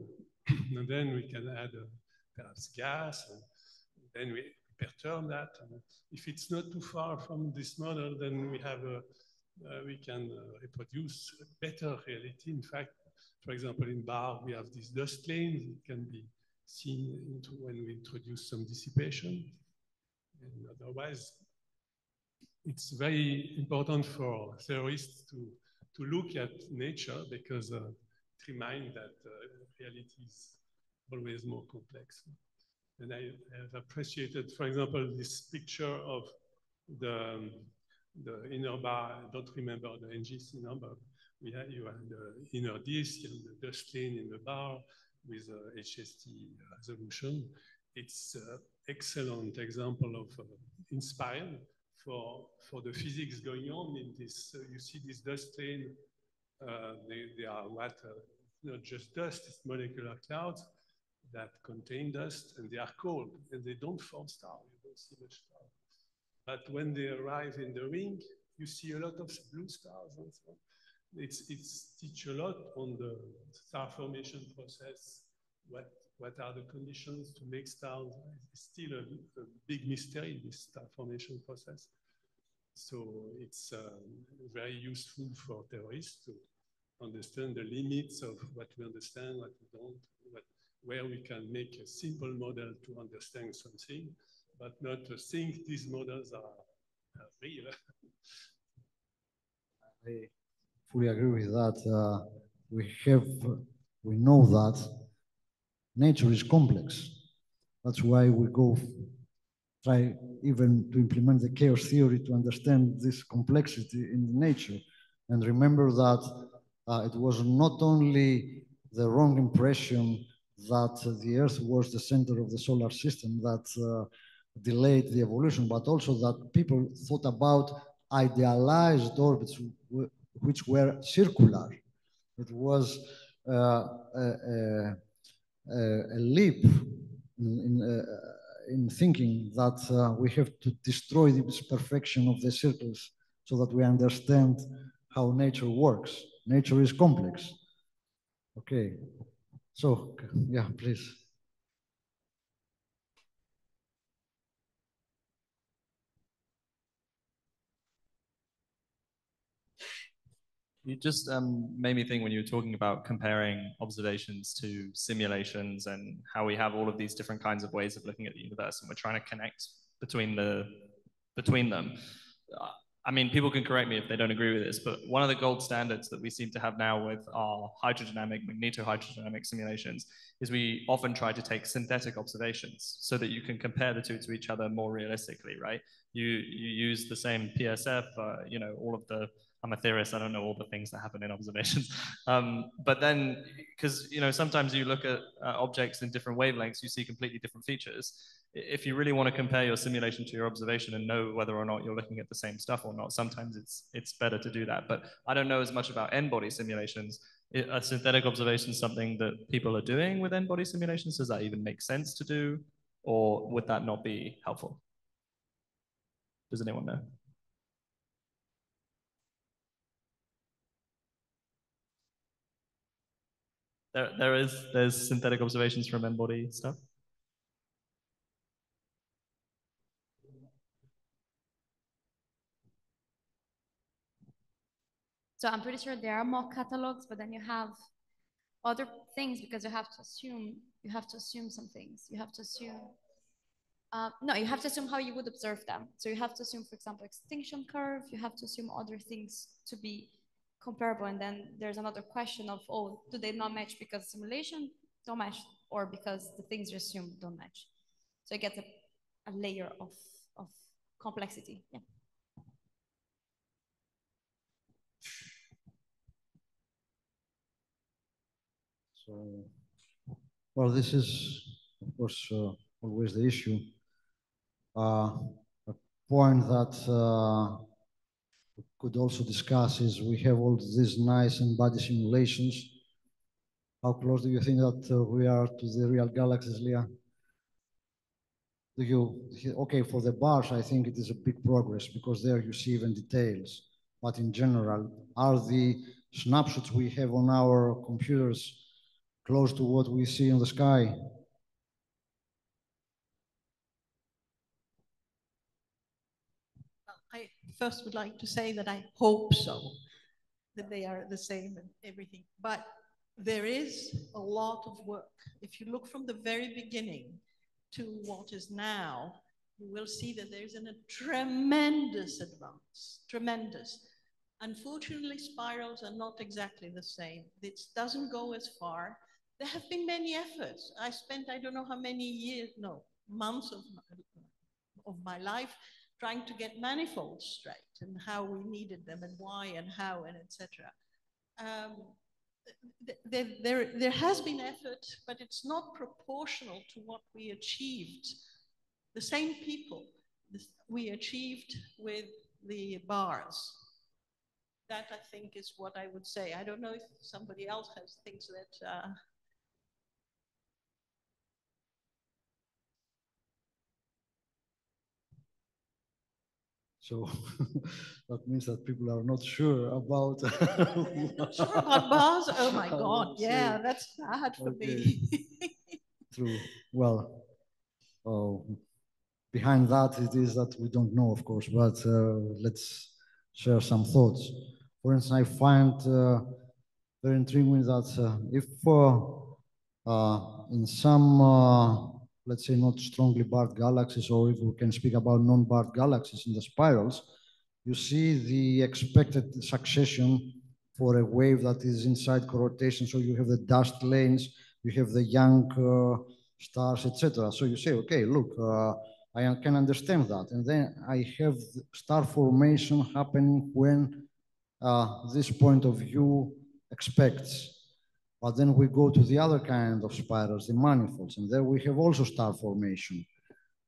and then we can add uh, perhaps gas, and then we perturb that. And if it's not too far from this model, then we have a, uh, we can uh, reproduce better reality. In fact, for example, in bar, we have these dust lanes. It can be seen when we introduce some dissipation. And otherwise, it's very important for theorists to, to look at nature because uh, it reminds that uh, reality is always more complex. And I have appreciated, for example, this picture of the, um, the inner bar. I don't remember the NGC number. We have, you have the inner disk and the dust lane in the bar with uh, HST resolution. It's an excellent example of uh, inspired for, for the physics going on in this. Uh, you see this dust lane, uh, they, they are what uh, not just dust, it's molecular clouds that contain dust and they are cold and they don't form stars. You don't see much stars. But when they arrive in the ring, you see a lot of blue stars and so on. It's, it's teach a lot on the star formation process. What, what are the conditions to make stars? It's still a, a big mystery, this star formation process. So it's um, very useful for theorists to understand the limits of what we understand, what we don't, what, where we can make a simple model to understand something, but not to think these models are, are real. I fully agree with that. Uh, we have, we know that nature is complex. That's why we go try even to implement the chaos theory to understand this complexity in nature. And remember that uh, it was not only the wrong impression that the Earth was the center of the solar system that uh, delayed the evolution, but also that people thought about idealized orbits which were circular. It was uh, a, a, a, leap in, in, uh, in thinking that uh, we have to destroy this perfection of the circles so that we understand how nature works. Nature is complex. Okay, so yeah, please. You just um, made me think when you were talking about comparing observations to simulations and how we have all of these different kinds of ways of looking at the universe, and we're trying to connect between the between them. I mean, people can correct me if they don't agree with this, but one of the gold standards that we seem to have now with our hydrodynamic, magnetohydrodynamic simulations is we often try to take synthetic observations so that you can compare the two to each other more realistically, right? You you use the same PSF, uh, you know, all of the I'm a theorist. I don't know all the things that happen in observations. Um, but then, because you know, sometimes you look at uh, objects in different wavelengths, you see completely different features. If you really want to compare your simulation to your observation and know whether or not you're looking at the same stuff or not, sometimes it's it's better to do that. But I don't know as much about n-body simulations. It, a synthetic observation is something that people are doing with n-body simulations. Does that even make sense to do, or would that not be helpful? Does anyone know? There, there is there's synthetic observations from n-body stuff. So I'm pretty sure there are more catalogs, but then you have other things because you have to assume you have to assume some things. You have to assume uh, no, you have to assume how you would observe them. So you have to assume, for example, extinction curve. You have to assume other things to be comparable. And then there's another question of, oh, do they not match because simulation don't match or because the things you assume don't match? So it gets a, a layer of, of complexity. Yeah. So, well, this is, of course, uh, always the issue. Uh, a point that uh, could also discuss is we have all these nice n-body simulations. How close do you think that uh, we are to the real galaxies, Leah? Do you, okay, for the bars, I think it is a big progress because there you see even details. But in general, are the snapshots we have on our computers close to what we see in the sky? I first would like to say that I hope so, that they are the same and everything. But there is a lot of work. If you look from the very beginning to what is now, you will see that there's a tremendous advance, tremendous. Unfortunately, spirals are not exactly the same. It doesn't go as far. There have been many efforts. I spent, I don't know how many years, no, months of my, of my life trying to get manifolds straight and how we needed them and why and how and etc. Um, there, there, there has been effort, but it's not proportional to what we achieved. The same people we achieved with the bars. That I think is what I would say. I don't know if somebody else has things that uh, So that means that people are not sure about. sure about bars? Oh my God! Yeah, that's bad for okay. me. True. Well, oh, behind that it is that we don't know, of course. But uh, let's share some thoughts. For instance, I find uh, very intriguing that uh, if uh, uh, in some uh, let's say not strongly barred galaxies, or if we can speak about non-barred galaxies in the spirals, you see the expected succession for a wave that is inside co-rotation. So you have the dust lanes, you have the young uh, stars, etc. So you say, okay, look, uh, I can understand that. And then I have star formation happening when uh, this point of view expects but then we go to the other kind of spirals, the manifolds, and there we have also star formation.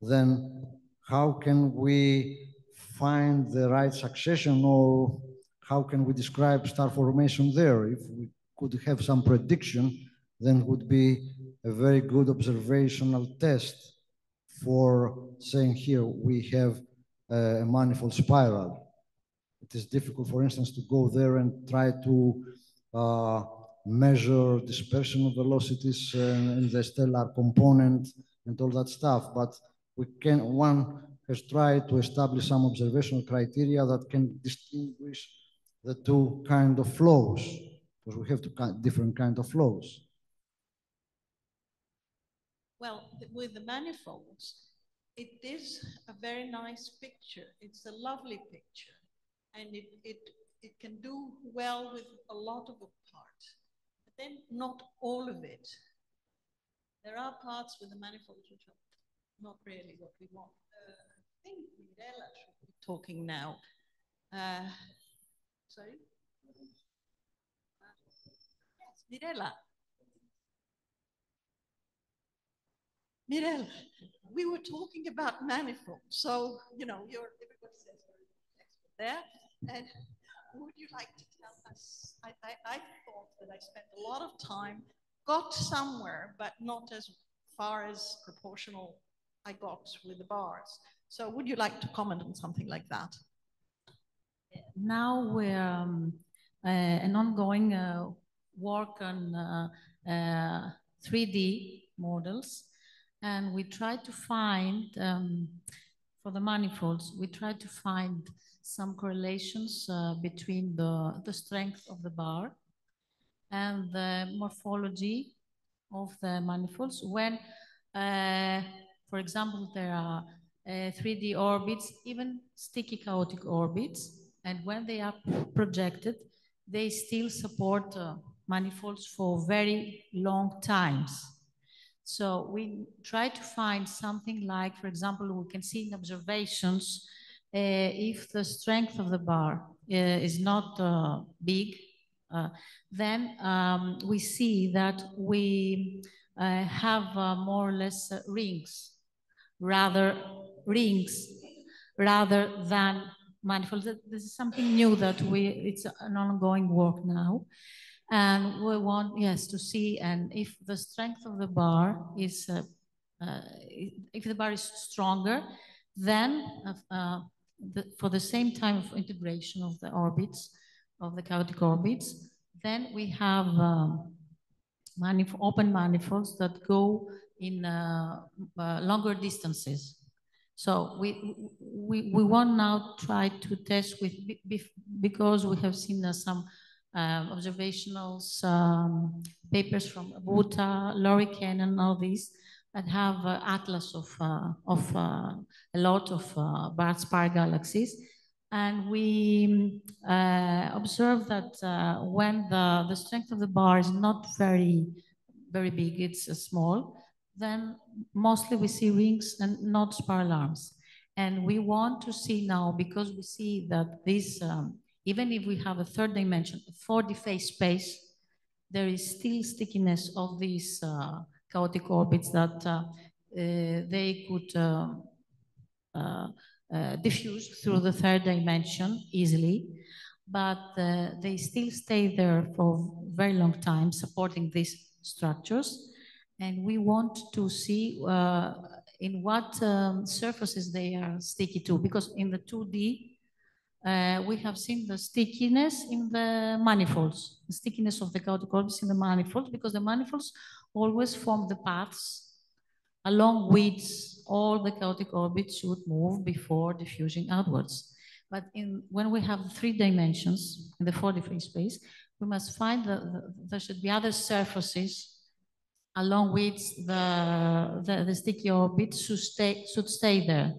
Then how can we find the right succession or how can we describe star formation there? If we could have some prediction, then would be a very good observational test for saying here we have a manifold spiral. It is difficult, for instance, to go there and try to uh, measure dispersion of velocities uh, in the stellar component and all that stuff. But we can, one has tried to establish some observational criteria that can distinguish the two kind of flows, because we have two different kind of flows. Well, with the manifolds, it is a very nice picture. It's a lovely picture. And it, it, it can do well with a lot of the parts, then not all of it. There are parts with the manifolds which are not really what we want. Uh, I think Mirella should be talking now. Uh, sorry? Yes, Mirella. Mirella, we were talking about manifolds. So, you know, you're, everybody says expert there. And would you like to? I, I, I thought that I spent a lot of time, got somewhere, but not as far as proportional I got with the bars. So would you like to comment on something like that? Now we're um, uh, an ongoing uh, work on uh, 3D uh, models and we try to find, um, for the manifolds, we try to find some correlations uh, between the, the strength of the bar and the morphology of the manifolds when, uh, for example, there are uh, 3D orbits, even sticky chaotic orbits, and when they are projected, they still support uh, manifolds for very long times. So we try to find something like, for example, we can see in observations, if the strength of the bar uh, is not uh, big, uh, then um, we see that we uh, have uh, more or less rings, rather rings, rather than manifolds. This is something new that we, it's an ongoing work now. And we want, yes, to see and if the strength of the bar is, uh, uh, if the bar is stronger, then uh, uh, the, for the same time of integration of the orbits, of the chaotic orbits, then we have um, manif open manifolds that go in uh, uh, longer distances. So we, we, we want now try to test with, because we have seen some um, observational um, papers from Buta, Lori and all these that have uh, atlas of, uh, of uh, a lot of Barr spiral galaxies. And we uh, observe that when the, the strength of the bar is not very, very big, it's small, then mostly we see rings and not spiral arms. And we want to see now, because we see that these um, even if we have a third dimension, a 4D phase space, there is still stickiness of these uh, chaotic orbits that uh, uh, they could um, uh, diffuse through the third dimension easily, but they still stay there for very long time supporting these structures. And we want to see in what um, surfaces they are sticky to, because in the 2D, uh, we have seen the stickiness in the manifolds, the stickiness of the chaotic orbits in the manifolds, because the manifolds always form the paths along which all the chaotic orbits should move before diffusing outwards. But in, when we have three dimensions in the 4D free space, we must find that the, there should be other surfaces along which the, the, the sticky orbits should stay, should stay there.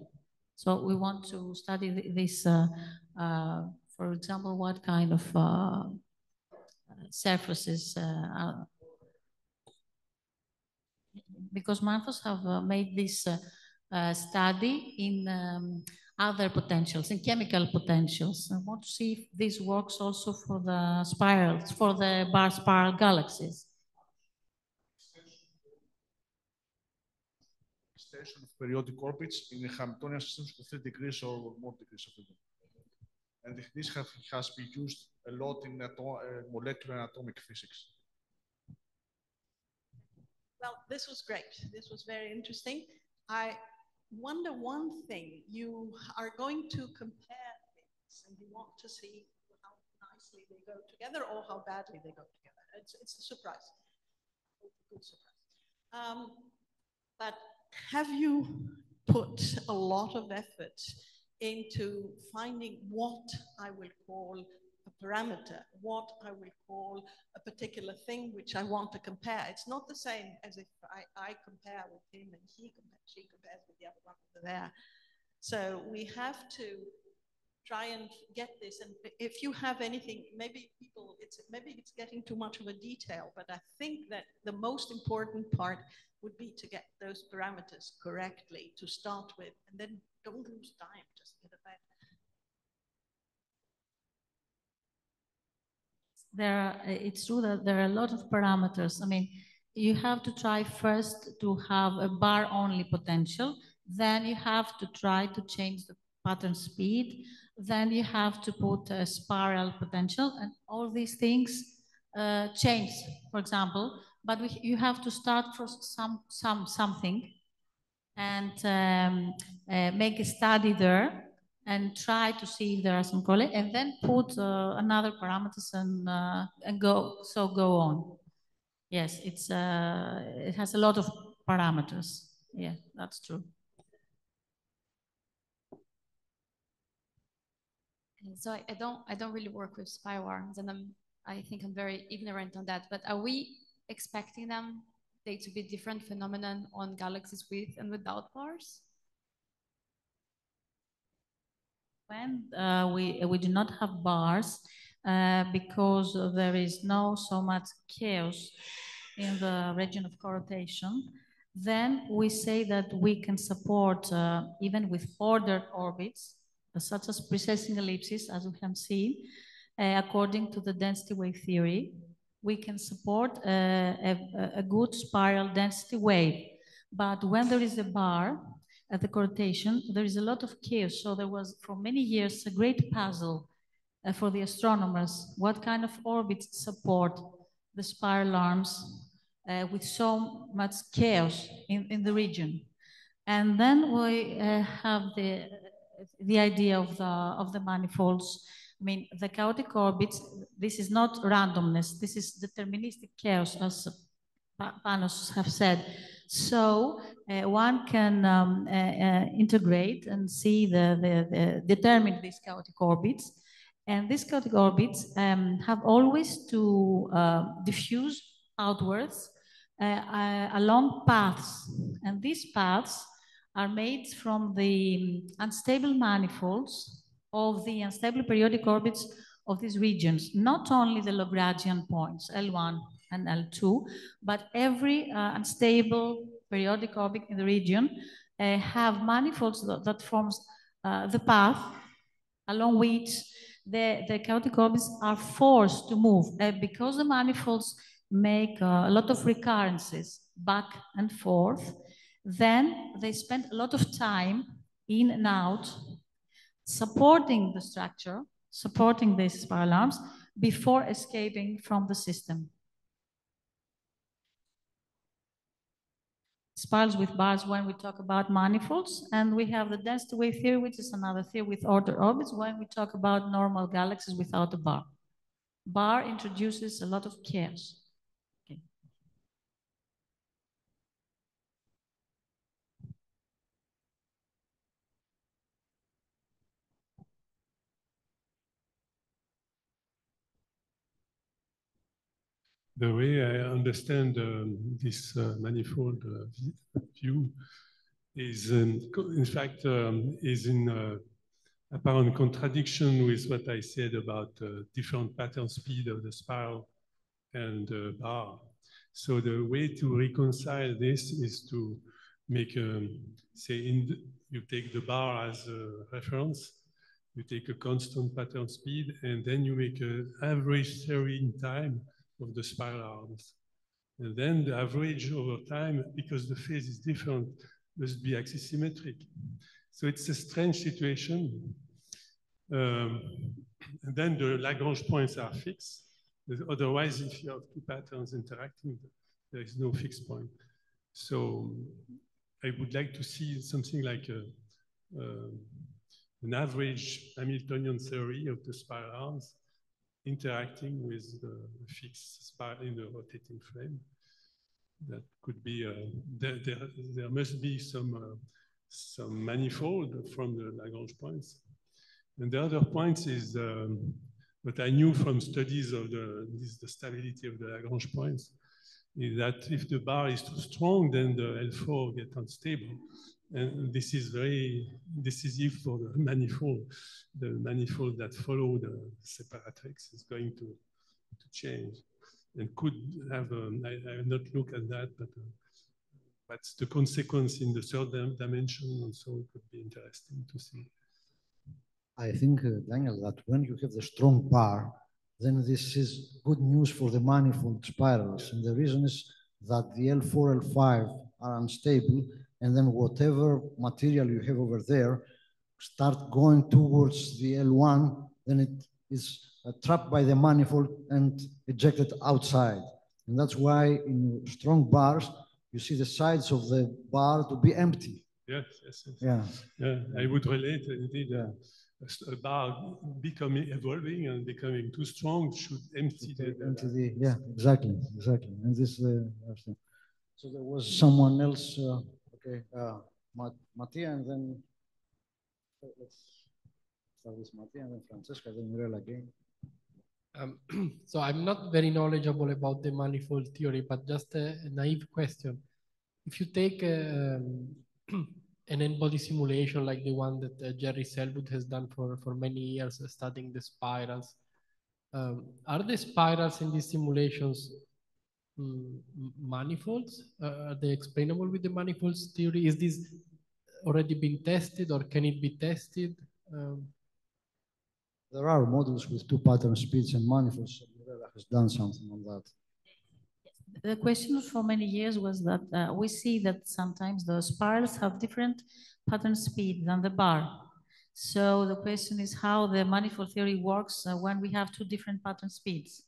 So we want to study this uh, uh, for example, what kind of uh, surfaces uh, because Manfos have made this study in um, other potentials, in chemical potentials. I want to see if this works also for the spirals, for the Barr spiral galaxies. Extension of periodic orbits in Hamiltonian systems of 3 degrees or more degrees of freedom and this have, has been used a lot in uh, molecular and atomic physics. Well, this was great. This was very interesting. I wonder one thing. You are going to compare things and you want to see how nicely they go together or how badly they go together. It's, it's a surprise, a good surprise. Um, but have you put a lot of effort into finding what I will call parameter, what I will call a particular thing which I want to compare. It's not the same as if I, I compare with him and he compares, she compares with the other one over there. So we have to try and get this. And if you have anything, maybe people, it's maybe it's getting too much of a detail, but I think that the most important part would be to get those parameters correctly to start with, and then don't lose time, just get it back. There are, it's true that there are a lot of parameters. I mean, you have to try first to have a bar only potential, then you have to try to change the pattern speed, then you have to put a spiral potential, and all these things uh, change, for example, but we, you have to start from some, some, something and um, uh, make a study there and try to see if there are some correlations, and then put uh, another parameters and uh, and go so go on. Yes, it's uh, it has a lot of parameters. Yeah, that's true. So I, I don't I don't really work with spiral arms, and I'm I think I'm very ignorant on that. But are we expecting them they to be different phenomenon on galaxies with and without bars? When uh, we we do not have bars uh, because there is no so much chaos in the region of co-rotation, then we say that we can support uh, even with ordered orbits, such as precessing ellipses, as we have seen, uh, according to the density wave theory, we can support uh, a, a, good spiral density wave. But when there is a bar at the co-rotation, there is a lot of chaos. So there was, for many years, a great puzzle uh, for the astronomers. What kind of orbits support the spiral arms uh, with so much chaos in, in the region? And then we uh, have the, the idea of the, of the manifolds I mean, the chaotic orbits, this is not randomness, this is deterministic chaos, as Panos have said. So uh, one can um, uh, uh, integrate and see the, the, the, determine these chaotic orbits. And these chaotic orbits um, have always to uh, diffuse outwards uh, uh, along paths. And these paths are made from the unstable manifolds of the unstable periodic orbits of these regions, not only the Lagrangian points, L1 and L2, but every uh, unstable periodic orbit in the region uh, have manifolds that, that forms uh, the path along which the, the chaotic orbits are forced to move because the manifolds make a lot of recurrences back and forth, then they spend a lot of time in and out supporting the structure, supporting these spiral arms before escaping from the system. Spirals with bars when we talk about manifolds, and we have the density wave theory, which is another theory with ordered orbits when we talk about normal galaxies without a bar. Bar introduces a lot of chaos. The way I understand um, this uh, manifold uh, view is, um, in fact, um, is in uh, apparent contradiction with what I said about uh, different pattern speed of the spiral and uh, bar. So the way to reconcile this is to make, um, say, the, you take the bar as a reference, you take a constant pattern speed, and then you make an average theory in time of the spiral arms. And then the average over time, because the phase is different, must be axisymmetric. So it's a strange situation. Um, and then the Lagrange points are fixed. Otherwise, if you have two patterns interacting, there is no fixed point. So I would like to see something like a, uh, an average Hamiltonian theory of the spiral arms interacting with the fixed spiral in the rotating frame. That could be, uh, there, there, there must be some, uh, some manifold from the Lagrange points. And the other point is um, what I knew from studies of the, this, the stability of the Lagrange points is that if the bar is too strong, then the L4 get unstable. And this is very decisive for the manifold. The manifold that follow the separatrix is going to, to change and could have, um, I, I have not looked at that, but uh, what's the consequence in the third dimension, and so it could be interesting to see. I think, uh, Daniel, that when you have the strong bar, then this is good news for the manifold spirals. And the reason is that the L4, L5 are unstable, and then whatever material you have over there start going towards the L1, then it is trapped by the manifold and ejected outside. And that's why in strong bars, you see the sides of the bar to be empty. Yes, yes, yes. Yeah. Yeah, I would relate indeed. Uh, a bar becoming evolving and becoming too strong should empty the, Empty the, yeah, exactly, exactly. And this, uh, so there was someone else, uh, okay, uh, Mat- Mattia, and then let's start with Mattia, and then Francesca, then Mirella again. Um, so I'm not very knowledgeable about the manifold theory, but just a, a naive question. If you take um, an n-body simulation like the one that uh, Jerry Sellwood has done for, for many years, uh, studying the spirals, um, are the spirals in these simulations manifolds? Uh, are they explainable with the manifolds theory? Is this already been tested or can it be tested? Um, There are models with two pattern speeds and manifolds. so Mirella has done something on that. The question for many years was that uh, we see that sometimes the spirals have different pattern speed than the bar. So the question is how the manifold theory works uh, when we have two different pattern speeds.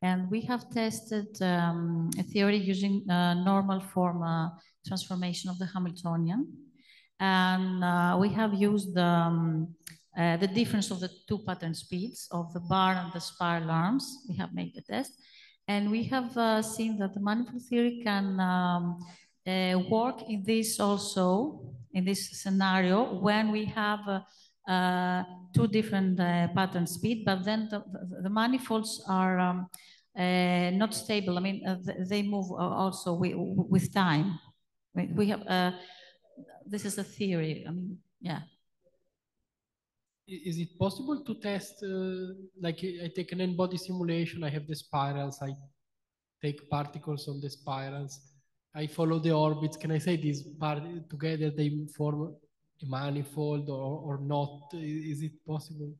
And we have tested um, a theory using uh, normal form uh, transformation of the Hamiltonian. And uh, we have used um, uh, the difference of the two pattern speeds of the bar and the spiral arms. We have made the test. And we have uh, seen that the manifold theory can um, work in this also, in this scenario, when we have two different uh, pattern speed, but then the, the, manifolds are um, uh, not stable. I mean, th they move also with, with time. We, we have, this is a theory. I mean, yeah. is it possible to test, uh, like I take an n-body simulation, I have the spirals, I take particles on the spirals, I follow the orbits. Can I say these part together, they form a manifold or, or not? Is it possible?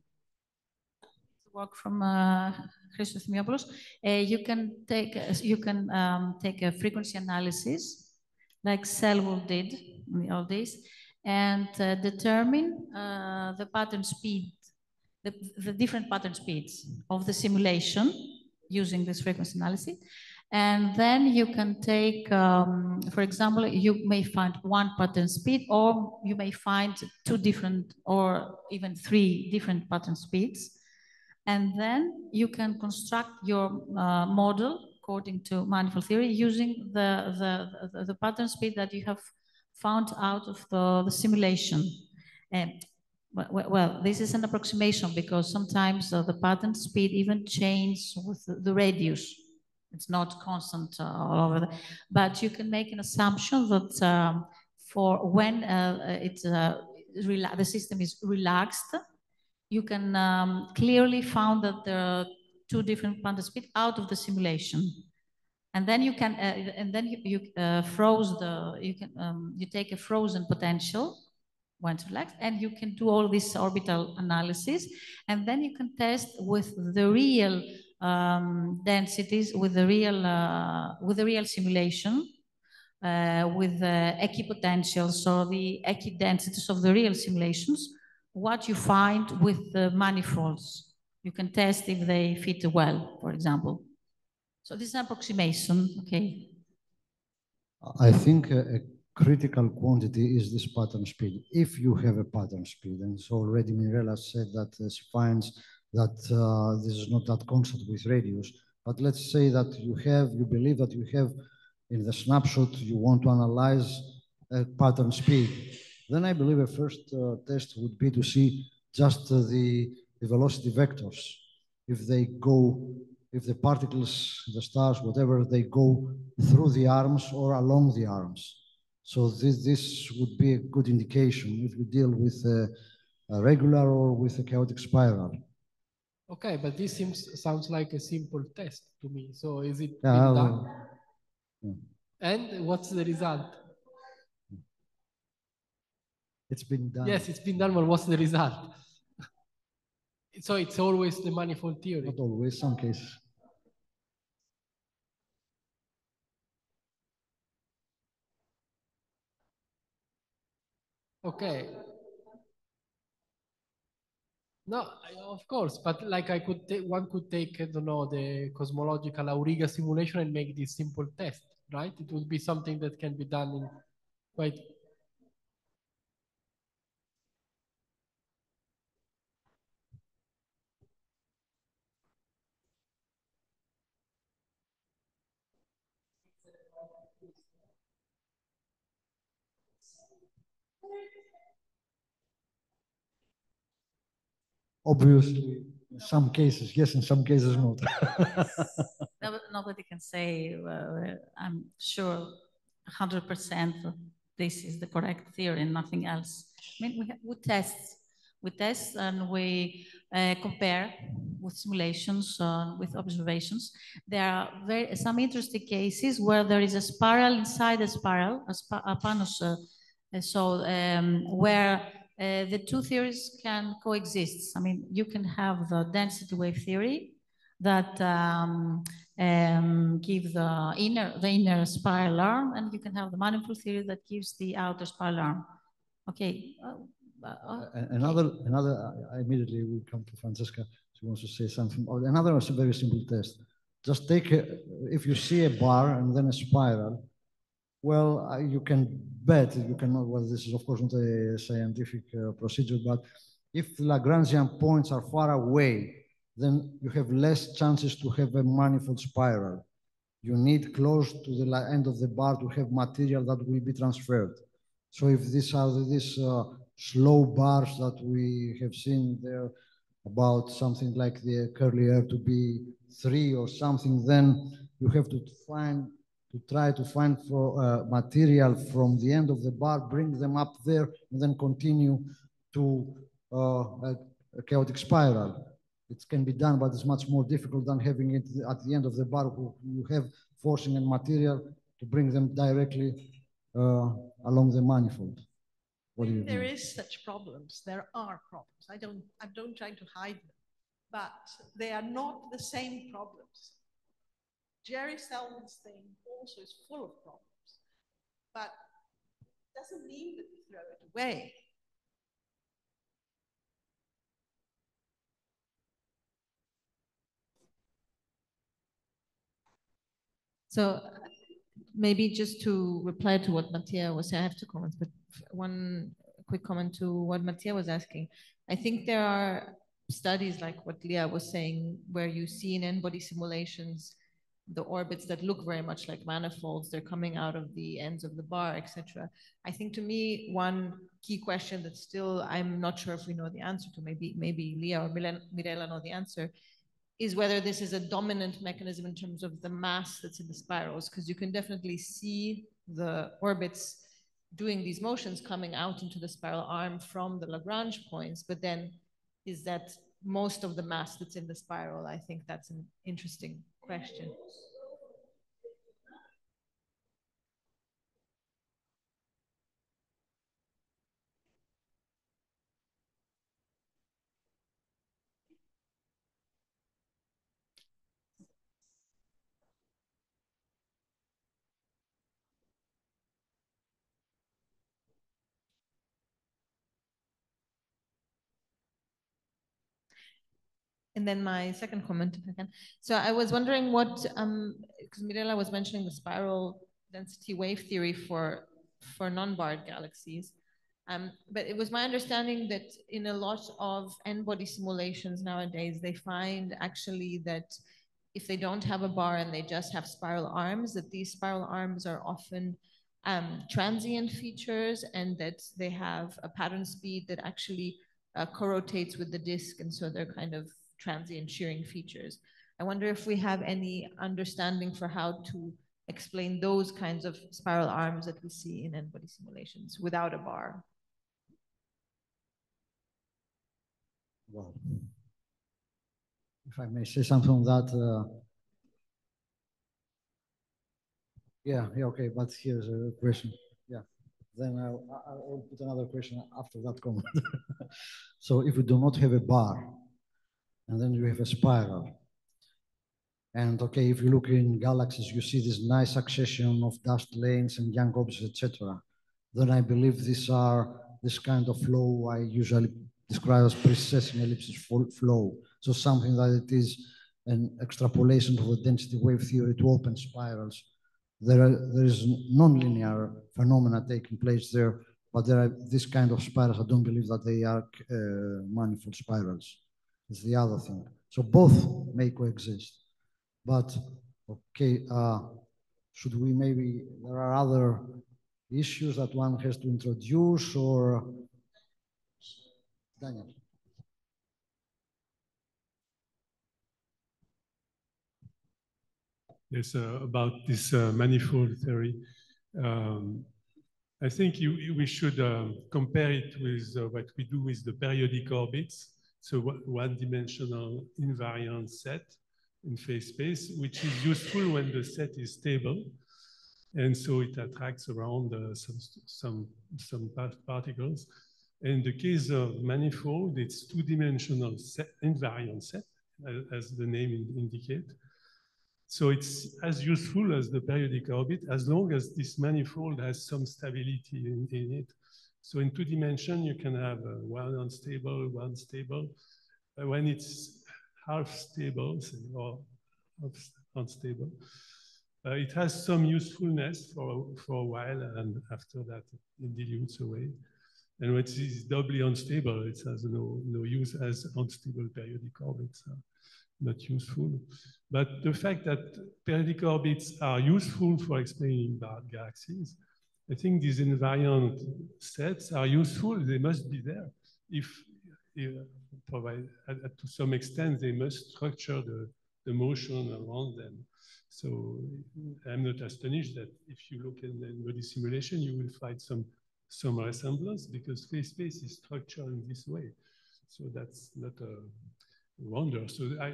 work from uh, Christos Efthymiopoulos. Uh, you can take you can um, take a frequency analysis, like Sellwood did in all this, and uh, determine uh, the pattern speed, the, the different pattern speeds of the simulation using this frequency analysis. And then you can take, um, for example, you may find one pattern speed, or you may find two different, or even three different pattern speeds. And then you can construct your uh, model according to manifold theory using the, the, the, the pattern speed that you have found out of the, the simulation. And well, this is an approximation because sometimes uh, the pattern speed even changes with the radius. It's not constant uh, all over. The, but you can make an assumption that um, for when uh, it's uh, the system is relaxed, you can um, clearly found that there are two different pattern speed out of the simulation. And then you can, uh, and then you, you uh, froze the, you can, um, you take a frozen potential when it's relaxed, and you can do all this orbital analysis, and then you can test with the real um, densities, with the real, uh, with the real simulation, uh, with the equipotentials, or the equidensities of the real simulations, what you find with the manifolds. You can test if they fit well, for example. So this is an approximation, okay. I think a, critical quantity is this pattern speed. If you have a pattern speed, and so already Mirela said that she finds that uh, this is not that constant with radius, but let's say that you have, you believe that you have in the snapshot, you want to analyze a pattern speed. Then I believe a first uh, test would be to see just uh, the, the velocity vectors. If they go, if the particles, the stars, whatever, they go through the arms or along the arms. So this, this would be a good indication if you deal with a, a regular or with a chaotic spiral. Okay, but this seems sounds like a simple test to me. So is it Yeah, done? yeah. And what's the result? It's been done. Yes, it's been done, but what's the result? so it's always the manifold theory. Not always, some cases. Okay. No, uh, of course, but like I could take, one could take, I don't know, the cosmological Auriga simulation and make this simple test, right? It would be something that can be done in quite. Obviously, in some cases, yes, in some cases, not. No- Nobody can say, uh, I'm sure hundred percent this is the correct theory and nothing else. I mean, we, we test, we test and we uh, compare with simulations, uh, with observations. There are very, some interesting cases where there is a spiral inside a spiral, a, spa, a Panos, uh, so um, where uh, the two theories can coexist. I mean, you can have the density wave theory that um, um, give the inner the inner spiral arm, and you can have the manifold theory that gives the outer spiral arm. Okay. uh, uh, Another, another, I- I immediately will come to Francesca. She wants to say something. Oh, Another is a very simple test. Just take, a, if you see a bar and then a spiral, well, uh, you can bet, you cannot, well, this is of course not a scientific uh, procedure, but if Lagrangian points are far away, then you have less chances to have a manifold spiral. You need close to the end of the bar to have material that will be transferred. So if these are these uh, slow bars that we have seen there about something like the curly air to be three or something, then you have to find to try to find for uh, material from the end of the bar, bring them up there, and then continue to uh, a, a chaotic spiral. It can be done, but it's much more difficult than having it at the end of the bar. who You have forcing and material to bring them directly uh, along the manifold. What do you There think? is such problems. There are problems. I don't, I don't try to hide them, but they are not the same problems. Jerry Sellwood's thing also is full of problems, but doesn't mean that we throw it away. So maybe just to reply to what Mattia was saying, I have two comments, but one quick comment to what Mattia was asking. I think there are studies like what Lia was saying, where you see in n-body simulations the orbits that look very much like manifolds. They're coming out of the ends of the bar, etc. I think to me, one key question that still I'm not sure if we know the answer to, maybe maybe Lia or Mirela know the answer, is whether this is a dominant mechanism in terms of the mass that's in the spirals, because you can definitely see the orbits doing these motions coming out into the spiral arm from the Lagrange points, but then is that most of the mass that's in the spiral? I think that's an interesting question. And then my second comment, if I can. So I was wondering what, um, because Mirela was mentioning the spiral density wave theory for for non-barred galaxies. Um, but it was my understanding that in a lot of n-body simulations nowadays, they find actually that if they don't have a bar and they just have spiral arms, that these spiral arms are often um, transient features and that they have a pattern speed that actually uh, co-rotates with the disk. And so they're kind of transient shearing features. I wonder if we have any understanding for how to explain those kinds of spiral arms that we see in n-body simulations without a bar. Well, if I may say something on that. Uh, yeah, yeah, okay, but here's a question. Yeah, then I'll, I'll put another question after that comment. so if we do not have a bar, and then you have a spiral, and okay, if you look in galaxies, you see this nice succession of dust lanes and young objects, etc. Then I believe these are this kind of flow I usually describe as precessing ellipsis flow. So something that it is an extrapolation of the density wave theory to open spirals. There, are, there is nonlinear phenomena taking place there, but there are this kind of spirals. I don't believe that they are uh, manifold spirals. It's the other thing. So both may coexist. But okay, uh, should we maybe, there are other issues that one has to introduce or Daniel. Yes, uh, about this uh, manifold theory. Um, I think you, we should um, compare it with uh, what we do with the periodic orbits. So one-dimensional invariant set in phase space, which is useful when the set is stable. And so it attracts around uh, some, some, some particles. In the case of manifold, it's two-dimensional invariant set, as the name indicates. So it's as useful as the periodic orbit as long as this manifold has some stability in, in it. So in two dimension, you can have uh, one unstable, one stable. Uh, when it's half stable or half unstable, uh, it has some usefulness for, for a while, and after that, it dilutes away. And when it is doubly unstable, it has no, no use as unstable periodic orbits, are not useful. But the fact that periodic orbits are useful for explaining barred galaxies, I think these invariant sets are useful. They must be there. If, if provide, to some extent, they must structure the, the motion around them. So I'm not astonished that if you look in the body simulation, you will find some some resemblance because phase space is structured in this way. So that's not a wonder. So I,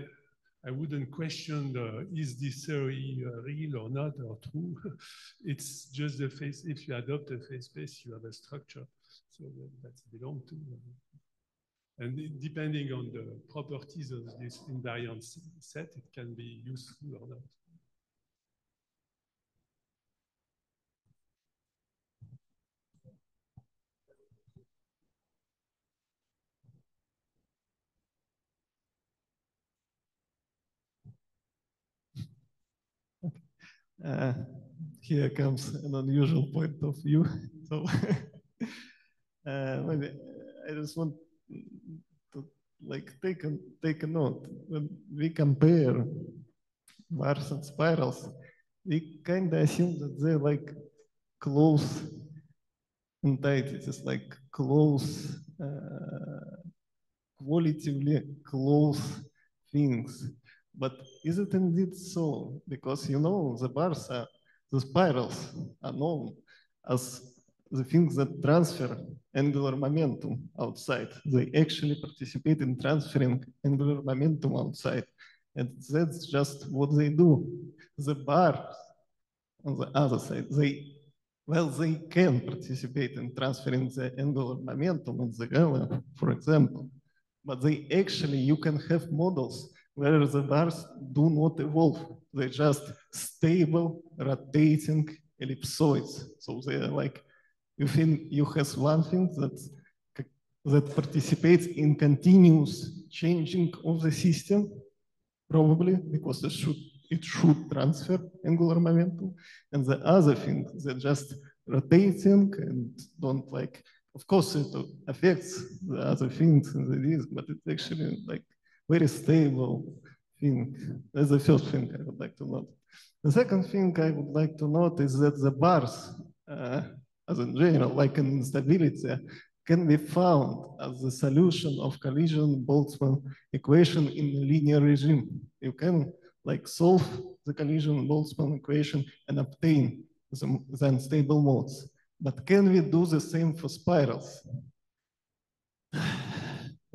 I wouldn't question the, is this theory uh, real or not or true. it's just the face. if you adopt a phase space, you have a structure. So that, that's belong to. Uh, and depending on the properties of this invariant set, it can be useful or not. Uh, here comes an unusual point of view. So uh, maybe I just want to like take a, take a note. When we compare bars and spirals, we kind of assume that they're like close entities, like close, uh, qualitatively close things. But is it indeed so? Because you know the bars are, the spirals are known as the things that transfer angular momentum outside. They actually participate in transferring angular momentum outside. And that's just what they do. The bars on the other side, they well, they can participate in transferring the angular momentum in the gala, for example, but they actually, you can have models where the bars do not evolve. They're just stable, rotating ellipsoids. So they're like, you think you have one thing that, that participates in continuous changing of the system, probably because it should, it should transfer angular momentum. And the other thing that just rotating and don't like, of course it affects the other things in the disk, but it's actually like very stable thing. That's the first thing I would like to note. The second thing I would like to note is that the bars, uh, as in general, like an instability, can be found as the solution of collision-Boltzmann equation in a linear regime. You can like solve the collision-Boltzmann equation and obtain the, the unstable modes. But can we do the same for spirals?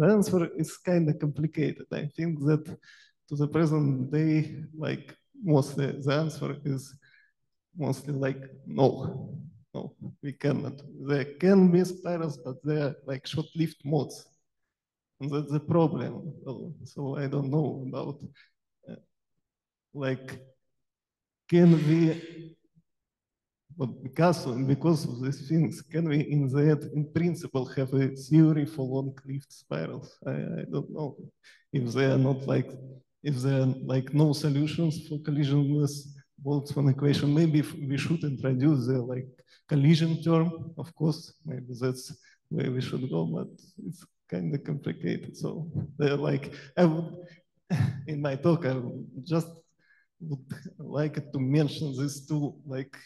The answer is kind of complicated. I think that to the present day, like mostly the answer is mostly like no, no, we cannot. There can be spirals, but they're like short-lived modes. And that's the problem. So, I don't know about uh, like can we but because, because of these things, can we in the in principle have a theory for long-lived spirals? I, I don't know if they are not like if there are like no solutions for collisionless Boltzmann equation, maybe we should introduce the like collision term, of course, maybe that's where we should go, but it's kind of complicated. So they're like, I would, in my talk, I would just would like to mention these two like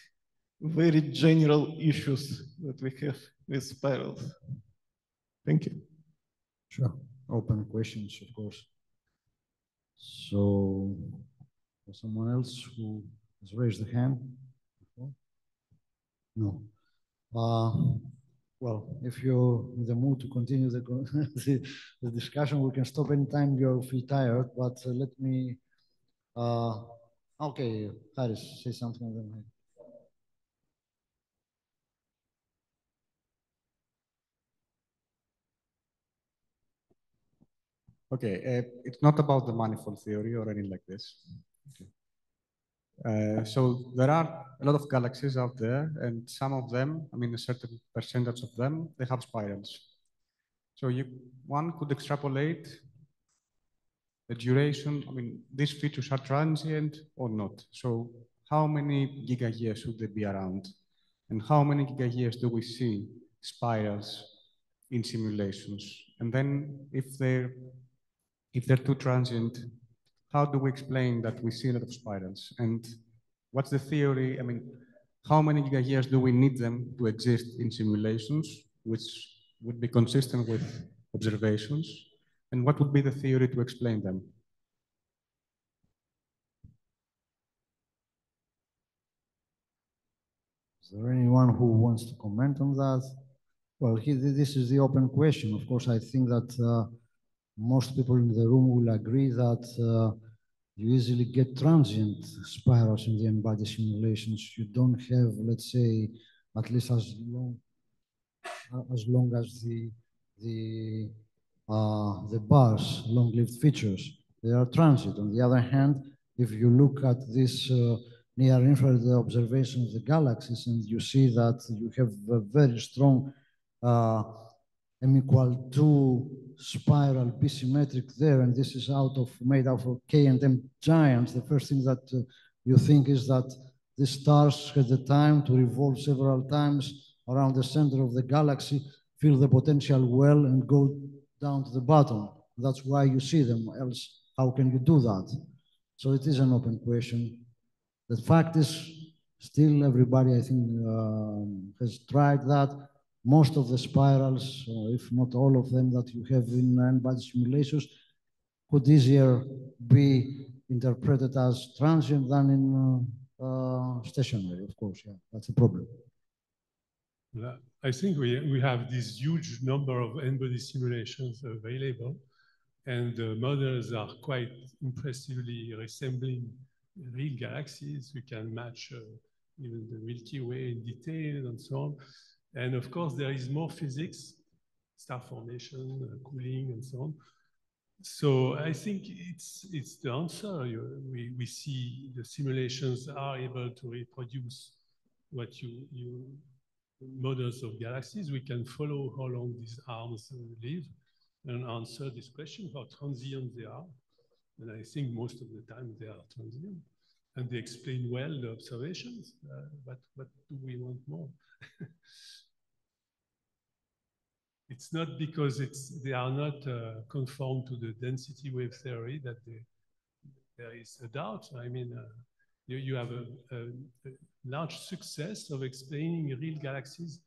very general issues that we have with spirals. Thank you. Sure. Open questions, of course. So, someone else who has raised the hand? No. Uh, well, if you're in the mood to continue the, the, the, discussion, we can stop anytime you feel tired, but uh, let me, uh, okay, Haris, say something. Okay, uh, it's not about the manifold theory or anything like this. Okay. Uh, so there are a lot of galaxies out there, and some of them, I mean, a certain percentage of them, they have spirals. So you, one could extrapolate the duration. I mean, these features are transient or not. So how many gigayears should they be around? And how many gigayears do we see spirals in simulations? And then if they're if they're too transient, how do we explain that we see a lot of spirals? And what's the theory? I mean, how many gigayears do we need them to exist in simulations, which would be consistent with observations? And what would be the theory to explain them? Is there anyone who wants to comment on that? Well, he, this is the open question. Of course, I think that uh, most people in the room will agree that uh, you easily get transient spirals in the n-body simulations. You don't have, let's say, at least as long as long as the the uh, the bars, long-lived features, they are transient. On the other hand, if you look at this uh, near-infrared observation of the galaxies, and you see that you have a very strong uh, m equal 2 spiral b symmetric there, and this is out of made out of K and M giants, the first thing that uh, you think is that the stars had the time to revolve several times around the center of the galaxy, feel the potential well, and go down to the bottom. That's why you see them. Else, how can you do that? So it is an open question. The fact is, still everybody, I think, uh, has tried that most of the spirals, if not all of them that you have in n-body simulations, could easier be interpreted as transient than in uh, uh, stationary, of course. Yeah, that's a problem. I think we, we have this huge number of n-body simulations available, and the models are quite impressively resembling real galaxies. We can match uh, even the Milky Way in detail and so on. And of course, there is more physics, star formation, uh, cooling, and so on. So I think it's it's the answer. You, we we see the simulations are able to reproduce what you you models of galaxies. We can follow how long these arms uh, live and answer this question how transient they are. And I think most of the time they are transient. and they explain well the observations, uh, but what do we want more? it's not because it's they are not uh, conformed to the density wave theory that they, there is a doubt. I mean, uh, you, you have a, a, a, large success of explaining real galaxies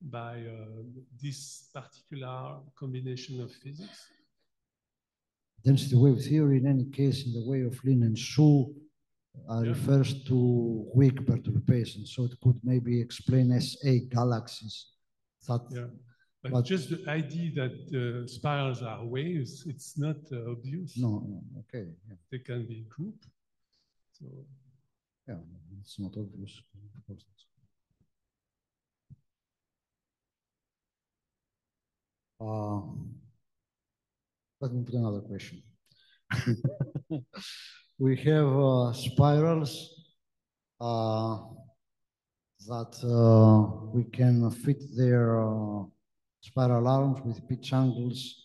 by uh, this particular combination of physics. Density wave theory, in any case, in the way of Lin and Shu, uh, Yeah. refers to weak perturbations. So it could maybe explain SA galaxies. That, Yeah. But, But- just the idea that uh, spirals are waves, it's not uh, obvious. No, no, okay. Yeah, They can be group. So yeah it's not obvious. Uh, let me put another question. we have uh, spirals uh, that uh, we can fit their uh, spiral arms with pitch angles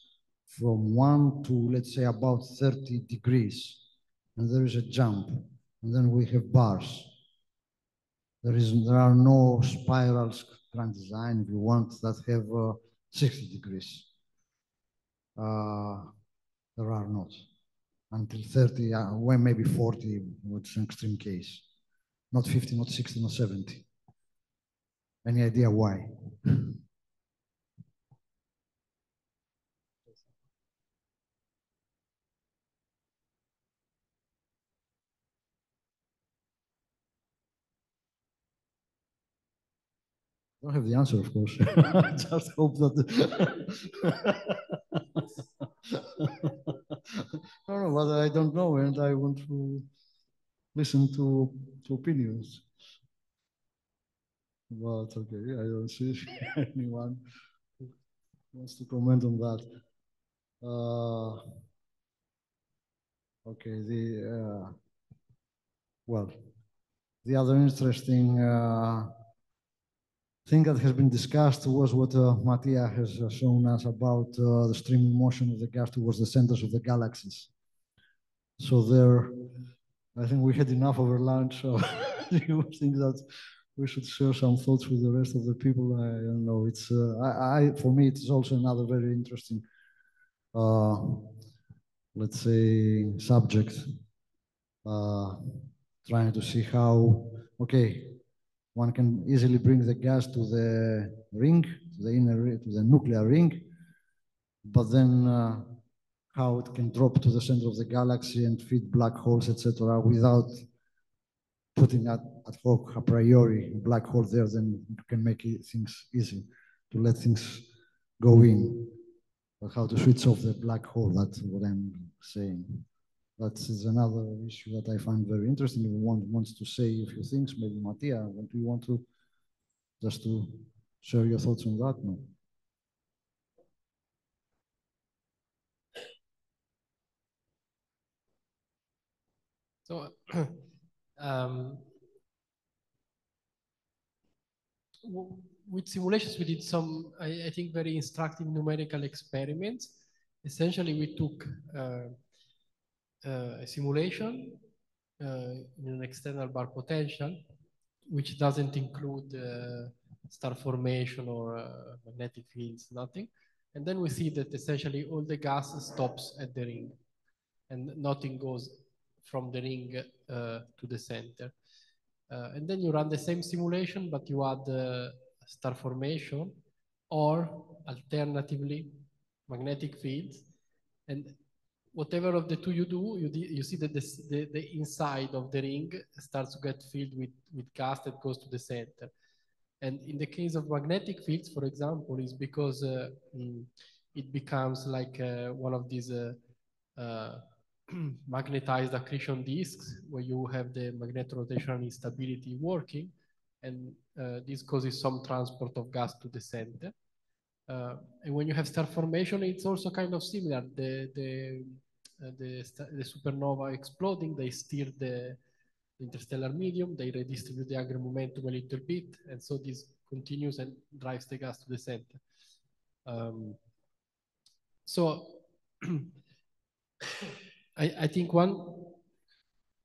from 1 to, let's say, about 30 degrees. And there is a jump. And then we have bars. There, is, there are no spirals, grand design, if you want, that have uh, 60 degrees. Uh, there are not. Until 30, uh, when maybe 40, which is an extreme case. Not 50, not 60, not 70. Any idea why? don't have the answer, of course. I just hope that. no, no, but I don't know, and I want to listen to, to opinions. But okay, I don't see anyone who wants to comment on that. Uh, okay, the uh, well, the other interesting. Uh, thing that has been discussed was what uh, Mattia has uh, shown us about uh, the streaming motion of the gas towards the centers of the galaxies. So there, I think we had enough over lunch. So you think that we should share some thoughts with the rest of the people? I don't know. It's uh, I, I for me it is also another very interesting, uh, let's say, subject. Uh, trying to see how okay one can easily bring the gas to the ring, to the inner, to the nuclear ring, but then uh, how it can drop to the center of the galaxy and feed black holes, etc., without putting at, ad hoc a priori black hole there, then you can make things easy to let things go in. But how to switch off the black hole, that's what I'm saying. That is another issue that I find very interesting. If one wants to say a few things, maybe Mattia, do you want to just to share your thoughts on that? No. So, um, with simulations, we did some, I, I think, very instructive numerical experiments. Essentially, we took uh, a simulation uh, in an external bar potential, which doesn't include uh, star formation or uh, magnetic fields, nothing. And then we see that essentially all the gas stops at the ring and nothing goes from the ring uh, to the center. Uh, and then you run the same simulation, but you add uh, star formation or alternatively magnetic fields. And whatever of the two you do, you, you see that this, the, the inside of the ring starts to get filled with, with gas that goes to the center. And in the case of magnetic fields, for example, is because uh, mm, it becomes like uh, one of these uh, uh, magnetized accretion disks where you have the magnetorotational instability working, and uh, this causes some transport of gas to the center. Uh, and when you have star formation, it's also kind of similar. The the uh, the, the supernova exploding, they steer the interstellar medium, they redistribute the angular momentum a little bit, and so this continues and drives the gas to the center. Um, so I, I think one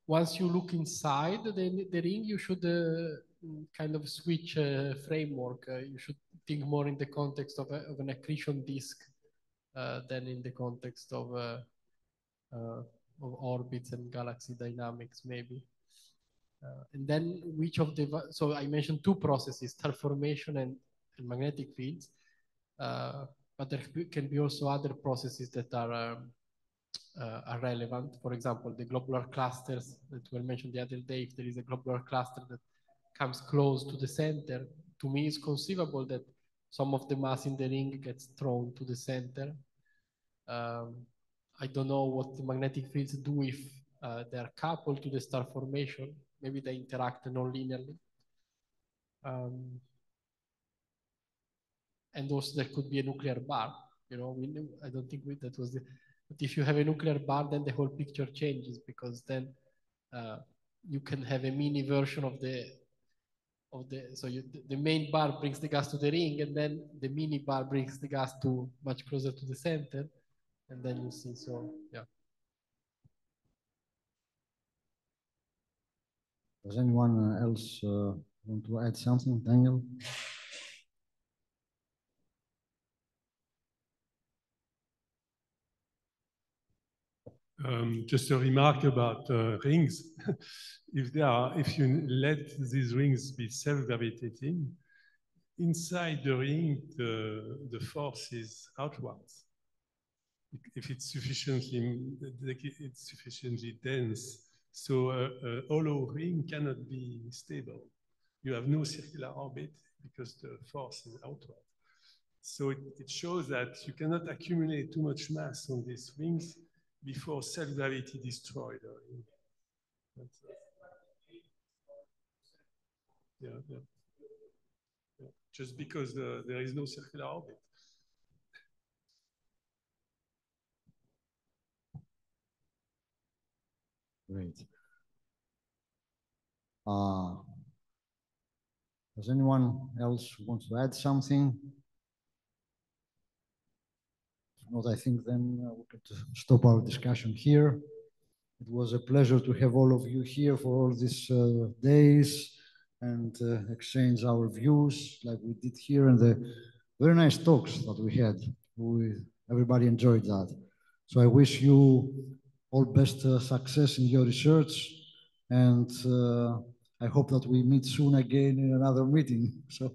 once you look inside the, the ring, you should uh, kind of switch uh, framework. Uh, you should think more in the context of, a, of an accretion disk uh, than in the context of, uh, uh, of orbits and galaxy dynamics, maybe. and then which of the, so I mentioned two processes, star formation and, and magnetic fields. but there can be also other processes that are um, uh, are relevant. For example, the globular clusters that were mentioned the other day, if there is a globular cluster that comes close to the center, to me it's conceivable that some of the mass in the ring gets thrown to the center. Um, I don't know what the magnetic fields do if uh, they are coupled to the star formation. Maybe they interact non-linearly. Um, and also there could be a nuclear bar. You know, we knew, I don't think we, that was the, but if you have a nuclear bar, then the whole picture changes because then uh, you can have a mini version of the of the so you, the main bar brings the gas to the ring, and then the mini bar brings the gas to much closer to the center, and then you see. So yeah. Does anyone else uh, want to add something, Daniel? Um, just a remark about uh, rings. if they are, if you let these rings be self-gravitating, inside the ring, the, the force is outwards. If it's sufficiently, it's sufficiently dense, so a, a hollow ring cannot be stable. You have no circular orbit because the force is outward. So it, it shows that you cannot accumulate too much mass on these rings before self-gravity destroyed. Uh, yeah, yeah, yeah. Just because uh, there is no circular orbit. Great. Uh, does anyone else want to add something? Not, I think then uh, we could stop our discussion here. It was a pleasure to have all of you here for all these uh, days and uh, exchange our views like we did here and the very nice talks that we had. We, everybody enjoyed that. So I wish you all best uh, success in your research and uh, I hope that we meet soon again in another meeting. So.